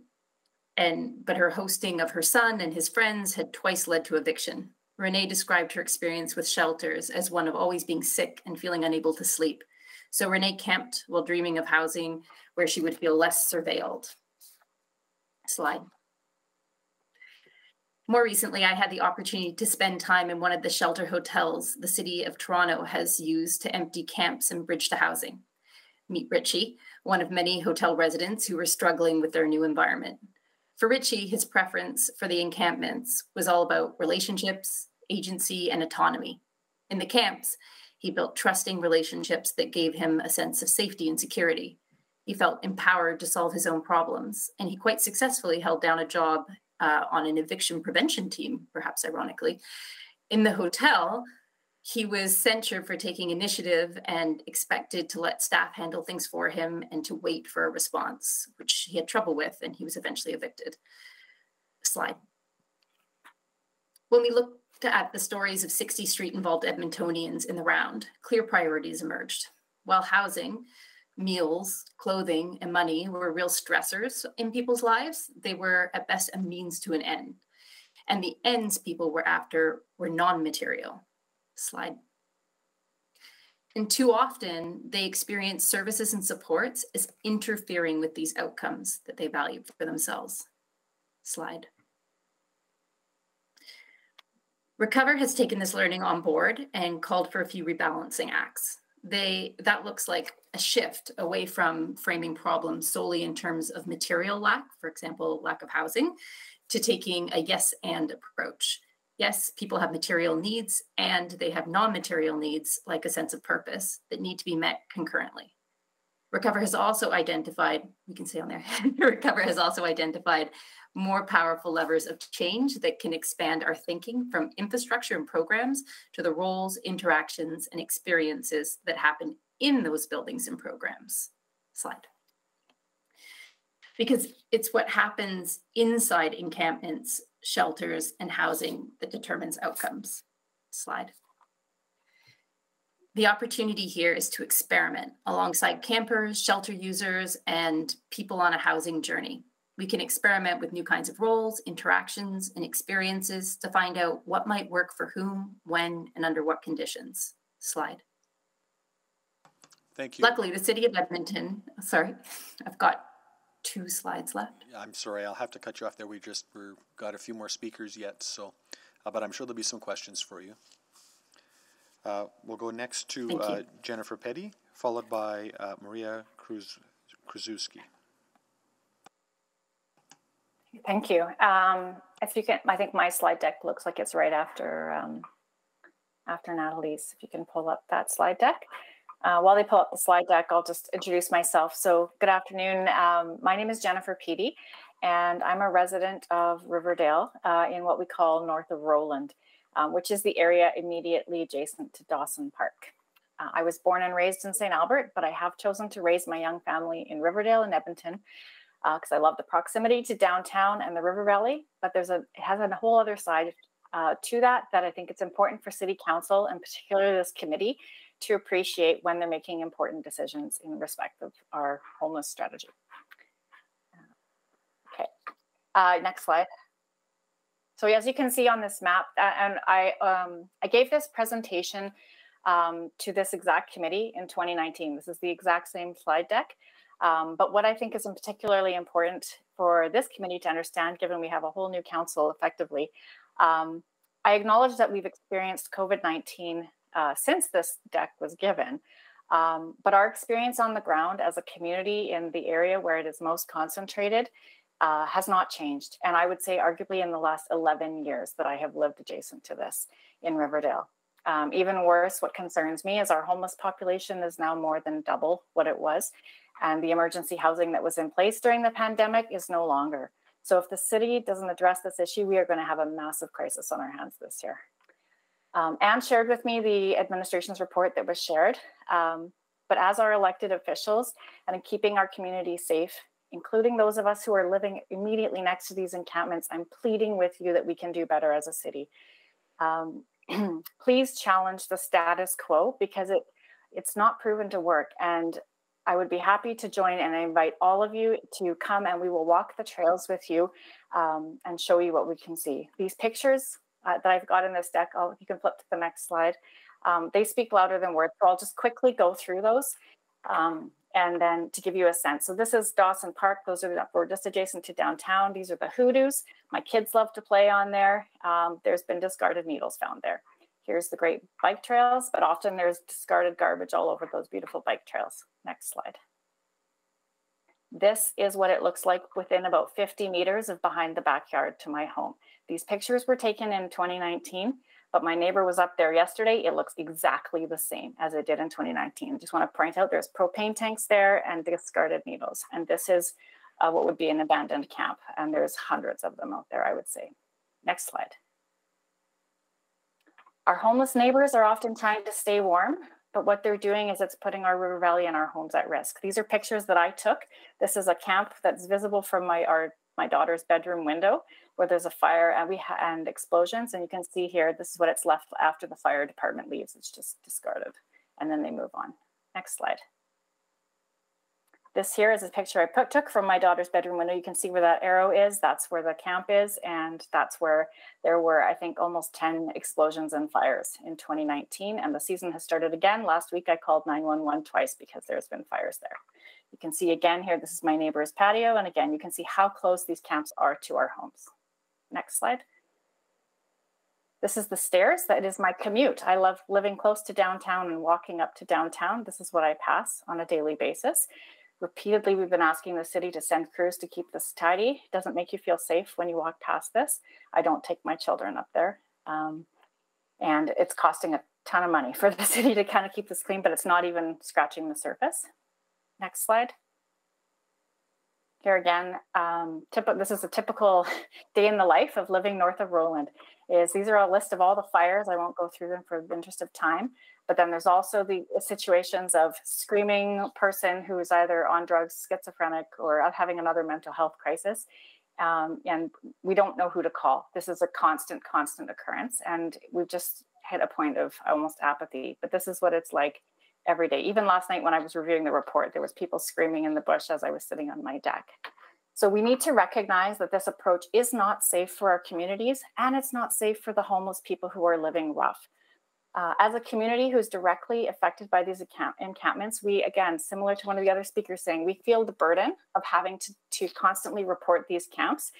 and but her hosting of her son and his friends had twice led to eviction. Renee described her experience with shelters as one of always being sick and feeling unable to sleep. So Renee camped while dreaming of housing where she would feel less surveilled. Slide. More recently, I had the opportunity to spend time in one of the shelter hotels the city of Toronto has used to empty camps and bridge to housing. Meet Richie, one of many hotel residents who were struggling with their new environment. For Richie, his preference for the encampments was all about relationships, agency, and autonomy. In the camps, he built trusting relationships that gave him a sense of safety and security. He felt empowered to solve his own problems, and he quite successfully held down a job uh, on an eviction prevention team, perhaps ironically. In the hotel, he was censured for taking initiative and expected to let staff handle things for him and to wait for a response, which he had trouble with, and he was eventually evicted. Slide. When we looked at the stories of 60 Street involved Edmontonians in the round, clear priorities emerged. While housing, meals, clothing, and money were real stressors in people's lives, they were at best a means to an end. And the ends people were after were non material slide. And too often, they experience services and supports as interfering with these outcomes that they value for themselves. Slide. Recover has taken this learning on board and called for a few rebalancing acts. They that looks like a shift away from framing problems solely in terms of material lack, for example, lack of housing, to taking a yes and approach yes, people have material needs and they have non material needs, like a sense of purpose, that need to be met concurrently. Recover has also identified, we can say on there, Recover has also identified more powerful levers of change that can expand our thinking from infrastructure and programs to the roles, interactions, and experiences that happen in those buildings and programs. Slide. Because it's what happens inside encampments shelters, and housing that determines outcomes. Slide. The opportunity here is to experiment alongside campers, shelter users, and people on a housing journey. We can experiment with new kinds of roles, interactions, and experiences to find out what might work for whom, when, and under what conditions. Slide. Thank you. Luckily, the city of Edmonton, sorry, I've got two slides left. I'm sorry, I'll have to cut you off there. We just, we've got a few more speakers yet, so, uh, but I'm sure there'll be some questions for you. Uh, we'll go next to uh, Jennifer Petty, followed by uh, Maria Kruz Kruzewski. Thank you. Um, if you can, I think my slide deck looks like it's right after um, after Natalie's. If you can pull up that slide deck. Uh, while they pull up the slide deck, I'll just introduce myself. So good afternoon. Um, my name is Jennifer Peaty, and I'm a resident of Riverdale uh, in what we call north of Rowland, um, which is the area immediately adjacent to Dawson Park. Uh, I was born and raised in St. Albert, but I have chosen to raise my young family in Riverdale and Edmonton because uh, I love the proximity to downtown and the River Valley. But there's a it has a whole other side uh, to that that I think it's important for City Council and particularly this committee to appreciate when they're making important decisions in respect of our homeless strategy. Okay, uh, next slide. So as you can see on this map, uh, and I, um, I gave this presentation um, to this exact committee in 2019. This is the exact same slide deck. Um, but what I think is particularly important for this committee to understand, given we have a whole new council effectively, um, I acknowledge that we've experienced COVID-19 uh, since this deck was given. Um, but our experience on the ground as a community in the area where it is most concentrated uh, has not changed. And I would say, arguably, in the last 11 years that I have lived adjacent to this in Riverdale. Um, even worse, what concerns me is our homeless population is now more than double what it was. And the emergency housing that was in place during the pandemic is no longer. So if the city doesn't address this issue, we are going to have a massive crisis on our hands this year. Um, Anne shared with me the administration's report that was shared. Um, but as our elected officials and in keeping our community safe, including those of us who are living immediately next to these encampments, I'm pleading with you that we can do better as a city. Um, please challenge the status quo because it it's not proven to work. And I would be happy to join and I invite all of you to come and we will walk the trails with you um, and show you what we can see. These pictures uh, that I've got in this deck, I'll, you can flip to the next slide. Um, they speak louder than words, so I'll just quickly go through those um, and then to give you a sense. So this is Dawson Park. Those are we're just adjacent to downtown. These are the hoodoos. My kids love to play on there. Um, there's been discarded needles found there. Here's the great bike trails, but often there's discarded garbage all over those beautiful bike trails. Next slide. This is what it looks like within about 50 meters of behind the backyard to my home. These pictures were taken in 2019, but my neighbor was up there yesterday. It looks exactly the same as it did in 2019. Just want to point out there's propane tanks there and discarded needles. And this is uh, what would be an abandoned camp. And there's hundreds of them out there, I would say. Next slide. Our homeless neighbors are often trying to stay warm, but what they're doing is it's putting our river valley and our homes at risk. These are pictures that I took. This is a camp that's visible from my our my daughter's bedroom window where there's a fire and we ha- and explosions and you can see here this is what it's left after the fire department leaves it's just discarded and then they move on next slide this here is a picture I put, took from my daughter's bedroom window. You can see where that arrow is. That's where the camp is. And that's where there were, I think, almost 10 explosions and fires in 2019. And the season has started again. Last week, I called 911 twice because there's been fires there. You can see again here, this is my neighbor's patio. And again, you can see how close these camps are to our homes. Next slide. This is the stairs. That is my commute. I love living close to downtown and walking up to downtown. This is what I pass on a daily basis. Repeatedly, we've been asking the city to send crews to keep this tidy. It doesn't make you feel safe when you walk past this. I don't take my children up there. Um, and it's costing a ton of money for the city to kind of keep this clean, but it's not even scratching the surface. Next slide. Here again, um, this is a typical day in the life of living north of Rowland. Is these are a list of all the fires. I won't go through them for the interest of time, but then there's also the situations of screaming person who is either on drugs, schizophrenic, or having another mental health crisis. Um, and we don't know who to call. This is a constant, constant occurrence. And we've just hit a point of almost apathy. But this is what it's like every day. Even last night when I was reviewing the report, there was people screaming in the bush as I was sitting on my deck. So we need to recognize that this approach is not safe for our communities and it's not safe for the homeless people who are living rough. Uh, as a community who's directly affected by these account- encampments, we, again, similar to one of the other speakers saying, we feel the burden of having to, to constantly report these camps,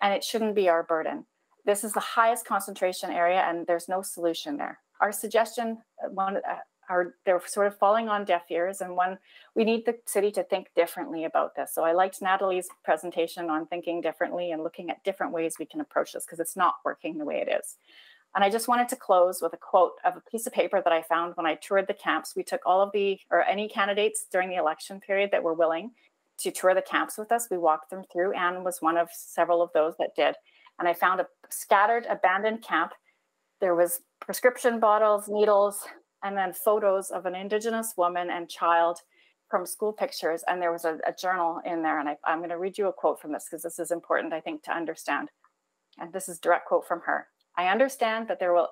and it shouldn't be our burden. This is the highest concentration area, and there's no solution there. Our suggestion, uh, one, uh, are they're sort of falling on deaf ears, and one, we need the city to think differently about this. So I liked Natalie's presentation on thinking differently and looking at different ways we can approach this because it's not working the way it is. And I just wanted to close with a quote of a piece of paper that I found when I toured the camps. We took all of the, or any candidates during the election period that were willing to tour the camps with us. We walked them through. Anne was one of several of those that did. And I found a scattered, abandoned camp. There was prescription bottles, needles, and then photos of an Indigenous woman and child from school pictures. And there was a, a journal in there. And I, I'm going to read you a quote from this because this is important, I think, to understand. And this is direct quote from her. I understand that there will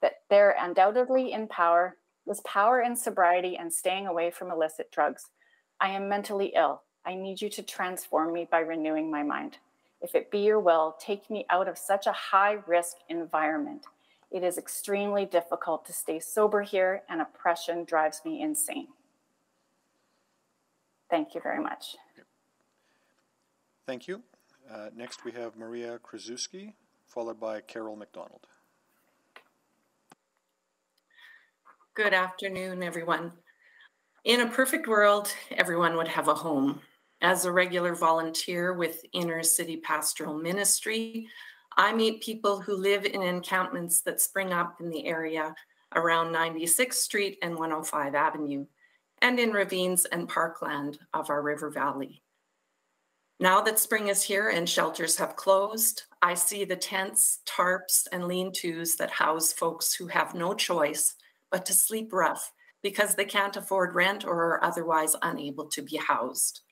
that there undoubtedly in power was power in sobriety and staying away from illicit drugs. I am mentally ill. I need you to transform me by renewing my mind. If it be your will, take me out of such a high risk environment. It is extremely difficult to stay sober here, and oppression drives me insane. Thank you very much. Thank you. Uh, next, we have Maria Krasuski, followed by Carol McDonald. Good afternoon, everyone. In a perfect world, everyone would have a home. As a regular volunteer with Inner City Pastoral Ministry, I meet people who live in encampments that spring up in the area around 96th Street and 105 Avenue, and in ravines and parkland of our river valley. Now that spring is here and shelters have closed, I see the tents, tarps, and lean tos that house folks who have no choice but to sleep rough because they can't afford rent or are otherwise unable to be housed.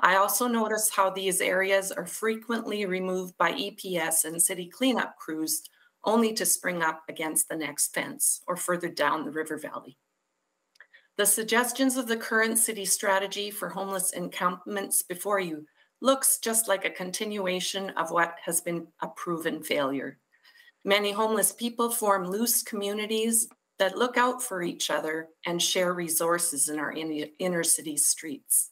I also notice how these areas are frequently removed by EPS and city cleanup crews only to spring up against the next fence or further down the river valley. The suggestions of the current city strategy for homeless encampments before you looks just like a continuation of what has been a proven failure. Many homeless people form loose communities that look out for each other and share resources in our inner city streets.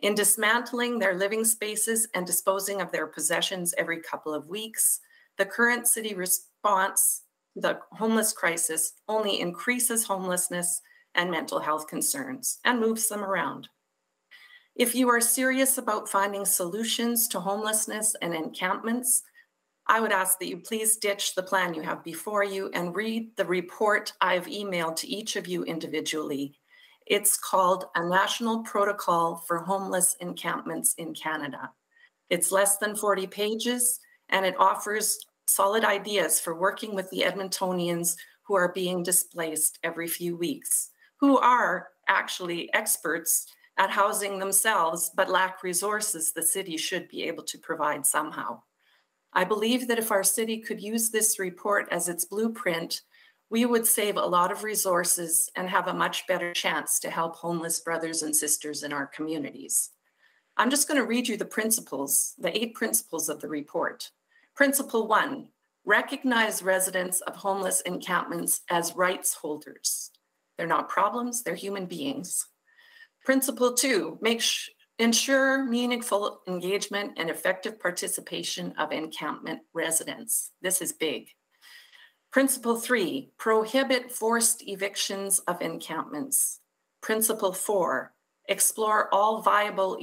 In dismantling their living spaces and disposing of their possessions every couple of weeks, the current city response to the homeless crisis only increases homelessness and mental health concerns and moves them around. If you are serious about finding solutions to homelessness and encampments, I would ask that you please ditch the plan you have before you and read the report I've emailed to each of you individually. It's called A National Protocol for Homeless Encampments in Canada. It's less than 40 pages and it offers solid ideas for working with the Edmontonians who are being displaced every few weeks, who are actually experts at housing themselves but lack resources the city should be able to provide somehow. I believe that if our city could use this report as its blueprint, we would save a lot of resources and have a much better chance to help homeless brothers and sisters in our communities. I'm just going to read you the principles, the eight principles of the report. Principle one, recognize residents of homeless encampments as rights holders. They're not problems, they're human beings. Principle two, make, Ensure meaningful engagement and effective participation of encampment residents. This is big. Principle three, prohibit forced evictions of encampments. Principle four, explore all viable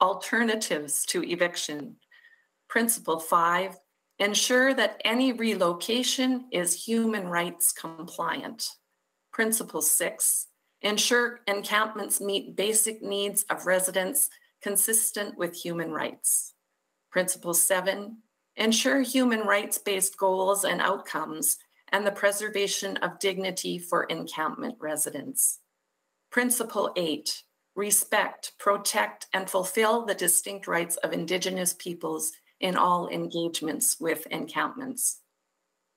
alternatives to eviction. Principle five, ensure that any relocation is human rights compliant. Principle six, Ensure encampments meet basic needs of residents consistent with human rights. Principle seven, ensure human rights-based goals and outcomes and the preservation of dignity for encampment residents. Principle eight, respect, protect, and fulfill the distinct rights of Indigenous peoples in all engagements with encampments.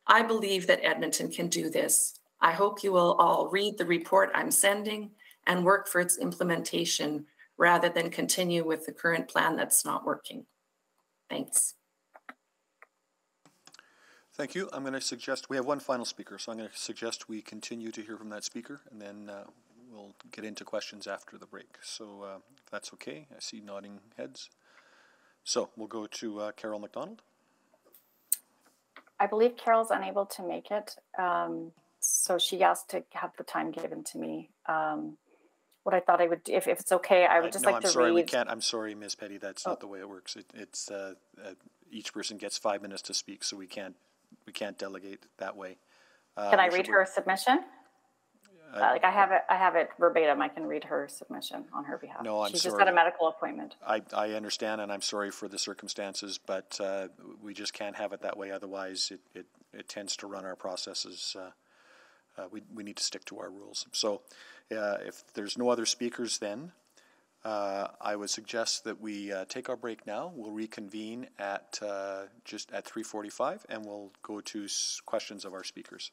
I believe that Edmonton can do this I hope you will all read the report I'm sending and work for its implementation rather than continue with the current plan that's not working. Thanks. Thank you. I'm going to suggest we have one final speaker, so I'm going to suggest we continue to hear from that speaker and then uh, we'll get into questions after the break. So uh, if that's okay, I see nodding heads. So we'll go to uh, Carol McDonald. I believe Carol's unable to make it. Um, so she asked to have the time given to me. Um, what I thought I would, if, if it's okay, I would just no, like I'm to sorry, read. we can't. I'm sorry, Miss Petty. That's Oh. not the way it works. It, it's uh, uh, each person gets five minutes to speak, so we can't we can't delegate that way. Uh, Can I read her submission? Uh, Uh, like I have it, I have it verbatim. I can read her submission on her behalf. No, I'm She's just sorry. got a medical appointment. I, I understand, and I'm sorry for the circumstances, but uh, we just can't have it that way. Otherwise, it, it, it tends to run our processes uh, we, we need to stick to our rules. So uh, if there's no other speakers then, uh, I would suggest that we uh, take our break now. We'll reconvene at uh, just at 3:45, and we'll go to questions of our speakers.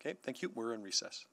Okay, thank you. We're in recess.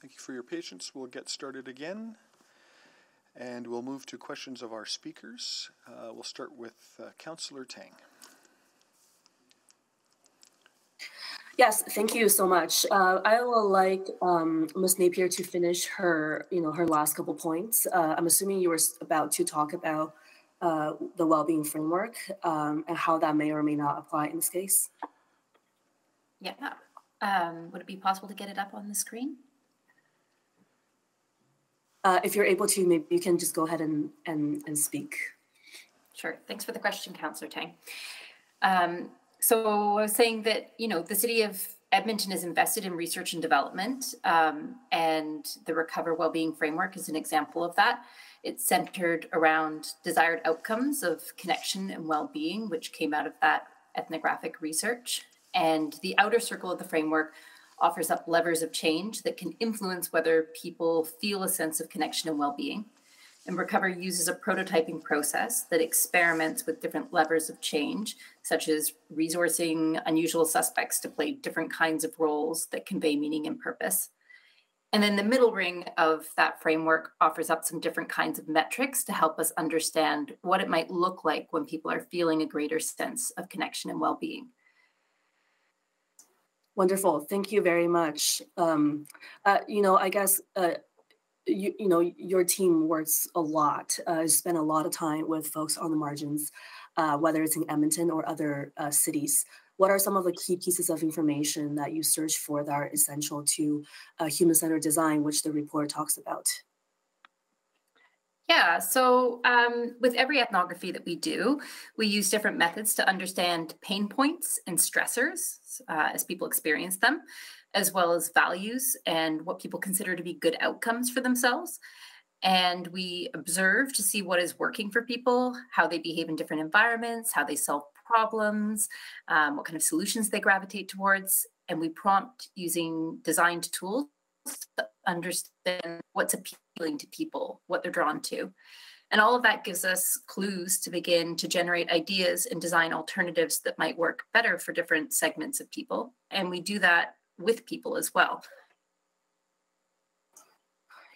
Thank you for your patience. We'll get started again. And we'll move to questions of our speakers. Uh, we'll start with uh, Councillor Tang. Yes, thank you so much. Uh, I would like um, Ms. Napier to finish her, you know, her last couple points. Uh, I'm assuming you were about to talk about uh, the well-being framework um, and how that may or may not apply in this case. Yeah. Um, would it be possible to get it up on the screen? Uh, if you're able to, maybe you can just go ahead and, and, and speak. Sure. Thanks for the question, Councillor Tang. Um, so I was saying that, you know, the city of Edmonton is invested in research and development, um, and the Recover Wellbeing Framework is an example of that. It's centered around desired outcomes of connection and well-being, which came out of that ethnographic research. And the outer circle of the framework offers up levers of change that can influence whether people feel a sense of connection and well-being. And Recover uses a prototyping process that experiments with different levers of change, such as resourcing unusual suspects to play different kinds of roles that convey meaning and purpose. And then the middle ring of that framework offers up some different kinds of metrics to help us understand what it might look like when people are feeling a greater sense of connection and well being. Wonderful. Thank you very much. Um, uh, you know, I guess uh, you, you know, your team works a lot. Uh, spend a lot of time with folks on the margins, uh, whether it's in Edmonton or other uh, cities. What are some of the key pieces of information that you search for that are essential to uh, human-centered design, which the report talks about? Yeah, so um, with every ethnography that we do, we use different methods to understand pain points and stressors uh, as people experience them as well as values and what people consider to be good outcomes for themselves. And we observe to see what is working for people, how they behave in different environments, how they solve problems, um, what kind of solutions they gravitate towards. And we prompt using designed tools to understand what's appealing to people, what they're drawn to. And all of that gives us clues to begin to generate ideas and design alternatives that might work better for different segments of people. And we do that with people as well.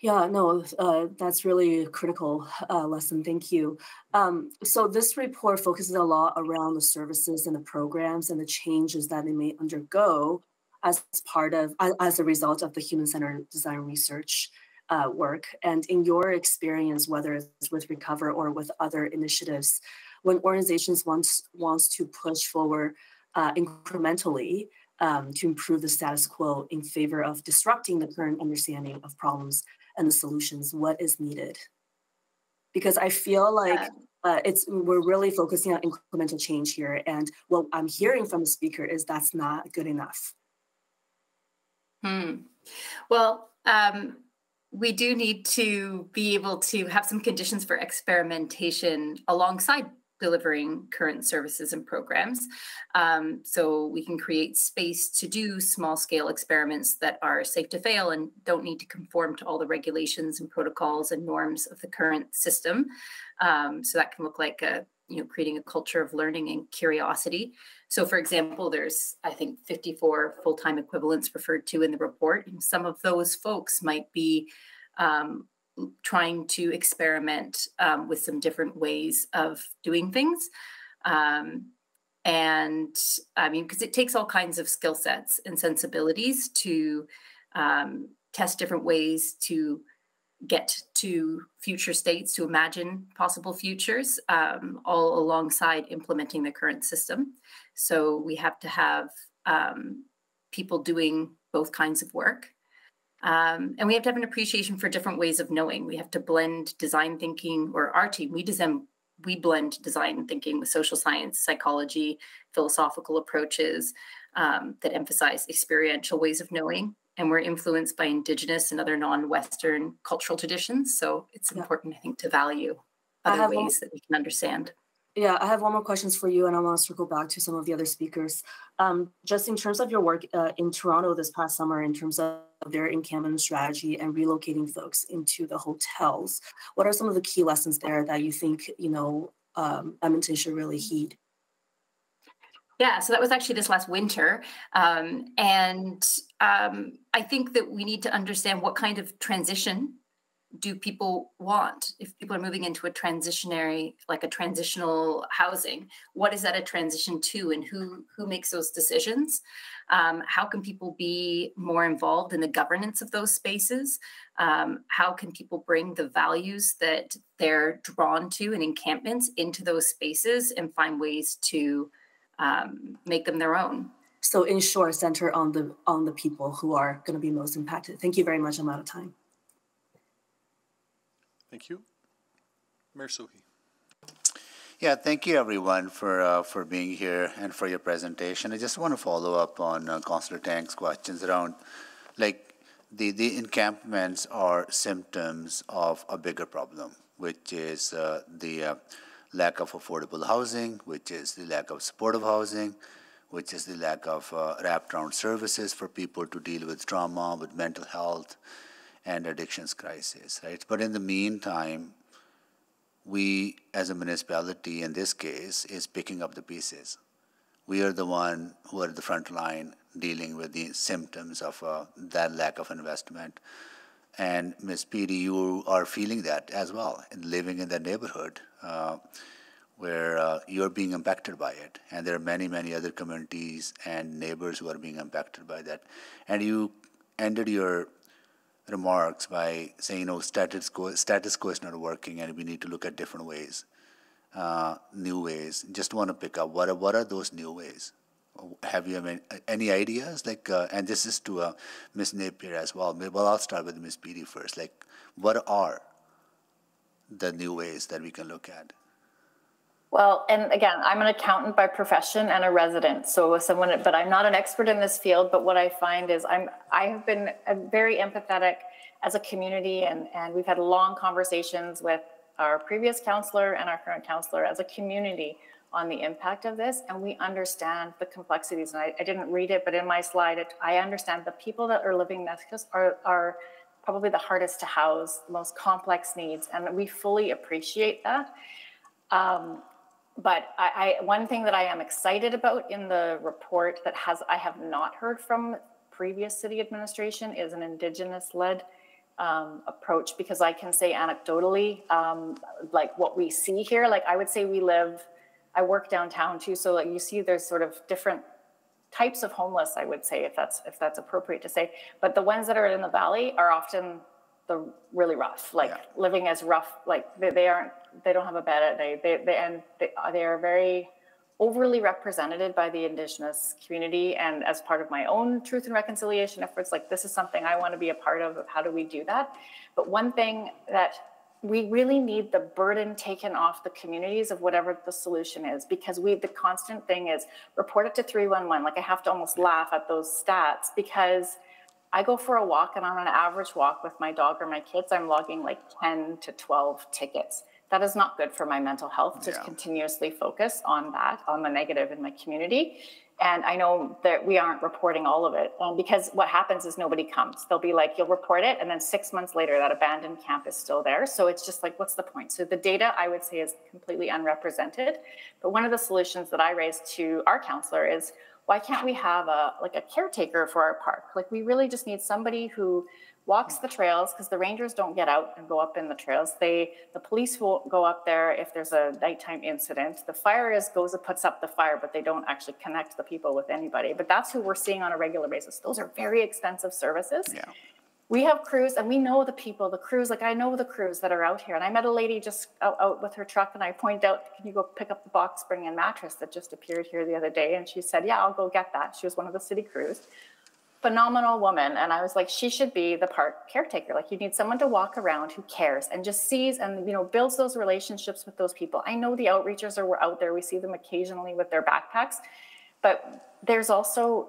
Yeah, no, uh, that's really a critical uh, lesson. Thank you. Um, so this report focuses a lot around the services and the programs and the changes that they may undergo as part of, as a result of the human-centered design research uh, work. And in your experience, whether it's with Recover or with other initiatives, when organizations want wants to push forward uh, incrementally, um, to improve the status quo in favor of disrupting the current understanding of problems and the solutions, what is needed? Because I feel like uh, it's we're really focusing on incremental change here, and what I'm hearing from the speaker is that's not good enough. Hmm. Well, um, we do need to be able to have some conditions for experimentation alongside delivering current services and programs. Um, so we can create space to do small scale experiments that are safe to fail and don't need to conform to all the regulations and protocols and norms of the current system. Um, so that can look like a, you know, creating a culture of learning and curiosity. So for example, there's, I think, 54 full-time equivalents referred to in the report. And some of those folks might be um, trying to experiment um, with some different ways of doing things. Um, and I mean, because it takes all kinds of skill sets and sensibilities to um, test different ways to get to future states, to imagine possible futures, um, all alongside implementing the current system. So we have to have um, people doing both kinds of work. Um, and we have to have an appreciation for different ways of knowing. We have to blend design thinking, or our team, we design, we blend design thinking with social science, psychology, philosophical approaches um, that emphasize experiential ways of knowing. And we're influenced by Indigenous and other non-Western cultural traditions. So it's yeah. important, I think, to value other ways that we can understand. Yeah, I have one more questions for you, and I want to circle back to some of the other speakers. Um, just in terms of your work uh, in Toronto this past summer, in terms of their encampment strategy and relocating folks into the hotels, what are some of the key lessons there that you think you know um, Edmonton should really heed? Yeah, so that was actually this last winter. Um, and um, I think that we need to understand what kind of transition do people want? If people are moving into a transitionary like a transitional housing what is that a transition to and who who makes those decisions? Um, how can people be more involved in the governance of those spaces? Um, how can people bring the values that they're drawn to in encampments into those spaces and find ways to um, make them their own? So short center on the on the people who are going to be most impacted. Thank you very much. I'm out of time Thank you. Mayor Sohi. Yeah, thank you everyone for uh, for being here and for your presentation. I just want to follow up on uh, Councillor Tang's questions around, like, the, the encampments are symptoms of a bigger problem, which is uh, the uh, lack of affordable housing, which is the lack of supportive housing, which is the lack of uh, wrapped around services for people to deal with trauma, with mental health, and addictions crisis, right? But in the meantime, we as a municipality in this case is picking up the pieces. We are the one who are the front line dealing with the symptoms of uh, that lack of investment. And Ms. Petey, you are feeling that as well, and living in that neighborhood uh, where uh, you're being impacted by it. And there are many, many other communities and neighbors who are being impacted by that. And you ended your remarks by saying, you know, status quo, status quo is not working and we need to look at different ways, uh, new ways. Just want to pick up what are, what are those new ways? Have you any, ideas? Like, uh, and this is to uh, Ms. Napier as well. Well, I'll start with Ms. Petey first. Like, what are the new ways that we can look at? Well, and again, I'm an accountant by profession and a resident. So someone, but I'm not an expert in this field. But what I find is I'm, I have been very empathetic as a community, and and we've had long conversations with our previous councillor and our current councillor as a community on the impact of this, and we understand the complexities. And I, I didn't read it, but in my slide, it, I understand the people that are living next are are probably the hardest to house, the most complex needs, and we fully appreciate that. Um, but I, I, one thing that I am excited about in the report that has I have not heard from previous city administration is an indigenous led um, approach because I can say anecdotally, um, like what we see here, like I would say we live, I work downtown too. So like you see there's sort of different types of homeless, I would say, if that's, if that's appropriate to say, but the ones that are in the valley are often the really rough, like yeah. living as rough, like they, they aren't they don't have a bed at night. They, they and they, they are very overly represented by the indigenous community and as part of my own truth and reconciliation efforts like this is something i want to be a part of. of how do we do that but one thing that we really need the burden taken off the communities of whatever the solution is because we the constant thing is report it to 311 like i have to almost laugh at those stats because i go for a walk and on an average walk with my dog or my kids i'm logging like 10 to 12 tickets that is not good for my mental health to yeah. continuously focus on that, on the negative in my community. And I know that we aren't reporting all of it um, because what happens is nobody comes. They'll be like, you'll report it, and then six months later, that abandoned camp is still there. So it's just like, what's the point? So the data, I would say, is completely unrepresented. But one of the solutions that I raised to our councillor is, why can't we have a like a caretaker for our park? Like we really just need somebody who walks the trails because the rangers don't get out and go up in the trails. They, the police won't go up there if there's a nighttime incident. The fire is goes and puts up the fire, but they don't actually connect the people with anybody. But that's who we're seeing on a regular basis. Those are very expensive services. Yeah. We have crews and we know the people, the crews, like I know the crews that are out here. And I met a lady just out, out with her truck and I pointed out, can you go pick up the box spring and mattress that just appeared here the other day? And she said, yeah, I'll go get that. She was one of the city crews phenomenal woman. And I was like, she should be the park caretaker. Like you need someone to walk around who cares and just sees and, you know, builds those relationships with those people. I know the outreachers are out there. We see them occasionally with their backpacks, but there's also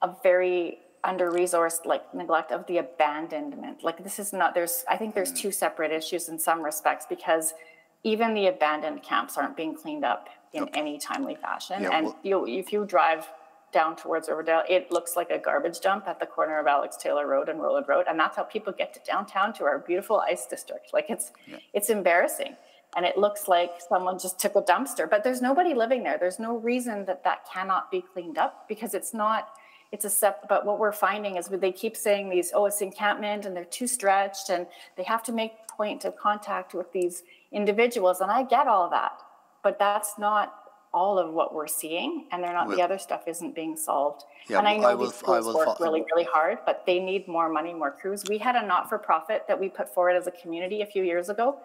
a very under-resourced like neglect of the abandonment. Like this is not, there's, I think there's mm. two separate issues in some respects because even the abandoned camps aren't being cleaned up in okay. any timely fashion. Yeah, and well, you, if you drive down towards Riverdale, it looks like a garbage dump at the corner of Alex Taylor Road and Rowland Road. And that's how people get to downtown to our beautiful ice district. Like it's, yeah. it's embarrassing. and it looks like someone just took a dumpster, but there's nobody living there. There's no reason that that cannot be cleaned up because it's not, it's a step, but what we're finding is they keep saying these, oh, it's encampment and they're too stretched and they have to make point of contact with these individuals. And I get all that, but that's not all of what we're seeing and they're not Well- the other stuff isn't being solved Yeah, and i know I will- these crews will work really really hard but they need more money more crews we had a not-for-profit that we put forward as a community a few years ago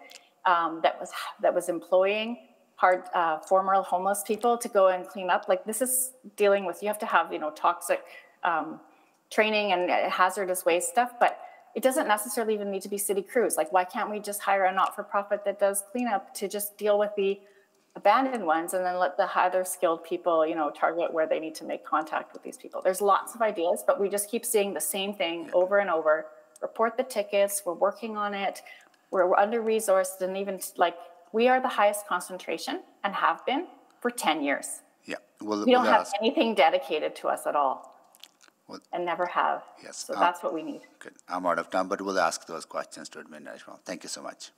um, that was that was employing hard uh, former homeless people to go and clean up. Like this is dealing with you have to have you know toxic um, training and uh, hazardous waste stuff but it doesn't necessarily even need to be city crews. Like why can't we just hire a not-for-profit that does cleanup to just deal with the abandoned ones and then let the other skilled people you know target where they need to make contact with these people? There's lots of ideas but we just keep seeing the same thing over and over. Report the tickets. We're working on it. We're under resourced and even like we are the highest concentration and have been for 10 years Yeah, we'll, we don't we'll have ask. anything dedicated to us at all Well- and never have Yes, so um, that's what we need Good. I'm out of time, but we'll ask those questions to admin as well. Thank you so much.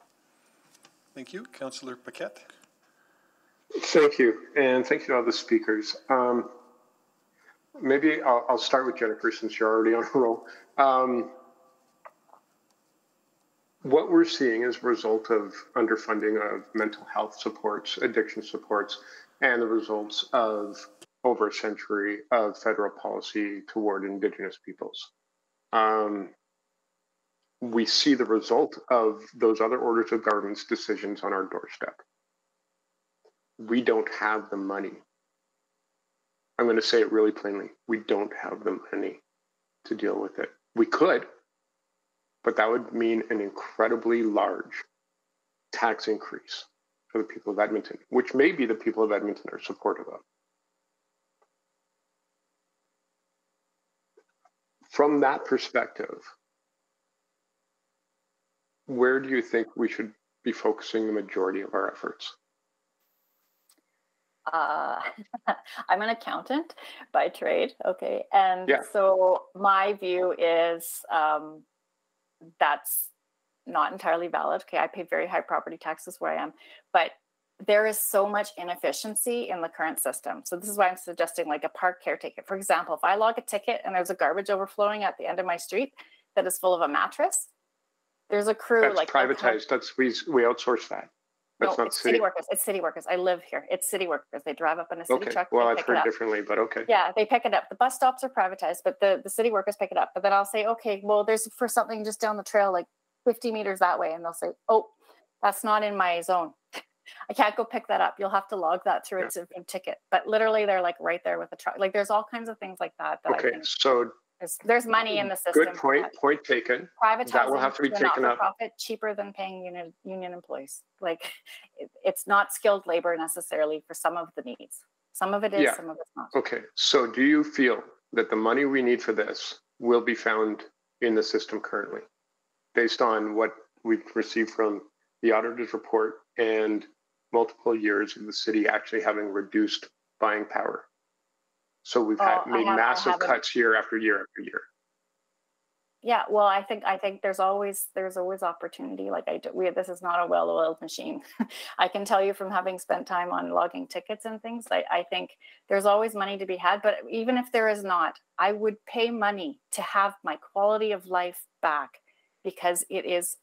Thank you. Councillor Paquette? Thank you, and thank you to all the speakers. Um, maybe I'll, I'll start with Jennifer since you're already on a roll. Um, what we're seeing is a result of underfunding of mental health supports, addiction supports, and the results of over a century of federal policy toward Indigenous peoples. Um, we see the result of those other orders of government's decisions on our doorstep we don't have the money. I'm going to say it really plainly. We don't have the money to deal with it. We could, but that would mean an incredibly large tax increase for the people of Edmonton, which maybe the people of Edmonton are supportive of. From that perspective, where do you think we should be focusing the majority of our efforts? uh, I'm an accountant by trade. Okay. And Yeah. so my view is um, that's not entirely valid. Okay. I pay very high property taxes where I am, but there is so much inefficiency in the current system. So this is why I'm suggesting like a park caretaker. For example, if I log a ticket and there's a garbage overflowing at the end of my street that is full of a mattress, there's a crew That's like privatized. That's we we outsource that. That's no, not it's city. city workers. It's city workers. I live here. It's city workers. They drive up in a city Okay. truck. Well, I've heard differently, but okay. Yeah, they pick it up. The bus stops are privatized, but the, the city workers pick it up. But then I'll say, okay, well, there's for something just down the trail, like 50 meters that way. And they'll say, oh, that's not in my zone. I can't go pick that up. You'll have to log that through It's a ticket. But literally, they're like right there with the truck. Like there's all kinds of things like that. that I Okay. So there's, there's money in the system. good point. Point taken. Privatizing That will have to be taken up. not-for-profit cheaper than paying union union employees. Like it, it's not skilled labor necessarily for some of the needs. Some of it is, Yeah. some of it's not. Okay. So do you feel that the money we need for this will be found in the system currently, based on what we've received from the auditor's report and multiple years of the city actually having reduced buying power? So we've oh, had made have- massive cuts year after year after year. Yeah, well, I think I think there's always there's always opportunity. Like I do, we this is not a well-oiled machine. I can tell you from having spent time on logging tickets and things. I, I think there's always money to be had. But even if there is not, I would pay money to have my quality of life back because it is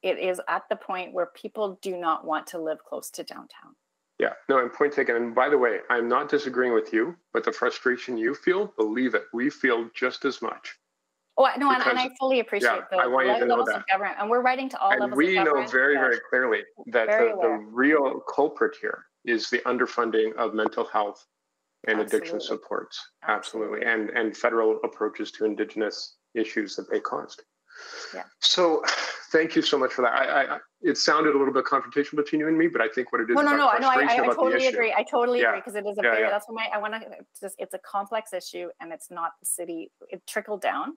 it is at the point where people do not want to live close to downtown. Yeah, no, and point taken. And by the way, I'm not disagreeing with you, but the frustration you feel, believe it, we feel just as much. Oh, I- no, and, and I fully appreciate yeah, the, I want you to know that. of government, and we're writing to all and levels we of know very, very clearly that Very the, the real culprit here is the underfunding of mental health and addiction Absolutely. supports. Absolutely. And and federal approaches to indigenous issues that they caused. Yeah. So thank you so much for that. I, I, it sounded a little bit confrontational between you and me, but I think what it is No, no, no. I know. I, I, I totally agree. I totally Yeah. agree because it is a Yeah, very. yeah. That's what my. I want to just. It's a complex issue, and it's not the city. It trickled down,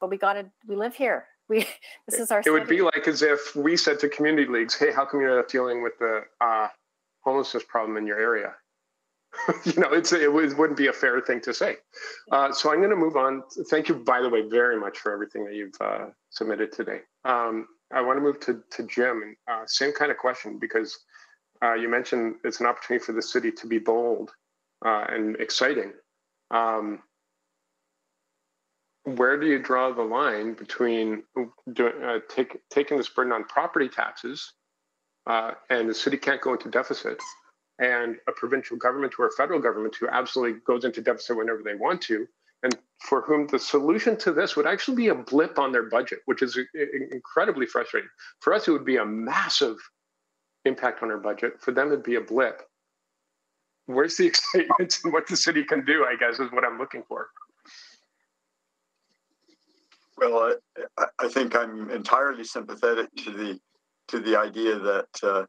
but we got to. We live here. We. This is our. It would be like as if we said to community leagues, "Hey, how come you're not dealing with the uh, homelessness problem in your area?" you know, it's it, wouldn't be a fair thing to say. Uh, so I'm going to move on. Thank you, by the way, very much for everything that you've uh, submitted today. Um, I want to move to, to Jim. Uh, same kind of question because uh, you mentioned it's an opportunity for the city to be bold uh, and exciting. Um, where do you draw the line between doing, uh, take, taking this burden on property taxes and the city can't go into deficit and a provincial government or a federal government who absolutely goes into deficit whenever they want to and for whom the solution to this would actually be a blip on their budget, which is incredibly frustrating. For us, it would be a massive impact on our budget. For them, it'd be a blip. Where's the excitement and what the city can do, I guess, is what I'm looking for. Well, I, I think I'm entirely sympathetic to the to the idea that uh,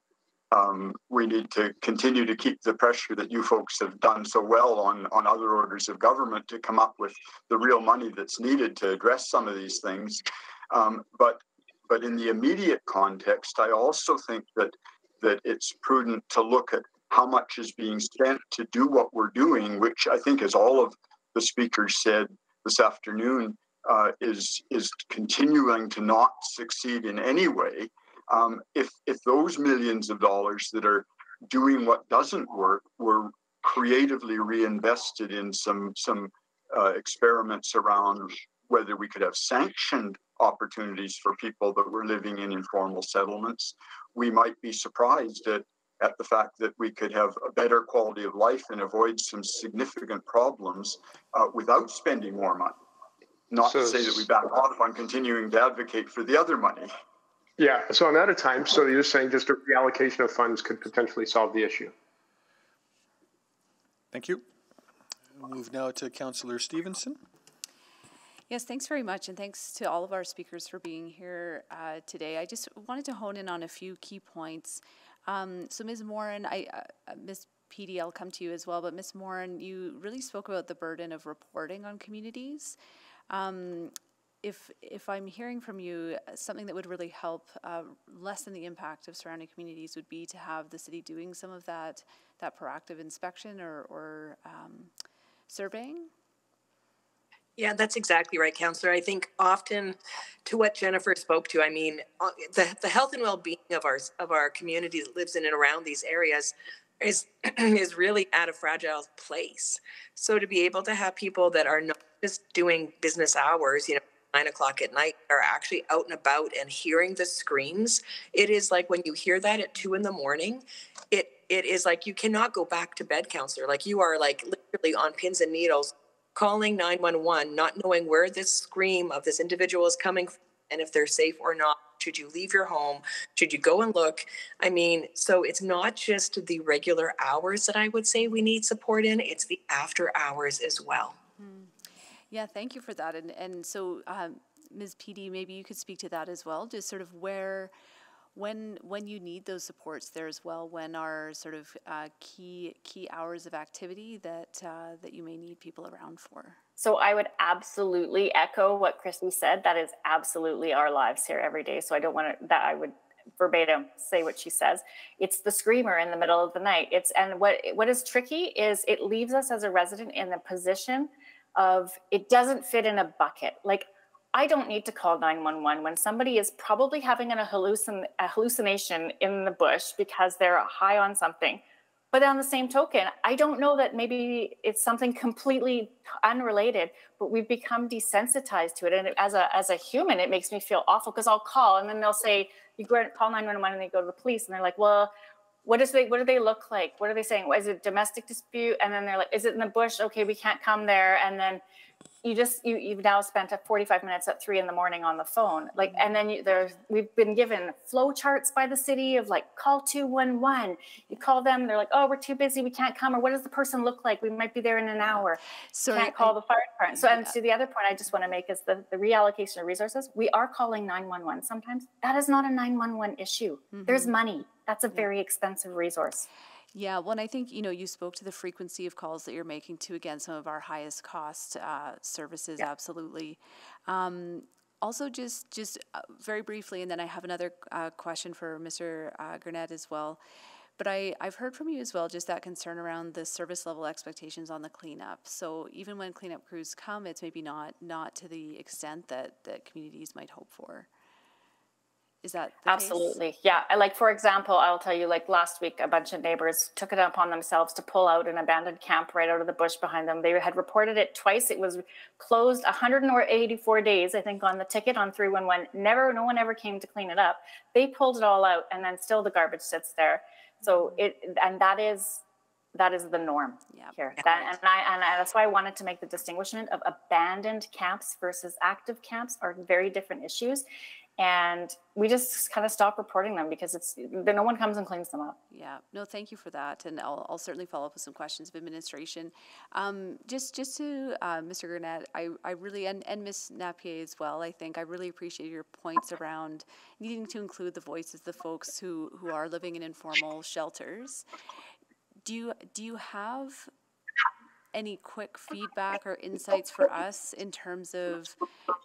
um, we need to continue to keep the pressure that you folks have done so well on, on other orders of government to come up with the real money that's needed to address some of these things. Um, but but in the immediate context, I also think that that it's prudent to look at how much is being spent to do what we're doing, which I think, as all of the speakers said this afternoon, uh, is is continuing to not succeed in any way um, if if those millions of dollars that are doing what doesn't work were creatively reinvested in some some uh, experiments around whether we could have sanctioned opportunities for people that were living in informal settlements, we might be surprised at, at the fact that we could have a better quality of life and avoid some significant problems uh, without spending more money. Not so, to say that we back off on continuing to advocate for the other money. Yeah, so I'm out of time. So you're saying just a reallocation of funds could potentially solve the issue? Thank you. We'll move now to Councillor Stevenson. Yes, thanks very much, and thanks to all of our speakers for being here uh, today. I just wanted to hone in on a few key points. Um, so, Ms. Morin, I, uh, Ms. PD, I'll come to you as well, but Ms. Morin, you really spoke about the burden of reporting on communities. Um, if if I'm hearing from you, something that would really help uh, lessen the impact of surrounding communities would be to have the city doing some of that that proactive inspection or, or um, surveying. Yeah, that's exactly right, Councillor. I think often, to what Jennifer spoke to, I mean, uh, the, the health and well-being of our of our community that lives in and around these areas is is really at a fragile place. So to be able to have people that are not just doing business hours, you know, nine o'clock at night are actually out and about and hearing the screams. It is like when you hear that at two in the morning, it it is like you cannot go back to bed, councillor. Like you are like literally on pins and needles, calling 911, not knowing where this scream of this individual is coming from and if they're safe or not. Should you leave your home? Should you go and look? I mean, so it's not just the regular hours that I would say we need support in, it's the after hours as well. Hmm. Yeah, thank you for that. And and so, um, Ms. PD, maybe you could speak to that as well. Just sort of where, when when you need those supports there as well. When are sort of uh, key key hours of activity that uh, that you may need people around for. So I would absolutely echo what Christy said. That is absolutely our lives here every day. So I don't want to that I would verbatim say what she says it's the screamer in the middle of the night it's and what what is tricky is it leaves us as a resident in the position of it doesn't fit in a bucket. Like I don't need to call 911 when somebody is probably having an hallucin- a hallucination in the bush because they're high on something. But on the same token, I don't know that maybe it's something completely unrelated, but we've become desensitized to it. And as a as a human, it makes me feel awful because I'll call and then they'll say, you call 911 and they go to the police and they're like, well, what is they what do they look like? What are they saying? Is it domestic dispute? And then they're like is it in the bush? Okay we can't come there. And then you just you you've now spent a 45 minutes at three in the morning on the phone. Like and then you, there's we've been given flow charts by the city of like call 211 you call them they're like oh we're too busy we can't come or what does the person look like? We might be there in an hour. So can't call I, the fire department. So and to the other point i just want to make is the, the reallocation of resources. We are calling 911 sometimes. That is not a 911 issue. Mm-hmm. there's money. That's a very expensive resource yeah, well, and I think you know you spoke to the frequency of calls that you're making to again some of our highest cost uh, services. Yeah. Absolutely. Um, also, just just uh, very briefly, and then I have another uh, question for Mr. Uh, Gurnett as well. But I, I've heard from you as well just that concern around the service level expectations on the cleanup. So even when cleanup crews come, it's maybe not not to the extent that that communities might hope for. Is that the Absolutely. Case? Yeah. Like, for example, I'll tell you, like last week, a bunch of neighbors took it upon themselves to pull out an abandoned camp right out of the bush behind them. They had reported it twice. It was closed 184 days, I think, on the ticket on 311. Never, no one ever came to clean it up. They pulled it all out, and then still the garbage sits there. So mm-hmm. it, and that is that is the norm yeah. here. That, and, I, and I, that's why I wanted to make the distinguishment of abandoned camps versus active camps are very different issues. And we just kind of stop reporting them because it's no one comes and cleans them up. Yeah, no, thank you for that, and I'll, I'll certainly follow up with some questions of administration. Um, just just to uh, Mr. Gurnett, I, I really and and Ms. Napier as well. I think I really appreciate your points around needing to include the voices, of the folks who who are living in informal shelters, do you do you have any quick feedback or insights for us in terms of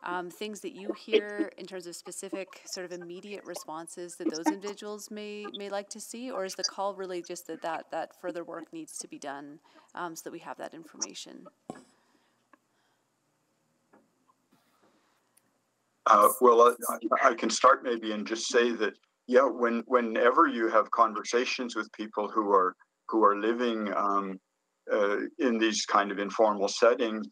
um, things that you hear in terms of specific sort of immediate responses that those individuals may may like to see? Or is the call really just that that, that further work needs to be done um, so that we have that information? Uh, well I, I can start maybe and just say that yeah when whenever you have conversations with people who are who are living um, uh, in these kind of informal settings,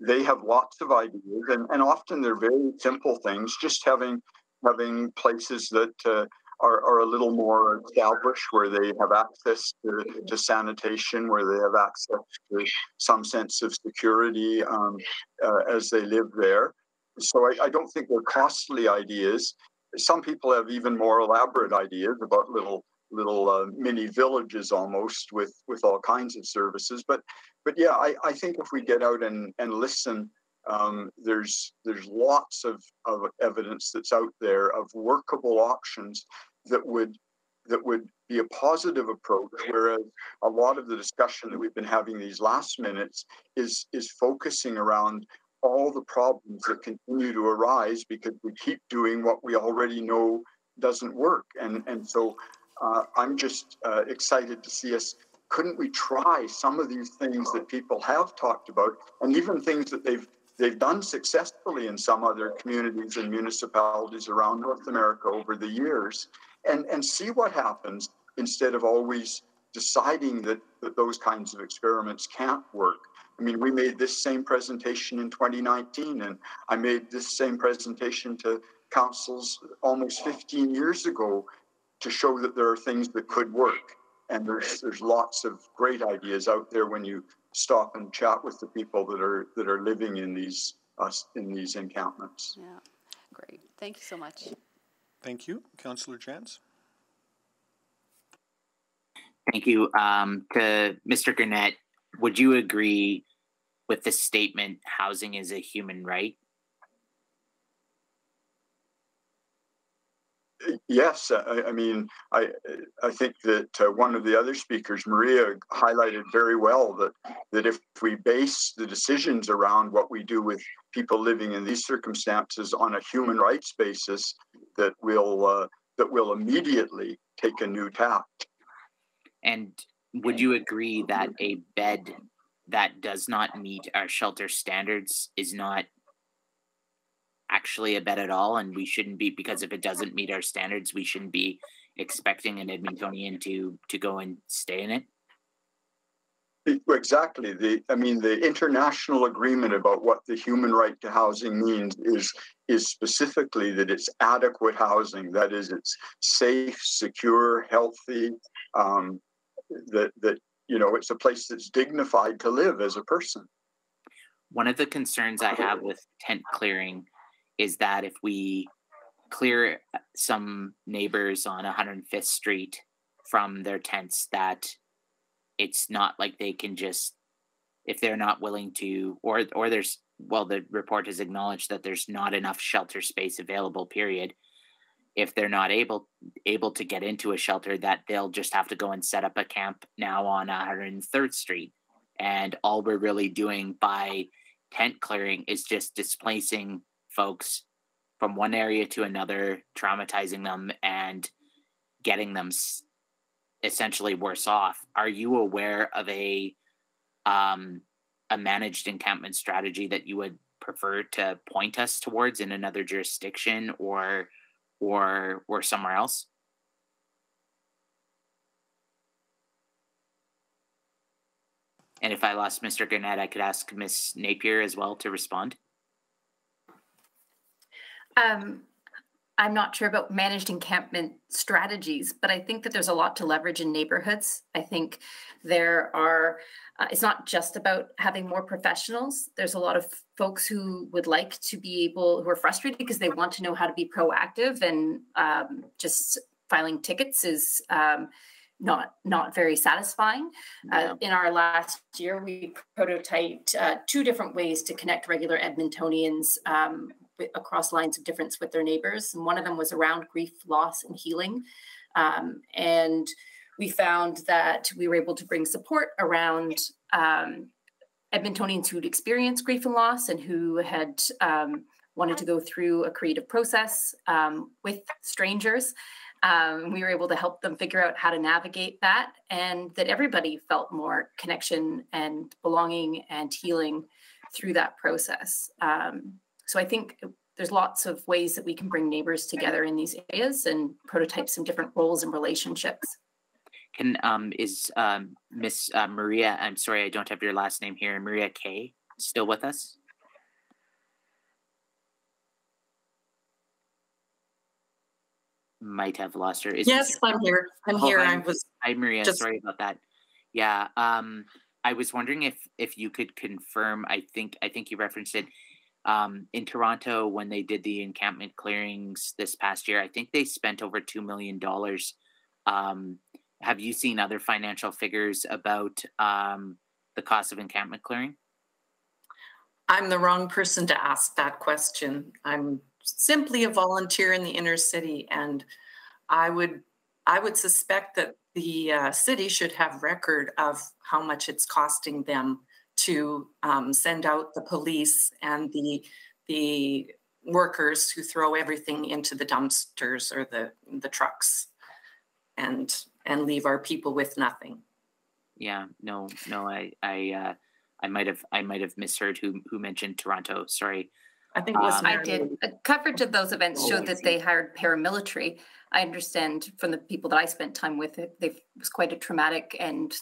they have lots of ideas, and, and often they're very simple things. Just having having places that uh, are, are a little more established, where they have access to, to sanitation, where they have access to some sense of security um, uh, as they live there. So I, I don't think they're costly ideas. Some people have even more elaborate ideas about little little uh, mini villages almost with with all kinds of services. But but yeah, I, I think if we get out and and listen, um, there's there's lots of, of evidence that's out there of workable options that would that would be a positive approach, whereas a lot of the discussion that we've been having these last minutes is is focusing around all the problems that continue to arise because we keep doing what we already know doesn't work. And and so uh, I'm just uh, excited to see us. Couldn't we try some of these things that people have talked about, and even things that they've they've done successfully in some other communities and municipalities around North America over the years, and and see what happens instead of always deciding that, that those kinds of experiments can't work. I mean, we made this same presentation in 2019, and I made this same presentation to councils almost 15 years ago to show that there are things that could work. And there's there's lots of great ideas out there when you stop and chat with the people that are that are living in these uh, in these encampments. Yeah, great. Thank you so much. Thank you, Councillor Janz. Thank you. Um, to Mr. Gurnett, would you agree with the statement housing is a human right? Yes, I, I, mean, I I think that uh, one of the other speakers, Maria, highlighted very well that that if we base the decisions around what we do with people living in these circumstances on a human rights basis, that will uh, that will immediately take a new tact. And would you agree that a bed that does not meet our shelter standards is not actually a bet at all, and we shouldn't be because if it doesn't meet our standards, we shouldn't be expecting an Edmontonian to to go and stay in it. Exactly. The I mean, the international agreement about what the human right to housing means is is specifically that it's adequate housing. That is, it's safe, secure, healthy. Um, that that you know, it's a place that's dignified to live as a person. One of the concerns I have with tent clearing is that if we clear some neighbors on 105th Street from their tents, that it's not like they can just, if they're not willing to, or or there's well, the report has acknowledged that there's not enough shelter space available. Period. If they're not able able to get into a shelter, that they'll just have to go and set up a camp now on 103rd Street, and all we're really doing by tent clearing is just displacing folks from one area to another, traumatizing them and getting them essentially worse off. Are you aware of a um, a managed encampment strategy that you would prefer to point us towards in another jurisdiction or or or somewhere else? And if I lost Mr. Gurnett, I could ask Ms. Napier as well to respond. Um, I'm not sure about managed encampment strategies, but I think that there's a lot to leverage in neighborhoods. I think there are, uh, it's not just about having more professionals. There's a lot of folks who would like to be able, who are frustrated because they want to know how to be proactive and um, just filing tickets is um, not not very satisfying. Uh, in our last year, we prototyped uh, two different ways to connect regular Edmontonians um, across lines of difference with their neighbors. And one of them was around grief, loss, and healing. Um, and we found that we were able to bring support around um, Edmontonians who'd experienced grief and loss and who had um, wanted to go through a creative process um, with strangers. Um, we were able to help them figure out how to navigate that, and that everybody felt more connection and belonging and healing through that process. Um, so I think there's lots of ways that we can bring neighbors together in these areas and prototype some different roles and relationships. Can um is um Miss uh, Maria? I'm sorry, I don't have your last name here. Maria K. Still with us? Might have lost her. Is yes, I'm here. I'm oh, here. I was. Hi, Maria. Just... Sorry about that. Yeah. Um, I was wondering if if you could confirm. I think I think you referenced it um, in Toronto when they did the encampment clearings this past year. I think they spent over two million dollars. Um, have you seen other financial figures about um, the cost of encampment clearing? I'm the wrong person to ask that question. I'm simply a volunteer in the inner city, and I would I would suspect that the uh, city should have record of how much it's costing them to um, send out the police and the the workers who throw everything into the dumpsters or the the trucks and and leave our people with nothing. Yeah no no i i uh i might have i might have misheard who who mentioned toronto sorry. I think it was um, i did. A coverage of those events oh, showed that they hired paramilitary. I understand from the people that i spent time with it they, it was quite a traumatic and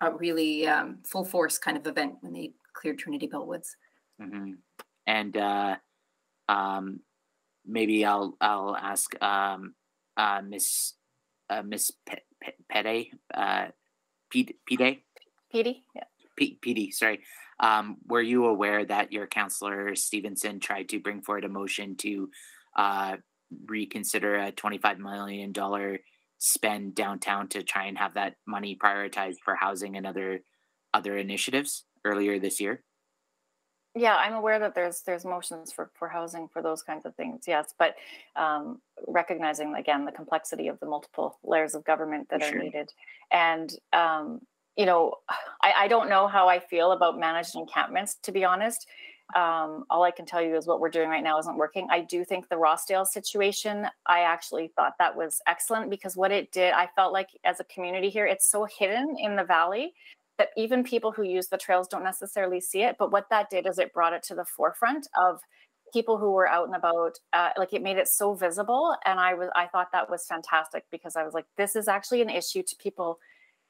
a really um, full force kind of event when they cleared Trinity Bellwoods. Mm-hmm. And uh, um, maybe I'll I'll ask um, uh, Miss uh, Miss P- P- Pede uh, Pede Pede Pede yeah P- Pede sorry. Um, were you aware that your councillor Stevenson tried to bring forward a motion to uh, reconsider a twenty-five million dollar spend downtown to try and have that money prioritized for housing and other other initiatives earlier this year? Yeah, I'm aware that there's there's motions for for housing for those kinds of things. Yes, but um, recognizing again the complexity of the multiple layers of government that sure. are needed, and um, you know, I, I don't know how I feel about managed encampments to be honest. Um, all I can tell you is what we're doing right now isn't working. I do think the Rossdale situation, I actually thought that was excellent because what it did, I felt like as a community here, it's so hidden in the valley that even people who use the trails don't necessarily see it. But what that did is it brought it to the forefront of people who were out and about. Uh, like it made it so visible, and I was I thought that was fantastic because I was like, this is actually an issue to people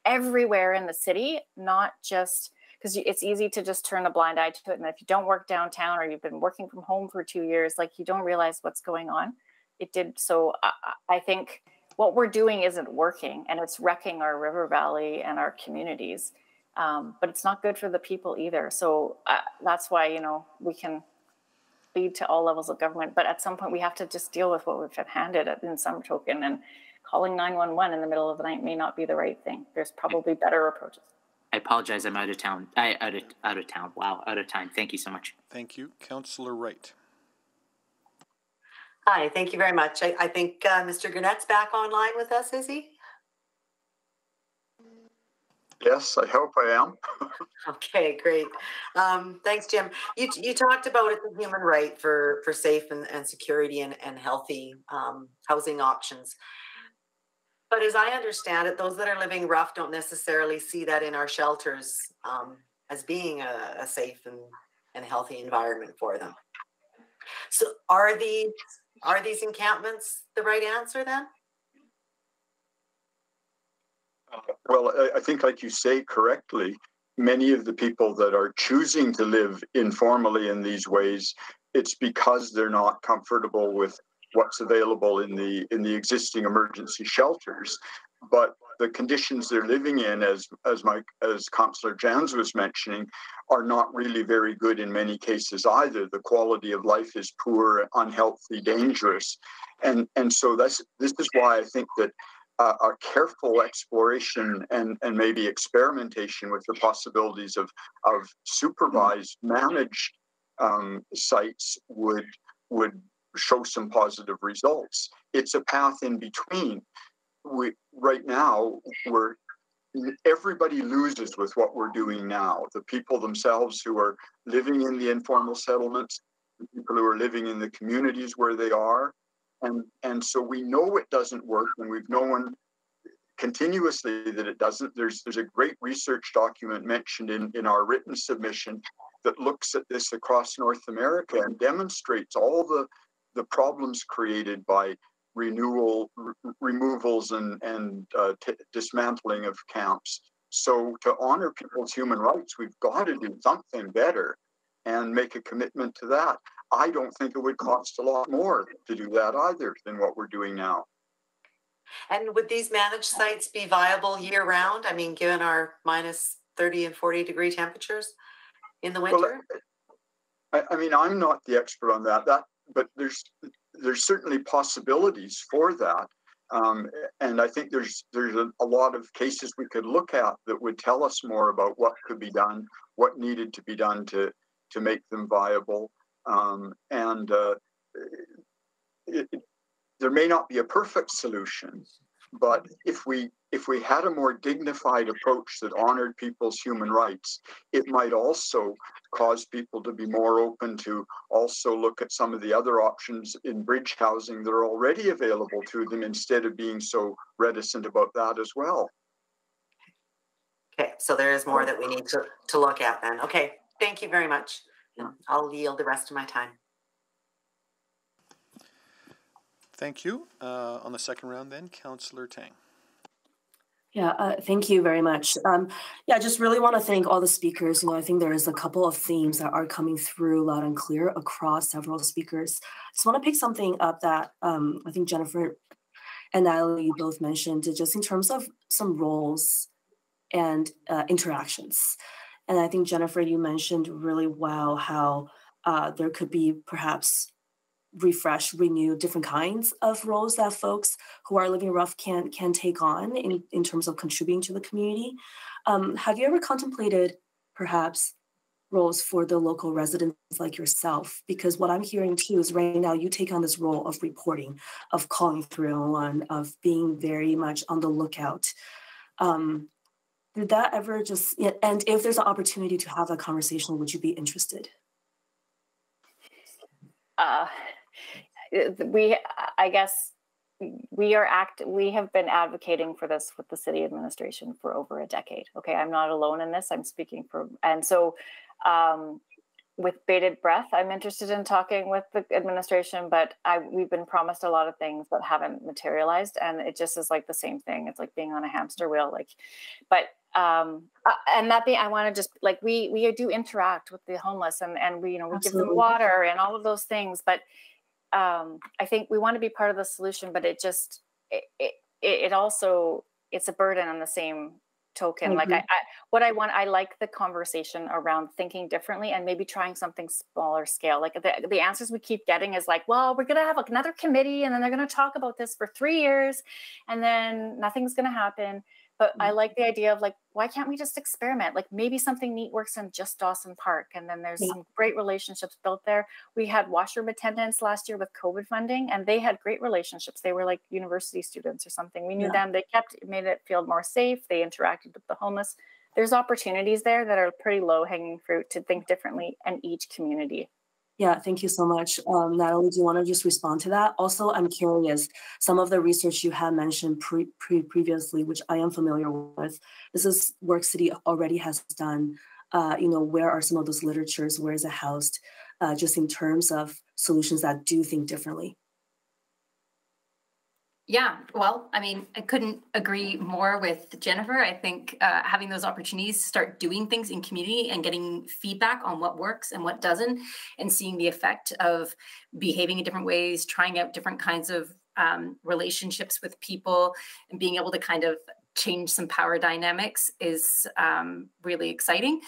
everywhere in the city, not just because it's easy to just turn a blind eye to it. And if you don't work downtown or you've been working from home for two years, like you don't realize what's going on. It did. So I, I think what we're doing isn't working and it's wrecking our river valley and our communities. Um, but it's not good for the people either. So uh, that's why, you know, we can lead to all levels of government. But at some point, we have to just deal with what we've been handed in some token. And calling 911 in the middle of the night may not be the right thing. There's probably better approaches. I apologize. I'm out of town. I out of out of town. Wow, out of time. Thank you so much. Thank you, Councillor Wright. Hi, thank you very much. I, I think uh, Mr. Gurnett's back online with us, is he? Yes, I hope I am. okay, great. Um, thanks, Jim. You, you talked about it's a human right for, for safe and, and security and, and healthy um, housing options. But as I understand it, those that are living rough don't necessarily see that in our shelters um, as being a, a safe and, and healthy environment for them. So, are these are these encampments the right answer then? Well, I, I think, like you say correctly, many of the people that are choosing to live informally in these ways, it's because they're not comfortable with what's available in the in the existing emergency shelters. But the conditions they're living in, as as my as Councillor Janz was mentioning, are not really very good in many cases either. The quality of life is poor, unhealthy, dangerous, and and so that's this is why I think that uh, a careful exploration and, and maybe experimentation with the possibilities of, of supervised, managed um, sites would would show some positive results. It's a path in between. We right now we're everybody loses with what we're doing now. The people themselves who are living in the informal settlements, the people who are living in the communities where they are, and and so we know it doesn't work and we've known continuously that it doesn't there's there's a great research document mentioned in in our written submission that looks at this across north america and demonstrates all the the problems created by renewal r- removals and and uh, t- dismantling of camps so to honor people's human rights we've got to do something better and make a commitment to that I don't think it would cost a lot more to do that either than what we're doing now. And would these managed sites be viable year round? I mean, given our minus 30 and 40 degree temperatures in the winter? Well, I, I mean, I'm not the expert on that, that but there's there's certainly possibilities for that. Um, and I think there's there's a, a, lot of cases we could look at that would tell us more about what could be done, what needed to be done to to make them viable. Um, and uh, it, it, there may not be a perfect solution, but if we if we had a more dignified approach that honored people's human rights, it might also cause people to be more open to also look at some of the other options in bridge housing that are already available to them instead of being so reticent about that as well. Okay, so there is more that we need to, to look at then. Okay, thank you very much. I'll yield the rest of my time. Thank you. Uh, on the second round, then, Councillor Tang. Yeah, uh, thank you very much. Um, yeah, I just really want to thank all the speakers. You know, I think there is a couple of themes that are coming through loud and clear across several speakers. I just want to pick something up that um, I think Jennifer and Natalie both mentioned, just in terms of some roles and uh, interactions. And I think, Jennifer, you mentioned really well how uh, there could be perhaps refresh, renew different kinds of roles that folks who are living rough can can take on in, in terms of contributing to the community. Um, have you ever contemplated perhaps roles for the local residents like yourself? Because what I'm hearing too is right now you take on this role of reporting, of calling through, and of being very much on the lookout. Um, did that ever just and if there's an opportunity to have that conversation would you be interested uh, we i guess we are act we have been advocating for this with the city administration for over a decade okay i'm not alone in this i'm speaking for and so um, with bated breath i'm interested in talking with the administration but i we've been promised a lot of things that haven't materialized and it just is like the same thing it's like being on a hamster wheel like but um uh, and that being i want to just like we we do interact with the homeless and and we you know we Absolutely. give them water and all of those things but um i think we want to be part of the solution but it just it it, it also it's a burden on the same token. Mm-hmm. like I, I what i want i like the conversation around thinking differently and maybe trying something smaller scale. Like the, the answers we keep getting is like well we're going to have another committee and then they're going to talk about this for three years and then nothing's going to happen but I mm-hmm. like the idea of like, why can't we just experiment? Like maybe something neat works in just Dawson Park. And then there's yeah. some great relationships built there. We had washroom attendants last year with COVID funding and they had great relationships. They were like university students or something. We knew yeah. them. They kept made it feel more safe. They interacted with the homeless. There's opportunities there that are pretty low hanging fruit to think differently in each community. Yeah, thank you so much. Um, Natalie, do you want to just respond to that? Also, I'm curious, some of the research you have mentioned pre, pre previously, which I am familiar with, this is work City already has done. Uh, you know, where are some of those literatures? Where is it housed? Uh, just in terms of solutions that do think differently. Yeah, well, I mean, I couldn't agree more with Jennifer. I think uh, having those opportunities to start doing things in community and getting feedback on what works and what doesn't, and seeing the effect of behaving in different ways, trying out different kinds of um, relationships with people, and being able to kind of change some power dynamics is um, really exciting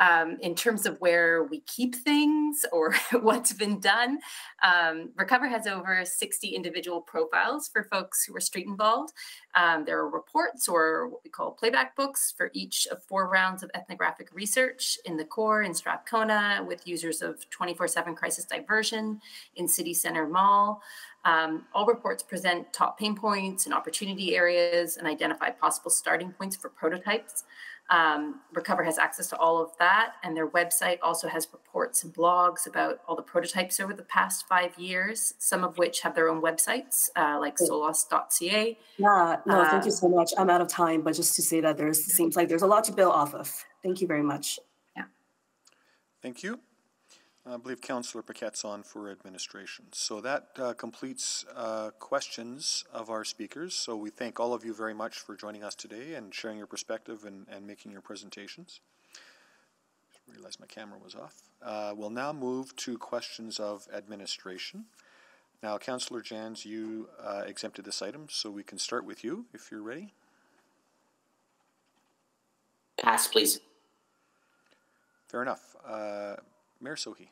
um, in terms of where we keep things or what's been done. Um, Recover has over 60 individual profiles for folks who are street involved. Um, there are reports or what we call playback books for each of four rounds of ethnographic research in the core in Strathcona with users of 24-7 crisis diversion in City Center Mall. Um, all reports present top pain points and opportunity areas and identify possible starting points for prototypes. Um, Recover has access to all of that, and their website also has reports and blogs about all the prototypes over the past five years, some of which have their own websites, uh, like solos.ca. Yeah, no, thank Uh, you so much. I'm out of time, but just to say that there's seems like there's a lot to build off of. Thank you very much. Yeah. Thank you. I believe Councillor Paquette's on for administration. So that uh, completes uh, questions of our speakers. So we thank all of you very much for joining us today and sharing your perspective and, and making your presentations. Just realized my camera was off. Uh, we'll now move to questions of administration. Now, Councillor Janz, you uh, exempted this item, so we can start with you if you're ready. Pass, please. Fair enough. Mayor Sohi.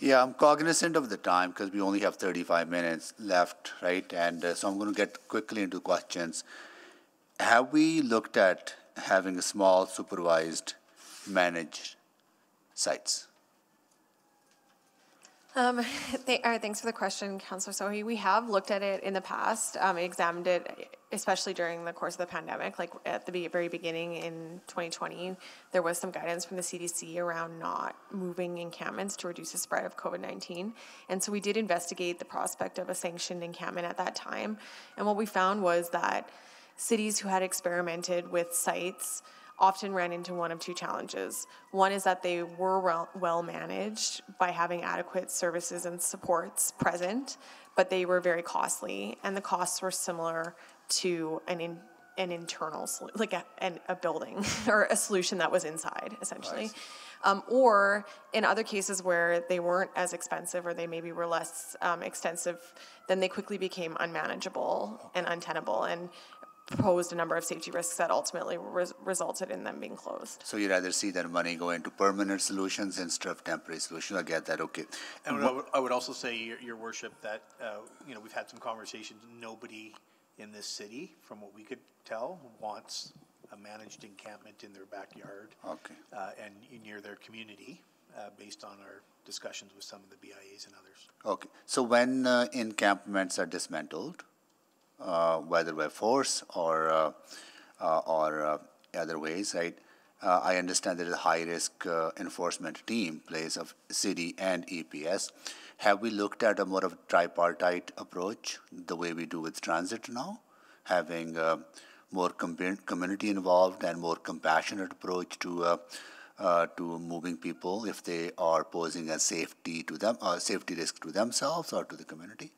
Yeah, I'm cognizant of the time because we only have 35 minutes left, right? And uh, so I'm going to get quickly into questions. Have we looked at having a small supervised managed sites? Um, th- uh, thanks for the question, Councillor Sohi. We have looked at it in the past, um, examined it, especially during the course of the pandemic. Like at the very beginning in 2020, there was some guidance from the CDC around not moving encampments to reduce the spread of COVID 19. And so we did investigate the prospect of a sanctioned encampment at that time. And what we found was that cities who had experimented with sites often ran into one of two challenges. One is that they were well, managed by having adequate services and supports present, but they were very costly, and the costs were similar to an in, an internal, like a, an, a building or a solution that was inside, essentially. Um, or in other cases where they weren't as expensive or they maybe were less um, extensive, then they quickly became unmanageable and untenable and posed a number of safety risks that ultimately res- resulted in them being closed. So you'd rather see that money go into permanent solutions instead of temporary solutions? I get that, okay. And What- I would, I would also say, your, your worship, that, uh, you know, we've had some conversations, nobody in this city, from what we could tell, wants a managed encampment in their backyard. Okay. Uh, and near their community, uh, based on our discussions with some of the BIAs and others. Okay, so when uh, encampments are dismantled, whether by force or uh, uh, or uh, other ways, right? Uh, I understand there is a high-risk uh, enforcement team place of city and EPS. Have we looked at a more of a tripartite approach, the way we do with transit now, having uh, more com- community involved and more compassionate approach to uh, uh, to moving people if they are posing a safety to them, uh, safety risk to themselves or to the community?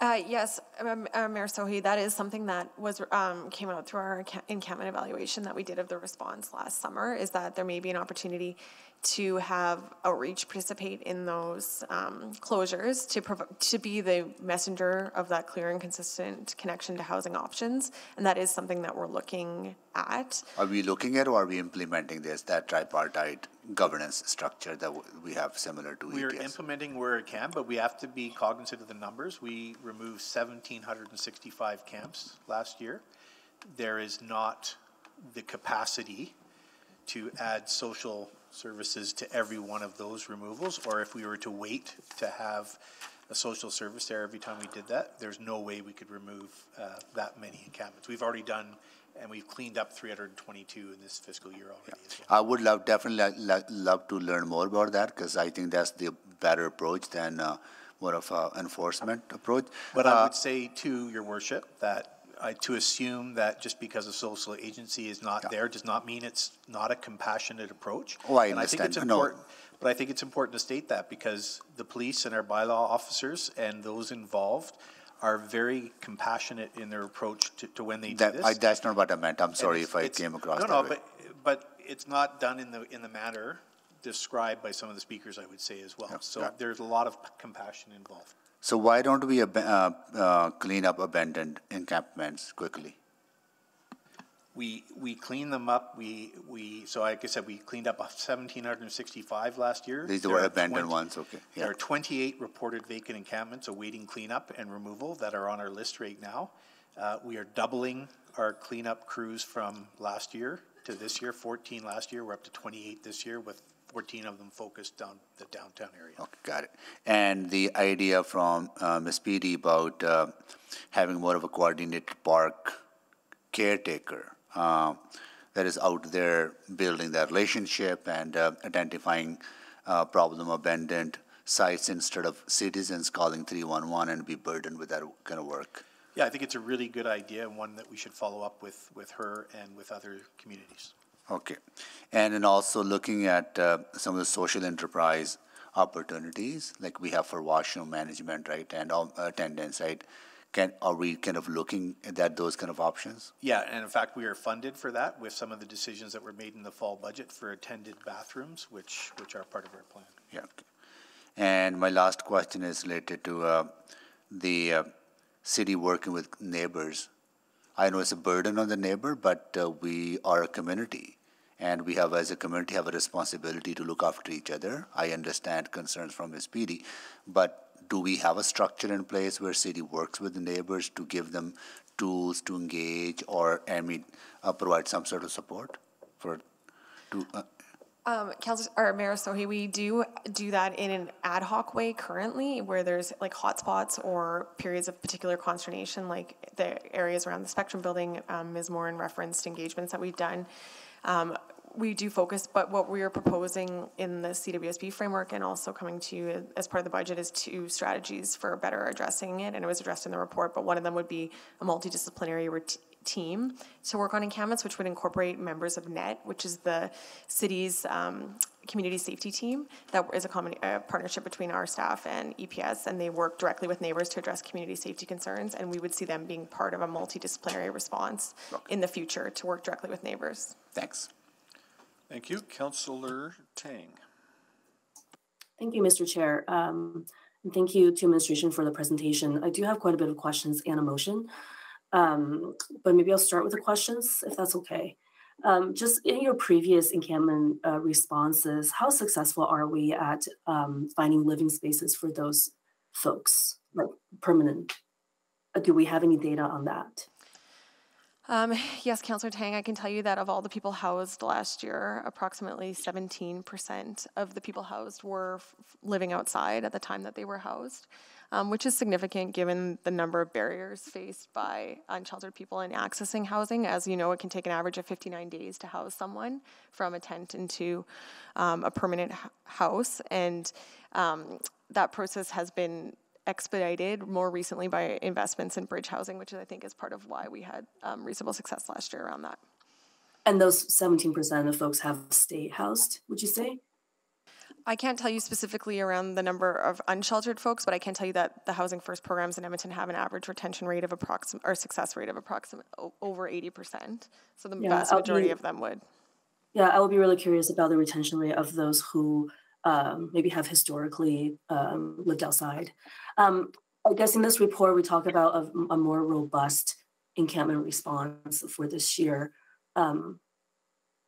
Uh, yes, um, uh, Mayor Sohi, that is something that was um, came out through our encampment evaluation that we did of the response last summer. Is that there may be an opportunity to have outreach participate in those um, closures to to be the messenger of that clear and consistent connection to housing options, and that is something that we're looking at. Are we looking at or are we implementing this, that tripartite governance structure that w- we have similar to We are implementing where it can, but we have to be cognizant of the numbers. We removed seventeen hundred and sixty-five camps last year. There is not the capacity to add social services to every one of those removals, or if we were to wait to have a social service there every time we did that, there's no way we could remove uh, that many encampments. We've already done, and we've cleaned up three hundred and twenty-two in this fiscal year already as well. I would love, definitely lo- lo- love to learn more about that because I think that's the better approach than uh, more of a enforcement approach. But I Uh, would say to your worship that I, to assume that just because a social agency is not there does not mean it's not a compassionate approach. Oh, I And I think it's understand. No. but I think it's important to state that because the police and our bylaw officers and those involved are very compassionate in their approach to, to when they do this. I, that's not what I meant. I'm sorry if I came across no, that no, way. but but it's not done in the in the manner described by some of the speakers. I would say as well. so there's a lot of compassion involved. So why don't we ab- uh, uh, clean up abandoned encampments quickly? We we clean them up. We we so like I said, we cleaned up 1,765 last year. These There were are abandoned 20 ones, okay, There are 28 reported vacant encampments awaiting cleanup and removal that are on our list right now. Uh, we are doubling our cleanup crews from last year to this year. 14 last year. We're up to 28 this year, with 14 of them focused on the downtown area. Okay, got it. And the idea from uh, Ms. Speedy about uh, having more of a coordinated park caretaker uh, that is out there building that relationship and uh, identifying uh, problem abandoned sites instead of citizens calling 311 and be burdened with that kind of work. Yeah, I think it's a really good idea and one that we should follow up with with her and with other communities. Okay. And then also looking at uh, some of the social enterprise opportunities, like we have for washroom management, right, and um, attendance, right? Can, are we kind of looking at those kind of options? Yeah, and in fact, we are funded for that with some of the decisions that were made in the fall budget for attended bathrooms, which, which are part of our plan. Yeah. And my last question is related to uh, the uh, city working with neighbors. I know it's a burden on the neighbor, but uh, we are a community, and we have, as a community, have a responsibility to look after each other. I understand concerns from Ms. Speedy, but do we have a structure in place where city works with the neighbors to give them tools to engage, or I mean, uh, provide some sort of support for to? Uh, Um, Council, or Mayor Sohi, we do do that in an ad hoc way currently, where there's like hotspots or periods of particular consternation, like the areas around the Spectrum Building. Um, Ms. Moran referenced engagements that we've done. Um, we do focus, but what we are proposing in the CWSB framework and also coming to you as part of the budget is two strategies for better addressing it, and it was addressed in the report. But one of them would be a multidisciplinary team to work on encampments, which would incorporate members of NET, which is the city's um, community safety team. That is a common a partnership between our staff and EPS, and they work directly with neighbors to address community safety concerns. And we would see them being part of a multidisciplinary response in the future to work directly with neighbors. Thanks. Thank you. Councillor Tang. Thank you, Mr. Chair. Um, and thank you to administration for the presentation. I do have quite a bit of questions and a motion. Um, but maybe I'll start with the questions, if that's okay. Um, just in your previous encampment uh, responses, how successful are we at um, finding living spaces for those folks, like permanent? Uh, do we have any data on that? Um, yes, Councillor Tang, I can tell you that of all the people housed last year, approximately 17% of the people housed were living outside at the time that they were housed, um, which is significant given the number of barriers faced by unsheltered people in accessing housing. As you know, it can take an average of 59 days to house someone from a tent into um, a permanent house, and um, that process has been expedited more recently by investments in bridge housing, which I think is part of why we had um, reasonable success last year around that. And those 17% of folks have stayed housed, would you say? I can't tell you specifically around the number of unsheltered folks, but I can tell you that the Housing First programs in Edmonton have an average retention rate of approximate or success rate of approximate over 80%. So the Yeah, vast majority be- of them would. Yeah, I would be really curious about the retention rate of those who um, maybe have historically um, lived outside. Um, I guess in this report, we talk about a, a more robust encampment response for this year. Um,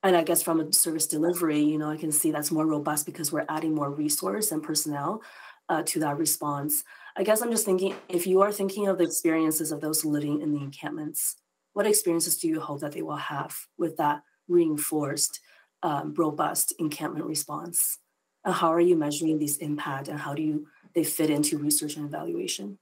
and I guess from a service delivery, you know, I can see that's more robust because we're adding more resource and personnel uh, to that response. I guess I'm just thinking if you are thinking of the experiences of those living in the encampments, what experiences do you hope that they will have with that reinforced, um, robust encampment response? Uh, how are you measuring these impact and how do you they fit into research and evaluation?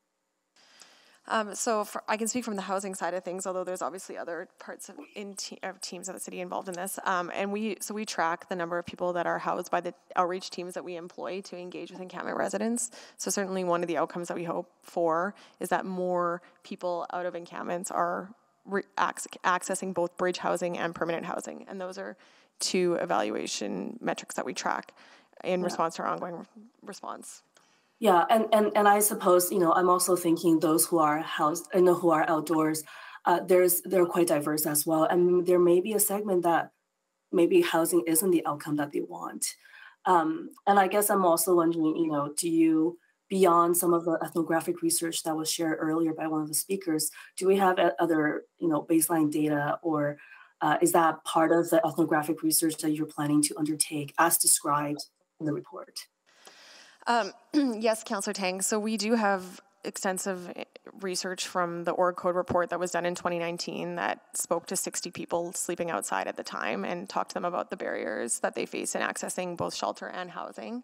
Um, so for, I can speak from the housing side of things, although there's obviously other parts of, in te- of teams of the city involved in this. Um, and we so we track the number of people that are housed by the outreach teams that we employ to engage with encampment residents. So certainly one of the outcomes that we hope for is that more people out of encampments are re- acc- accessing both bridge housing and permanent housing, and those are two evaluation metrics that we track in Yeah. response to our ongoing response. Yeah, and, and and I suppose you know I'm also thinking those who are house you know who are outdoors, uh, there's they're quite diverse as well, and there may be a segment that maybe housing isn't the outcome that they want, um, and I guess I'm also wondering you know do you beyond some of the ethnographic research that was shared earlier by one of the speakers, do we have other you know baseline data or uh, is that part of the ethnographic research that you're planning to undertake as described in the report? Um, yes, Councillor Tang. So we do have extensive eh, research from the OrgCode report that was done in 2019 that spoke to 60 people sleeping outside at the time and talked to them about the barriers that they face in accessing both shelter and housing.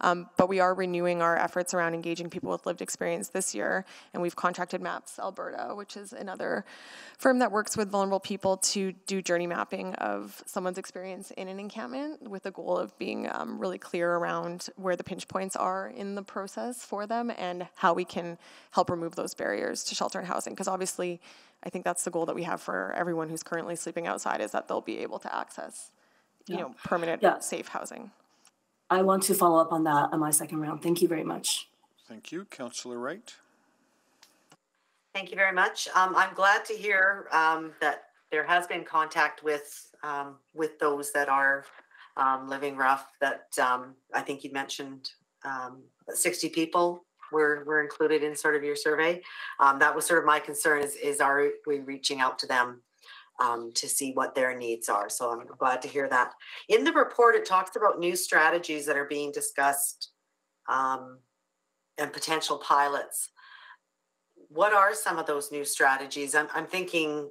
Um, but we are renewing our efforts around engaging people with lived experience this year and we've contracted MAPS Alberta which is another firm that works with vulnerable people to do journey mapping of someone's experience in an encampment with the goal of being um, really clear around where the pinch points are in the process for them and how we can help remove those barriers to shelter and housing because obviously I think that's the goal that we have for everyone who's currently sleeping outside is that they'll be able to access you Yeah. know permanent Yeah. safe housing. I want to follow up on that on my second round. Thank you very much. Thank you. Councillor Wright? Thank you very much. Um, I'm glad to hear um, that there has been contact with um, with those that are um, living rough. That um, I think you mentioned um, 60 people were were included in sort of your survey. Um, that was sort of my concern: is is are we reaching out to them um, to see what their needs are? So I'm glad to hear that. In the report, it talks about new strategies that are being discussed um, and potential pilots what are some of those new strategies? I'm, I'm thinking,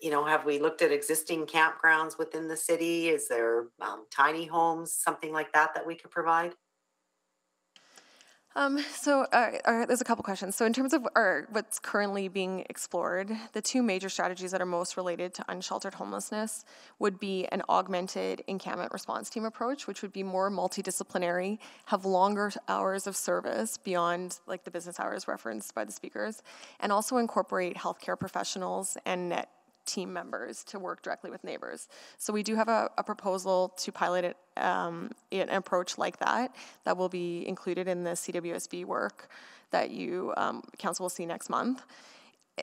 you know, have we looked at existing campgrounds within the city? Is there um, tiny homes, something like that, that we could provide? Um, so uh, uh, there's a couple questions. So in terms of our, what's currently being explored, the two major strategies that are most related to unsheltered homelessness would be an augmented encampment response team approach, which would be more multidisciplinary, have longer hours of service beyond like the business hours referenced by the speakers, and also incorporate healthcare professionals and net team members to work directly with neighbors. So we do have a, a proposal to pilot it, um, an approach like that that will be included in the CWSB work that you um, council will see next month.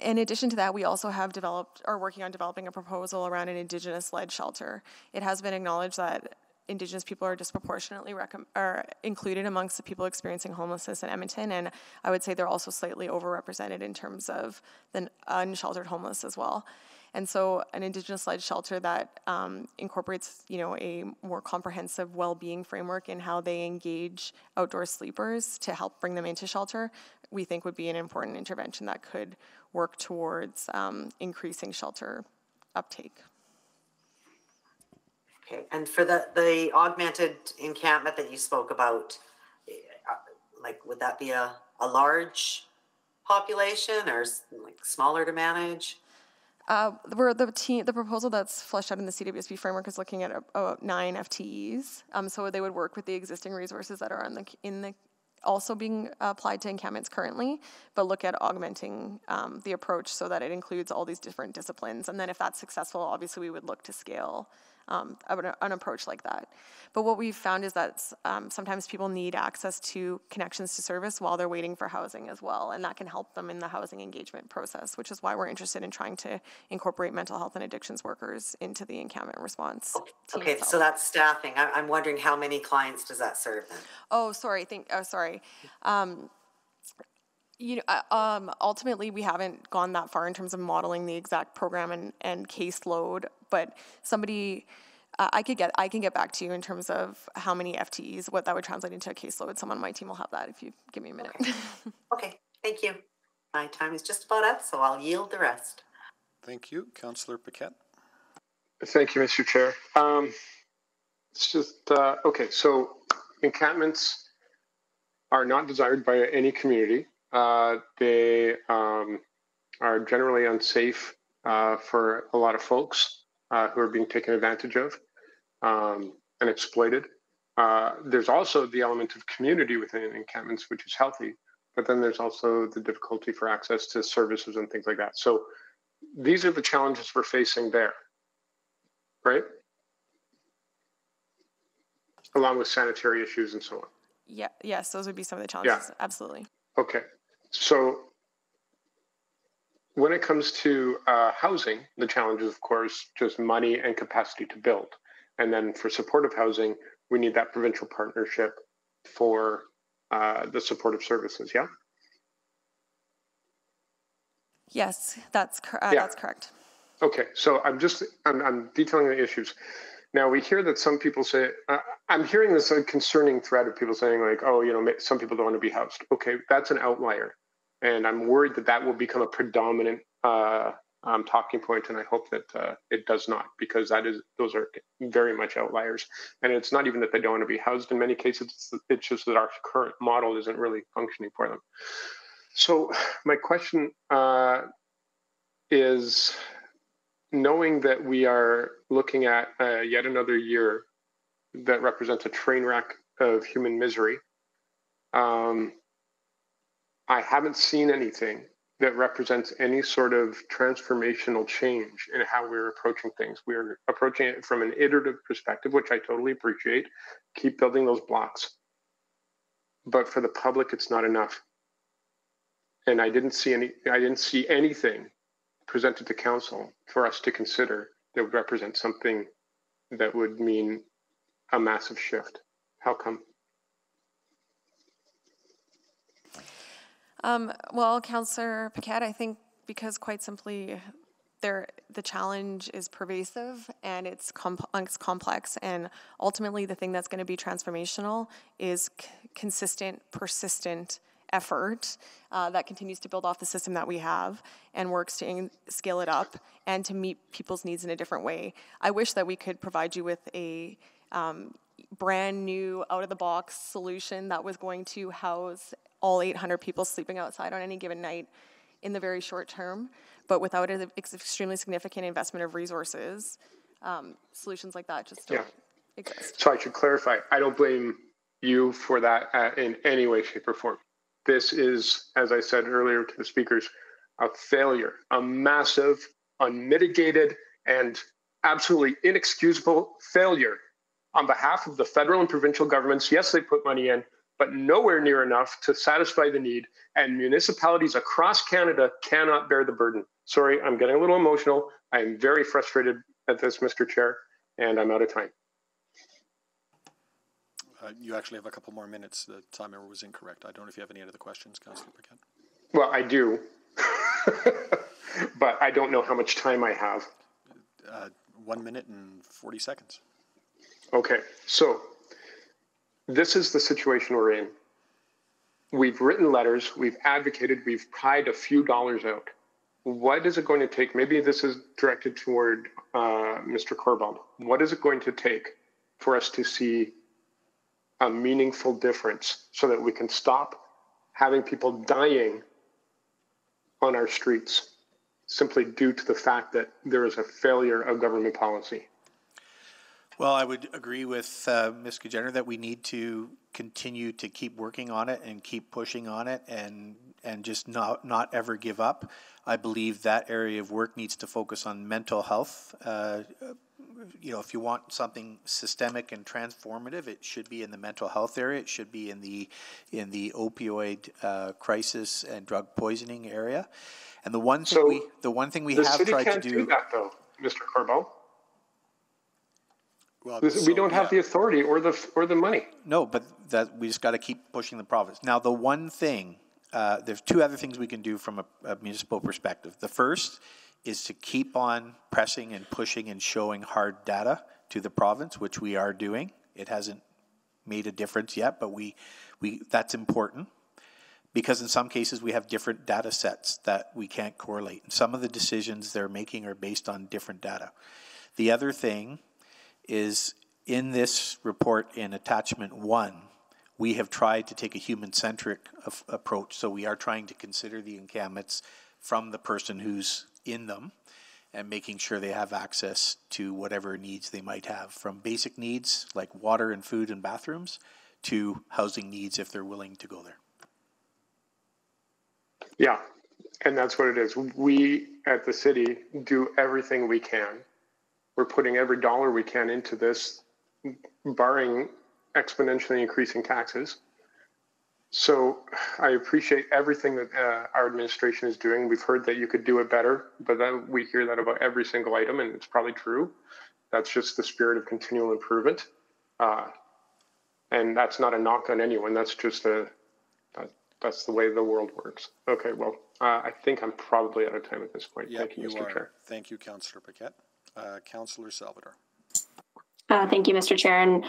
In addition to that, we also have developed, are working on developing a proposal around an Indigenous-led shelter. It has been acknowledged that Indigenous people are disproportionately are included amongst the people experiencing homelessness in Edmonton, and I would say they're also slightly overrepresented in terms of the unsheltered homeless as well. And so, an Indigenous-led shelter that um, incorporates, you know, a more comprehensive well-being framework in how they engage outdoor sleepers to help bring them into shelter, we think would be an important intervention that could work towards um, increasing shelter uptake. Okay, and for the, the augmented encampment that you spoke about, eh, like, would that be a, a large population or like smaller to manage? Uh, the team, the proposal that's fleshed out in the CWSB framework is looking at about nine FTEs. Um, so they would work with the existing resources that are on the in the also being applied to encampments currently, but look at augmenting um, the approach so that it includes all these different disciplines. And then if that's successful, obviously we would look to scale um, an, an approach like that. But what we've found is that um, sometimes people need access to connections to service while they're waiting for housing as well, and that can help them in the housing engagement process, which is why we're interested in trying to incorporate mental health and addictions workers into the encampment response. Okay, so that's staffing. I, I'm wondering how many clients does that serve then? Oh, sorry. Think. Oh, sorry. Um, you know, uh, um, ultimately, we haven't gone that far in terms of modeling the exact program and, and caseload. But somebody, uh, I could get, I can get back to you in terms of how many FTEs, what that would translate into a caseload. Someone on my team will have that if you give me a minute. Okay, thank you. My time is just about up, so I'll yield the rest. Thank you. Councillor Paquette? Thank you, Mr. Chair. Um, it's just, uh, okay, so encampments are not desired by any community. Uh, they um, are generally unsafe uh, for a lot of folks uh, who are being taken advantage of um, and exploited. Uh, there's also the element of community within encampments, which is healthy, but then there's also the difficulty for access to services and things like that. So these are the challenges we're facing there right? Along with sanitary issues and so on. yeah, yes, those would be some of the challenges. Yeah. Absolutely. Okay, so when it comes to uh, housing, the challenge is, of course, just money and capacity to build. And then for supportive housing, we need that provincial partnership for uh, the supportive services. Yeah. Yes, that's cor- uh, Yeah. that's correct. Okay, so I'm just I'm, I'm detailing the issues. Now we hear that some people say uh, I'm hearing this concerning thread of people saying like, oh, you know, some people don't want to be housed. Okay, that's an outlier, and I'm worried that that will become a predominant uh, um, talking point, and I hope that uh, it does not because that is those are very much outliers, and it's not even that they don't want to be housed. In many cases, it's, it's just that our current model isn't really functioning for them. So my question uh, is knowing that we are looking at uh, yet another year that represents a train wreck of human misery, um, I haven't seen anything that represents any sort of transformational change in how we're approaching things. We're approaching it from an iterative perspective, which I totally appreciate. Keep building those blocks. But for the public, it's not enough. And I didn't see any I didn't see anything presented to council for us to consider that would represent something that would mean a massive shift. How come? Um, well, Councillor Paquette, I think because quite simply, there the challenge is pervasive and it's, it's complex, and ultimately, the thing that's going to be transformational is consistent, persistent effort uh, that continues to build off the system that we have and works to scale it up and to meet people's needs in a different way. I wish that we could provide you with a um, brand new out of the box solution that was going to house all 800 people sleeping outside on any given night in the very short term, but without an extremely significant investment of resources, um, solutions like that just don't Yeah. exist. So I should clarify. I don't blame you for that uh, in any way, shape, or form. This is, as I said earlier to the speakers, a failure, a massive, unmitigated, and absolutely inexcusable failure on behalf of the federal and provincial governments. Yes, they put money in, but nowhere near enough to satisfy the need. And municipalities across Canada cannot bear the burden. Sorry, I'm getting a little emotional. I am very frustrated at this, Mr. Chair, and I'm out of time. Uh, you actually have a couple more minutes. The timer was incorrect. I don't know if you have any other questions, Councillor Paquette. Well, I do, but I don't know how much time I have. Uh, one minute and 40 seconds. Okay, so this is the situation we're in. We've written letters, we've advocated, we've pried a few dollars out. What is it going to take? Maybe this is directed toward uh, Mr. Corbould. What is it going to take for us to see a meaningful difference so that we can stop having people dying on our streets simply due to the fact that there is a failure of government policy? Well, I would agree with uh, Ms. Kjenner that we need to continue to keep working on it and keep pushing on it and and just not not ever give up. I believe that area of work needs to focus on mental health. Uh, you know, if you want something systemic and transformative, it should be in the mental health area. It should be in the in the opioid uh, crisis and drug poisoning area. And the one thing So, we the one thing we have tried to do that, though, Mr. Corbould. Well, This- we don't have the authority or the or the money. No, but that we just got to keep pushing the province. Now, the one thing, uh, there's two other things we can do from a, a municipal perspective. The first is to keep on pressing and pushing and showing hard data to the province, which we are doing. It hasn't made a difference yet, but we, we that's important because in some cases we have different data sets that we can't correlate. And some of the decisions they're making are based on different data. The other thing is in this report in attachment one, we have tried to take a human-centric approach. So we are trying to consider the encampments from the person who's in them and making sure they have access to whatever needs they might have, from basic needs like water and food and bathrooms to housing needs if they're willing to go there. Yeah, and that's what it is. We at the city do everything we can. We're putting every dollar we can into this, barring exponentially increasing taxes. So I appreciate everything that uh, our administration is doing. We've heard that you could do it better, but that, we hear that about every single item, and it's probably true. That's just the spirit of continual improvement. Uh, and that's not a knock on anyone. That's just a, that, that's the way the world works. Okay, well, uh, I think I'm probably out of time at this point. Yep, Thank you, Mr. are. Chair. Thank you, Councillor Paquette. Uh, Councillor Salvador. Uh, thank you, Mr. Chair. And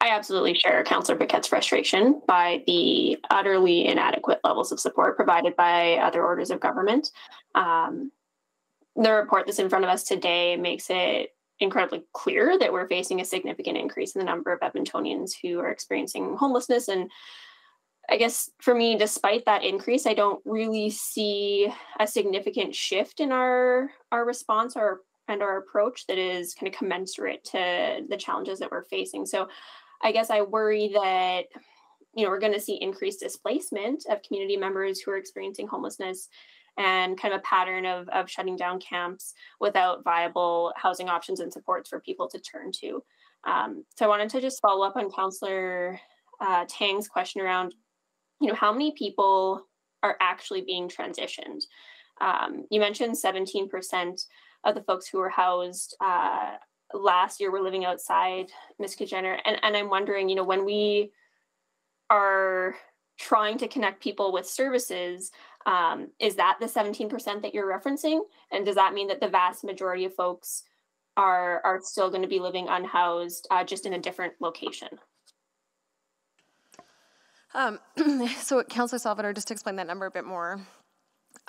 I absolutely share Councillor Paquette's frustration by the utterly inadequate levels of support provided by other orders of government. Um, the report that's in front of us today makes it incredibly clear that we're facing a significant increase in the number of Edmontonians who are experiencing homelessness. And I guess for me, despite that increase, I don't really see a significant shift in our our response or and our approach that is kind of commensurate to the challenges that we're facing. So I guess I worry that you know we're going to see increased displacement of community members who are experiencing homelessness and kind of a pattern of, of shutting down camps without viable housing options and supports for people to turn to. Um, so I wanted to just follow up on Councillor uh, Tang's question around, you know, how many people are actually being transitioned? Um, you mentioned 17% of the folks who were housed uh, last year were living outside Ms. Kjenner. And, and I'm wondering, you know, when we are trying to connect people with services, um, is that the 17% that you're referencing? And does that mean that the vast majority of folks are, are still going to be living unhoused, uh, just in a different location? Um, so, Councillor Salvador, just to explain that number a bit more,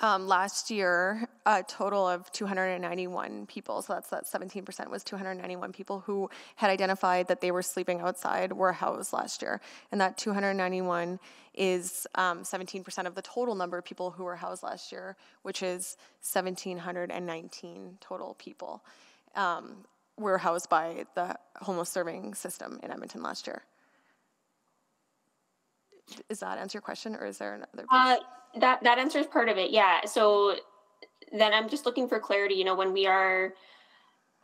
um, last year, a total of 291 people, so that's that 17% was 291 people who had identified that they were sleeping outside were housed last year. And that 291 is um, 17% of the total number of people who were housed last year, which is 1,719 total people um, were housed by the homeless serving system in Edmonton last year. Does that answer your question, or is there another? Uh, that that answers part of it. Yeah. So then I'm just looking for clarity. You know, when we are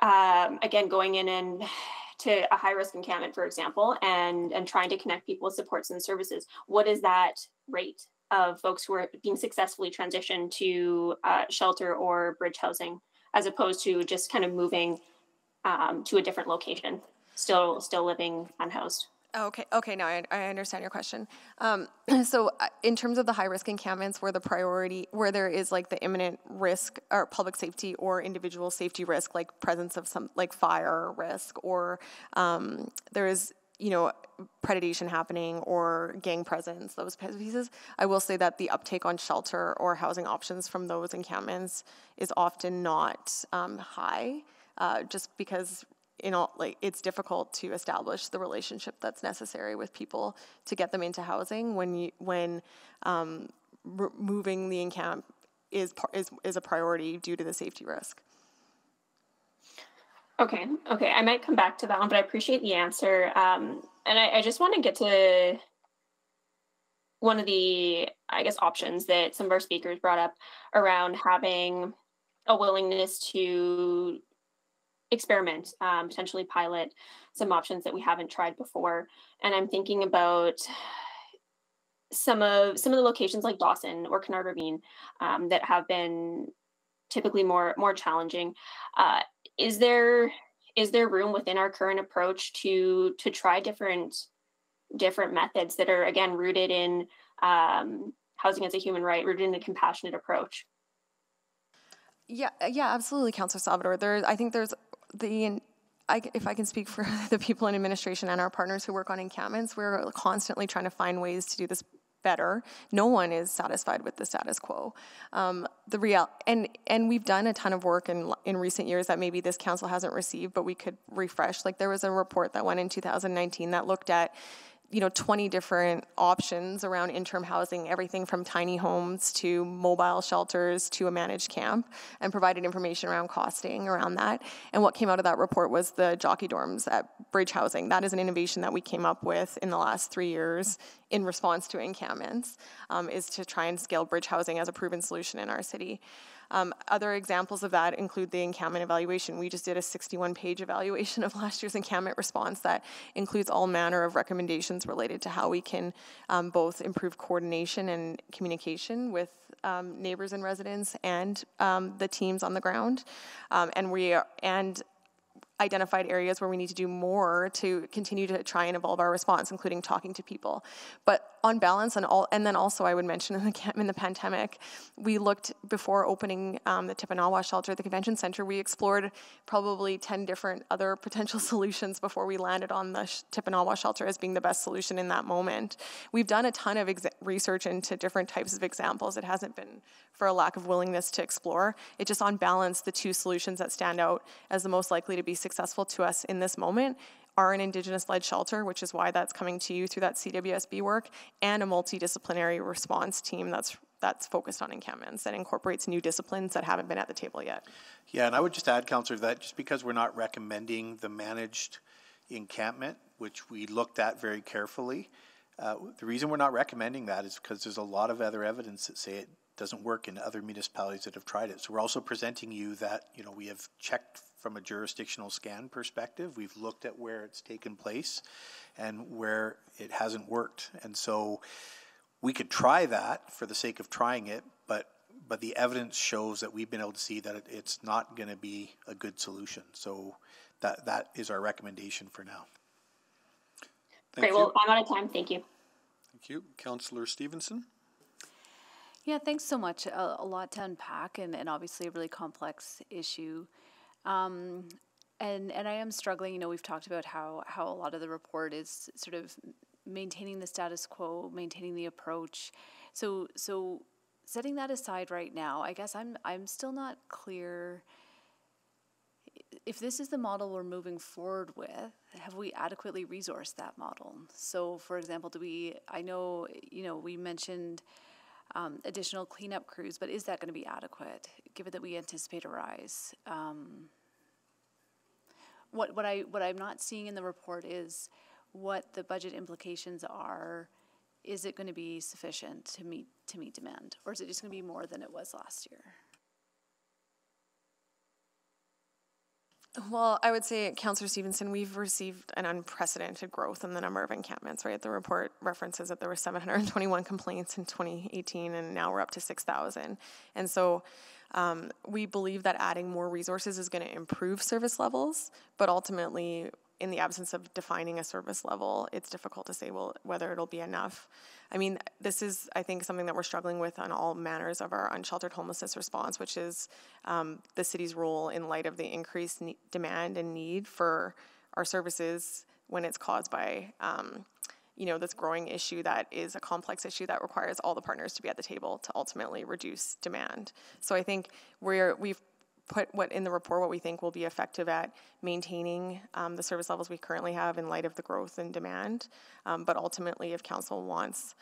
um, again going in and to a high risk encampment, for example, and and trying to connect people with supports and services, what is that rate of folks who are being successfully transitioned to uh, shelter or bridge housing, as opposed to just kind of moving um, to a different location, still still living unhoused? Okay, okay, now I, I understand your question. Um, so, uh, in terms of the high risk encampments, where the priority, where there is like the imminent risk or public safety or individual safety risk, like presence of some like fire risk, or um, there is you know predation happening or gang presence, those pieces. I will say that the uptake on shelter or housing options from those encampments is often not um, high, uh, just because you know, like it's difficult to establish the relationship that's necessary with people to get them into housing when you when um, moving the encamp is is is a priority due to the safety risk. Okay, okay, I might come back to that one, but I appreciate the answer. Um, and I, I just want to get to one of the, I guess, options that some of our speakers brought up around having a willingness to experiment, um, potentially pilot some options that we haven't tried before. And I'm thinking about some of some of the locations like Dawson or Kinnaird Ravine um, that have been typically more more challenging. Uh, is there is there room within our current approach to to try different different methods that are again rooted in um, housing as a human right, rooted in a compassionate approach? Yeah, yeah, absolutely, Councillor Salvador. There, I think there's the I, if I can speak for the people in administration and our partners who work on encampments, we're constantly trying to find ways to do this better. No one is satisfied with the status quo. Um, the real and and we've done a ton of work in in recent years that maybe this council hasn't received, but we could refresh. Like there was a report that went in 2019 that looked at you know 20 different options around interim housing everything from tiny homes to mobile shelters to a managed camp and provided information around costing around that. And what came out of that report was the jockey dorms at bridge housing. That is an innovation that we came up with in the last three years in response to encampments um, is to try and scale bridge housing as a proven solution in our city Um, other examples of that include the encampment evaluation. We just did a 61 page evaluation of last year's encampment response that includes all manner of recommendations related to how we can um, both improve coordination and communication with um, neighbors and residents and um, the teams on the ground. Um, and we are, and identified areas where we need to do more to continue to try and evolve our response, including talking to people. But on balance, and all, and then also I would mention in the in the pandemic, we looked before opening um, the Tipinawâw shelter, the convention center. We explored probably ten different other potential solutions before we landed on the sh- Tipinawâw shelter as being the best solution in that moment. We've done a ton of research into different types of examples. It hasn't been for a lack of willingness to explore. It just on balance, the two solutions that stand out as the most likely to be successful to us in this moment are an Indigenous led shelter, which is why that's coming to you through that CWSB work, and a multidisciplinary response team that's that's focused on encampments that incorporates new disciplines that haven't been at the table yet. Yeah, and I would just add, Councillor, that just because we're not recommending the managed encampment, which we looked at very carefully, uh, the reason we're not recommending that is because there's a lot of other evidence that say it doesn't work in other municipalities that have tried it. So we're also presenting you that, you know, we have checked from a jurisdictional scan perspective. We've looked at where it's taken place and where it hasn't worked. And so we could try that for the sake of trying it, but but the evidence shows that we've been able to see that it, it's not going to be a good solution. So that that is our recommendation for now. Thank Great. You. Well, I'm out of time. Thank you. Thank you, Councillor Stevenson. Yeah, thanks so much. A, a, lot to unpack, and, and obviously a really complex issue. Um, and and I am struggling. You know, we've talked about how how a lot of the report is sort of maintaining the status quo, maintaining the approach. So so setting that aside right now, I guess I'm I'm still not clear if this is the model we're moving forward with, have we adequately resourced that model? So, for example, do we? I know you know we mentioned um, additional cleanup crews, but is that going to be adequate given that we anticipate a rise? Um, what what I what I'm not seeing in the report is what the budget implications are. Is it going to be sufficient to meet to meet demand, or is it just going to be more than it was last year? Well, I would say, Councillor Stevenson, we've received an unprecedented growth in the number of encampments, right? The report references that there were 721 complaints in 2018, and now we're up to 6,000. And so um, we believe that adding more resources is going to improve service levels, but ultimately, in the absence of defining a service level, it's difficult to say well whether it'll be enough. I mean, this is I think something that we're struggling with on all manners of our unsheltered homelessness response, which is um, the city's role in light of the increased ne- demand and need for our services when it's caused by. Um, you know this growing issue that is a complex issue that requires all the partners to be at the table to ultimately reduce demand. So I think we're we've put what in the report what we think will be effective at maintaining um, the service levels we currently have in light of the growth and demand. Um, but ultimately, if council wants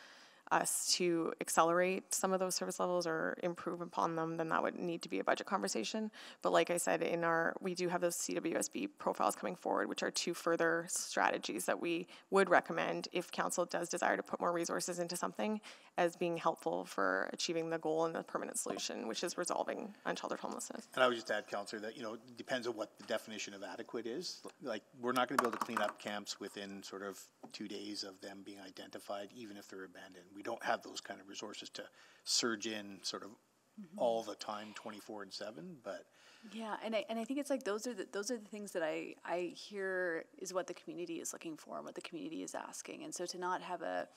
us to accelerate some of those service levels or improve upon them, then that would need to be a budget conversation. But like I said, in our we do have those CWSB profiles coming forward, which are two further strategies that we would recommend if council does desire to put more resources into something as being helpful for achieving the goal and the permanent solution, which is resolving unsheltered homelessness. And I would just add, Councillor, that you know it depends on what the definition of adequate is. Like we're not going to be able to clean up camps within sort of two days of them being identified, even if they're abandoned we don't have those kind of resources to surge in sort of mm-hmm. all the time, twenty four and seven. But yeah, and I and I think it's like those are the those are the things that I I hear is what the community is looking for and what the community is asking, and so to not have a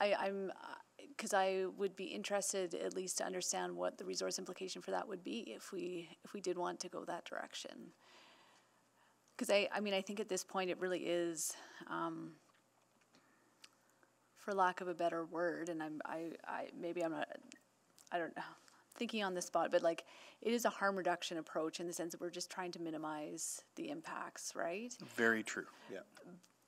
I, I'm because uh, I would be interested at least to understand what the resource implication for that would be if we if we did want to go that direction. Because I I mean I think at this point it really is. Um, for lack of a better word, and I'm I, I maybe I'm not I don't know thinking on the spot, but like it is a harm reduction approach in the sense that we're just trying to minimize the impacts, right? Very true. Yeah.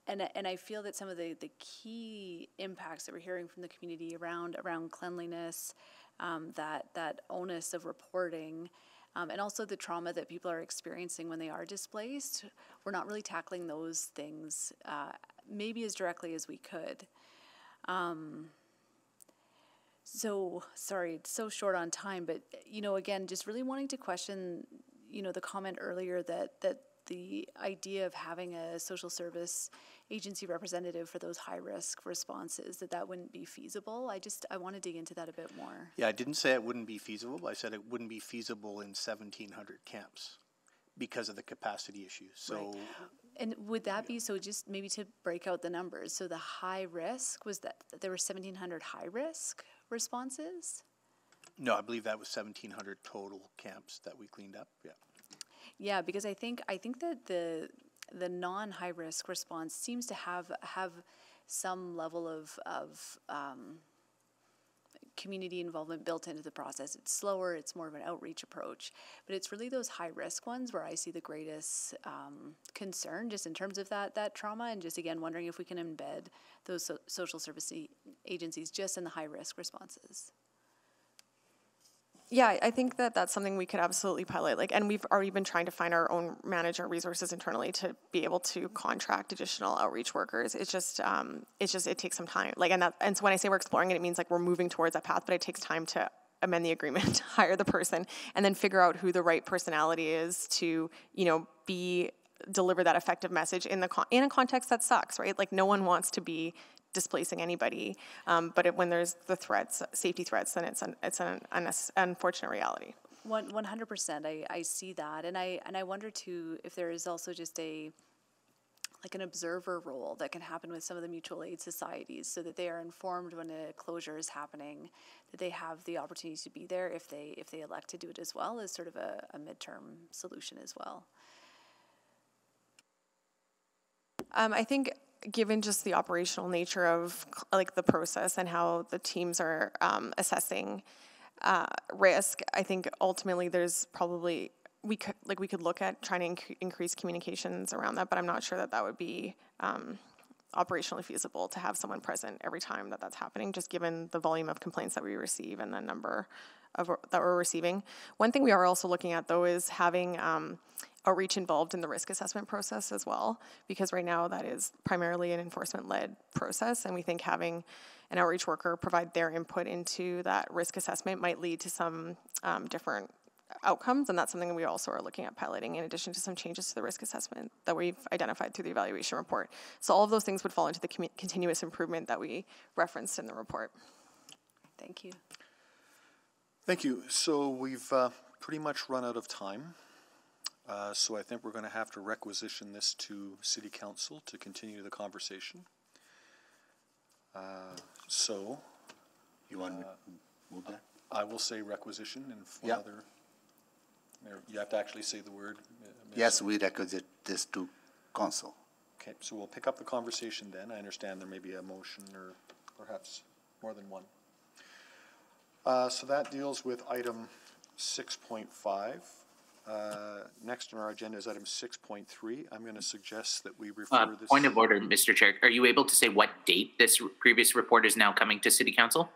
And and I feel that some of the the key impacts that we're hearing from the community around around cleanliness, um, that that onus of reporting. Um, and also the trauma that people are experiencing when they are displaced. We're not really tackling those things uh, maybe as directly as we could. Um, So sorry, it's so short on time, but you know, again, just really wanting to question, you know, the comment earlier that that the idea of having a social service agency representative for those high risk responses that that wouldn't be feasible. I just I want to dig into that a bit more. Yeah, I didn't say it wouldn't be feasible. I said it wouldn't be feasible in 1,700 camps because of the capacity issues. So. Right. And would that be so? Just maybe to break out the numbers. So the high risk was that there were 1,700 high risk responses. No, I believe that was 1,700 total camps that we cleaned up. Yeah. Yeah, because I think I think that the the non high risk response seems to have have some level of of um, community involvement built into the process. It's slower, it's more of an outreach approach, but it's really those high risk ones where I see the greatest um, concern, just in terms of that that trauma, and just again wondering if we can embed those so- social service agencies just in the high risk responses. Yeah, I think that that's something we could absolutely pilot. Like, and we've already been trying to find our own manager resources internally to be able to contract additional outreach workers. It's just, um, it's just, it takes some time. Like, and that, and so when I say we're exploring it, it means like we're moving towards that path, but it takes time to amend the agreement, hire the person, and then figure out who the right personality is to, you know, be deliver that effective message in the con- in a context that sucks, right? Like, no one wants to be displacing anybody. Um, but it, when there's the threats, safety threats, then it's an, it's an, an unfortunate reality. One one hundred percent. I I see that, and I and I wonder too if there is also just a like an observer role that can happen with some of the mutual aid societies so that they are informed when a closure is happening that they have the opportunity to be there if they if they elect to do it as well as sort of a, a midterm solution as well um, i think given just the operational nature of like the process and how the teams are um, assessing uh, risk, I think ultimately there's probably we could like we could look at trying to inc- increase communications around that, but I'm not sure that that would be um, operationally feasible to have someone present every time that that's happening, just given the volume of complaints that we receive and the number of that we're receiving. One thing we are also looking at though is having um, outreach involved in the risk assessment process as well, because right now that is primarily an enforcement led process, and we think having an outreach worker provide their input into that risk assessment might lead to some um, different outcomes, and that's something we also are looking at piloting in addition to some changes to the risk assessment that we've identified through the evaluation report. So all of those things would fall into the continuous improvement that we referenced in the report. Thank you. Thank you. So we've uh, pretty much run out of time. Uh, so I think we're going to have to requisition this to City Council to continue the conversation. Uh, so. You want to move that? I will say requisition and one Yep. other. You have to actually say the word. uh, Yes, we requisite this to council. Okay, so we'll pick up the conversation then. I understand there may be a motion or perhaps more than one. Uh, so that deals with item six point five. Uh, next on our agenda is item six point three. I'm gonna suggest that we Uh, refer this. point of order, Mr. Chair. Are you able to say what date this previous report is now coming to City Council?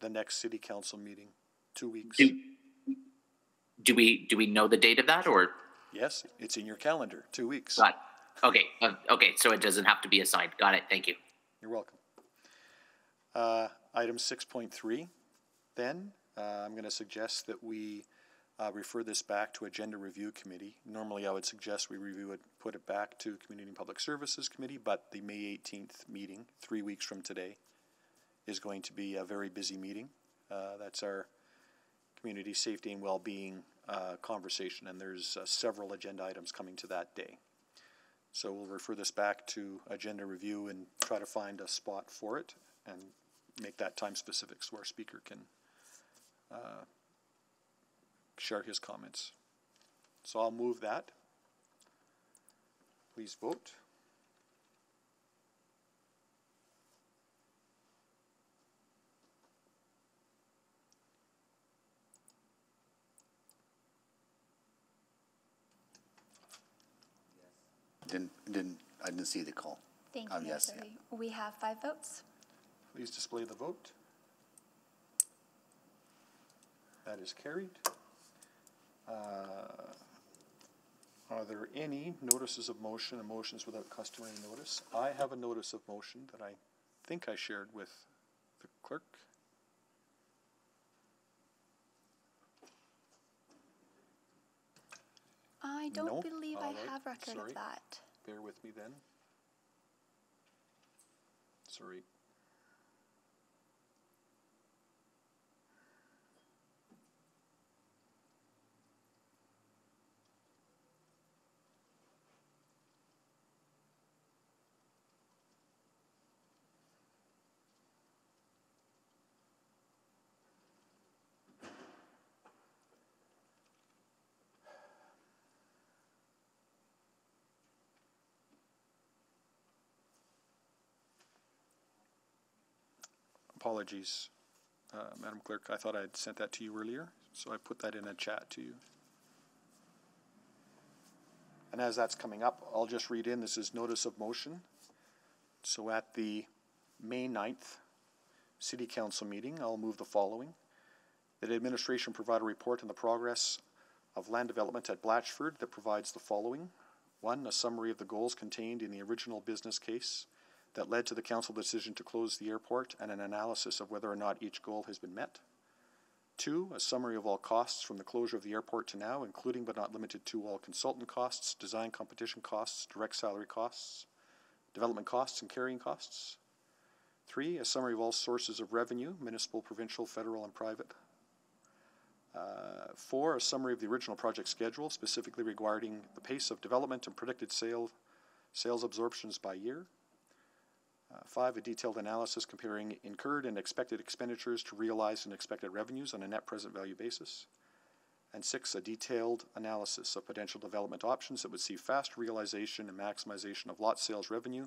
The next city council meeting, two weeks. Do, do we do we know the date of that or? Yes, it's in your calendar, two weeks. Got it. Okay. Uh, okay. So it doesn't have to be assigned. Got it. Thank you. You're welcome. Uh, item six point three, then, uh, I'm gonna suggest that we, uh, refer this back to Agenda Review Committee. Normally, I would suggest we review it, put it back to Community and Public Services Committee, but the May eighteenth meeting, three weeks from today, is going to be a very busy meeting. Uh, that's our community safety and well-being, uh, conversation, and there's, uh, several agenda items coming to that day. So we'll refer this back to agenda review and try to find a spot for it and make that time specific so our speaker can uh, share his comments. So I'll move that. Please vote. Didn't, didn't, I didn't see the call. Thank Um, you, yes, Mr. Lee. We have five votes. Please display the vote. That is carried. Uh, are there any notices of motion and motions without customary notice? I have a notice of motion that I think I shared with the clerk. I don't believe All I right. have record Sorry. of that. Bear with me then. Sorry, Apologies, uh, Madam Clerk. I thought I'd sent that to you earlier, so I put that in a chat to you. And as that's coming up, I'll just read in, this is notice of motion. So at the May 9th City Council meeting, I'll move the following. That administration provide a report on the progress of land development at Blatchford that provides the following. One, a summary of the goals contained in the original business case that led to the council decision to close the airport and an analysis of whether or not each goal has been met. Two, a summary of all costs from the closure of the airport to now, including but not limited to all consultant costs, design competition costs, direct salary costs, development costs, and carrying costs. Three, a summary of all sources of revenue, municipal, provincial, federal, and private. Uh, four, a summary of the original project schedule, specifically regarding the pace of development and predicted sale, sales absorptions by year. Uh, Five, a detailed analysis comparing incurred and expected expenditures to realized and expected revenues on a net present value basis. And six, a detailed analysis of potential development options that would see fast realization and maximization of lot sales revenue,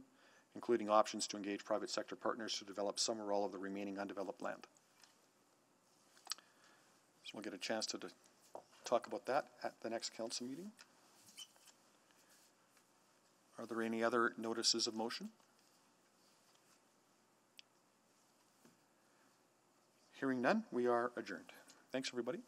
including options to engage private sector partners to develop some or all of the remaining undeveloped land. So we'll get a chance to, to talk about that at the next council meeting. Are there any other notices of motion? Hearing none, we are adjourned. Thanks, everybody.